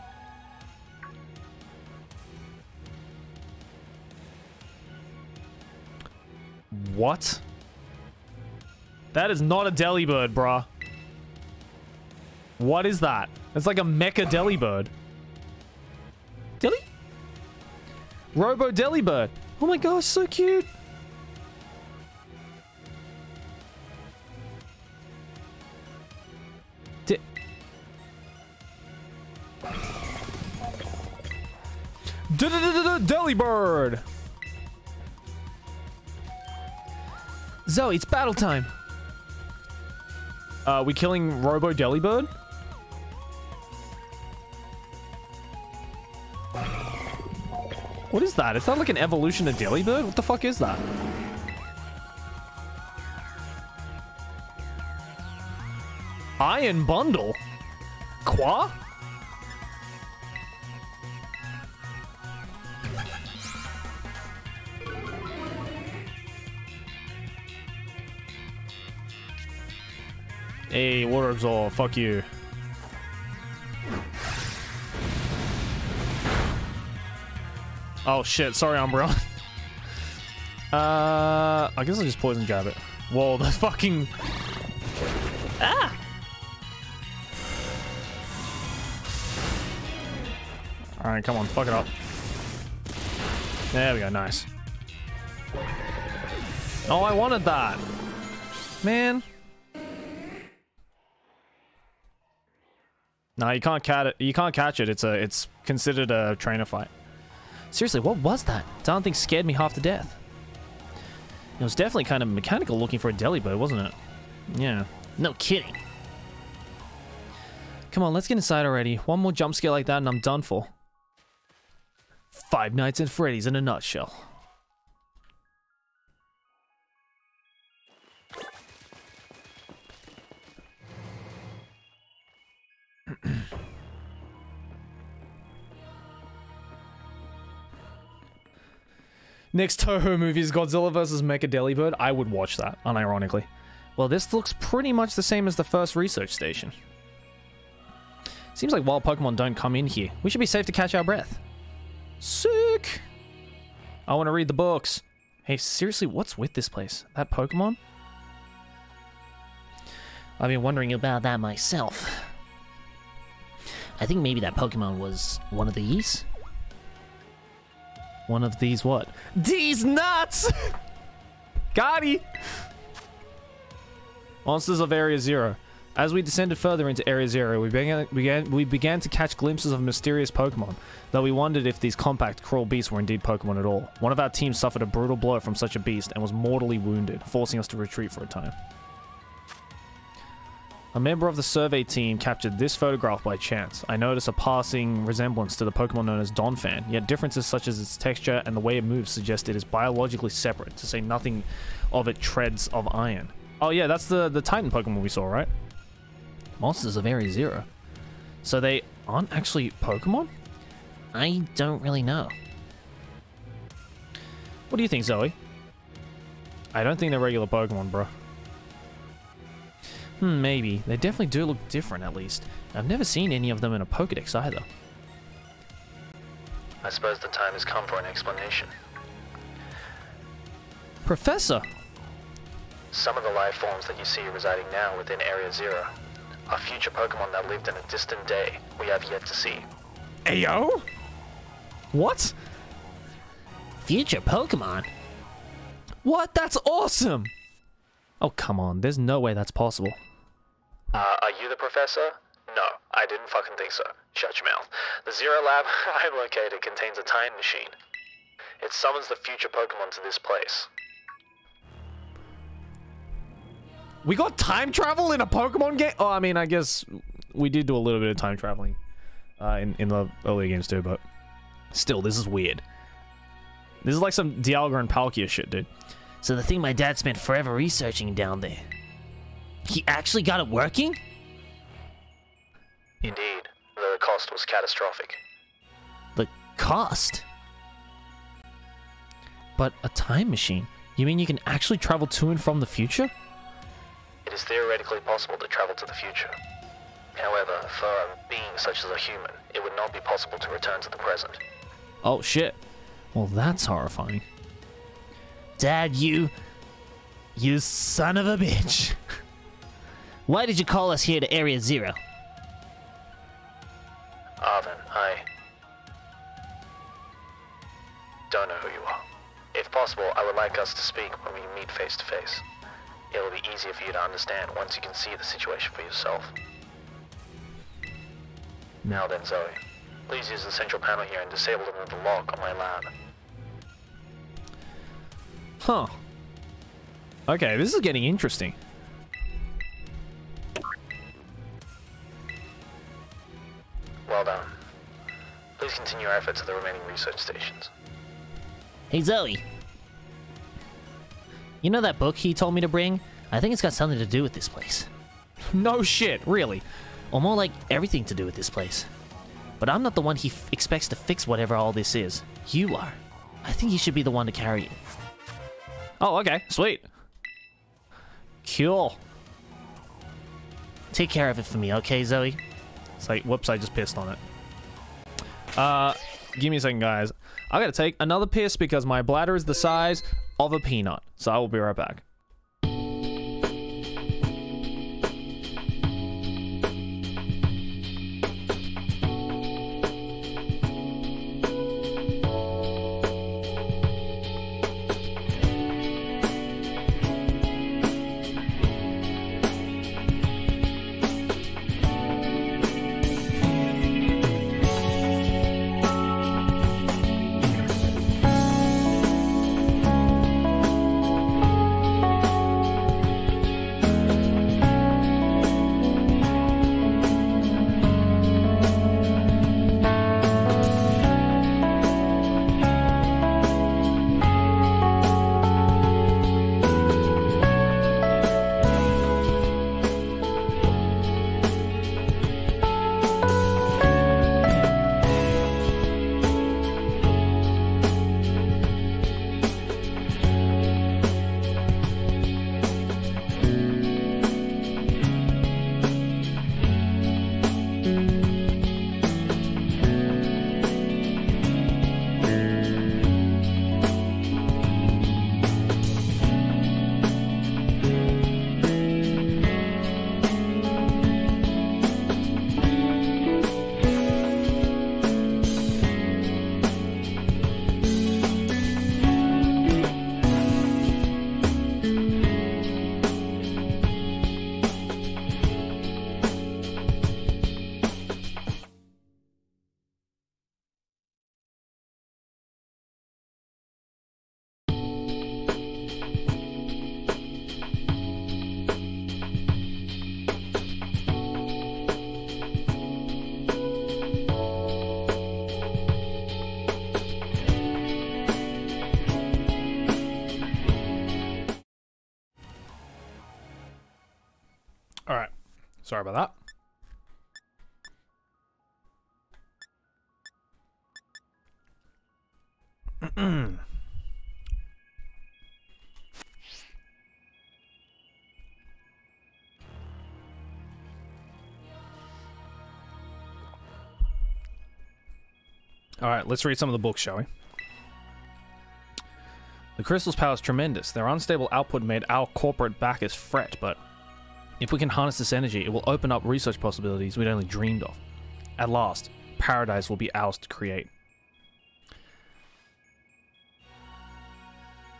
What? That is not a Delibird, bruh. What is that? It's like a mecha Delibird. Deli? Robo Delibird. Oh my gosh, so cute. Delibird. Zoe, it's battle time. Uh, we killing Robo Delibird? What is that? Is that like an evolution of Delibird? What the fuck is that? Iron Bundle? Qua? Hey, Water Absorb, fuck you. Oh shit, sorry Umbreon. uh, I guess I'll just Poison Jab it. Whoa, the fucking... Ah! Alright, come on, fuck it up. There we go, nice. Oh, I wanted that. Man. No, you can't catch it. You can't catch it. It's a. It's considered a trainer fight. Seriously, what was that? That thing scared me half to death. It was definitely kind of mechanical looking for a Delibird, wasn't it? Yeah. No kidding. Come on, let's get inside already. One more jump scare like that and I'm done for. Five Nights at Freddy's in a nutshell. Next Toho movie is Godzilla vs. Mecha Delibird. I would watch that, unironically. Well, this looks pretty much the same as the first research station. Seems like wild Pokemon don't come in here. We should be safe to catch our breath. Sick! I want to read the books. Hey, seriously, what's with this place? That Pokemon? I've been wondering about that myself. I think maybe that Pokemon was one of these. One of these what? These nuts! Got Gotti! Monsters of Area Zero. As we descended further into Area Zero, we began, began, we began to catch glimpses of mysterious Pokemon, though we wondered if these compact, cruel beasts were indeed Pokemon at all. One of our team suffered a brutal blow from such a beast and was mortally wounded, forcing us to retreat for a time. A member of the survey team captured this photograph by chance. I notice a passing resemblance to the Pokemon known as Donphan, yet differences such as its texture and the way it moves suggest it is biologically separate, to say nothing of it treads of iron. Oh yeah, that's the, the Titan Pokemon we saw, right? Monsters of Area Zero. So they aren't actually Pokemon? I don't really know. What do you think, Zoe? I don't think they're regular Pokemon, bro. Hmm, maybe. They definitely do look different, at least. I've never seen any of them in a Pokedex either. I suppose the time has come for an explanation. Professor! Some of the life forms that you see residing now within Area Zero are future Pokemon that lived in a distant day we have yet to see. Ayo? What? Future Pokemon? What? That's awesome! Oh, come on. There's no way that's possible. Uh, are you the professor? No, I didn't fucking think so. Shut your mouth. The Zero Lab I located contains a time machine. It summons the future Pokemon to this place. We got time travel in a Pokemon game? Oh, I mean, I guess we did do a little bit of time traveling uh, in in the earlier games too. But still, this is weird. This is like some Dialga and Palkia shit, dude. So the thing my dad spent forever researching down there. He actually got it working? Indeed, the cost was catastrophic. The cost? But a time machine? You mean you can actually travel to and from the future? It is theoretically possible to travel to the future. However, for a being such as a human, it would not be possible to return to the present. Oh shit. Well, that's horrifying. Dad, you. You son of a bitch. Why did you call us here to Area Zero? Arven, I don't know who you are. If possible, I would like us to speak when we meet face to face. It will be easier for you to understand once you can see the situation for yourself. Now then, Zoe, please use the central panel here and disable the lock on my lab. Huh. Okay, this is getting interesting. Well done. Please continue your efforts at the remaining research stations. Hey, Zoe. You know that book he told me to bring? I think it's got something to do with this place. No shit, really. Or more like everything to do with this place. But I'm not the one he expects to fix whatever all this is. You are. I think you should be the one to carry it. Oh, okay, sweet. Cool. Take care of it for me, okay, Zoe? Like, whoops, I just pissed on it. Uh, give me a second, guys. I gotta take another piss because my bladder is the size of a peanut. So I will be right back. Sorry about that. All right, let's read some of the books, shall we? The crystal's power is tremendous. Their unstable output made our corporate backers fret, but if we can harness this energy, it will open up research possibilities we'd only dreamed of. At last, paradise will be ours to create.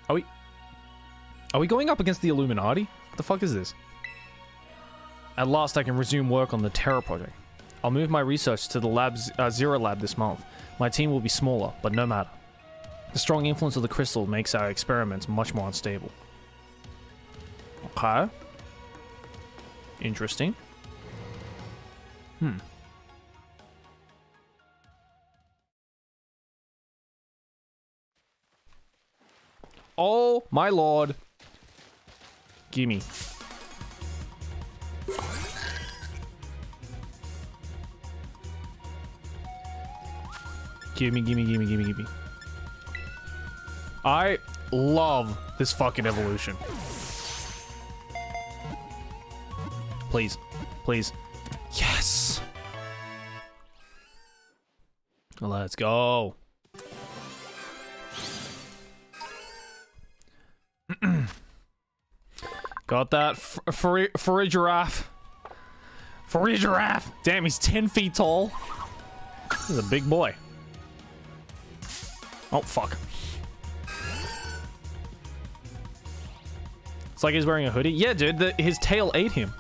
Are we... Are we going up against the Illuminati? What the fuck is this? At last, I can resume work on the Terra project. I'll move my research to the lab's, uh, Zero Lab this month. My team will be smaller, but no matter. The strong influence of the crystal makes our experiments much more unstable. Okay. Interesting. Hmm. Oh my lord. Gimme. Gimme, gimme, gimme, gimme, gimme. I love this fucking evolution. Please. Please. Yes! Let's go. Got that for Farigiraf. For a giraffe. Damn, he's 10 feet tall. He's a big boy. Oh, fuck. It's like he's wearing a hoodie. Yeah, dude, the, his tail ate him.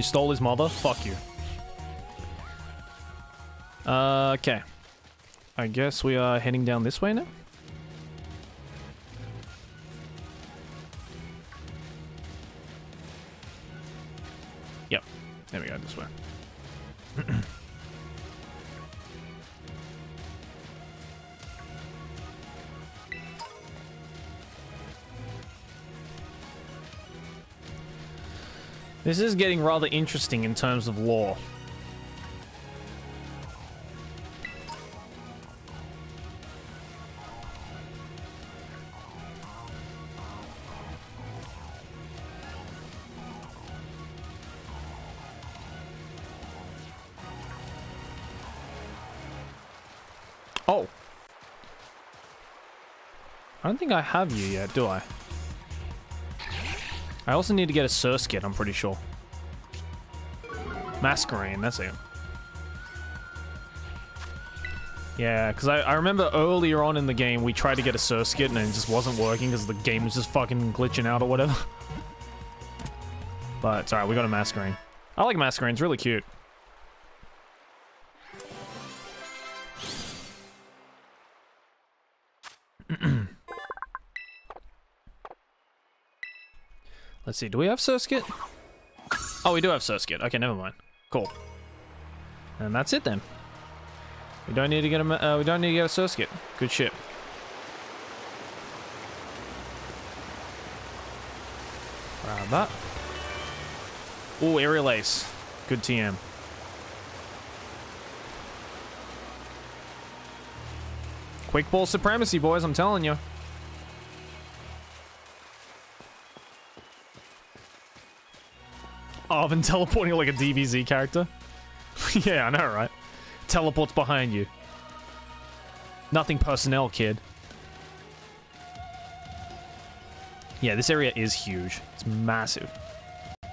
You stole his mother? Fuck you. Uh, okay. I guess we are heading down this way now? This is getting rather interesting in terms of lore. Oh. I don't think I have you yet, do I? I also need to get a Surskit, I'm pretty sure. Masquerain, that's it. Yeah, because I, I remember earlier on in the game, we tried to get a Surskit and it just wasn't working because the game was just fucking glitching out or whatever. but it's alright, we got a Masquerain. I like Masquerade, it's really cute. See, do we have Surskit? Oh, we do have Surskit. Okay, never mind. Cool. And that's it then. We don't need to get a, uh, we don't need to get a Surskit. Good ship. Grab that. Ooh, Aerial Ace. Good TM. Quick ball supremacy, boys, I'm telling you. I've been teleporting like a DBZ character. yeah, I know, right? Teleports behind you. Nothing personnel, kid. Yeah, this area is huge. It's massive. I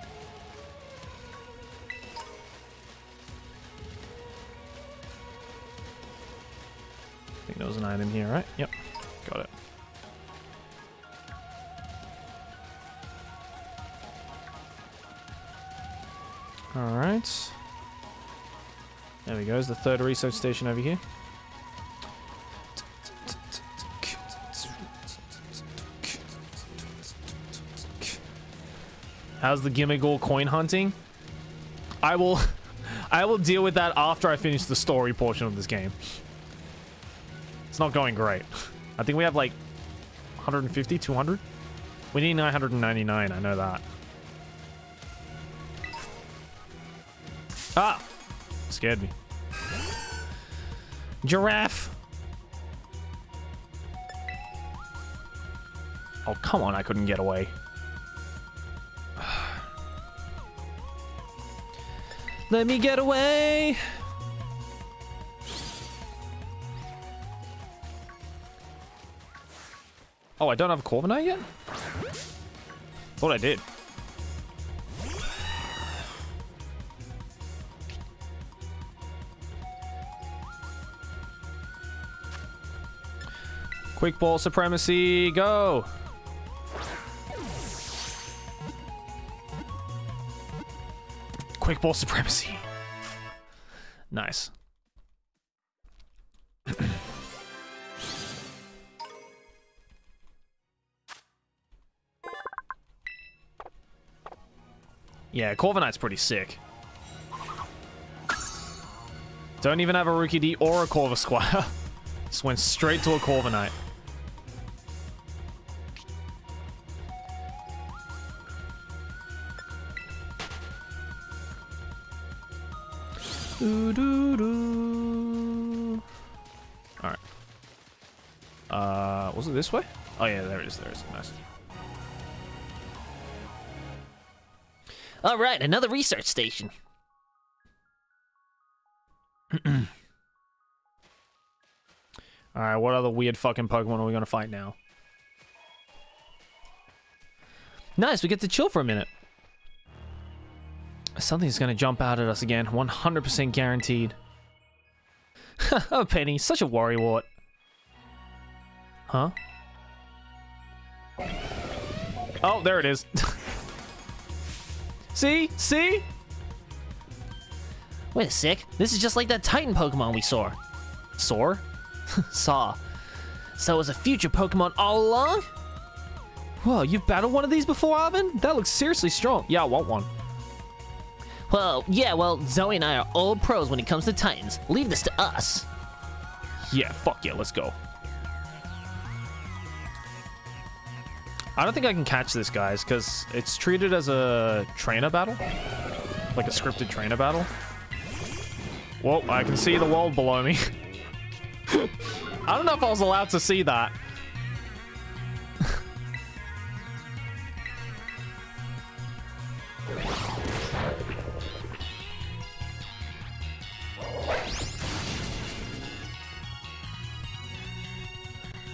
think there was an item here, right? Yep. There we go. Is the third research station over here. How's the Gimmighoul coin hunting? I will I will deal with that after I finish the story portion of this game. It's not going great. I think we have like 150, 200? We need 999, I know that. Ah! Scared me. Giraffe! Oh, come on, I couldn't get away. Let me get away! Oh, I don't have a Corviknight yet? Thought I did. Quick ball supremacy, go! Quick ball supremacy. Nice. Yeah, Corviknight's pretty sick. Don't even have a Rookidee or a Corvisquire. Just went straight to a Corviknight. This way? Oh yeah, there it is. There it is. Nice. All right, another research station. All right, what other weird fucking Pokemon are we gonna fight now? Nice, we get to chill for a minute. Something's gonna jump out at us again, 100% guaranteed. oh, Penny, such a worrywart. Huh? Oh, there it is. See? See? Wait a sec, this is just like that Titan Pokemon we saw. Sore? Saw. So it was a future Pokemon all along? Whoa, you've battled one of these before, Arven? That looks seriously strong. Yeah, I want one. Well, yeah, well, Zoe and I are old pros when it comes to Titans. Leave this to us. Yeah, fuck yeah, let's go. I don't think I can catch this, guys, because it's treated as a trainer battle. Like a scripted trainer battle. Whoa, I can see the world below me. I don't know if I was allowed to see that.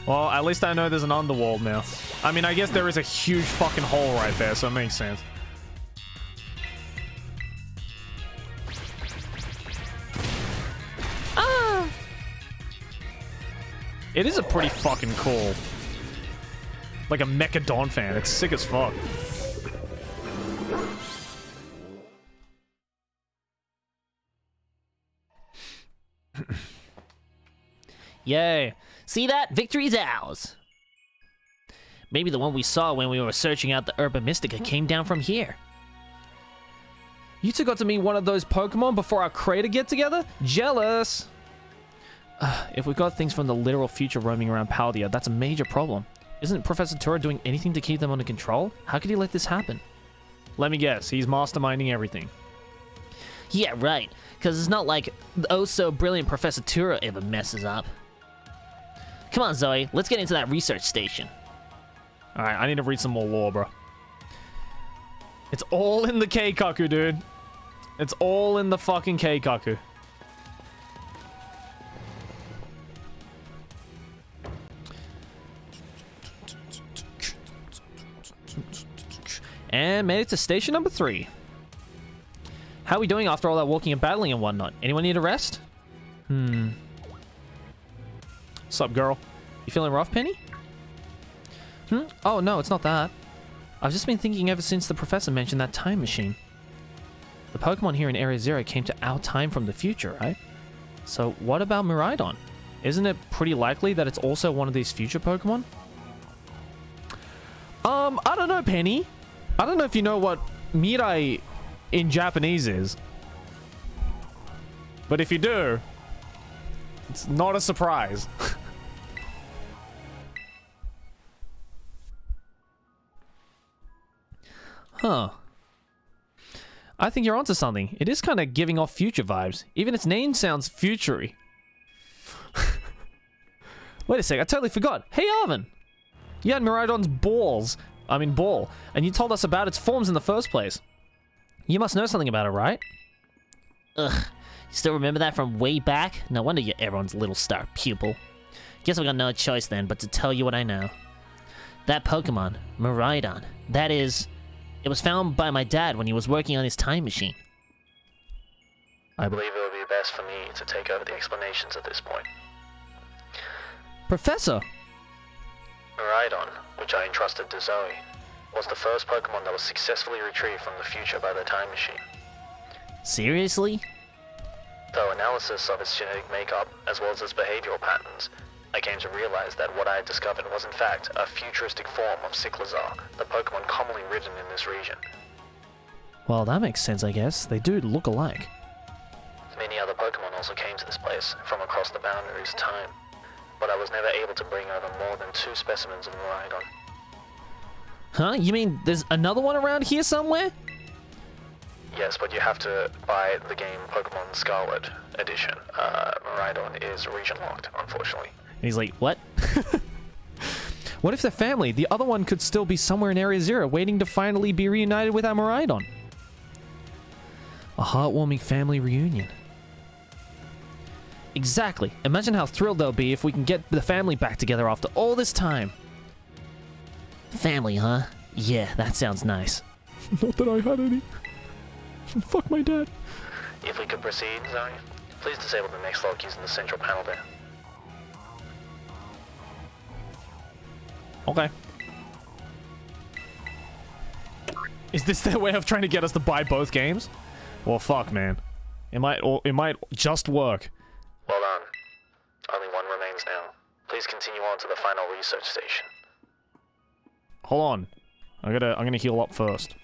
Well, at least I know there's an underworld now. I mean, I guess there is a huge fucking hole right there, so it makes sense. Ah! It is a pretty fucking cool. Like a mecha Donphan. It's sick as fuck. Yay. See that? Victory's ours. Maybe the one we saw when we were searching out the Herba Mystica came down from here. You two got to meet one of those Pokemon before our crater get together? Jealous! Uh, if we got things from the literal future roaming around Paldea, that's a major problem. Isn't Professor Turo doing anything to keep them under control? How could he let this happen? Let me guess, he's masterminding everything. Yeah, right. Because it's not like the oh so brilliant Professor Turo ever messes up. Come on, Zoe. Let's get into that research station. Alright, I need to read some more lore, bro. It's all in the Keikaku, dude. It's all in the fucking Keikaku. And made it to station number three. How are we doing after all that walking and battling and whatnot? Anyone need a rest? Hmm. Sup, girl? You feeling rough, Penny? Hmm? Oh, no, it's not that. I've just been thinking ever since the professor mentioned that time machine. The Pokemon here in Area Zero came to our time from the future, right? So what about Miraidon? Isn't it pretty likely that it's also one of these future Pokemon? Um, I don't know, Penny. I don't know if you know what Mirai in Japanese is. But if you do, it's not a surprise. huh. I think you're onto something. It is kind of giving off future vibes. Even its name sounds futury. Wait a sec, I totally forgot. Hey, Arven! You had Miraidon's balls. I mean, ball. And you told us about its forms in the first place. You must know something about it, right? Ugh. You still remember that from way back? No wonder you're everyone's little star pupil. Guess I got no choice then but to tell you what I know. That Pokemon, Miraidon, that is... It was found by my dad when he was working on his time machine. I believe it would be best for me to take over the explanations at this point. Professor! Miraidon, which I entrusted to Zoe, was the first Pokemon that was successfully retrieved from the future by the time machine. Seriously? Through analysis of its genetic makeup, as well as its behavioral patterns, I came to realize that what I had discovered was in fact a futuristic form of Cyclizar, the Pokemon commonly ridden in this region. Well, that makes sense, I guess. They do look alike. Many other Pokemon also came to this place from across the boundaries of time, but I was never able to bring over more than two specimens of Miraidon. Huh? You mean there's another one around here somewhere? Yes, but you have to buy the game Pokemon Scarlet Edition. Uh, Miraidon is region locked, unfortunately. And he's like, what? what if they're family? The other one could still be somewhere in Area Zero, waiting to finally be reunited with Amaridon. A heartwarming family reunion. Exactly. Imagine how thrilled they'll be if we can get the family back together after all this time. Family, huh? Yeah, that sounds nice. Not that I had any. Fuck my dad. If we could proceed, Zoe, please disable the next lock using the central panel there. Okay. Is this their way of trying to get us to buy both games? Well, fuck, man. It might, or it might just work. Well done. Only one remains now. Please continue on to the final research station. Hold on. I gotta, I'm gonna heal up first.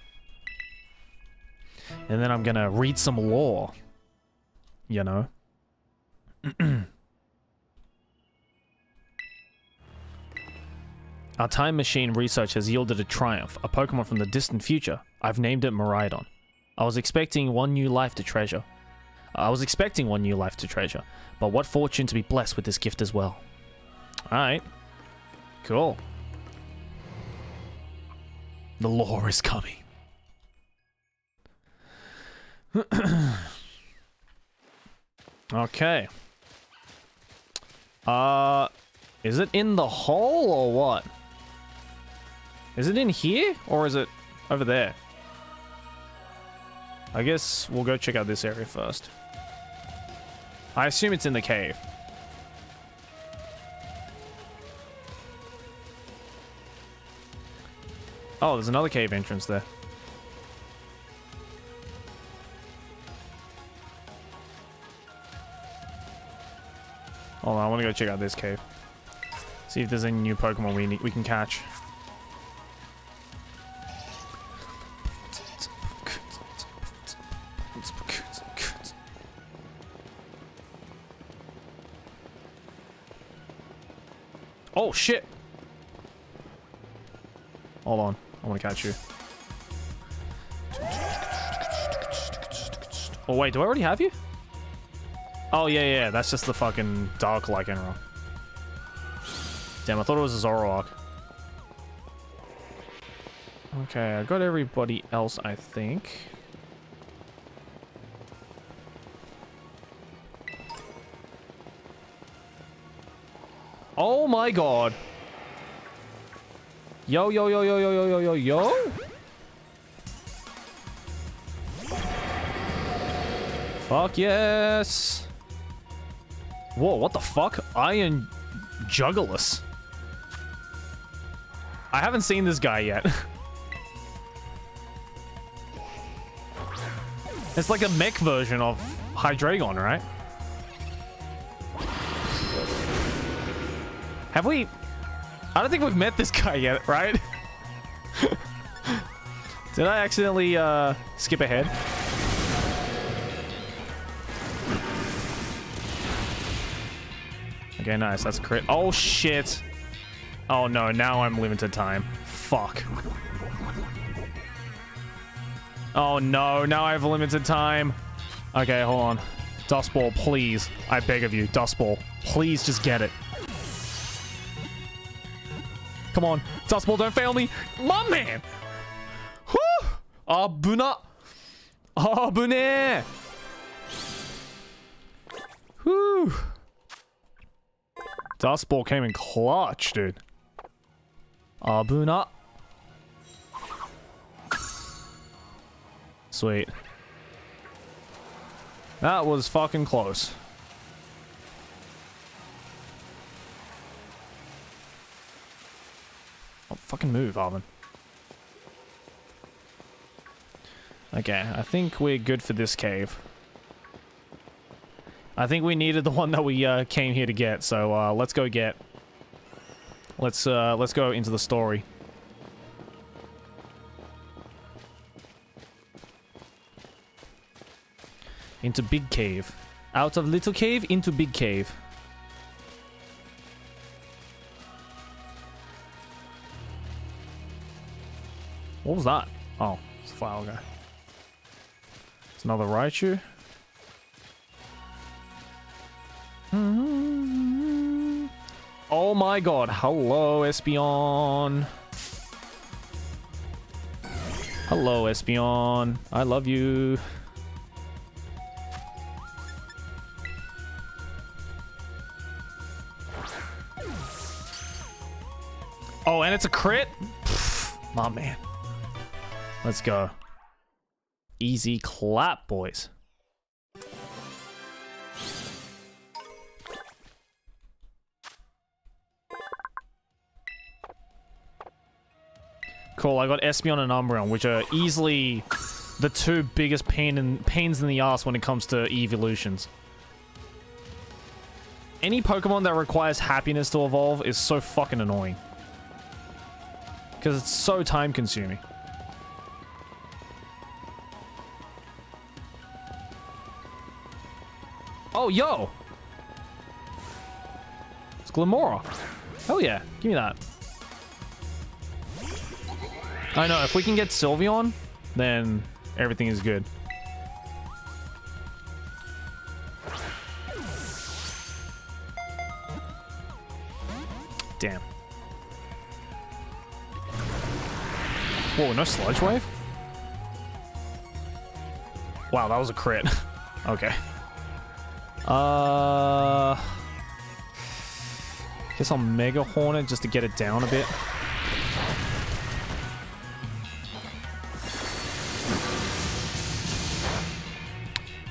And then I'm gonna read some lore. You know? Our time machine research has yielded a triumph, a Pokemon from the distant future. I've named it Miraidon. I was expecting one new life to treasure. I was expecting one new life to treasure, but what fortune to be blessed with this gift as well. Alright. Cool. The lore is coming. okay. Uh, is it in the hole or what? Is it in here or is it over there? I guess we'll go check out this area first. I assume it's in the cave. Oh, there's another cave entrance there. Hold on, I want to go check out this cave. See if there's any new Pokemon we need, we can catch. Oh shit! Hold on, I want to catch you. Oh wait, do I already have you? Oh, yeah, yeah, that's just the fucking dark Lycanroc. Damn, I thought it was a Zoroark. Okay, I got everybody else, I think. Oh my god. Yo, yo, yo, yo, yo, yo, yo, yo, yo. Fuck yes. Whoa, what the fuck? Iron Jugulis. I haven't seen this guy yet. it's like a mech version of Hydreigon, right? Have we... I don't think we've met this guy yet, right? Did I accidentally uh, skip ahead? Okay, nice. That's a crit. Oh, shit. Oh, no. Now I'm limited time. Fuck. Oh, no. Now I have limited time. Okay, hold on. Dusk Ball, please. I beg of you. Dusk Ball. Please just get it. Come on. Dusk Ball, don't fail me. My man. Whew. Abuna. Abune. Whew. Dusk Ball came in clutch, dude. Abuna. Sweet. That was fucking close. Oh, fucking move, Arven. Okay, I think we're good for this cave. I think we needed the one that we uh, came here to get, so uh, let's go get. Let's uh, let's go into the story. Into big cave. Out of little cave into big cave. What was that? Oh, it's a file guy. It's another Raichu. Oh my god. Hello, Espeon. Hello, Espeon. I love you. Oh, and it's a crit? Pfft, My man. Let's go. Easy clap, boys. Cool, I got Espeon and Umbreon, which are easily the two biggest pain in, pains in the ass when it comes to evolutions. Any Pokemon that requires happiness to evolve is so fucking annoying. Because it's so time consuming. Oh, yo! It's Glimmora. Hell yeah, give me that. I know, if we can get Sylveon, then everything is good. Damn. Whoa, no Sludge Wave? Wow, that was a crit. okay. Uh... Guess I'll Mega Hornet just to get it down a bit.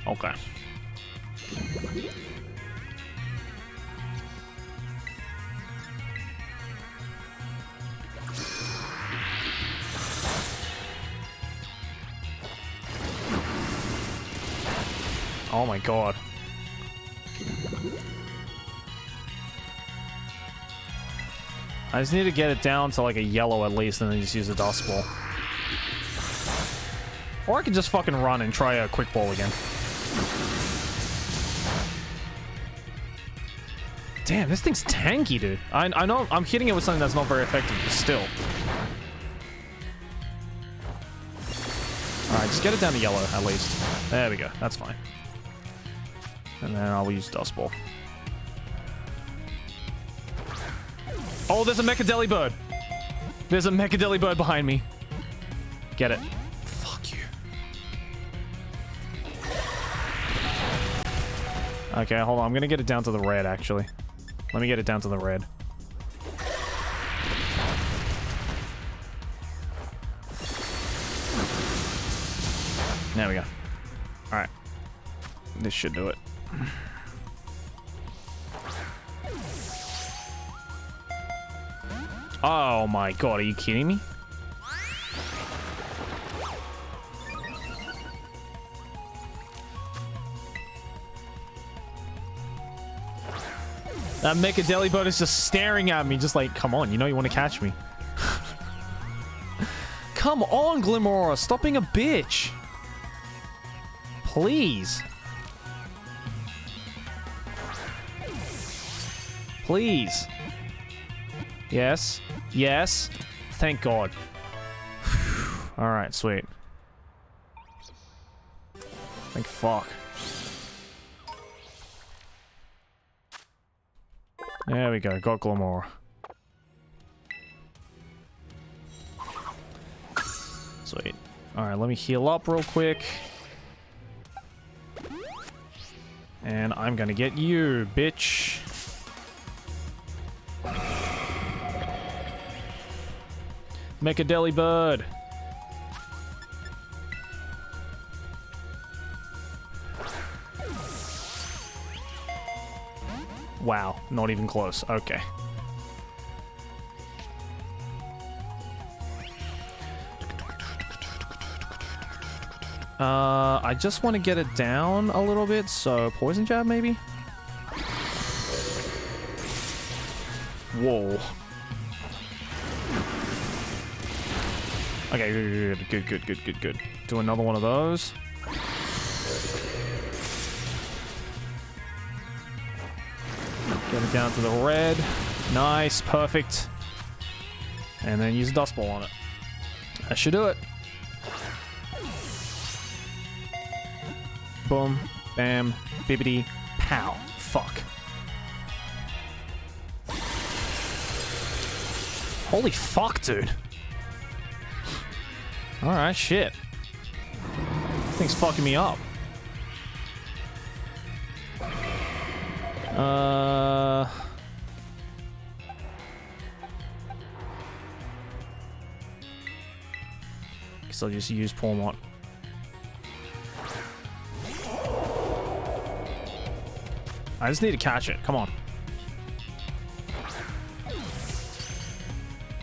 Okay. Oh my god. I just need to get it down to like a yellow at least and then just use a dusk ball. Or I can just fucking run and try a quick ball again. Damn, this thing's tanky, dude. I, I know I'm hitting it with something that's not very effective, but still. Alright, just get it down to yellow, at least. There we go. That's fine. And then I'll use Dusk Ball. Oh, there's a mecha Delibird. There's a mecha Delibird behind me. Get it. Fuck you. Okay, hold on. I'm gonna get it down to the red, actually. Let me get it down to the red. There we go. Alright. This should do it. Oh my god, are you kidding me? That mecha Delibird is just staring at me, just like, come on, you know you want to catch me. come on, Glimmora, stop being a bitch. Please. Please. Yes. Yes. Thank God. Alright, sweet. Thank fuck. There we go, got Glimmora. Sweet. Alright, let me heal up real quick. And I'm gonna get you, bitch. Mechadeli bird. Wow, not even close. Okay. Uh, I just want to get it down a little bit, so poison jab maybe? Whoa. Okay, good, good, good, good, good, good. Do another one of those. Get it down to the red. Nice, perfect. And then use a dusk ball on it. That should do it. Boom, bam, bibbity, pow. Fuck. Holy fuck, dude. Alright, shit. Thing's fucking me up. Uh... Guess I'll just use Pawmot. I just need to catch it. Come on.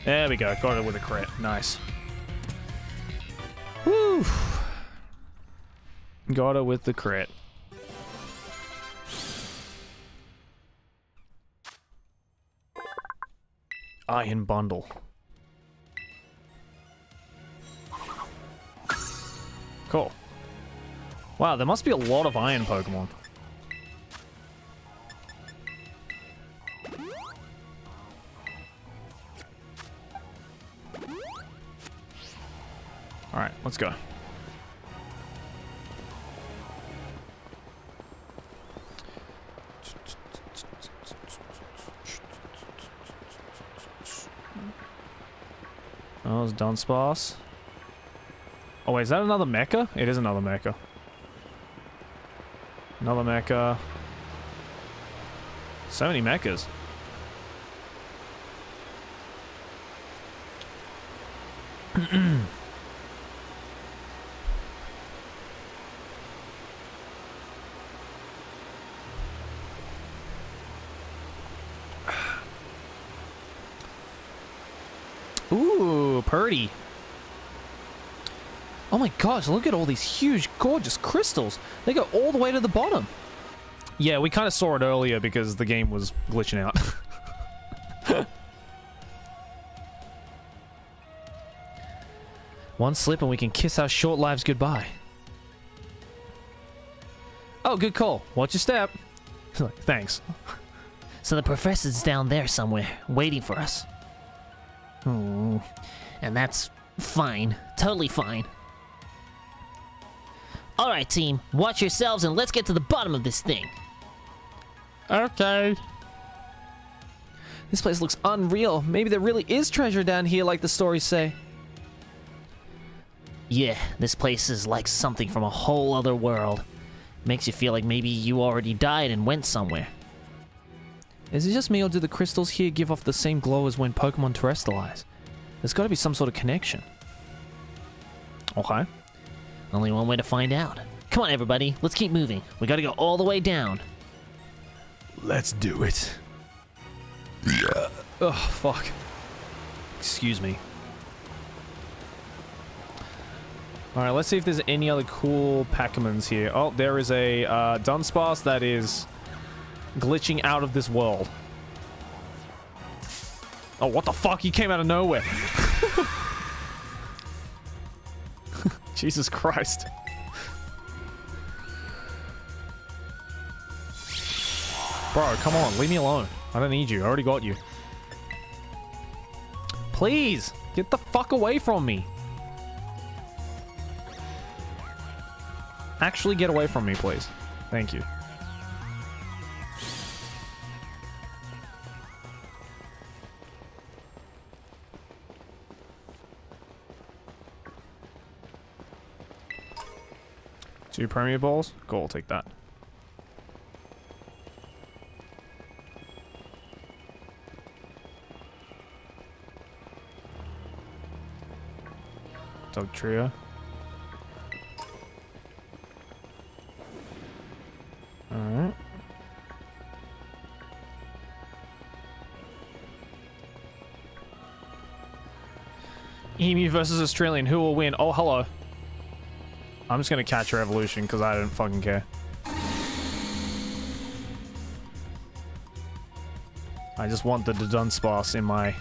There we go. Got it with a crit. Nice. Woo! Got it with the crit. Iron bundle. Cool. Wow, there must be a lot of iron Pokemon. Alright, let's go. Oh, it's Dunsparce. Oh, wait, is that another mecha? It is another mecha. Another mecha. So many mechas. Ooh, Purdy. Oh my gosh, look at all these huge, gorgeous crystals. They go all the way to the bottom. Yeah, we kind of saw it earlier because the game was glitching out. One slip and we can kiss our short lives goodbye. Oh, good call. Watch your step. Thanks. So the professor's down there somewhere, waiting for us. Hmm. And that's fine. Totally fine. Alright, team. Watch yourselves and let's get to the bottom of this thing. Okay. This place looks unreal. Maybe there really is treasure down here like the stories say. Yeah, this place is like something from a whole other world. Makes you feel like maybe you already died and went somewhere. Is it just me or do the crystals here give off the same glow as when Pokemon terastallize? There's got to be some sort of connection. Okay. Only one way to find out. Come on, everybody. Let's keep moving. We gotta go all the way down. Let's do it. Yeah. Oh, fuck. Excuse me. Alright, let's see if there's any other cool Pachamons here. Oh, there is a uh, Dunsparce that is glitching out of this world. Oh, what the fuck? He came out of nowhere. Jesus Christ. Bro, come on. Leave me alone. I don't need you. I already got you. Please, get the fuck away from me. Actually get away from me, please. Thank you. Two Premier Balls? Cool, I'll take that. Dog Trio. Alright. Emu versus Australian. Who will win? Oh, hello. I'm just gonna catch your evolution because I don't fucking care. I just want the Dunsparce in my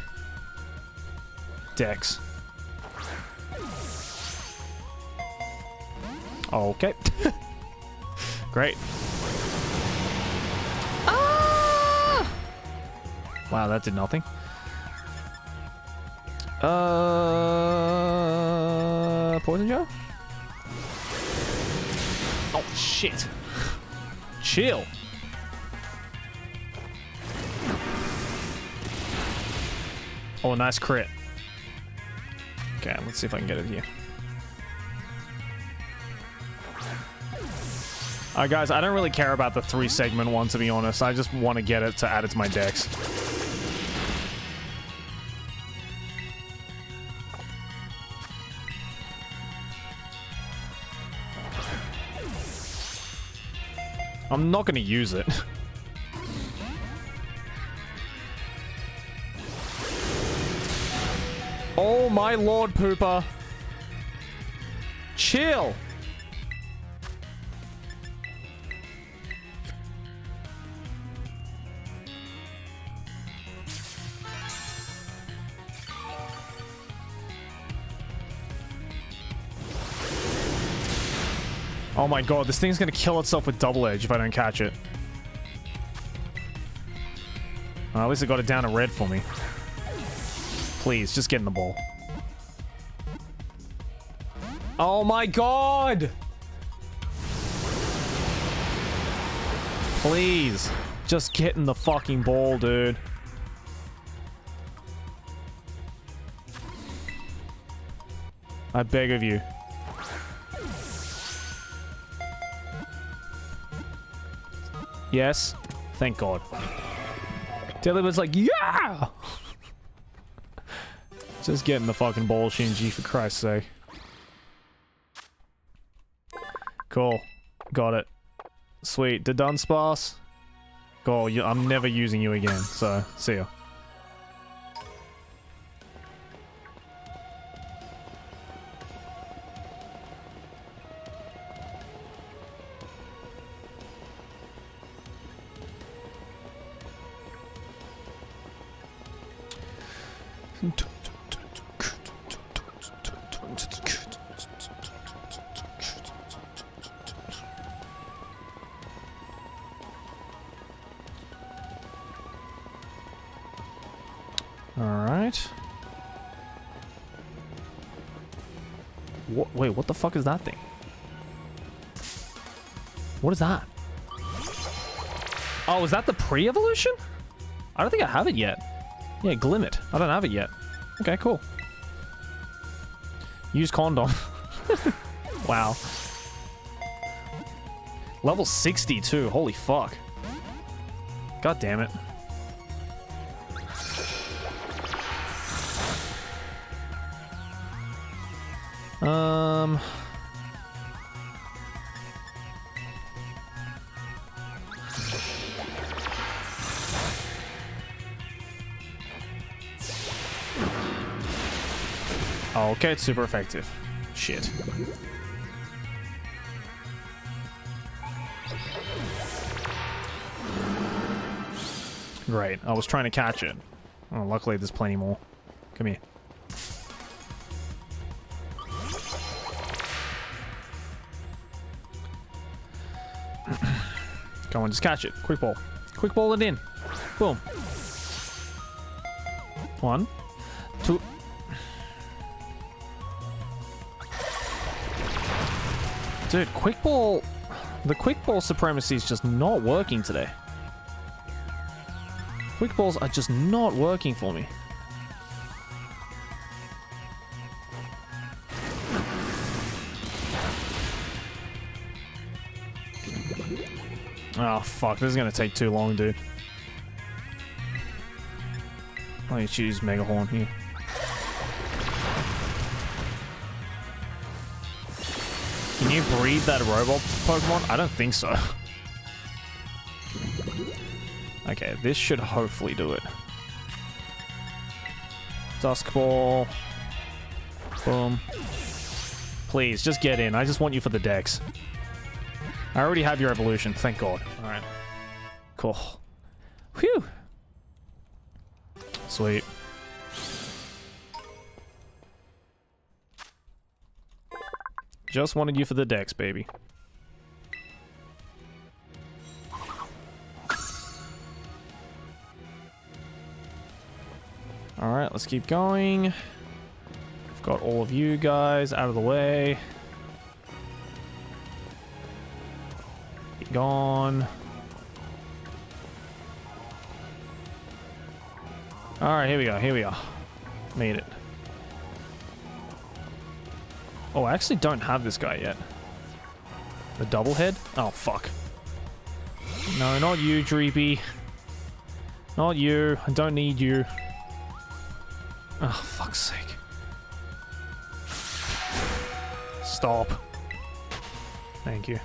Dex. Okay. Great. Ah! Wow, that did nothing. Uh, poison jab. Shit! Chill. Oh, nice crit. Okay, let's see if I can get it here. Alright guys, I don't really care about the three segment one, to be honest. I just want to get it to add it to my Dex. I'm not going to use it. oh my lord, Pooper. Chill. Oh my god, this thing's gonna kill itself with double edge if I don't catch it. At least it got it down to red for me. Please, just get in the ball. Oh my god! Please, just get in the fucking ball, dude. I beg of you. Yes. Thank God. Deadly like, yeah! Just getting the fucking ball, Shinji, for Christ's sake. Cool. Got it. Sweet. The Dunsparce? Cool. I'm never using you again, so see ya. Fuck is that thing? What is that? Oh, is that the pre-evolution? I don't think I have it yet. Yeah, Glimmet. I don't have it yet. Okay, cool. Use condom. wow. Level 62. Holy fuck. God damn it. Okay, it's super effective. Shit. Great. I was trying to catch it. Oh, luckily there's plenty more. Come here. Come on, just catch it. Quick ball. Quick ball it in. Boom. One. Dude, quick ball... The quick ball supremacy is just not working today. Quick balls are just not working for me. Oh, fuck. This is going to take too long, dude. Let me choose Mega Horn here. You breed that robot Pokemon? I don't think so. okay, this should hopefully do it. Dusk Ball. Boom. Please, just get in. I just want you for the Dex. I already have your evolution, thank God. Alright. Cool. Whew. Sweet. Just wanted you for the Dex, baby. All right, let's keep going. We've got all of you guys out of the way. Get gone. All right, here we go. Here we are. I actually don't have this guy yet. The double head? Oh, fuck. No, not you, Dreepy. Not you. I don't need you. Oh, fuck's sake. Stop. Thank you.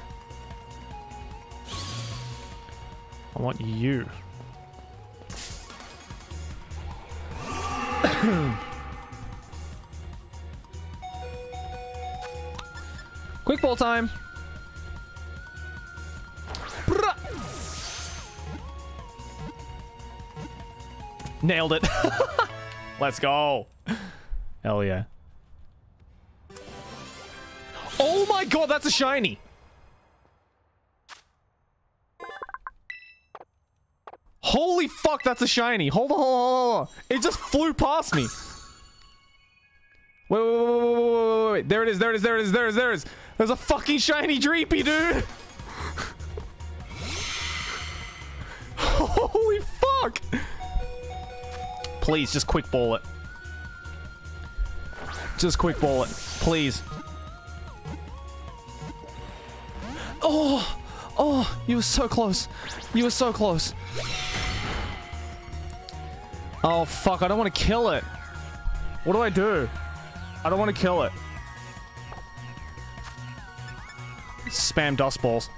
I want you. Quick ball time. Nailed it. Let's go. Hell yeah. Oh my god, that's a shiny. Holy fuck, that's a shiny. Hold on, hold on, hold on. It just flew past me. Wait, wait, wait, wait, wait, wait, wait. There it is, there it is, there it is, there it is, there it is. There's a fucking shiny Dreepy, dude. Holy fuck. Please, just quick ball it. Just quick ball it. Please. Oh, oh, you were so close. You were so close. Oh, fuck, I don't want to kill it. What do I do? I don't want to kill it. Spam dusk balls.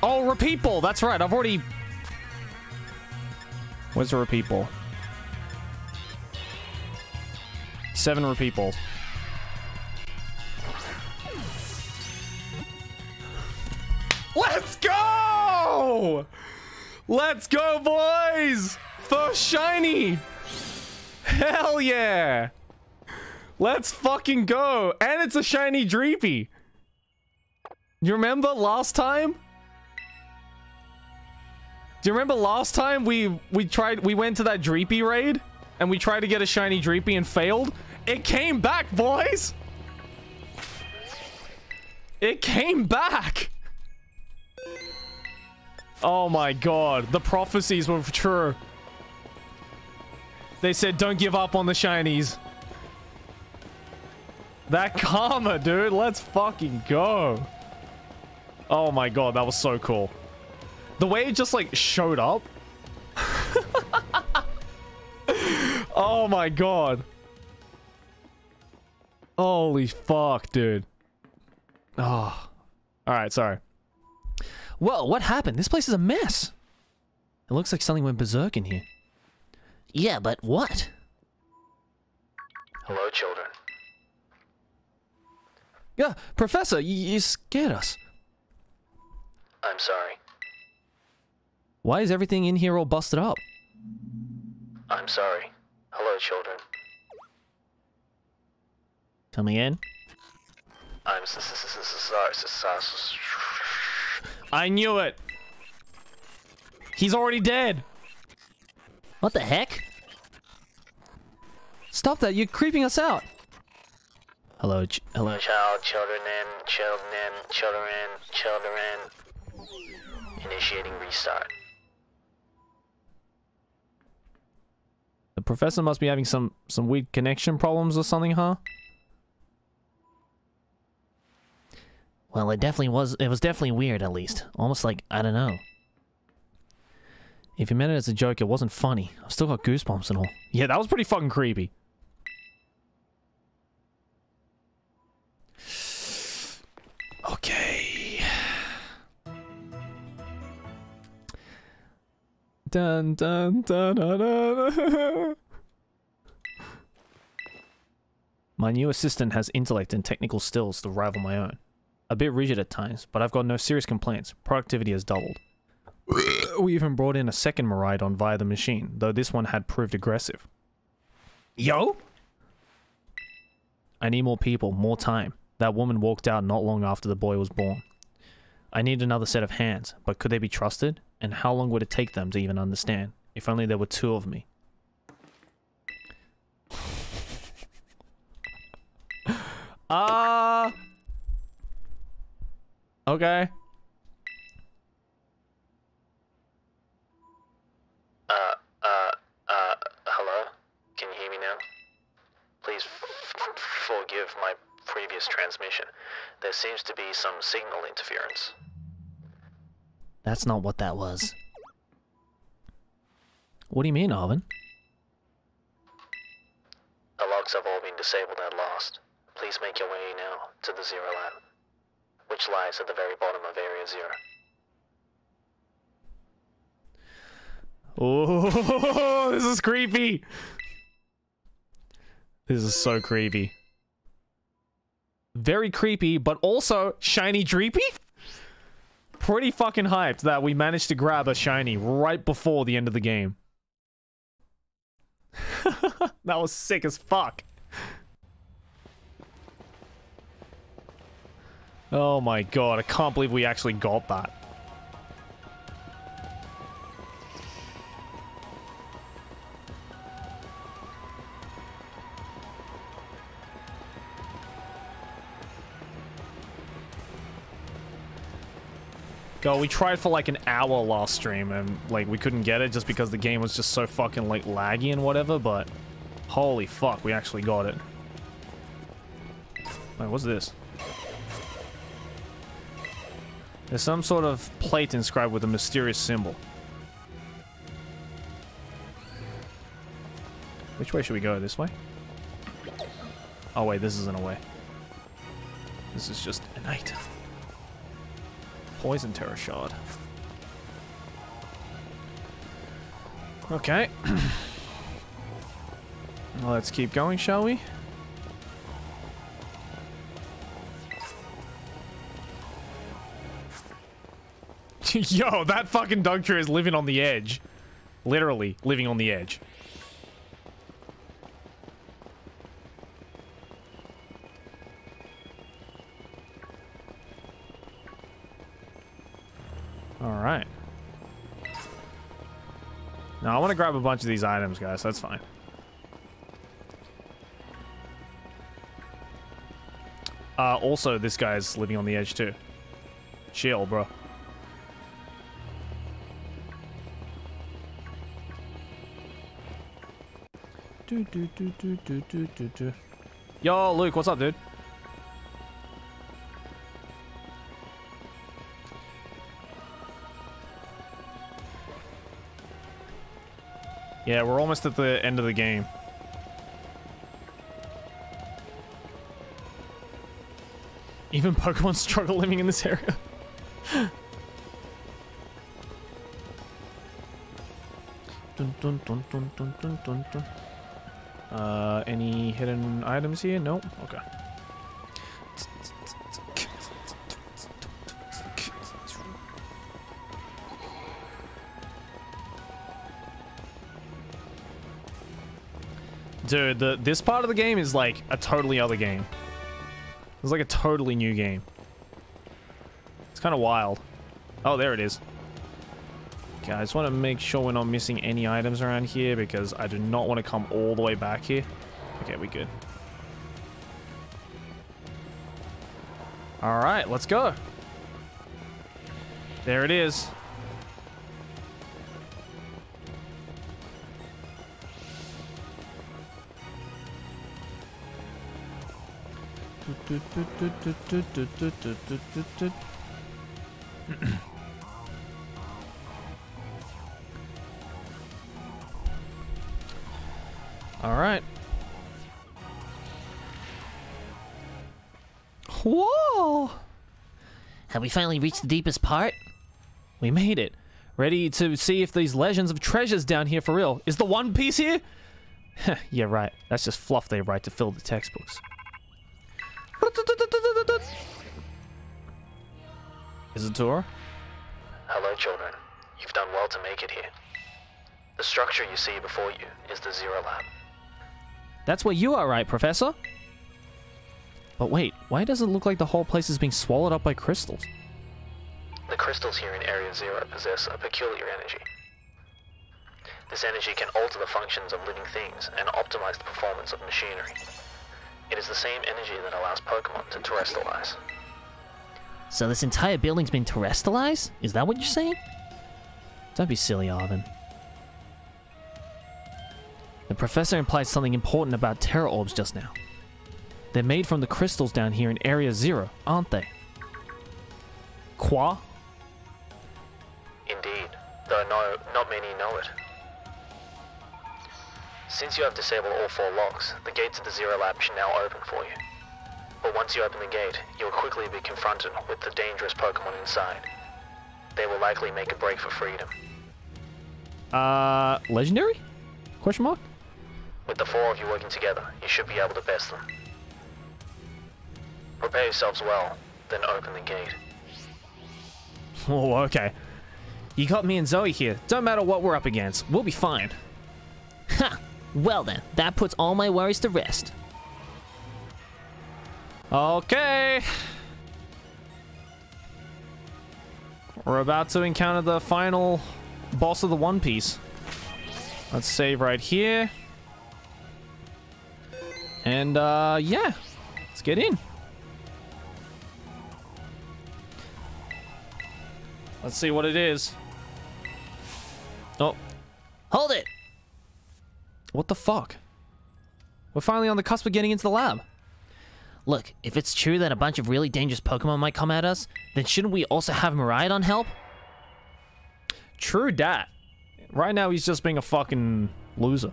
Oh, repeat ball. That's right. I've already... Where's the repeat ball? Seven repeat balls. Let's go, boys! First shiny! Hell yeah! Let's fucking go! And it's a shiny Dreepy! You remember last time? Do you remember last time we we tried we went to that Dreepy raid and we tried to get a shiny Dreepy and failed? It came back, boys! It came back! Oh my god, the prophecies were true. They said don't give up on the shinies. That karma, dude, let's fucking go. Oh my god, that was so cool. The way it just like showed up. oh my god. Holy fuck, dude. Ah. Oh. Alright, sorry. Well, what happened? This place is a mess. It looks like something went berserk in here. Yeah, but what? Hello, children. Yeah, Professor, you, you scared us. I'm sorry. Why is everything in here all busted up? I'm sorry. Hello, children. Tell me again. I'm s- s- s- s- sorry. I knew it. He's already dead. What the heck? Stop that. You're creeping us out. Hello, ch hello. Child, children, children, children, children. Initiating restart. The professor must be having some some weird connection problems or something, huh? Well, it definitely was. It was definitely weird, at least. Almost like I don't know. If you meant it as a joke, it wasn't funny. I've still got goosebumps and all. Yeah, that was pretty fucking creepy. Okay. Dun dun dun dun dun. My new assistant has intellect and technical skills to rival my own. A bit rigid at times, but I've got no serious complaints. Productivity has doubled. We even brought in a second Miraidon via the machine, though this one had proved aggressive. Yo? I need more people, more time. That woman walked out not long after the boy was born. I need another set of hands, but could they be trusted? And how long would it take them to even understand? If only there were two of me. Ah. Okay. Uh, uh, uh, hello? Can you hear me now? Please f- f- forgive my previous transmission. There seems to be some signal interference. That's not what that was. What do you mean, Arven? The logs have all been disabled and lost. Please make your way now to the Zero Lab, which lies at the very bottom of Area Zero. Oh, this is creepy. This is so creepy. Very creepy, but also shiny dreepy? Pretty fucking hyped that we managed to grab a shiny right before the end of the game. that was sick as fuck. Oh my god, I can't believe we actually got that. God, we tried for like an hour last stream and like we couldn't get it just because the game was just so fucking like laggy and whatever, but holy fuck, we actually got it. Wait, what's this? There's some sort of plate inscribed with a mysterious symbol. Which way should we go? This way? Oh wait, this isn't a way. This is just an item. Poison Terror Shard. Okay. well, let's keep going, shall we? Yo, that fucking Dugtrio is living on the edge. Literally, living on the edge. Alright. Now, I want to grab a bunch of these items, guys. That's fine. Uh, also, this guy's living on the edge, too. Chill, bro. Do, do, do, do, do, do, do, do. Yo, Luke, what's up, dude? Yeah, we're almost at the end of the game. Even Pokemon struggle living in this area. dun, dun, dun, dun, dun, dun, dun, dun. Uh, any hidden items here? Nope. Okay. Dude, the this part of the game is like a totally other game. It's like a totally new game. It's kind of wild. Oh, there it is. Okay, I just want to make sure we're not missing any items around here because I do not want to come all the way back here. Okay, we good. All right, let's go. There it is. All right. Whoa! Have we finally reached the deepest part? We made it. Ready to see if these legends of treasures down here for real. Is the One Piece here? yeah, right. That's just fluff they write to fill the textbooks. Is it tour? Hello, children. You've done well to make it here. The structure you see before you is the Zero Lab. That's where you are right, Professor. But wait, why does it look like the whole place is being swallowed up by crystals? The crystals here in Area Zero possess a peculiar energy. This energy can alter the functions of living things and optimize the performance of machinery. It is the same energy that allows Pokemon to terastallize. So this entire building's been terastallized? Is that what you're saying? Don't be silly, Arven. The professor implied something important about Tera Orbs just now. They're made from the crystals down here in Area Zero, aren't they? Qua? Indeed, though no, not many know it. Since you have disabled all four locks, the gates of the Zero Lab should now open for you. But once you open the gate, you'll quickly be confronted with the dangerous Pokemon inside. They will likely make a break for freedom. Uh, legendary? Question mark? With the four of you working together, you should be able to best them. Prepare yourselves well, then open the gate. Oh, okay. You got me and Zoe here. Don't matter what we're up against. We'll be fine. Ha! Well then, that puts all my worries to rest. Okay. We're about to encounter the final boss of the One Piece. Let's save right here. And, uh, yeah. Let's get in. Let's see what it is. Oh, Hold it! what the fuck? We're finally on the cusp of getting into the lab. Look, if it's true that a bunch of really dangerous Pokemon might come at us, then shouldn't we also have Miraidon help? True dat. Right now, he's just being a fucking loser.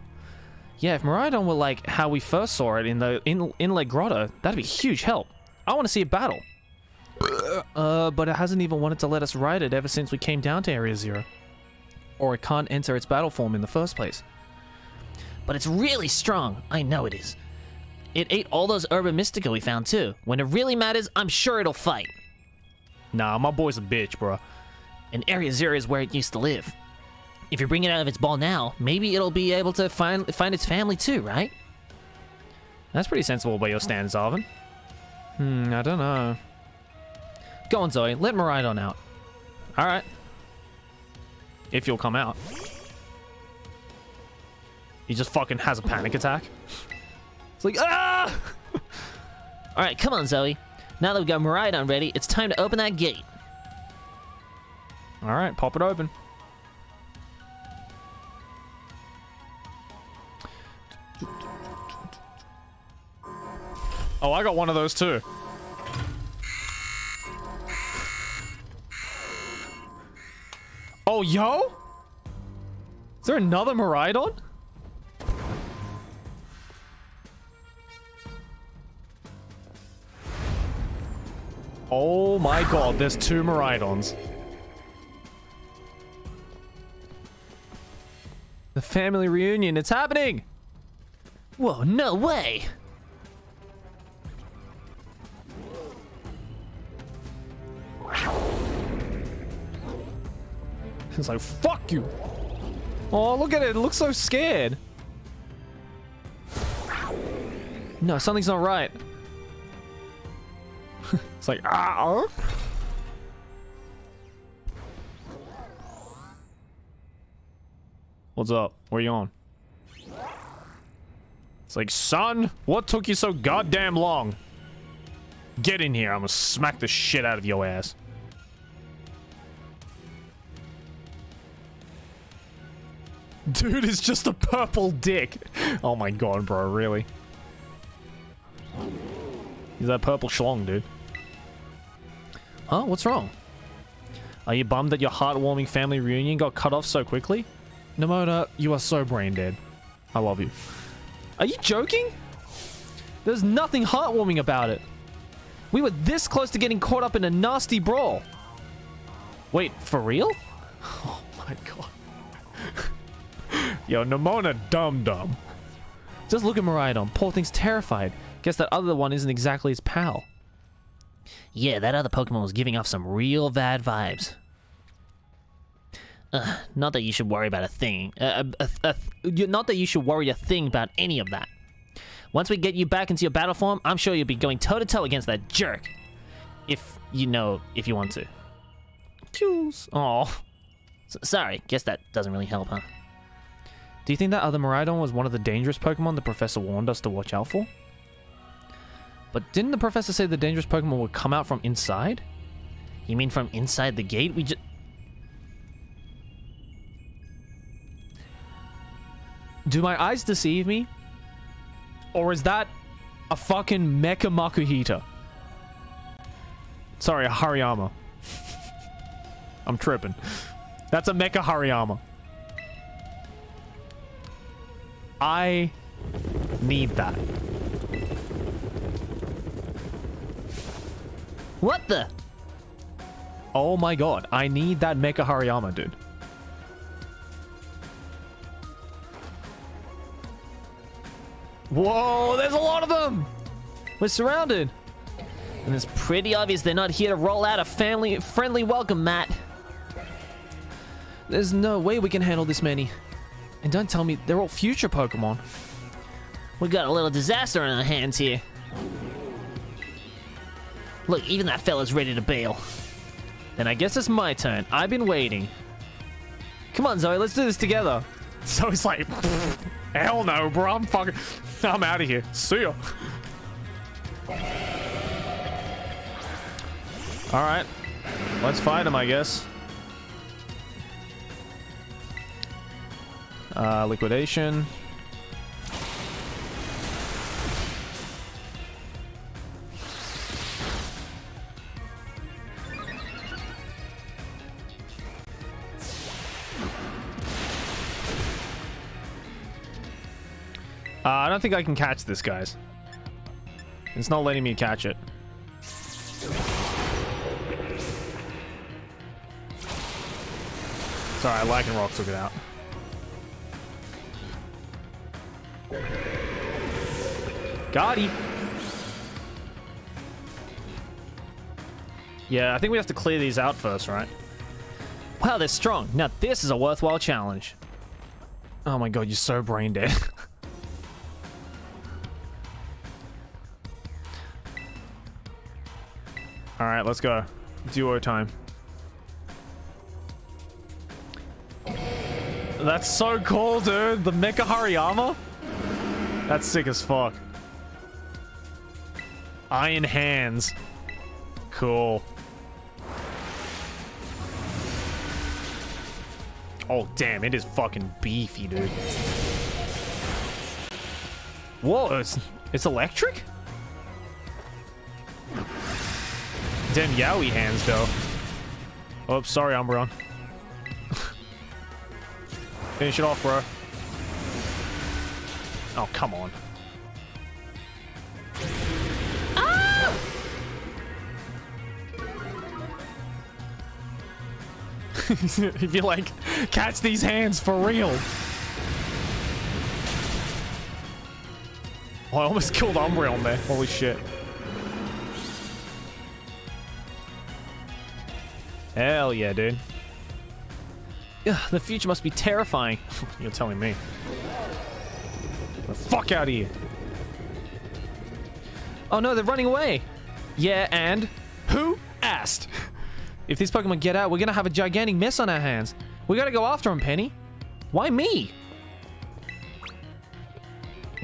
Yeah, if Miraidon were like how we first saw it in the in Inlet Grotto, that'd be huge help. I want to see a battle. Uh, but it hasn't even wanted to let us ride it ever since we came down to Area Zero. Or it can't enter its battle form in the first place. But it's really strong. I know it is. It ate all those Herba Mystica we found too. When it really matters, I'm sure it'll fight. Nah, my boy's a bitch, bro. And Area Zero is where it used to live. If you bring it out of its ball now, maybe it'll be able to find find its family too, right? That's pretty sensible by your standards, Arven. Hmm, I don't know. Go on, Zoe. Let Miraidon out. All right. If you'll come out. He just fucking has a panic attack. It's like, ah! All right, come on, Zoe. Now that we've got Miraidon ready, it's time to open that gate. All right, pop it open. Oh, I got one of those too. Oh, yo? Is there another Miraidon? Oh my god, there's two Miraidons. The family reunion, it's happening! Whoa, no way! It's like, fuck you! Oh, look at it, it looks so scared. No, something's not right. it's like, ah! What's up? Where you on? It's like, son, what took you so goddamn long? Get in here, I'm gonna smack the shit out of your ass. Dude is just a purple dick. Oh my god, bro, really? He's that purple schlong, dude. Huh? What's wrong? Are you bummed that your heartwarming family reunion got cut off so quickly? Nemona, you are so brain dead. I love you. Are you joking? There's nothing heartwarming about it. We were this close to getting caught up in a nasty brawl. Wait, for real? Oh my god. Yo, Nemona dumb dumb. Just look at Miraidon. Poor thing's terrified. Guess that other one isn't exactly his pal. Yeah, that other Pokemon was giving off some real bad vibes. Uh, not that you should worry about a thing. Uh, a, a, a, not that you should worry a thing about any of that. Once we get you back into your battle form, I'm sure you'll be going toe to toe against that jerk. If you know, if you want to. Jules. Oh. Sorry, guess that doesn't really help, huh? Do you think that other Miraidon was one of the dangerous Pokemon the professor warned us to watch out for? But didn't the professor say the dangerous Pokemon would come out from inside? You mean from inside the gate? We just. Do my eyes deceive me? Or is that a fucking Mecha Makuhita? Sorry, a Hariyama. I'm tripping. That's a Mecha Hariyama. I need that. What the? Oh my god, I need that Mecha Hariyama, dude. Whoa, there's a lot of them! We're surrounded. And it's pretty obvious they're not here to roll out a family friendly welcome, mat. There's no way we can handle this many. And don't tell me they're all future Pokemon. We got a little disaster on our hands here. Look, even that fella's ready to bail. Then I guess it's my turn. I've been waiting. Come on, Zoe, let's do this together. Zoe's like, hell no, bro. I'm fucking, I'm out of here. See ya. All right, let's fight him, I guess. Uh, liquidation. Uh, I don't think I can catch this, guys. It's not letting me catch it. Sorry, Lycanroc took it out. Gotti. Yeah, I think we have to clear these out first, right? Wow, they're strong. Now this is a worthwhile challenge. Oh my god, you're so brain dead. Alright, let's go. Duo time. That's so cool, dude. The Mecha Hariyama? That's sick as fuck. Iron hands. Cool. Oh, damn. It is fucking beefy, dude. Whoa, it's, it's electric? Damn Yowie hands, though. Oh, sorry, Umbreon. Finish it off, bro. Oh, come on. Ah! if you like, catch these hands for real. Oh, I almost killed Umbreon there. Holy shit. Hell yeah, dude. Ugh, the future must be terrifying. You're telling me. The fuck out of here. Oh no, they're running away. Yeah, and who asked? If these Pokemon get out, we're gonna have a gigantic mess on our hands. We gotta go after them, Penny. Why me?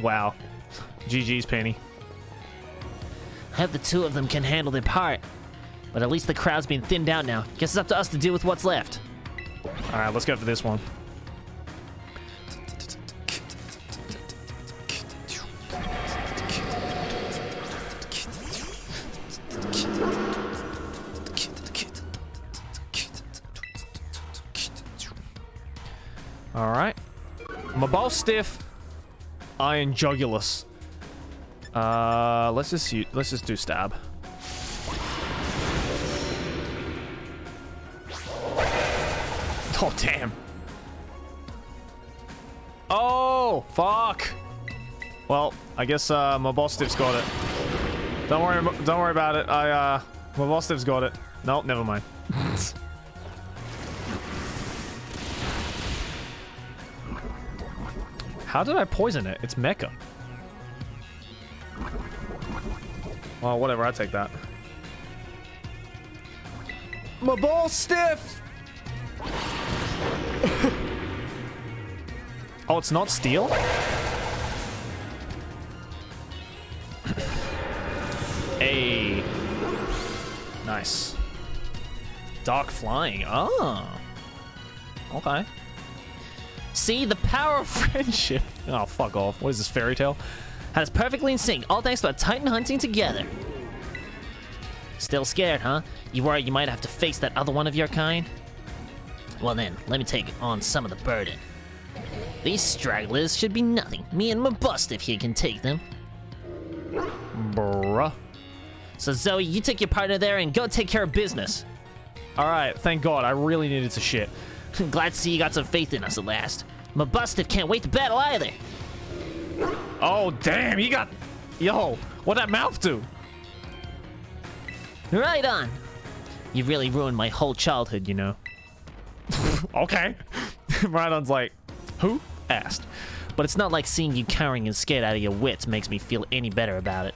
Wow. GG's, Penny. I hope the two of them can handle their part. But at least the crowd's been thinned out now. Guess it's up to us to deal with what's left. Alright, let's go for this one. Stiff. Iron Jugulis. Uh, let's just u- let's just do stab. Oh damn. Oh fuck. Well, I guess uh, Mabosstiff's got it. Don't worry, don't worry about it. I uh, Mabosstiff's got it. Nope, never mind. How did I poison it? It's mecha. Well, whatever. I take that. Mabosstiff. oh, it's not steel. hey. Nice. Dark flying. Oh. Okay. See, the power of friendship Oh, fuck off. What is this, fairy tale? has perfectly in sync, all thanks to a Titan hunting together. Still scared, huh? You worry you might have to face that other one of your kind? Well then, let me take on some of the burden. These stragglers should be nothing. Me and Mabosstiff here can take them. Bruh. So Zoe, you take your partner there and go take care of business. Alright, thank God. I really needed to shit. Glad to see you got some faith in us at last. Mabosstiff can't wait to battle either. Oh, damn. you got... Yo, what that mouth do? Right on. You really ruined my whole childhood, you know. Okay. Rhydon's like, who asked? But it's not like seeing you cowering and scared out of your wits makes me feel any better about it.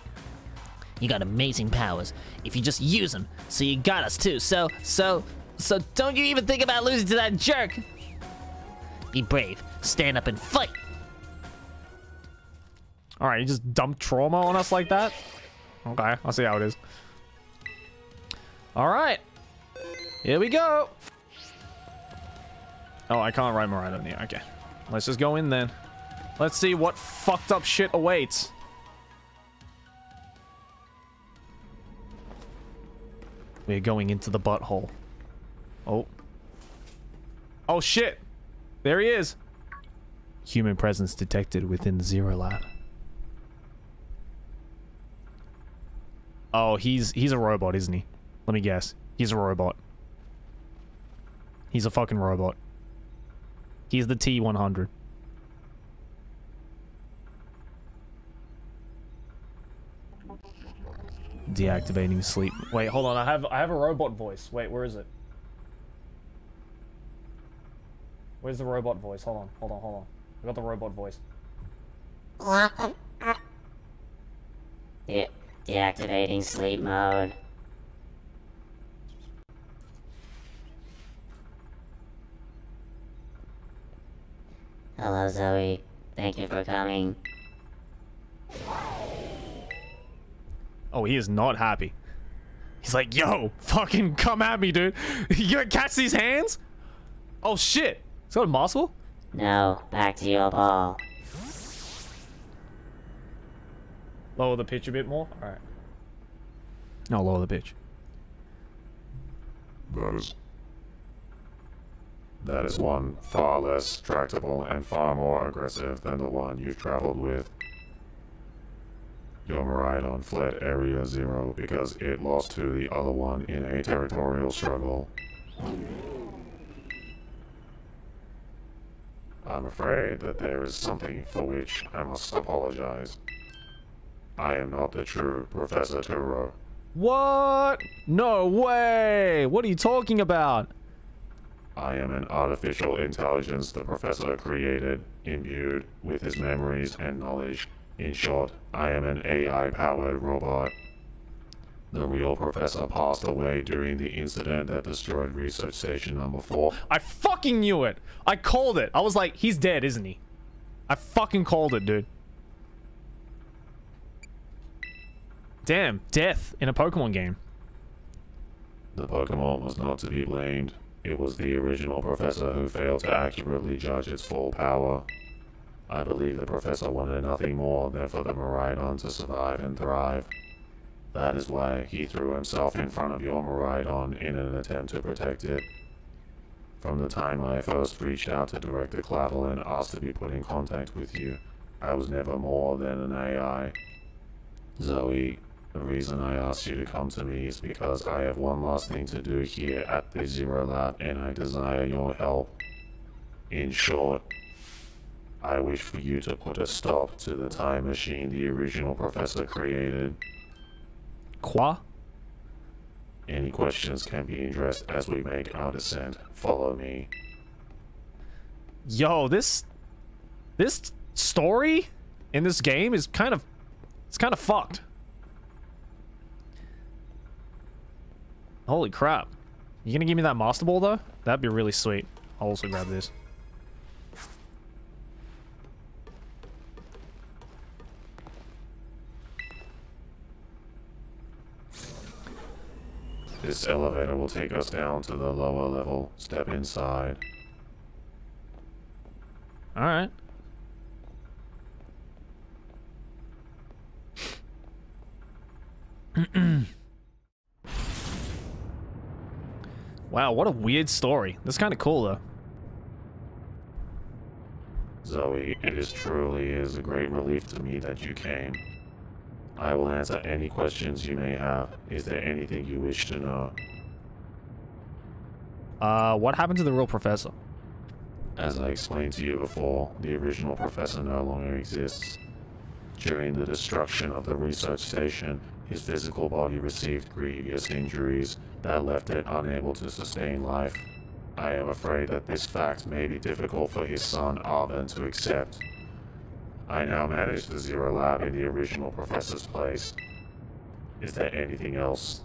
You got amazing powers if you just use them. So you got us too. So, so, so don't you even think about losing to that jerk. Be brave. Stand up and fight. Alright, you just dump trauma on us like that? Okay, I'll see how it is. Alright. Here we go. Oh, I can't ride Miraidon here. Okay. Let's just go in then. Let's see what fucked up shit awaits. We're going into the butthole. Oh. Oh shit! There he is! Human presence detected within Zero Lab. Oh, he's he's a robot, isn't he? Let me guess. He's a robot. He's a fucking robot. He's the T100. Deactivating sleep. Wait, hold on. I have I have a robot voice. Wait, where is it? Where's the robot voice? Hold on, hold on, hold on. I got the robot voice. De- deactivating sleep mode. Hello, Zoe. Thank you for coming. Oh, he is not happy. He's like, yo, fucking come at me, dude. You gonna catch these hands? Oh shit. Is that impossible? No, back to your ball. Lower the pitch a bit more? Alright. No, lower the pitch. That is. That is one far less tractable and far more aggressive than the one you've traveled with. Your Miraidon fled Area Zero because it lost to the other one in a territorial struggle. I'm afraid that there is something for which I must apologize. I am not the true Professor Turo. What? No way! What are you talking about? I am an artificial intelligence the professor created, imbued with his memories and knowledge. In short, I am an AI-powered robot. The real professor passed away during the incident that destroyed Research Station Number 4. I fucking knew it! I called it! I was like, he's dead, isn't he? I fucking called it, dude. Damn, death in a Pokemon game. The Pokemon was not to be blamed. It was the original professor who failed to accurately judge its full power. I believe the professor wanted nothing more than for the Miraidon to survive and thrive. That is why he threw himself in front of your Miraidon in an attempt to protect it. From the time I first reached out to Director Clavell and asked to be put in contact with you, I was never more than an AI. Zoe, the reason I asked you to come to me is because I have one last thing to do here at the Zero Lab and I desire your help. In short, I wish for you to put a stop to the time machine the original professor created. Qua. Any questions can be addressed as we make our descent. Follow me. Yo, this this story in this game is kind of it's kind of fucked. Holy crap. You gonna give me that master ball though? That'd be really sweet. I'll also grab this. This elevator will take us down to the lower level. Step inside. Alright. wow, what a weird story. That's kind of cool, though. Zoe, it is truly is a great relief to me that you came. I will answer any questions you may have. Is there anything you wish to know? Uh, what happened to the real professor? As I explained to you before, the original professor no longer exists. During the destruction of the research station, his physical body received grievous injuries that left it unable to sustain life. I am afraid that this fact may be difficult for his son Arven to accept. I now manage the Zero Lab in the original professor's place. Is there anything else?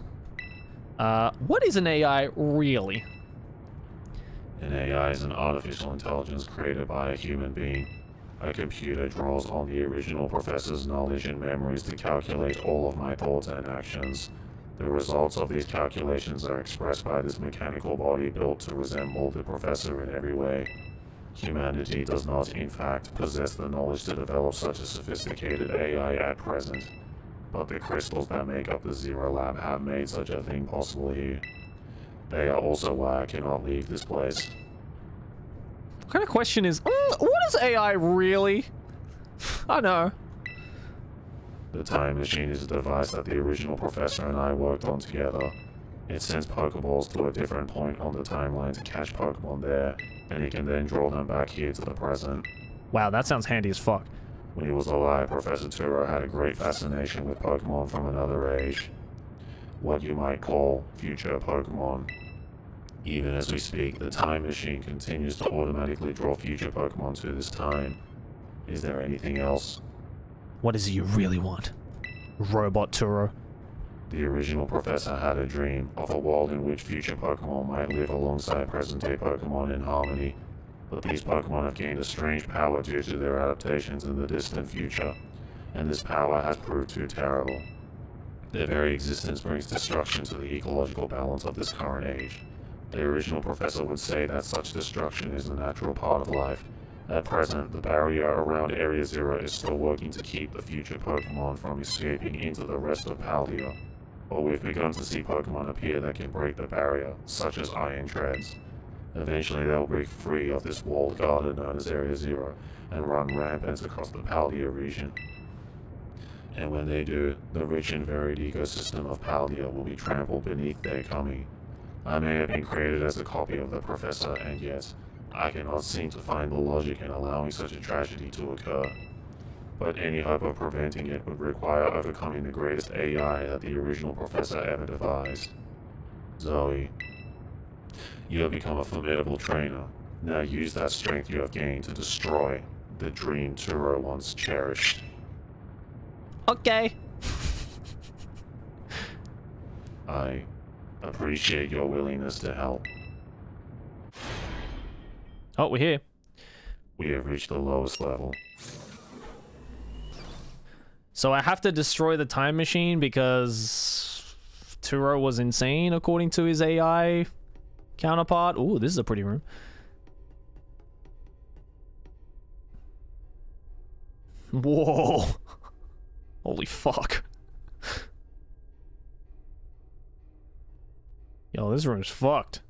Uh, what is an AI really? An AI is an artificial intelligence created by a human being. A computer draws on the original professor's knowledge and memories to calculate all of my thoughts and actions. The results of these calculations are expressed by this mechanical body built to resemble the professor in every way. Humanity does not, in fact, possess the knowledge to develop such a sophisticated AI at present. But the crystals that make up the Zero Lab have made such a thing possible here. They are also why I cannot leave this place. What kind of question is, mm, what is AI really? I know. The time machine is a device that the original professor and I worked on together. It sends Pokeballs to a different point on the timeline to catch Pokemon there, and he can then draw them back here to the present. Wow, that sounds handy as fuck. When he was alive, Professor Turo had a great fascination with Pokemon from another age. What you might call future Pokemon. Even as we speak, the time machine continues to automatically draw future Pokemon to this time. Is there anything else? What is it you really want? Robot Turo. The original professor had a dream of a world in which future Pokemon might live alongside present-day Pokemon in harmony. But these Pokemon have gained a strange power due to their adaptations in the distant future, and this power has proved too terrible. Their very existence brings destruction to the ecological balance of this current age. The original professor would say that such destruction is a natural part of life. At present, the barrier around Area Zero is still working to keep the future Pokemon from escaping into the rest of Paldea. But we've begun to see Pokemon appear that can break the barrier, such as Iron Treads. Eventually they'll break free of this walled garden known as Area Zero and run rampant across the Paldea region. And when they do, the rich and varied ecosystem of Paldea will be trampled beneath their coming. I may have been created as a copy of the Professor, and yet, I cannot seem to find the logic in allowing such a tragedy to occur. But any hope of preventing it would require overcoming the greatest AI that the original Professor ever devised. Zoe, you have become a formidable trainer. Now use that strength you have gained to destroy the dream Turo once cherished. Okay. I appreciate your willingness to help. Oh, we're here. We have reached the lowest level. So I have to destroy the time machine because Turo was insane according to his AI counterpart. Ooh, this is a pretty room. Whoa. Holy fuck. Yo, this room's fucked.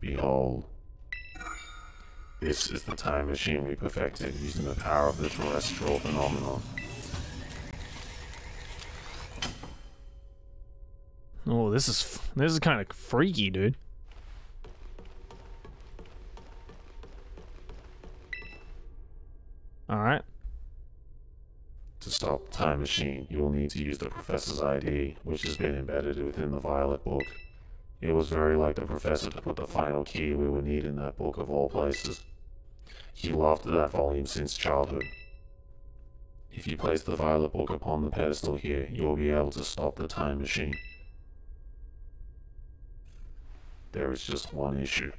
Behold. This is the time machine we perfected using the power of the terrestrial phenomenon. Oh, this is this is kind of freaky, dude. All right. To stop the time machine, you will need to use the Professor's ID, which has been embedded within the Violet Book. It was very like the Professor to put the final key we would need in that book of all places. He loved that volume since childhood. If you place the violet book upon the pedestal here, you will be able to stop the time machine. There is just one issue.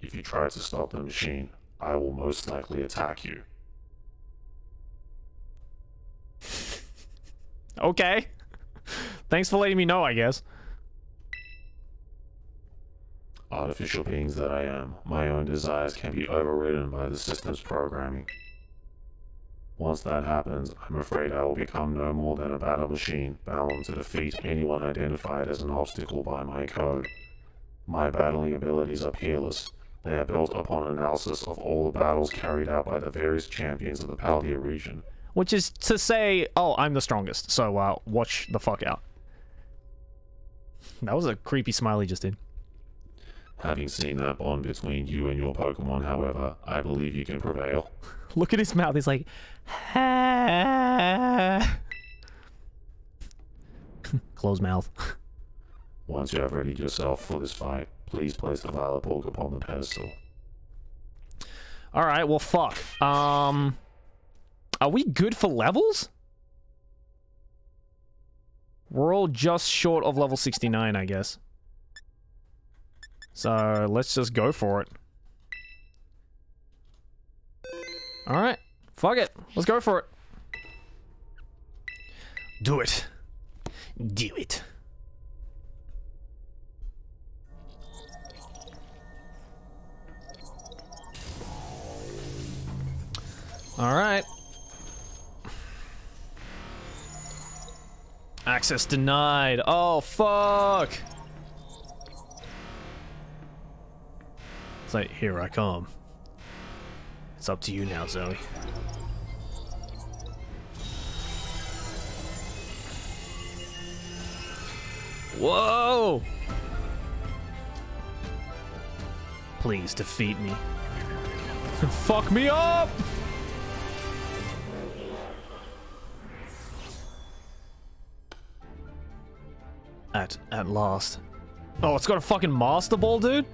If you try to stop the machine, I will most likely attack you. Okay. Thanks for letting me know, I guess. Artificial beings that I am, my own desires can be overridden by the system's programming. Once that happens, I'm afraid I will become no more than a battle machine, bound to defeat anyone identified as an obstacle by my code. My battling abilities are peerless. They are built upon analysis of all the battles carried out by the various champions of the Paldea region. Which is to say, oh, I'm the strongest, so uh, watch the fuck out. That was a creepy smile he just did. Having seen that bond between you and your Pokemon, however, I believe you can prevail. Look at his mouth. He's like, "Ah." close mouth. Once you have readied yourself for this fight, please place the Violet Book upon the pedestal. All right, well, fuck. Um, are we good for levels? We're all just short of level 69, I guess. So let's just go for it. All right, fuck it. Let's go for it. Do it. Do it. All right. Access denied. Oh, fuck. Like, here I come. It's up to you now, Zoe. Whoa! Please defeat me. Fuck me up! At at last. Oh, it's got a fucking master ball, dude.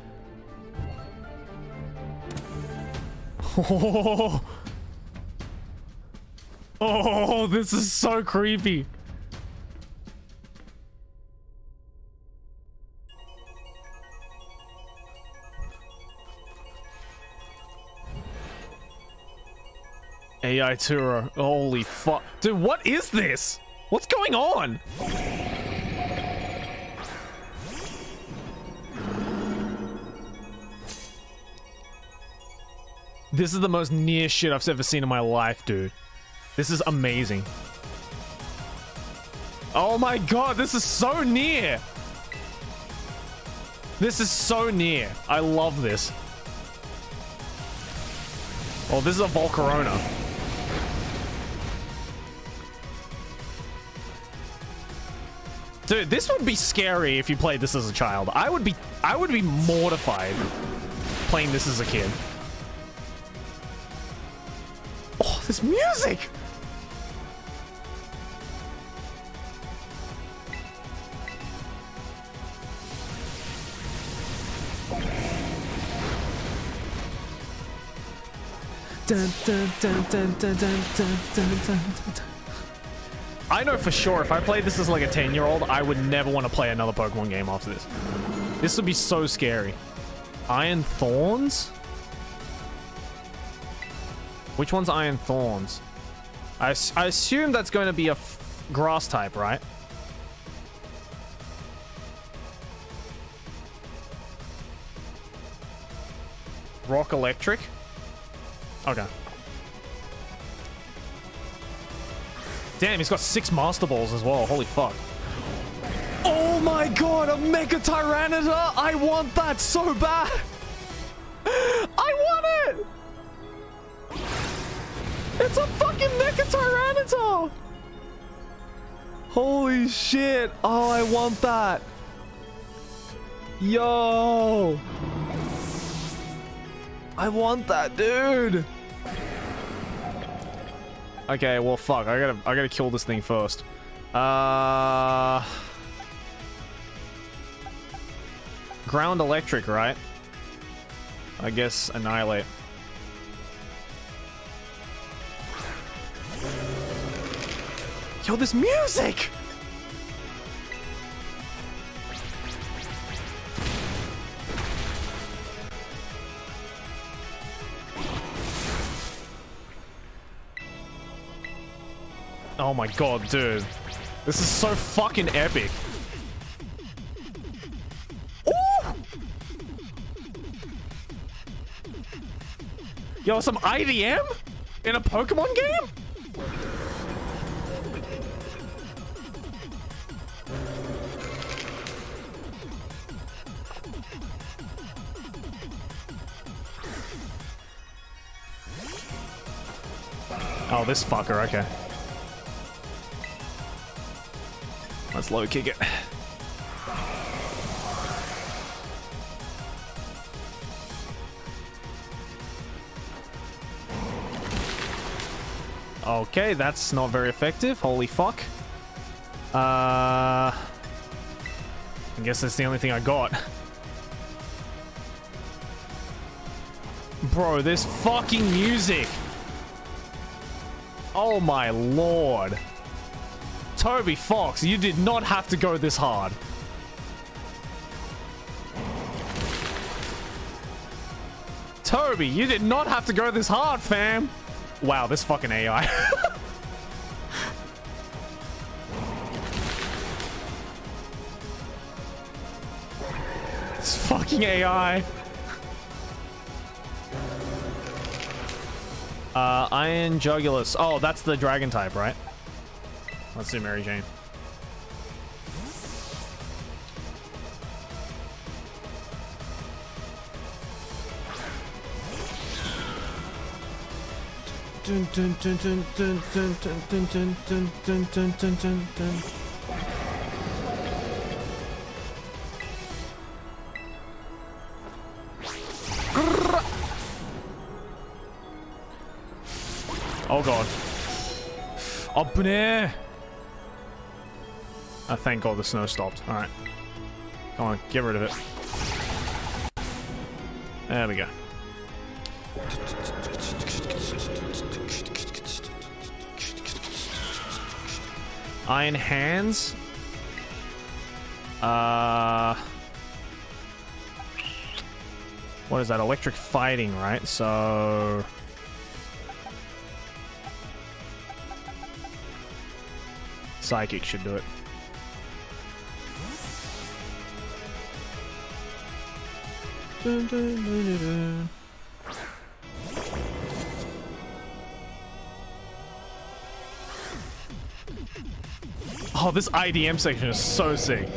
Oh, oh, this is so creepy. AI Turo. Holy fuck. Dude, what is this? What's going on? This is the most near shit I've ever seen in my life, dude. This is amazing. Oh my god, this is so near. This is so near. I love this. Oh, this is a Volcarona. Dude, this would be scary if you played this as a child. I would be I would be mortified playing this as a kid. Oh, this music! I know for sure if I played this as like a 10 year old, I would never want to play another Pokemon game after this. This would be so scary. Iron Thorns? Which one's Iron Thorns? I, I assume that's going to be a grass type, right? Rock Electric? Okay. Damn, he's got six Master Balls as well. Holy fuck. Oh my god, a Mega Tyranitar! I want that so bad! I want it! It's a fucking Mega Holy shit! Oh, I want that! Yo! I want that, dude! Okay, well, fuck. I gotta, I gotta kill this thing first. Uh... Ground electric, right? I guess Annihilape. Yo, this music! Oh my god, dude. This is so fucking epic. Ooh! Yo, some IDM in a Pokemon game? Oh, this fucker, okay. Let's low kick it. Okay, that's not very effective. Holy fuck. Uh, I guess that's the only thing I got. Bro, this fucking music. Oh my lord. Toby Fox, you did not have to go this hard. Toby, you did not have to go this hard, fam. Wow, this fucking AI. this fucking AI. Uh, Iron Jugulis. Oh, that's the dragon type, right? Let's do Mary Jane. Dun, dun, dun, dun, dun, dun, dun, dun, dun, dun, dun, dun, dun, Oh god. Up in air. Oh, thank god the snow stopped. Alright. Come on, get rid of it. There we go. Iron hands. Uh, what is that? Electric fighting, right? So. Psychic should do it. Dun, dun, dun. Oh, this IDM section is so sick.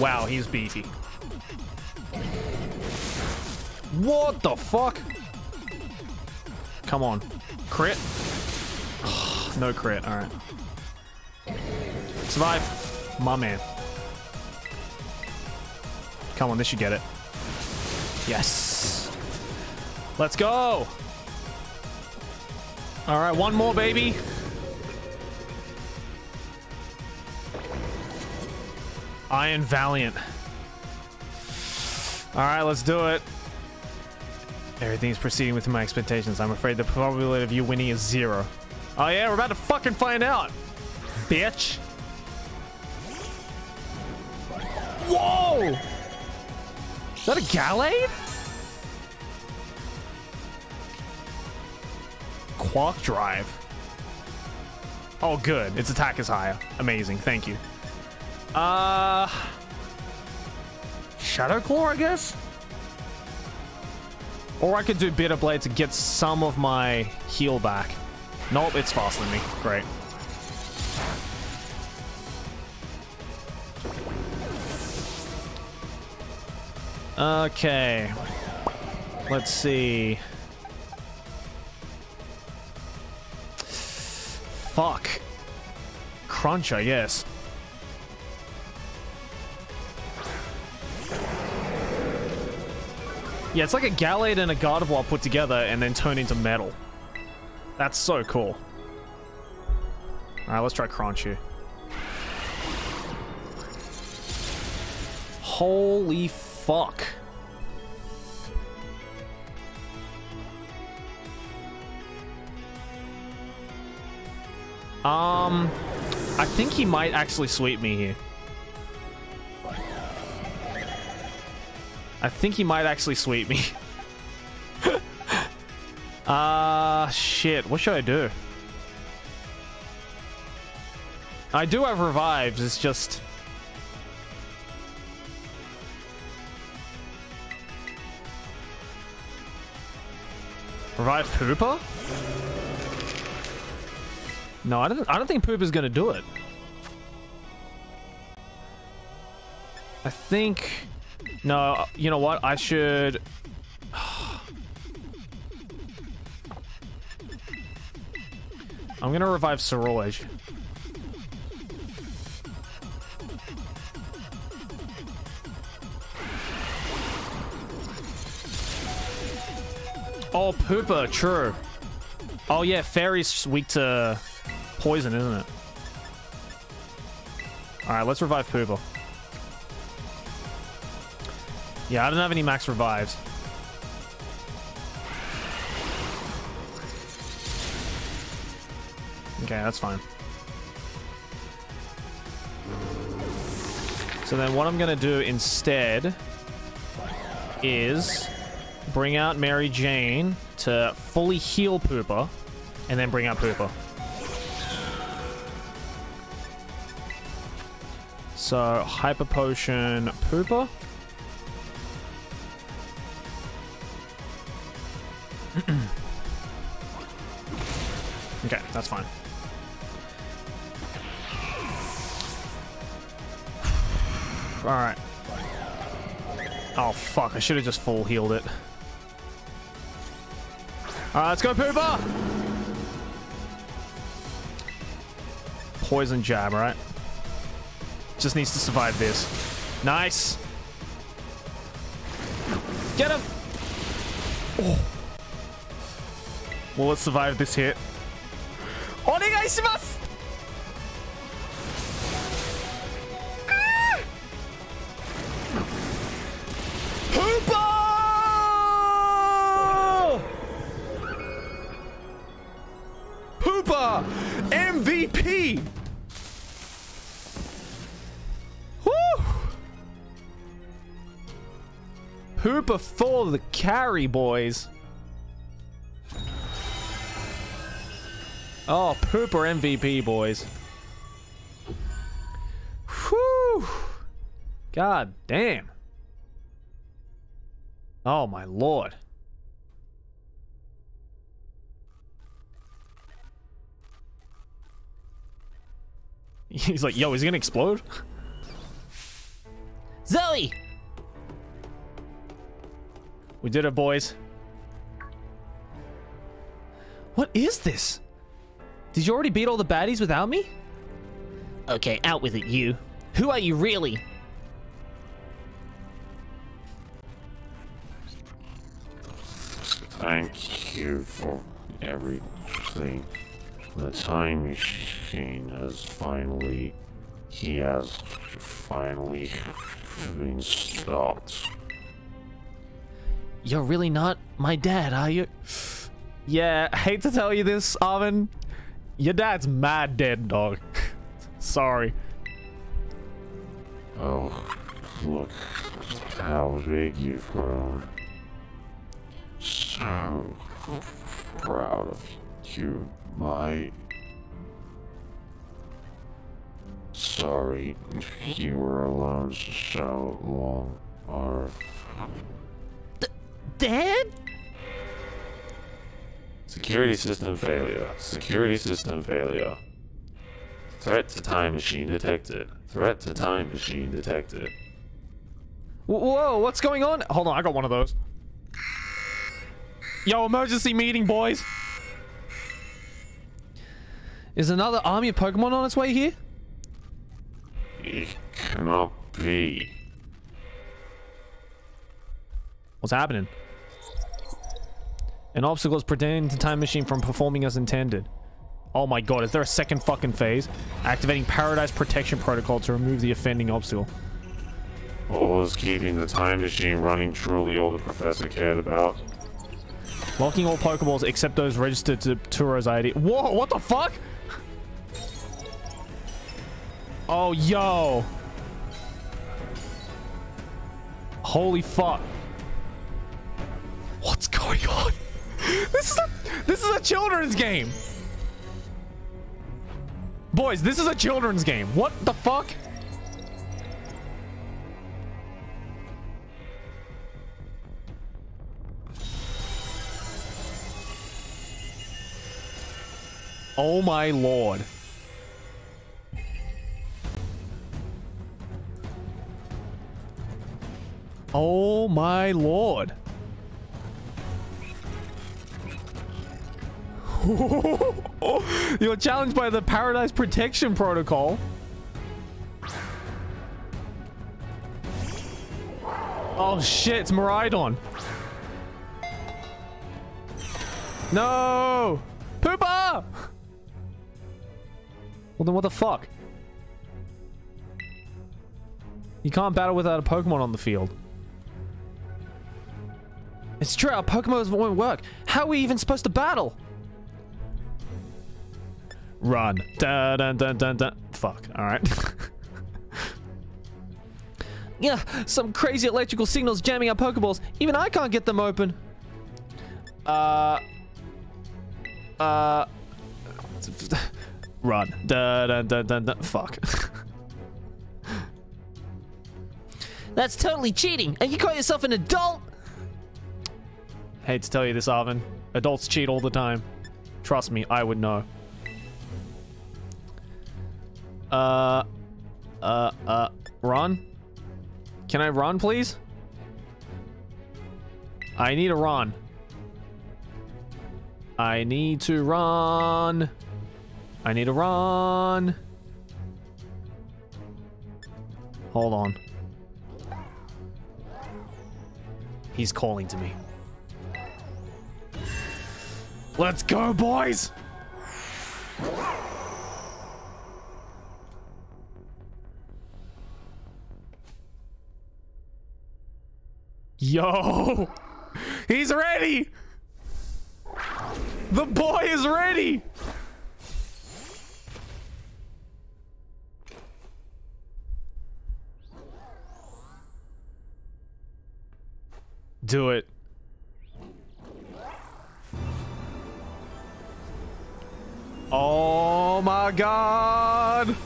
Wow, he's beefy. What the fuck? Come on. Crit? no crit, alright. Survive. My man. Come on, this should get it. Yes. Let's go. All right, one more, baby. Iron Valiant. All right, let's do it. Everything's proceeding within my expectations. I'm afraid the probability of you winning is zero. Oh yeah, we're about to fucking find out. Bitch. Whoa! Is that a Gallade? Quark Drive. Oh, good. Its attack is higher. Amazing. Thank you. Uh... Shadow Claw, I guess? Or I could do Bitter Blade to get some of my heal back. Nope, it's faster than me. Great. Okay. Let's see. Fuck. Crunch, I guess. Yeah, it's like a Gallade and a Gardevoir put together and then turn into metal. That's so cool. Alright, let's try Cronchu. Holy fuck. Um, I think he might actually sweep me here. I think he might actually sweep me. Ah, uh, shit. What should I do? I do have revives. It's just... Revive Pooper? No, I don't. I don't think Pooper's gonna do it. I think. No, you know what? I should. I'm gonna revive Soroj. Oh, Pooper, true. Oh yeah, Fairy's weak to poison, isn't it? Alright, let's revive Pooper. Yeah, I don't have any max revives. Okay, that's fine. So then what I'm going to do instead is bring out Mary Jane to fully heal Pooper and then bring out Pooper. So, Hyper Potion Pooper. okay, that's fine. Alright. Oh, fuck. I should have just full healed it. Alright, let's go, Pooper! Poison jab, right? Just needs to survive this. Nice! Get him! Oh. Well, let's survive this hit. Onegaishimasu! Hooper! Hooper! MVP! Woo! Hooper for the carry, boys. Oh, Pooper MVP, boys. Whew. God damn. Oh, my lord. He's like, yo, is he gonna explode? Zoe! We did it, boys. What is this? Did you already beat all the baddies without me? Okay, out with it, you. Who are you really? Thank you for everything. The time machine has finally. He has finally been stopped. You're really not my dad, are you? Yeah, I hate to tell you this, Arven. Your dad's mad dead, dog. Sorry. Oh, look how big you've grown. So proud of you, my. Sorry, you were alone so long. Or Dad? Security system failure. Security system failure. Threat to time machine detected. Threat to time machine detected. Whoa, what's going on? Hold on, I got one of those. Yo, emergency meeting, boys. Is another army of Pokemon on its way here? It cannot be. What's happening? An obstacle is preventing the time machine from performing as intended. Oh my god, is there a second fucking phase? Activating Paradise Protection Protocol to remove the offending obstacle. Oh, what was keeping the time machine running truly all the professor cared about? Locking all Pokeballs except those registered to Turo's ID. Whoa, what the fuck? Oh, yo. Holy fuck. What's going on? This is a this is a children's game. Boys, this is a children's game. What the fuck? Oh my lord. Oh my lord. You're challenged by the Paradise Protection Protocol. Oh shit, it's Miraidon. No! Poopa! Well then what the fuck? You can't battle without a Pokemon on the field. It's true, our Pokemon won't work. How are we even supposed to battle? Run. Dun dun dun dun dun. Fuck. Alright. yeah, some crazy electrical signals jamming our Pokeballs. Even I can't get them open. Uh. Uh. Run. Dun dun dun dun dun. Fuck. That's totally cheating. And you call yourself an adult? Hate to tell you this, Arven. Adults cheat all the time. Trust me, I would know. Uh, uh, uh, run? Can I run, please? I need a run. I need to run. I need to run. Hold on. He's calling to me. Let's go, boys! Yo! He's ready! The boy is ready! Do it. Oh my god!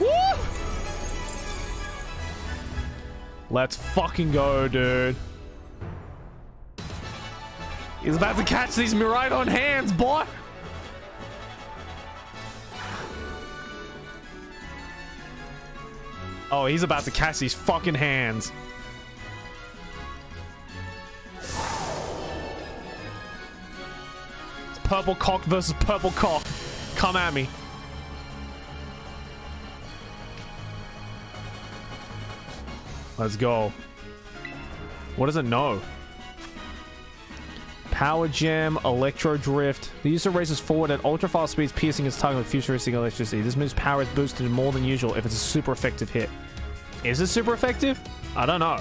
Woo! Let's fucking go, dude. He's about to catch these Miraidon hands, boy! Oh, he's about to catch these fucking hands. It's purple cock versus purple cock. Come at me. Let's go. What does it know? Power Gem, Electro Drift. The user races forward at ultra fast speeds, piercing its target with futuristic electricity. This move's power is boosted more than usual if it's a super effective hit. Is it super effective? I don't know.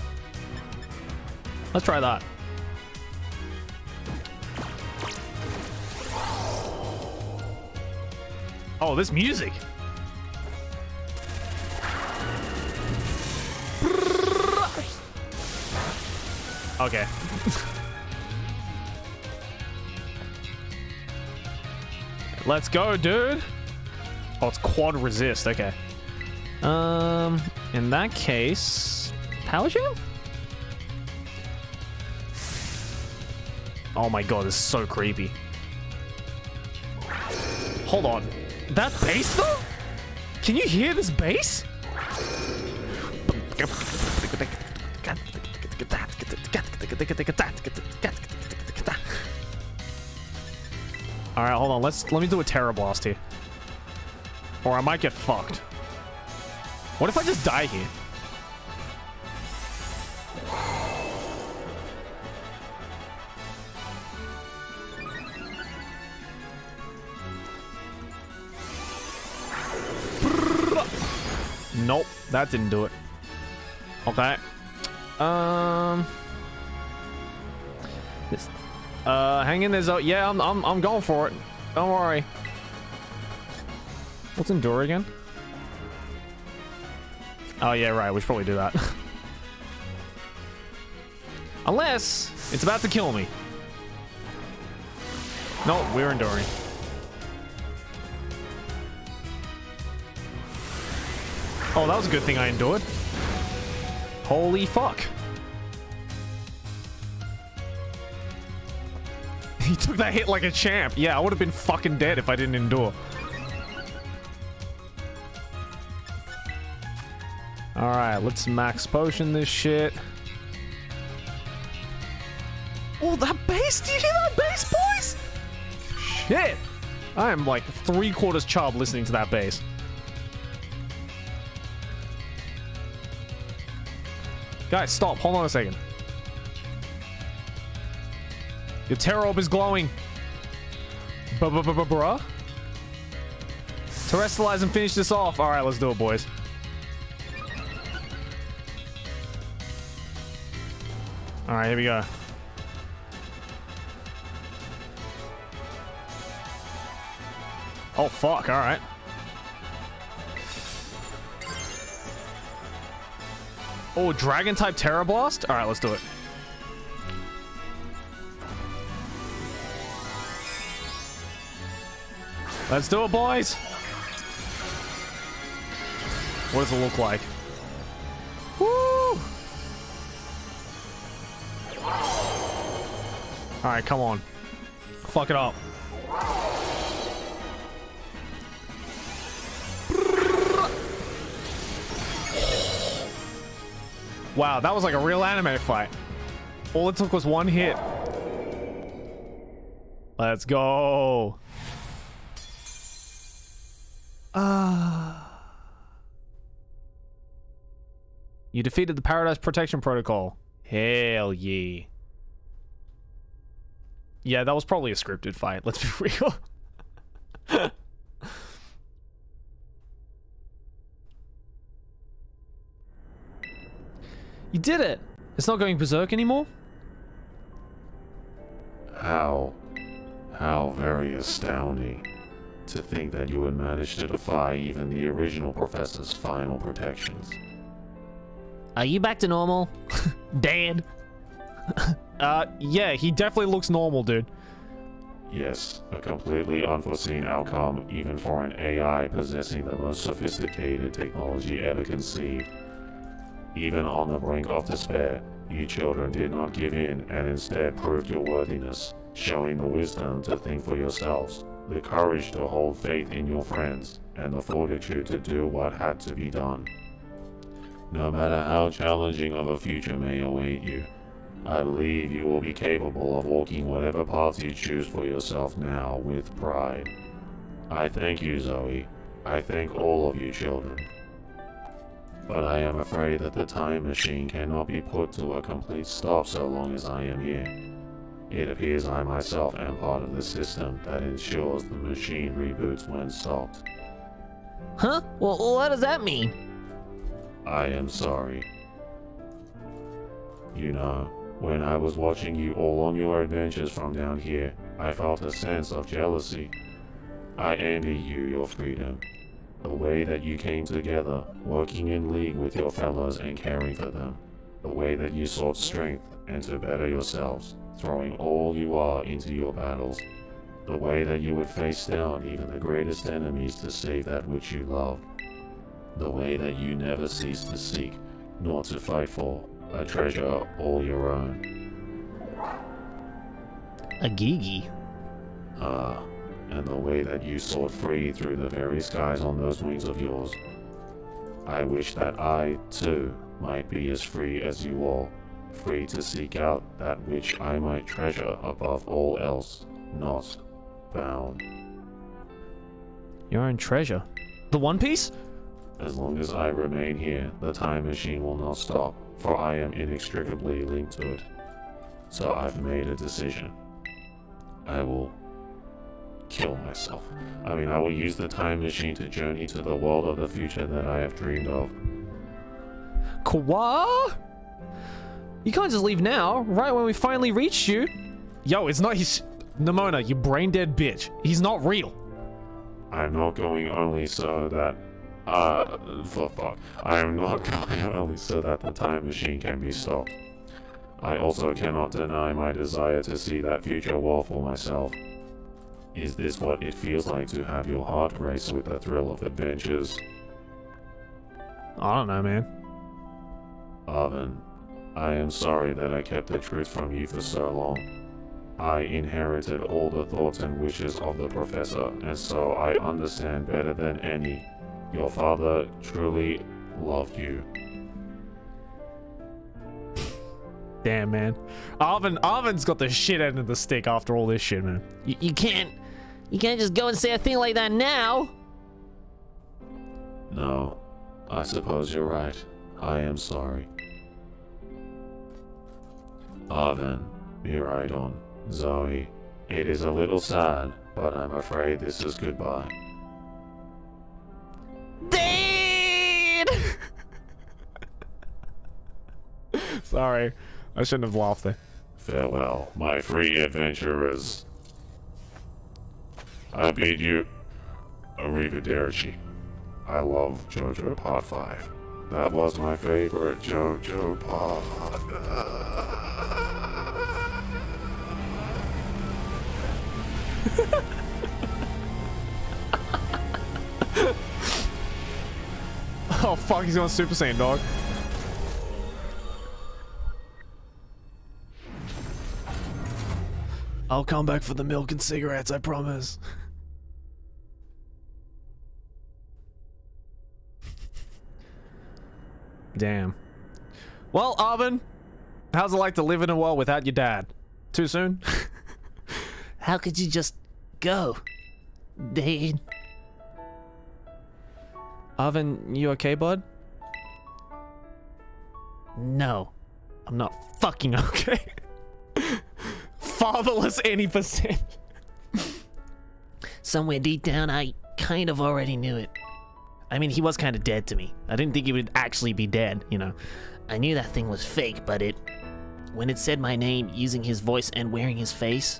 Let's try that. Oh, this music. Okay. Let's go, dude. Oh, it's quad resist. Okay. Um, in that case, power gem? Oh my god, this is so creepy. Hold on. That bass though? Can you hear this bass? All right, hold on. Let's let me do a Tera Blast here, or I might get fucked. What if I just die here? Nope, that didn't do it. Okay. Um. This. Uh, hang in there, Zoe. Yeah, I'm, I'm, I'm going for it. Don't worry. What's endure again? Oh, yeah, right. We should probably do that. Unless it's about to kill me. No, we're enduring. Oh, that was a good thing I endured. Holy fuck. He took that hit like a champ. Yeah, I would have been fucking dead if I didn't endure. Alright, let's max potion this shit. Oh, that bass! Do you hear that bass, boys? Shit! I am like three quarters chub listening to that bass. Guys, stop. Hold on a second. Your Tera Orb is glowing. Bruh. Terastallize and finish this off. All right, let's do it, boys. All right, here we go. Oh, fuck. All right. Oh, dragon type Tera Blast? All right, let's do it. Let's do it, boys. What does it look like? Woo! All right, come on. Fuck it up. Wow, that was like a real anime fight. All it took was one hit. Let's go. Ah. You defeated the Paradise Protection Protocol. Hell yeah. Yeah, that was probably a scripted fight. Let's be real. You did it. It's not going berserk anymore. How, how very astounding. To think that you would manage to defy even the original professor's final protections. Are you back to normal? Dead. Uh, yeah, he definitely looks normal, dude. Yes, a completely unforeseen outcome even for an AI possessing the most sophisticated technology ever conceived. Even on the brink of despair, you children did not give in and instead proved your worthiness, showing the wisdom to think for yourselves, the courage to hold faith in your friends, and the fortitude to do what had to be done. No matter how challenging of a future may await you, I believe you will be capable of walking whatever path you choose for yourself now with pride. I thank you, Zoe. I thank all of you children. But I am afraid that the time machine cannot be put to a complete stop so long as I am here. It appears I myself am part of the system that ensures the machine reboots when stopped. Huh? Well, what does that mean? I am sorry. You know, when I was watching you all on your adventures from down here, I felt a sense of jealousy. I envy you your freedom. The way that you came together, working in league with your fellows and caring for them. The way that you sought strength and to better yourselves, throwing all you are into your battles. The way that you would face down even the greatest enemies to save that which you love. The way that you never cease to seek, nor to fight for, a treasure all your own. A Gigi. Ah, and the way that you soared free through the very skies on those wings of yours. I wish that I, too, might be as free as you all, free to seek out that which I might treasure above all else, not bound. Your own treasure. The One Piece? As long as I remain here, the time machine will not stop, for I am inextricably linked to it. So I've made a decision. I will kill myself. I mean, I will use the time machine to journey to the world of the future that I have dreamed of. Kwa? You can't just leave now, right when we finally reached you. Yo, it's not his. Nemona, you brain dead bitch. He's not real. I'm not going only so that. Uh, for fuck. I am not going only so that the time machine can be stopped. I also cannot deny my desire to see that future world for myself. Is this what it feels like to have your heart race with the thrill of adventures? I don't know, man. Arven, I am sorry that I kept the truth from you for so long. I inherited all the thoughts and wishes of the professor, and so I understand better than any. Your father truly loved you. Damn, man. Arven, Arven's got the shit end of the stick after all this shit, man. You, you can't. You can't just go and say a thing like that now. No, I suppose you're right. I am sorry. Arven, you're right on. Zoe, it is a little sad, but I'm afraid this is goodbye. Dad! Sorry. I shouldn't have laughed there. Farewell, my free adventurers. I bid you arrivederci. I love JoJo Part 5. That was my favorite JoJo part. Oh, fuck, he's going Super Saiyan, dog. I'll come back for the milk and cigarettes, I promise. Damn. Well, Arven, how's it like to live in a world without your dad? Too soon? How could you just go? Dad. Arven, you okay, bud? No. I'm not fucking okay. Fatherless any percent. Somewhere deep down, I kind of already knew it. I mean, he was kind of dead to me. I didn't think he would actually be dead, you know. I knew that thing was fake, but it. When it said my name using his voice and wearing his face,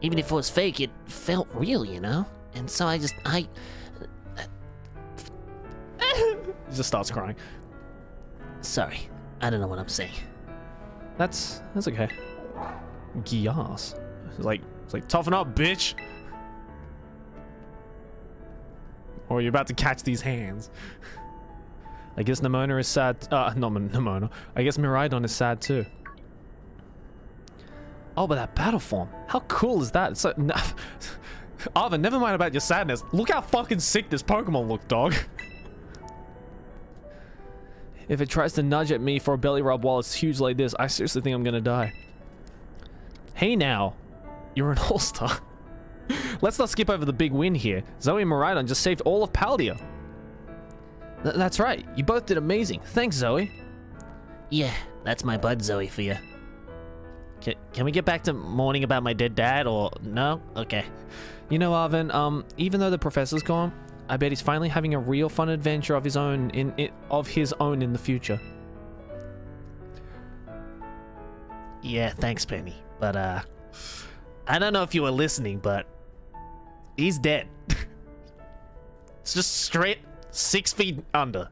even if it was fake, it felt real, you know? And so I just. I. He just starts crying. Sorry. I don't know what I'm saying. That's that's okay. Gias. It's like it's like toughen up, bitch. Or you're about to catch these hands. I guess Nemona is sad. Uh, not Nemona. I guess Miraidon is sad too. Oh, but that battle form. How cool is that? So. Arven, never mind about your sadness. Look how fucking sick this Pokemon look, dog. If it tries to nudge at me for a belly rub while it's huge like this, I seriously think I'm gonna die. Hey now, you're an all-star. Let's not skip over the big win here. Zoe and Miraidon just saved all of Paldea. Th that's right, you both did amazing. Thanks, Zoe. Yeah, that's my bud Zoe for you. Can, can we get back to mourning about my dead dad, or no? Okay. You know, Arven, um, even though the professor's gone, I bet he's finally having a real fun adventure of his own in it of his own in the future. Yeah, thanks, Penny. But, uh, I don't know if you were listening, but he's dead. it's just straight six feet under.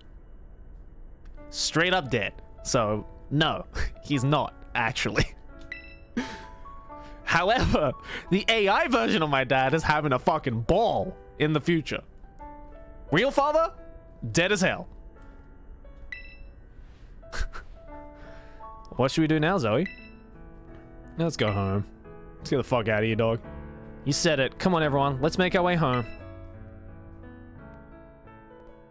Straight up dead. So, no, he's not, actually. However, the AI version of my dad is having a fucking ball in the future. Real father? Dead as hell. what should we do now, Zoe? Let's go home. Let's get the fuck out of here, dog. You said it. Come on, everyone. Let's make our way home.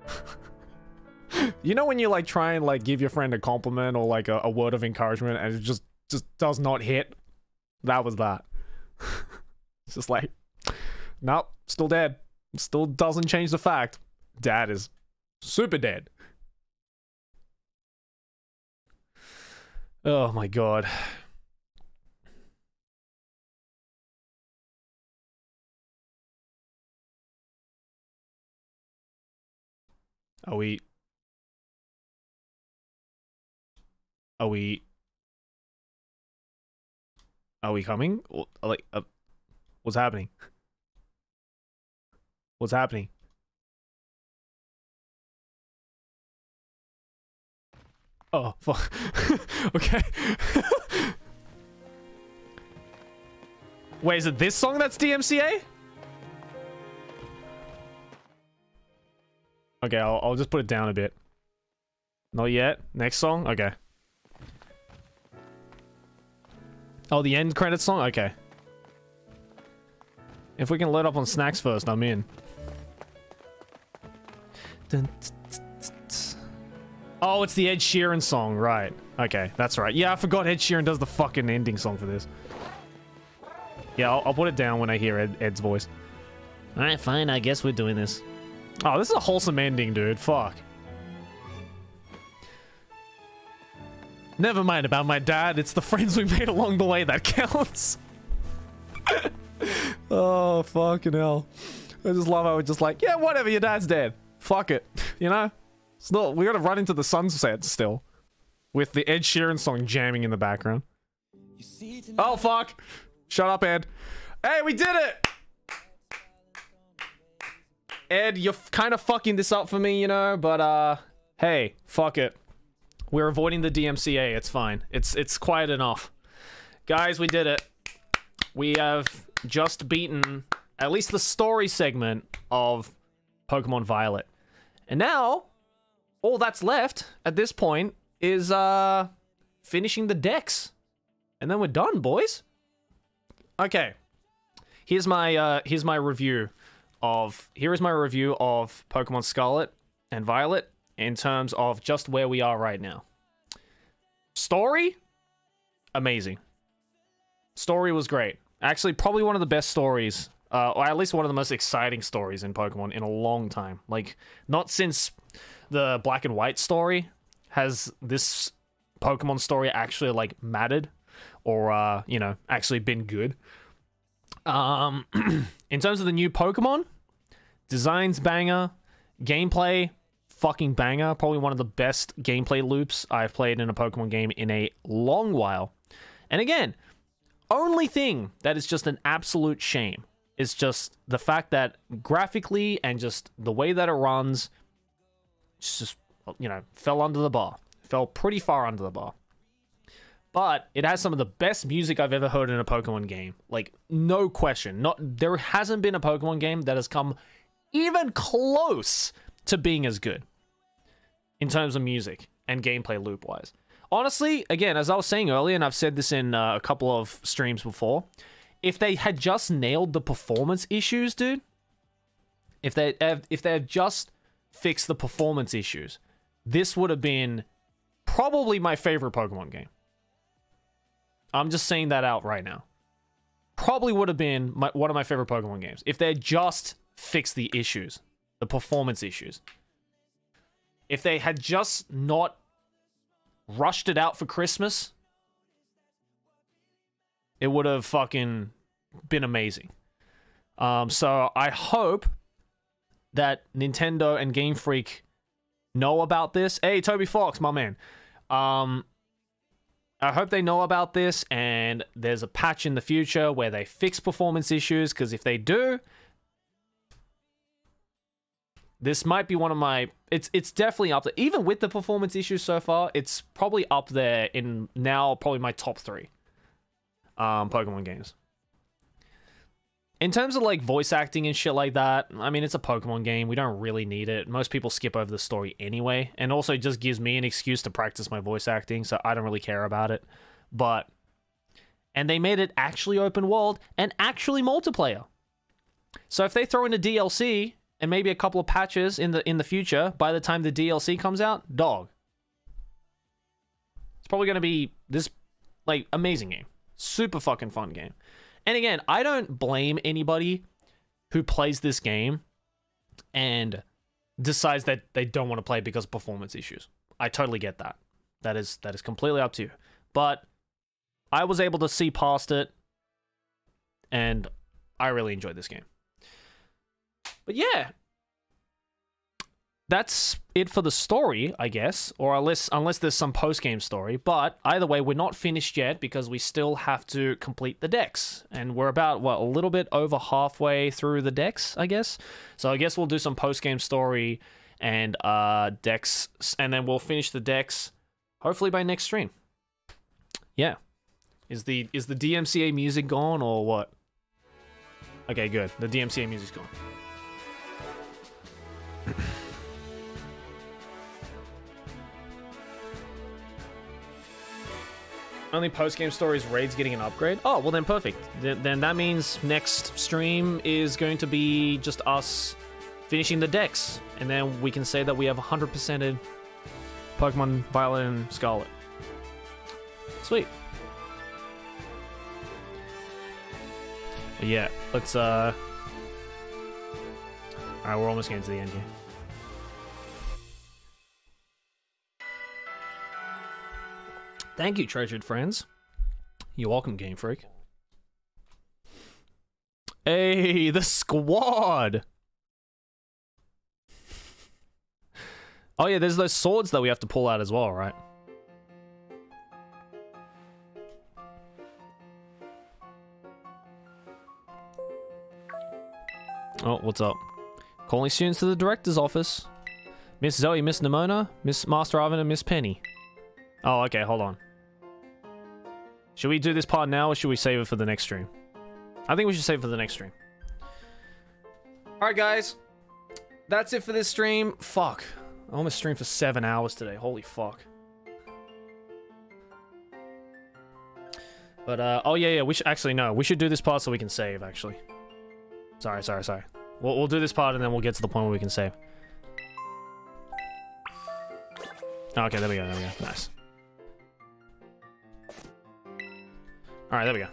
you know when you like try and like give your friend a compliment or like a, a word of encouragement and it just just does not hit? That was that. it's just like, nope, still dead. Still doesn't change the fact. Dad is super dead. Oh my god. Are we... Are we... Are we coming? Or, Like, uh, what's happening? What's happening? Oh, fuck. okay. Wait, is it this song that's DMCA? Okay, I'll, I'll just put it down a bit. Not yet. Next song? Okay. Oh, the end credit song? Okay. If we can load up on snacks first, I'm in. Oh, it's the Ed Sheeran song, right. Okay, that's right. Yeah, I forgot Ed Sheeran does the fucking ending song for this. Yeah, I'll, I'll put it down when I hear Ed, Ed's voice. Alright, fine, I guess we're doing this. Oh, this is a wholesome ending, dude. Fuck. Never mind about my dad. It's the friends we made along the way that counts. oh, fucking hell. I just love how we're just like, yeah, whatever, your dad's dead. Fuck it. You know? It's not, we gotta run into the sunset still. With the Ed Sheeran song jamming in the background. Oh, fuck. Shut up, Ed. Hey, we did it! Ed, you're kind of fucking this up for me, you know, but uh hey, fuck it. We're avoiding the DMCA. It's fine. It's it's quiet enough. Guys, we did it. We have just beaten at least the story segment of Pokemon Violet. And now all that's left at this point is uh finishing the Dex. And then we're done, boys. Okay. Here's my uh here's my review of here is my review of Pokemon Scarlet and Violet in terms of just where we are right now. Story amazing. Story was great. Actually probably one of the best stories uh, or at least one of the most exciting stories in Pokemon in a long time. Like not since the Black and White story has this Pokemon story actually like mattered or uh, you know, actually been good. Um in terms of the new Pokemon, designs banger, gameplay fucking banger, probably one of the best gameplay loops I've played in a Pokemon game in a long while. And again, only thing that is just an absolute shame is just the fact that graphically and just the way that it runs just you know, fell under the bar. Fell pretty far under the bar. But it has some of the best music I've ever heard in a Pokemon game. Like no question. Not there hasn't been a Pokemon game that has come even close to being as good in terms of music and gameplay loop wise. Honestly, again, as I was saying earlier, and I've said this in uh, a couple of streams before, if they had just nailed the performance issues, dude, if they if they had just fixed the performance issues, this would have been probably my favorite Pokemon game. I'm just saying that out right now. Probably would have been my, one of my favorite Pokemon games if they had just fixed the issues, the performance issues. If they had just not rushed it out for Christmas, it would have fucking been amazing. Um, so I hope that Nintendo and Game Freak know about this. Hey, Toby Fox, my man. Um, I hope they know about this and there's a patch in the future where they fix performance issues because if they do, this might be one of my it's it's definitely up there. Even with the performance issues so far it's probably up there in now probably my top three um pokemon games. In terms of like voice acting and shit like that i mean it's a pokemon game. We don't really need it. Most people skip over the story anyway. And also just gives me an excuse to practice my voice acting so i don't really care about it. But and they made it actually open world and actually multiplayer. So if they throw in a dlc and maybe a couple of patches in the in the future by the time the DLC comes out, dog. It's probably going to be this like amazing game. Super fucking fun game. And again, I don't blame anybody who plays this game and decides that they don't want to play because of performance issues. I totally get that. That is that is completely up to you. But I was able to see past it and I really enjoyed this game. But yeah, that's it for the story, I guess, or unless unless there's some post game story. But either way, we're not finished yet because we still have to complete the Dex, and we're about what a little bit over halfway through the Dex, I guess. So I guess we'll do some post game story and uh Dex, and then we'll finish the Dex hopefully by next stream. Yeah, is the is the DMCA music gone or what? Okay, good. The DMCA music's gone. Only post game stories raids getting an upgrade. Oh well, then perfect. Th- then that means next stream is going to be just us finishing the Dex, and then we can say that we have 100%ed Pokemon Violet and Scarlet. Sweet. But yeah, let's uh. All right, we're almost getting to the end here. Thank you, treasured friends. You're welcome, Game Freak. Hey, the squad! Oh yeah, there's those swords that we have to pull out as well, right? Oh, what's up? Calling students to the director's office. Miss Zoe, Miss Nemona, Miss Master Ivan, and Miss Penny. Oh, okay, hold on. Should we do this part now or should we save it for the next stream? I think we should save it for the next stream. Alright, guys. That's it for this stream. Fuck. I almost streamed for seven hours today. Holy fuck. But, uh, oh yeah, yeah, we should, actually, no. We should do this part so we can save, actually. Sorry, sorry, sorry. We'll, we'll do this part and then we'll get to the point where we can save. Okay, there we go, there we go. Nice. Alright, there we go.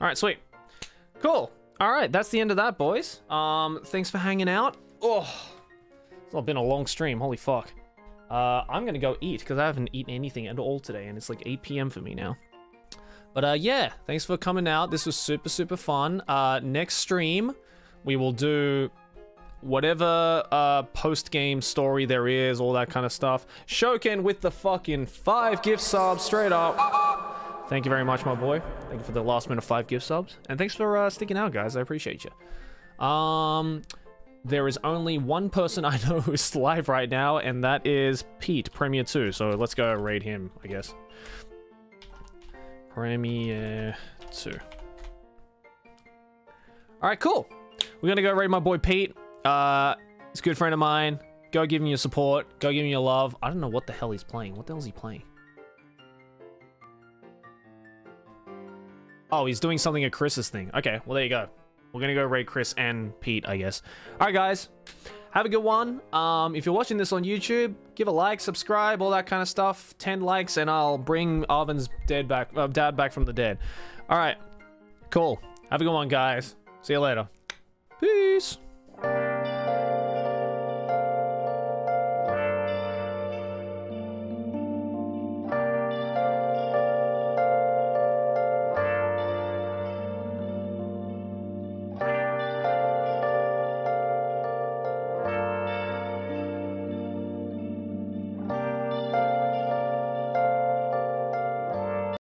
Alright, sweet. Cool. Alright, that's the end of that, boys. Um, thanks for hanging out. Oh, it's been a long stream. Holy fuck. Uh, I'm gonna go eat, because I haven't eaten anything at all today, and it's like 8 p.m. for me now. But, uh, yeah, thanks for coming out. This was super, super fun. Uh, next stream, we will do whatever uh, post-game story there is, all that kind of stuff. Shoken with the fucking five gift subs straight up. Thank you very much, my boy. Thank you for the last minute five gift subs. And thanks for uh, sticking out, guys. I appreciate you. Um, there is only one person I know who's live right now, and that is Pete, Premier 2. So let's go raid him, I guess. Premier 2. Alright, cool. We're gonna go raid my boy Pete. Uh, he's a good friend of mine. Go give him your support. Go give him your love. I don't know what the hell he's playing. What the hell is he playing? Oh, he's doing something at Chris's thing. Okay, well, there you go. We're gonna go raid Chris and Pete, I guess. All right, guys. Have a good one. Um, if you're watching this on YouTube, give a like, subscribe, all that kind of stuff. 10 likes, and I'll bring Arven's dead back, uh, dad back from the dead. All right, cool. Have a good one, guys. See you later. Peace.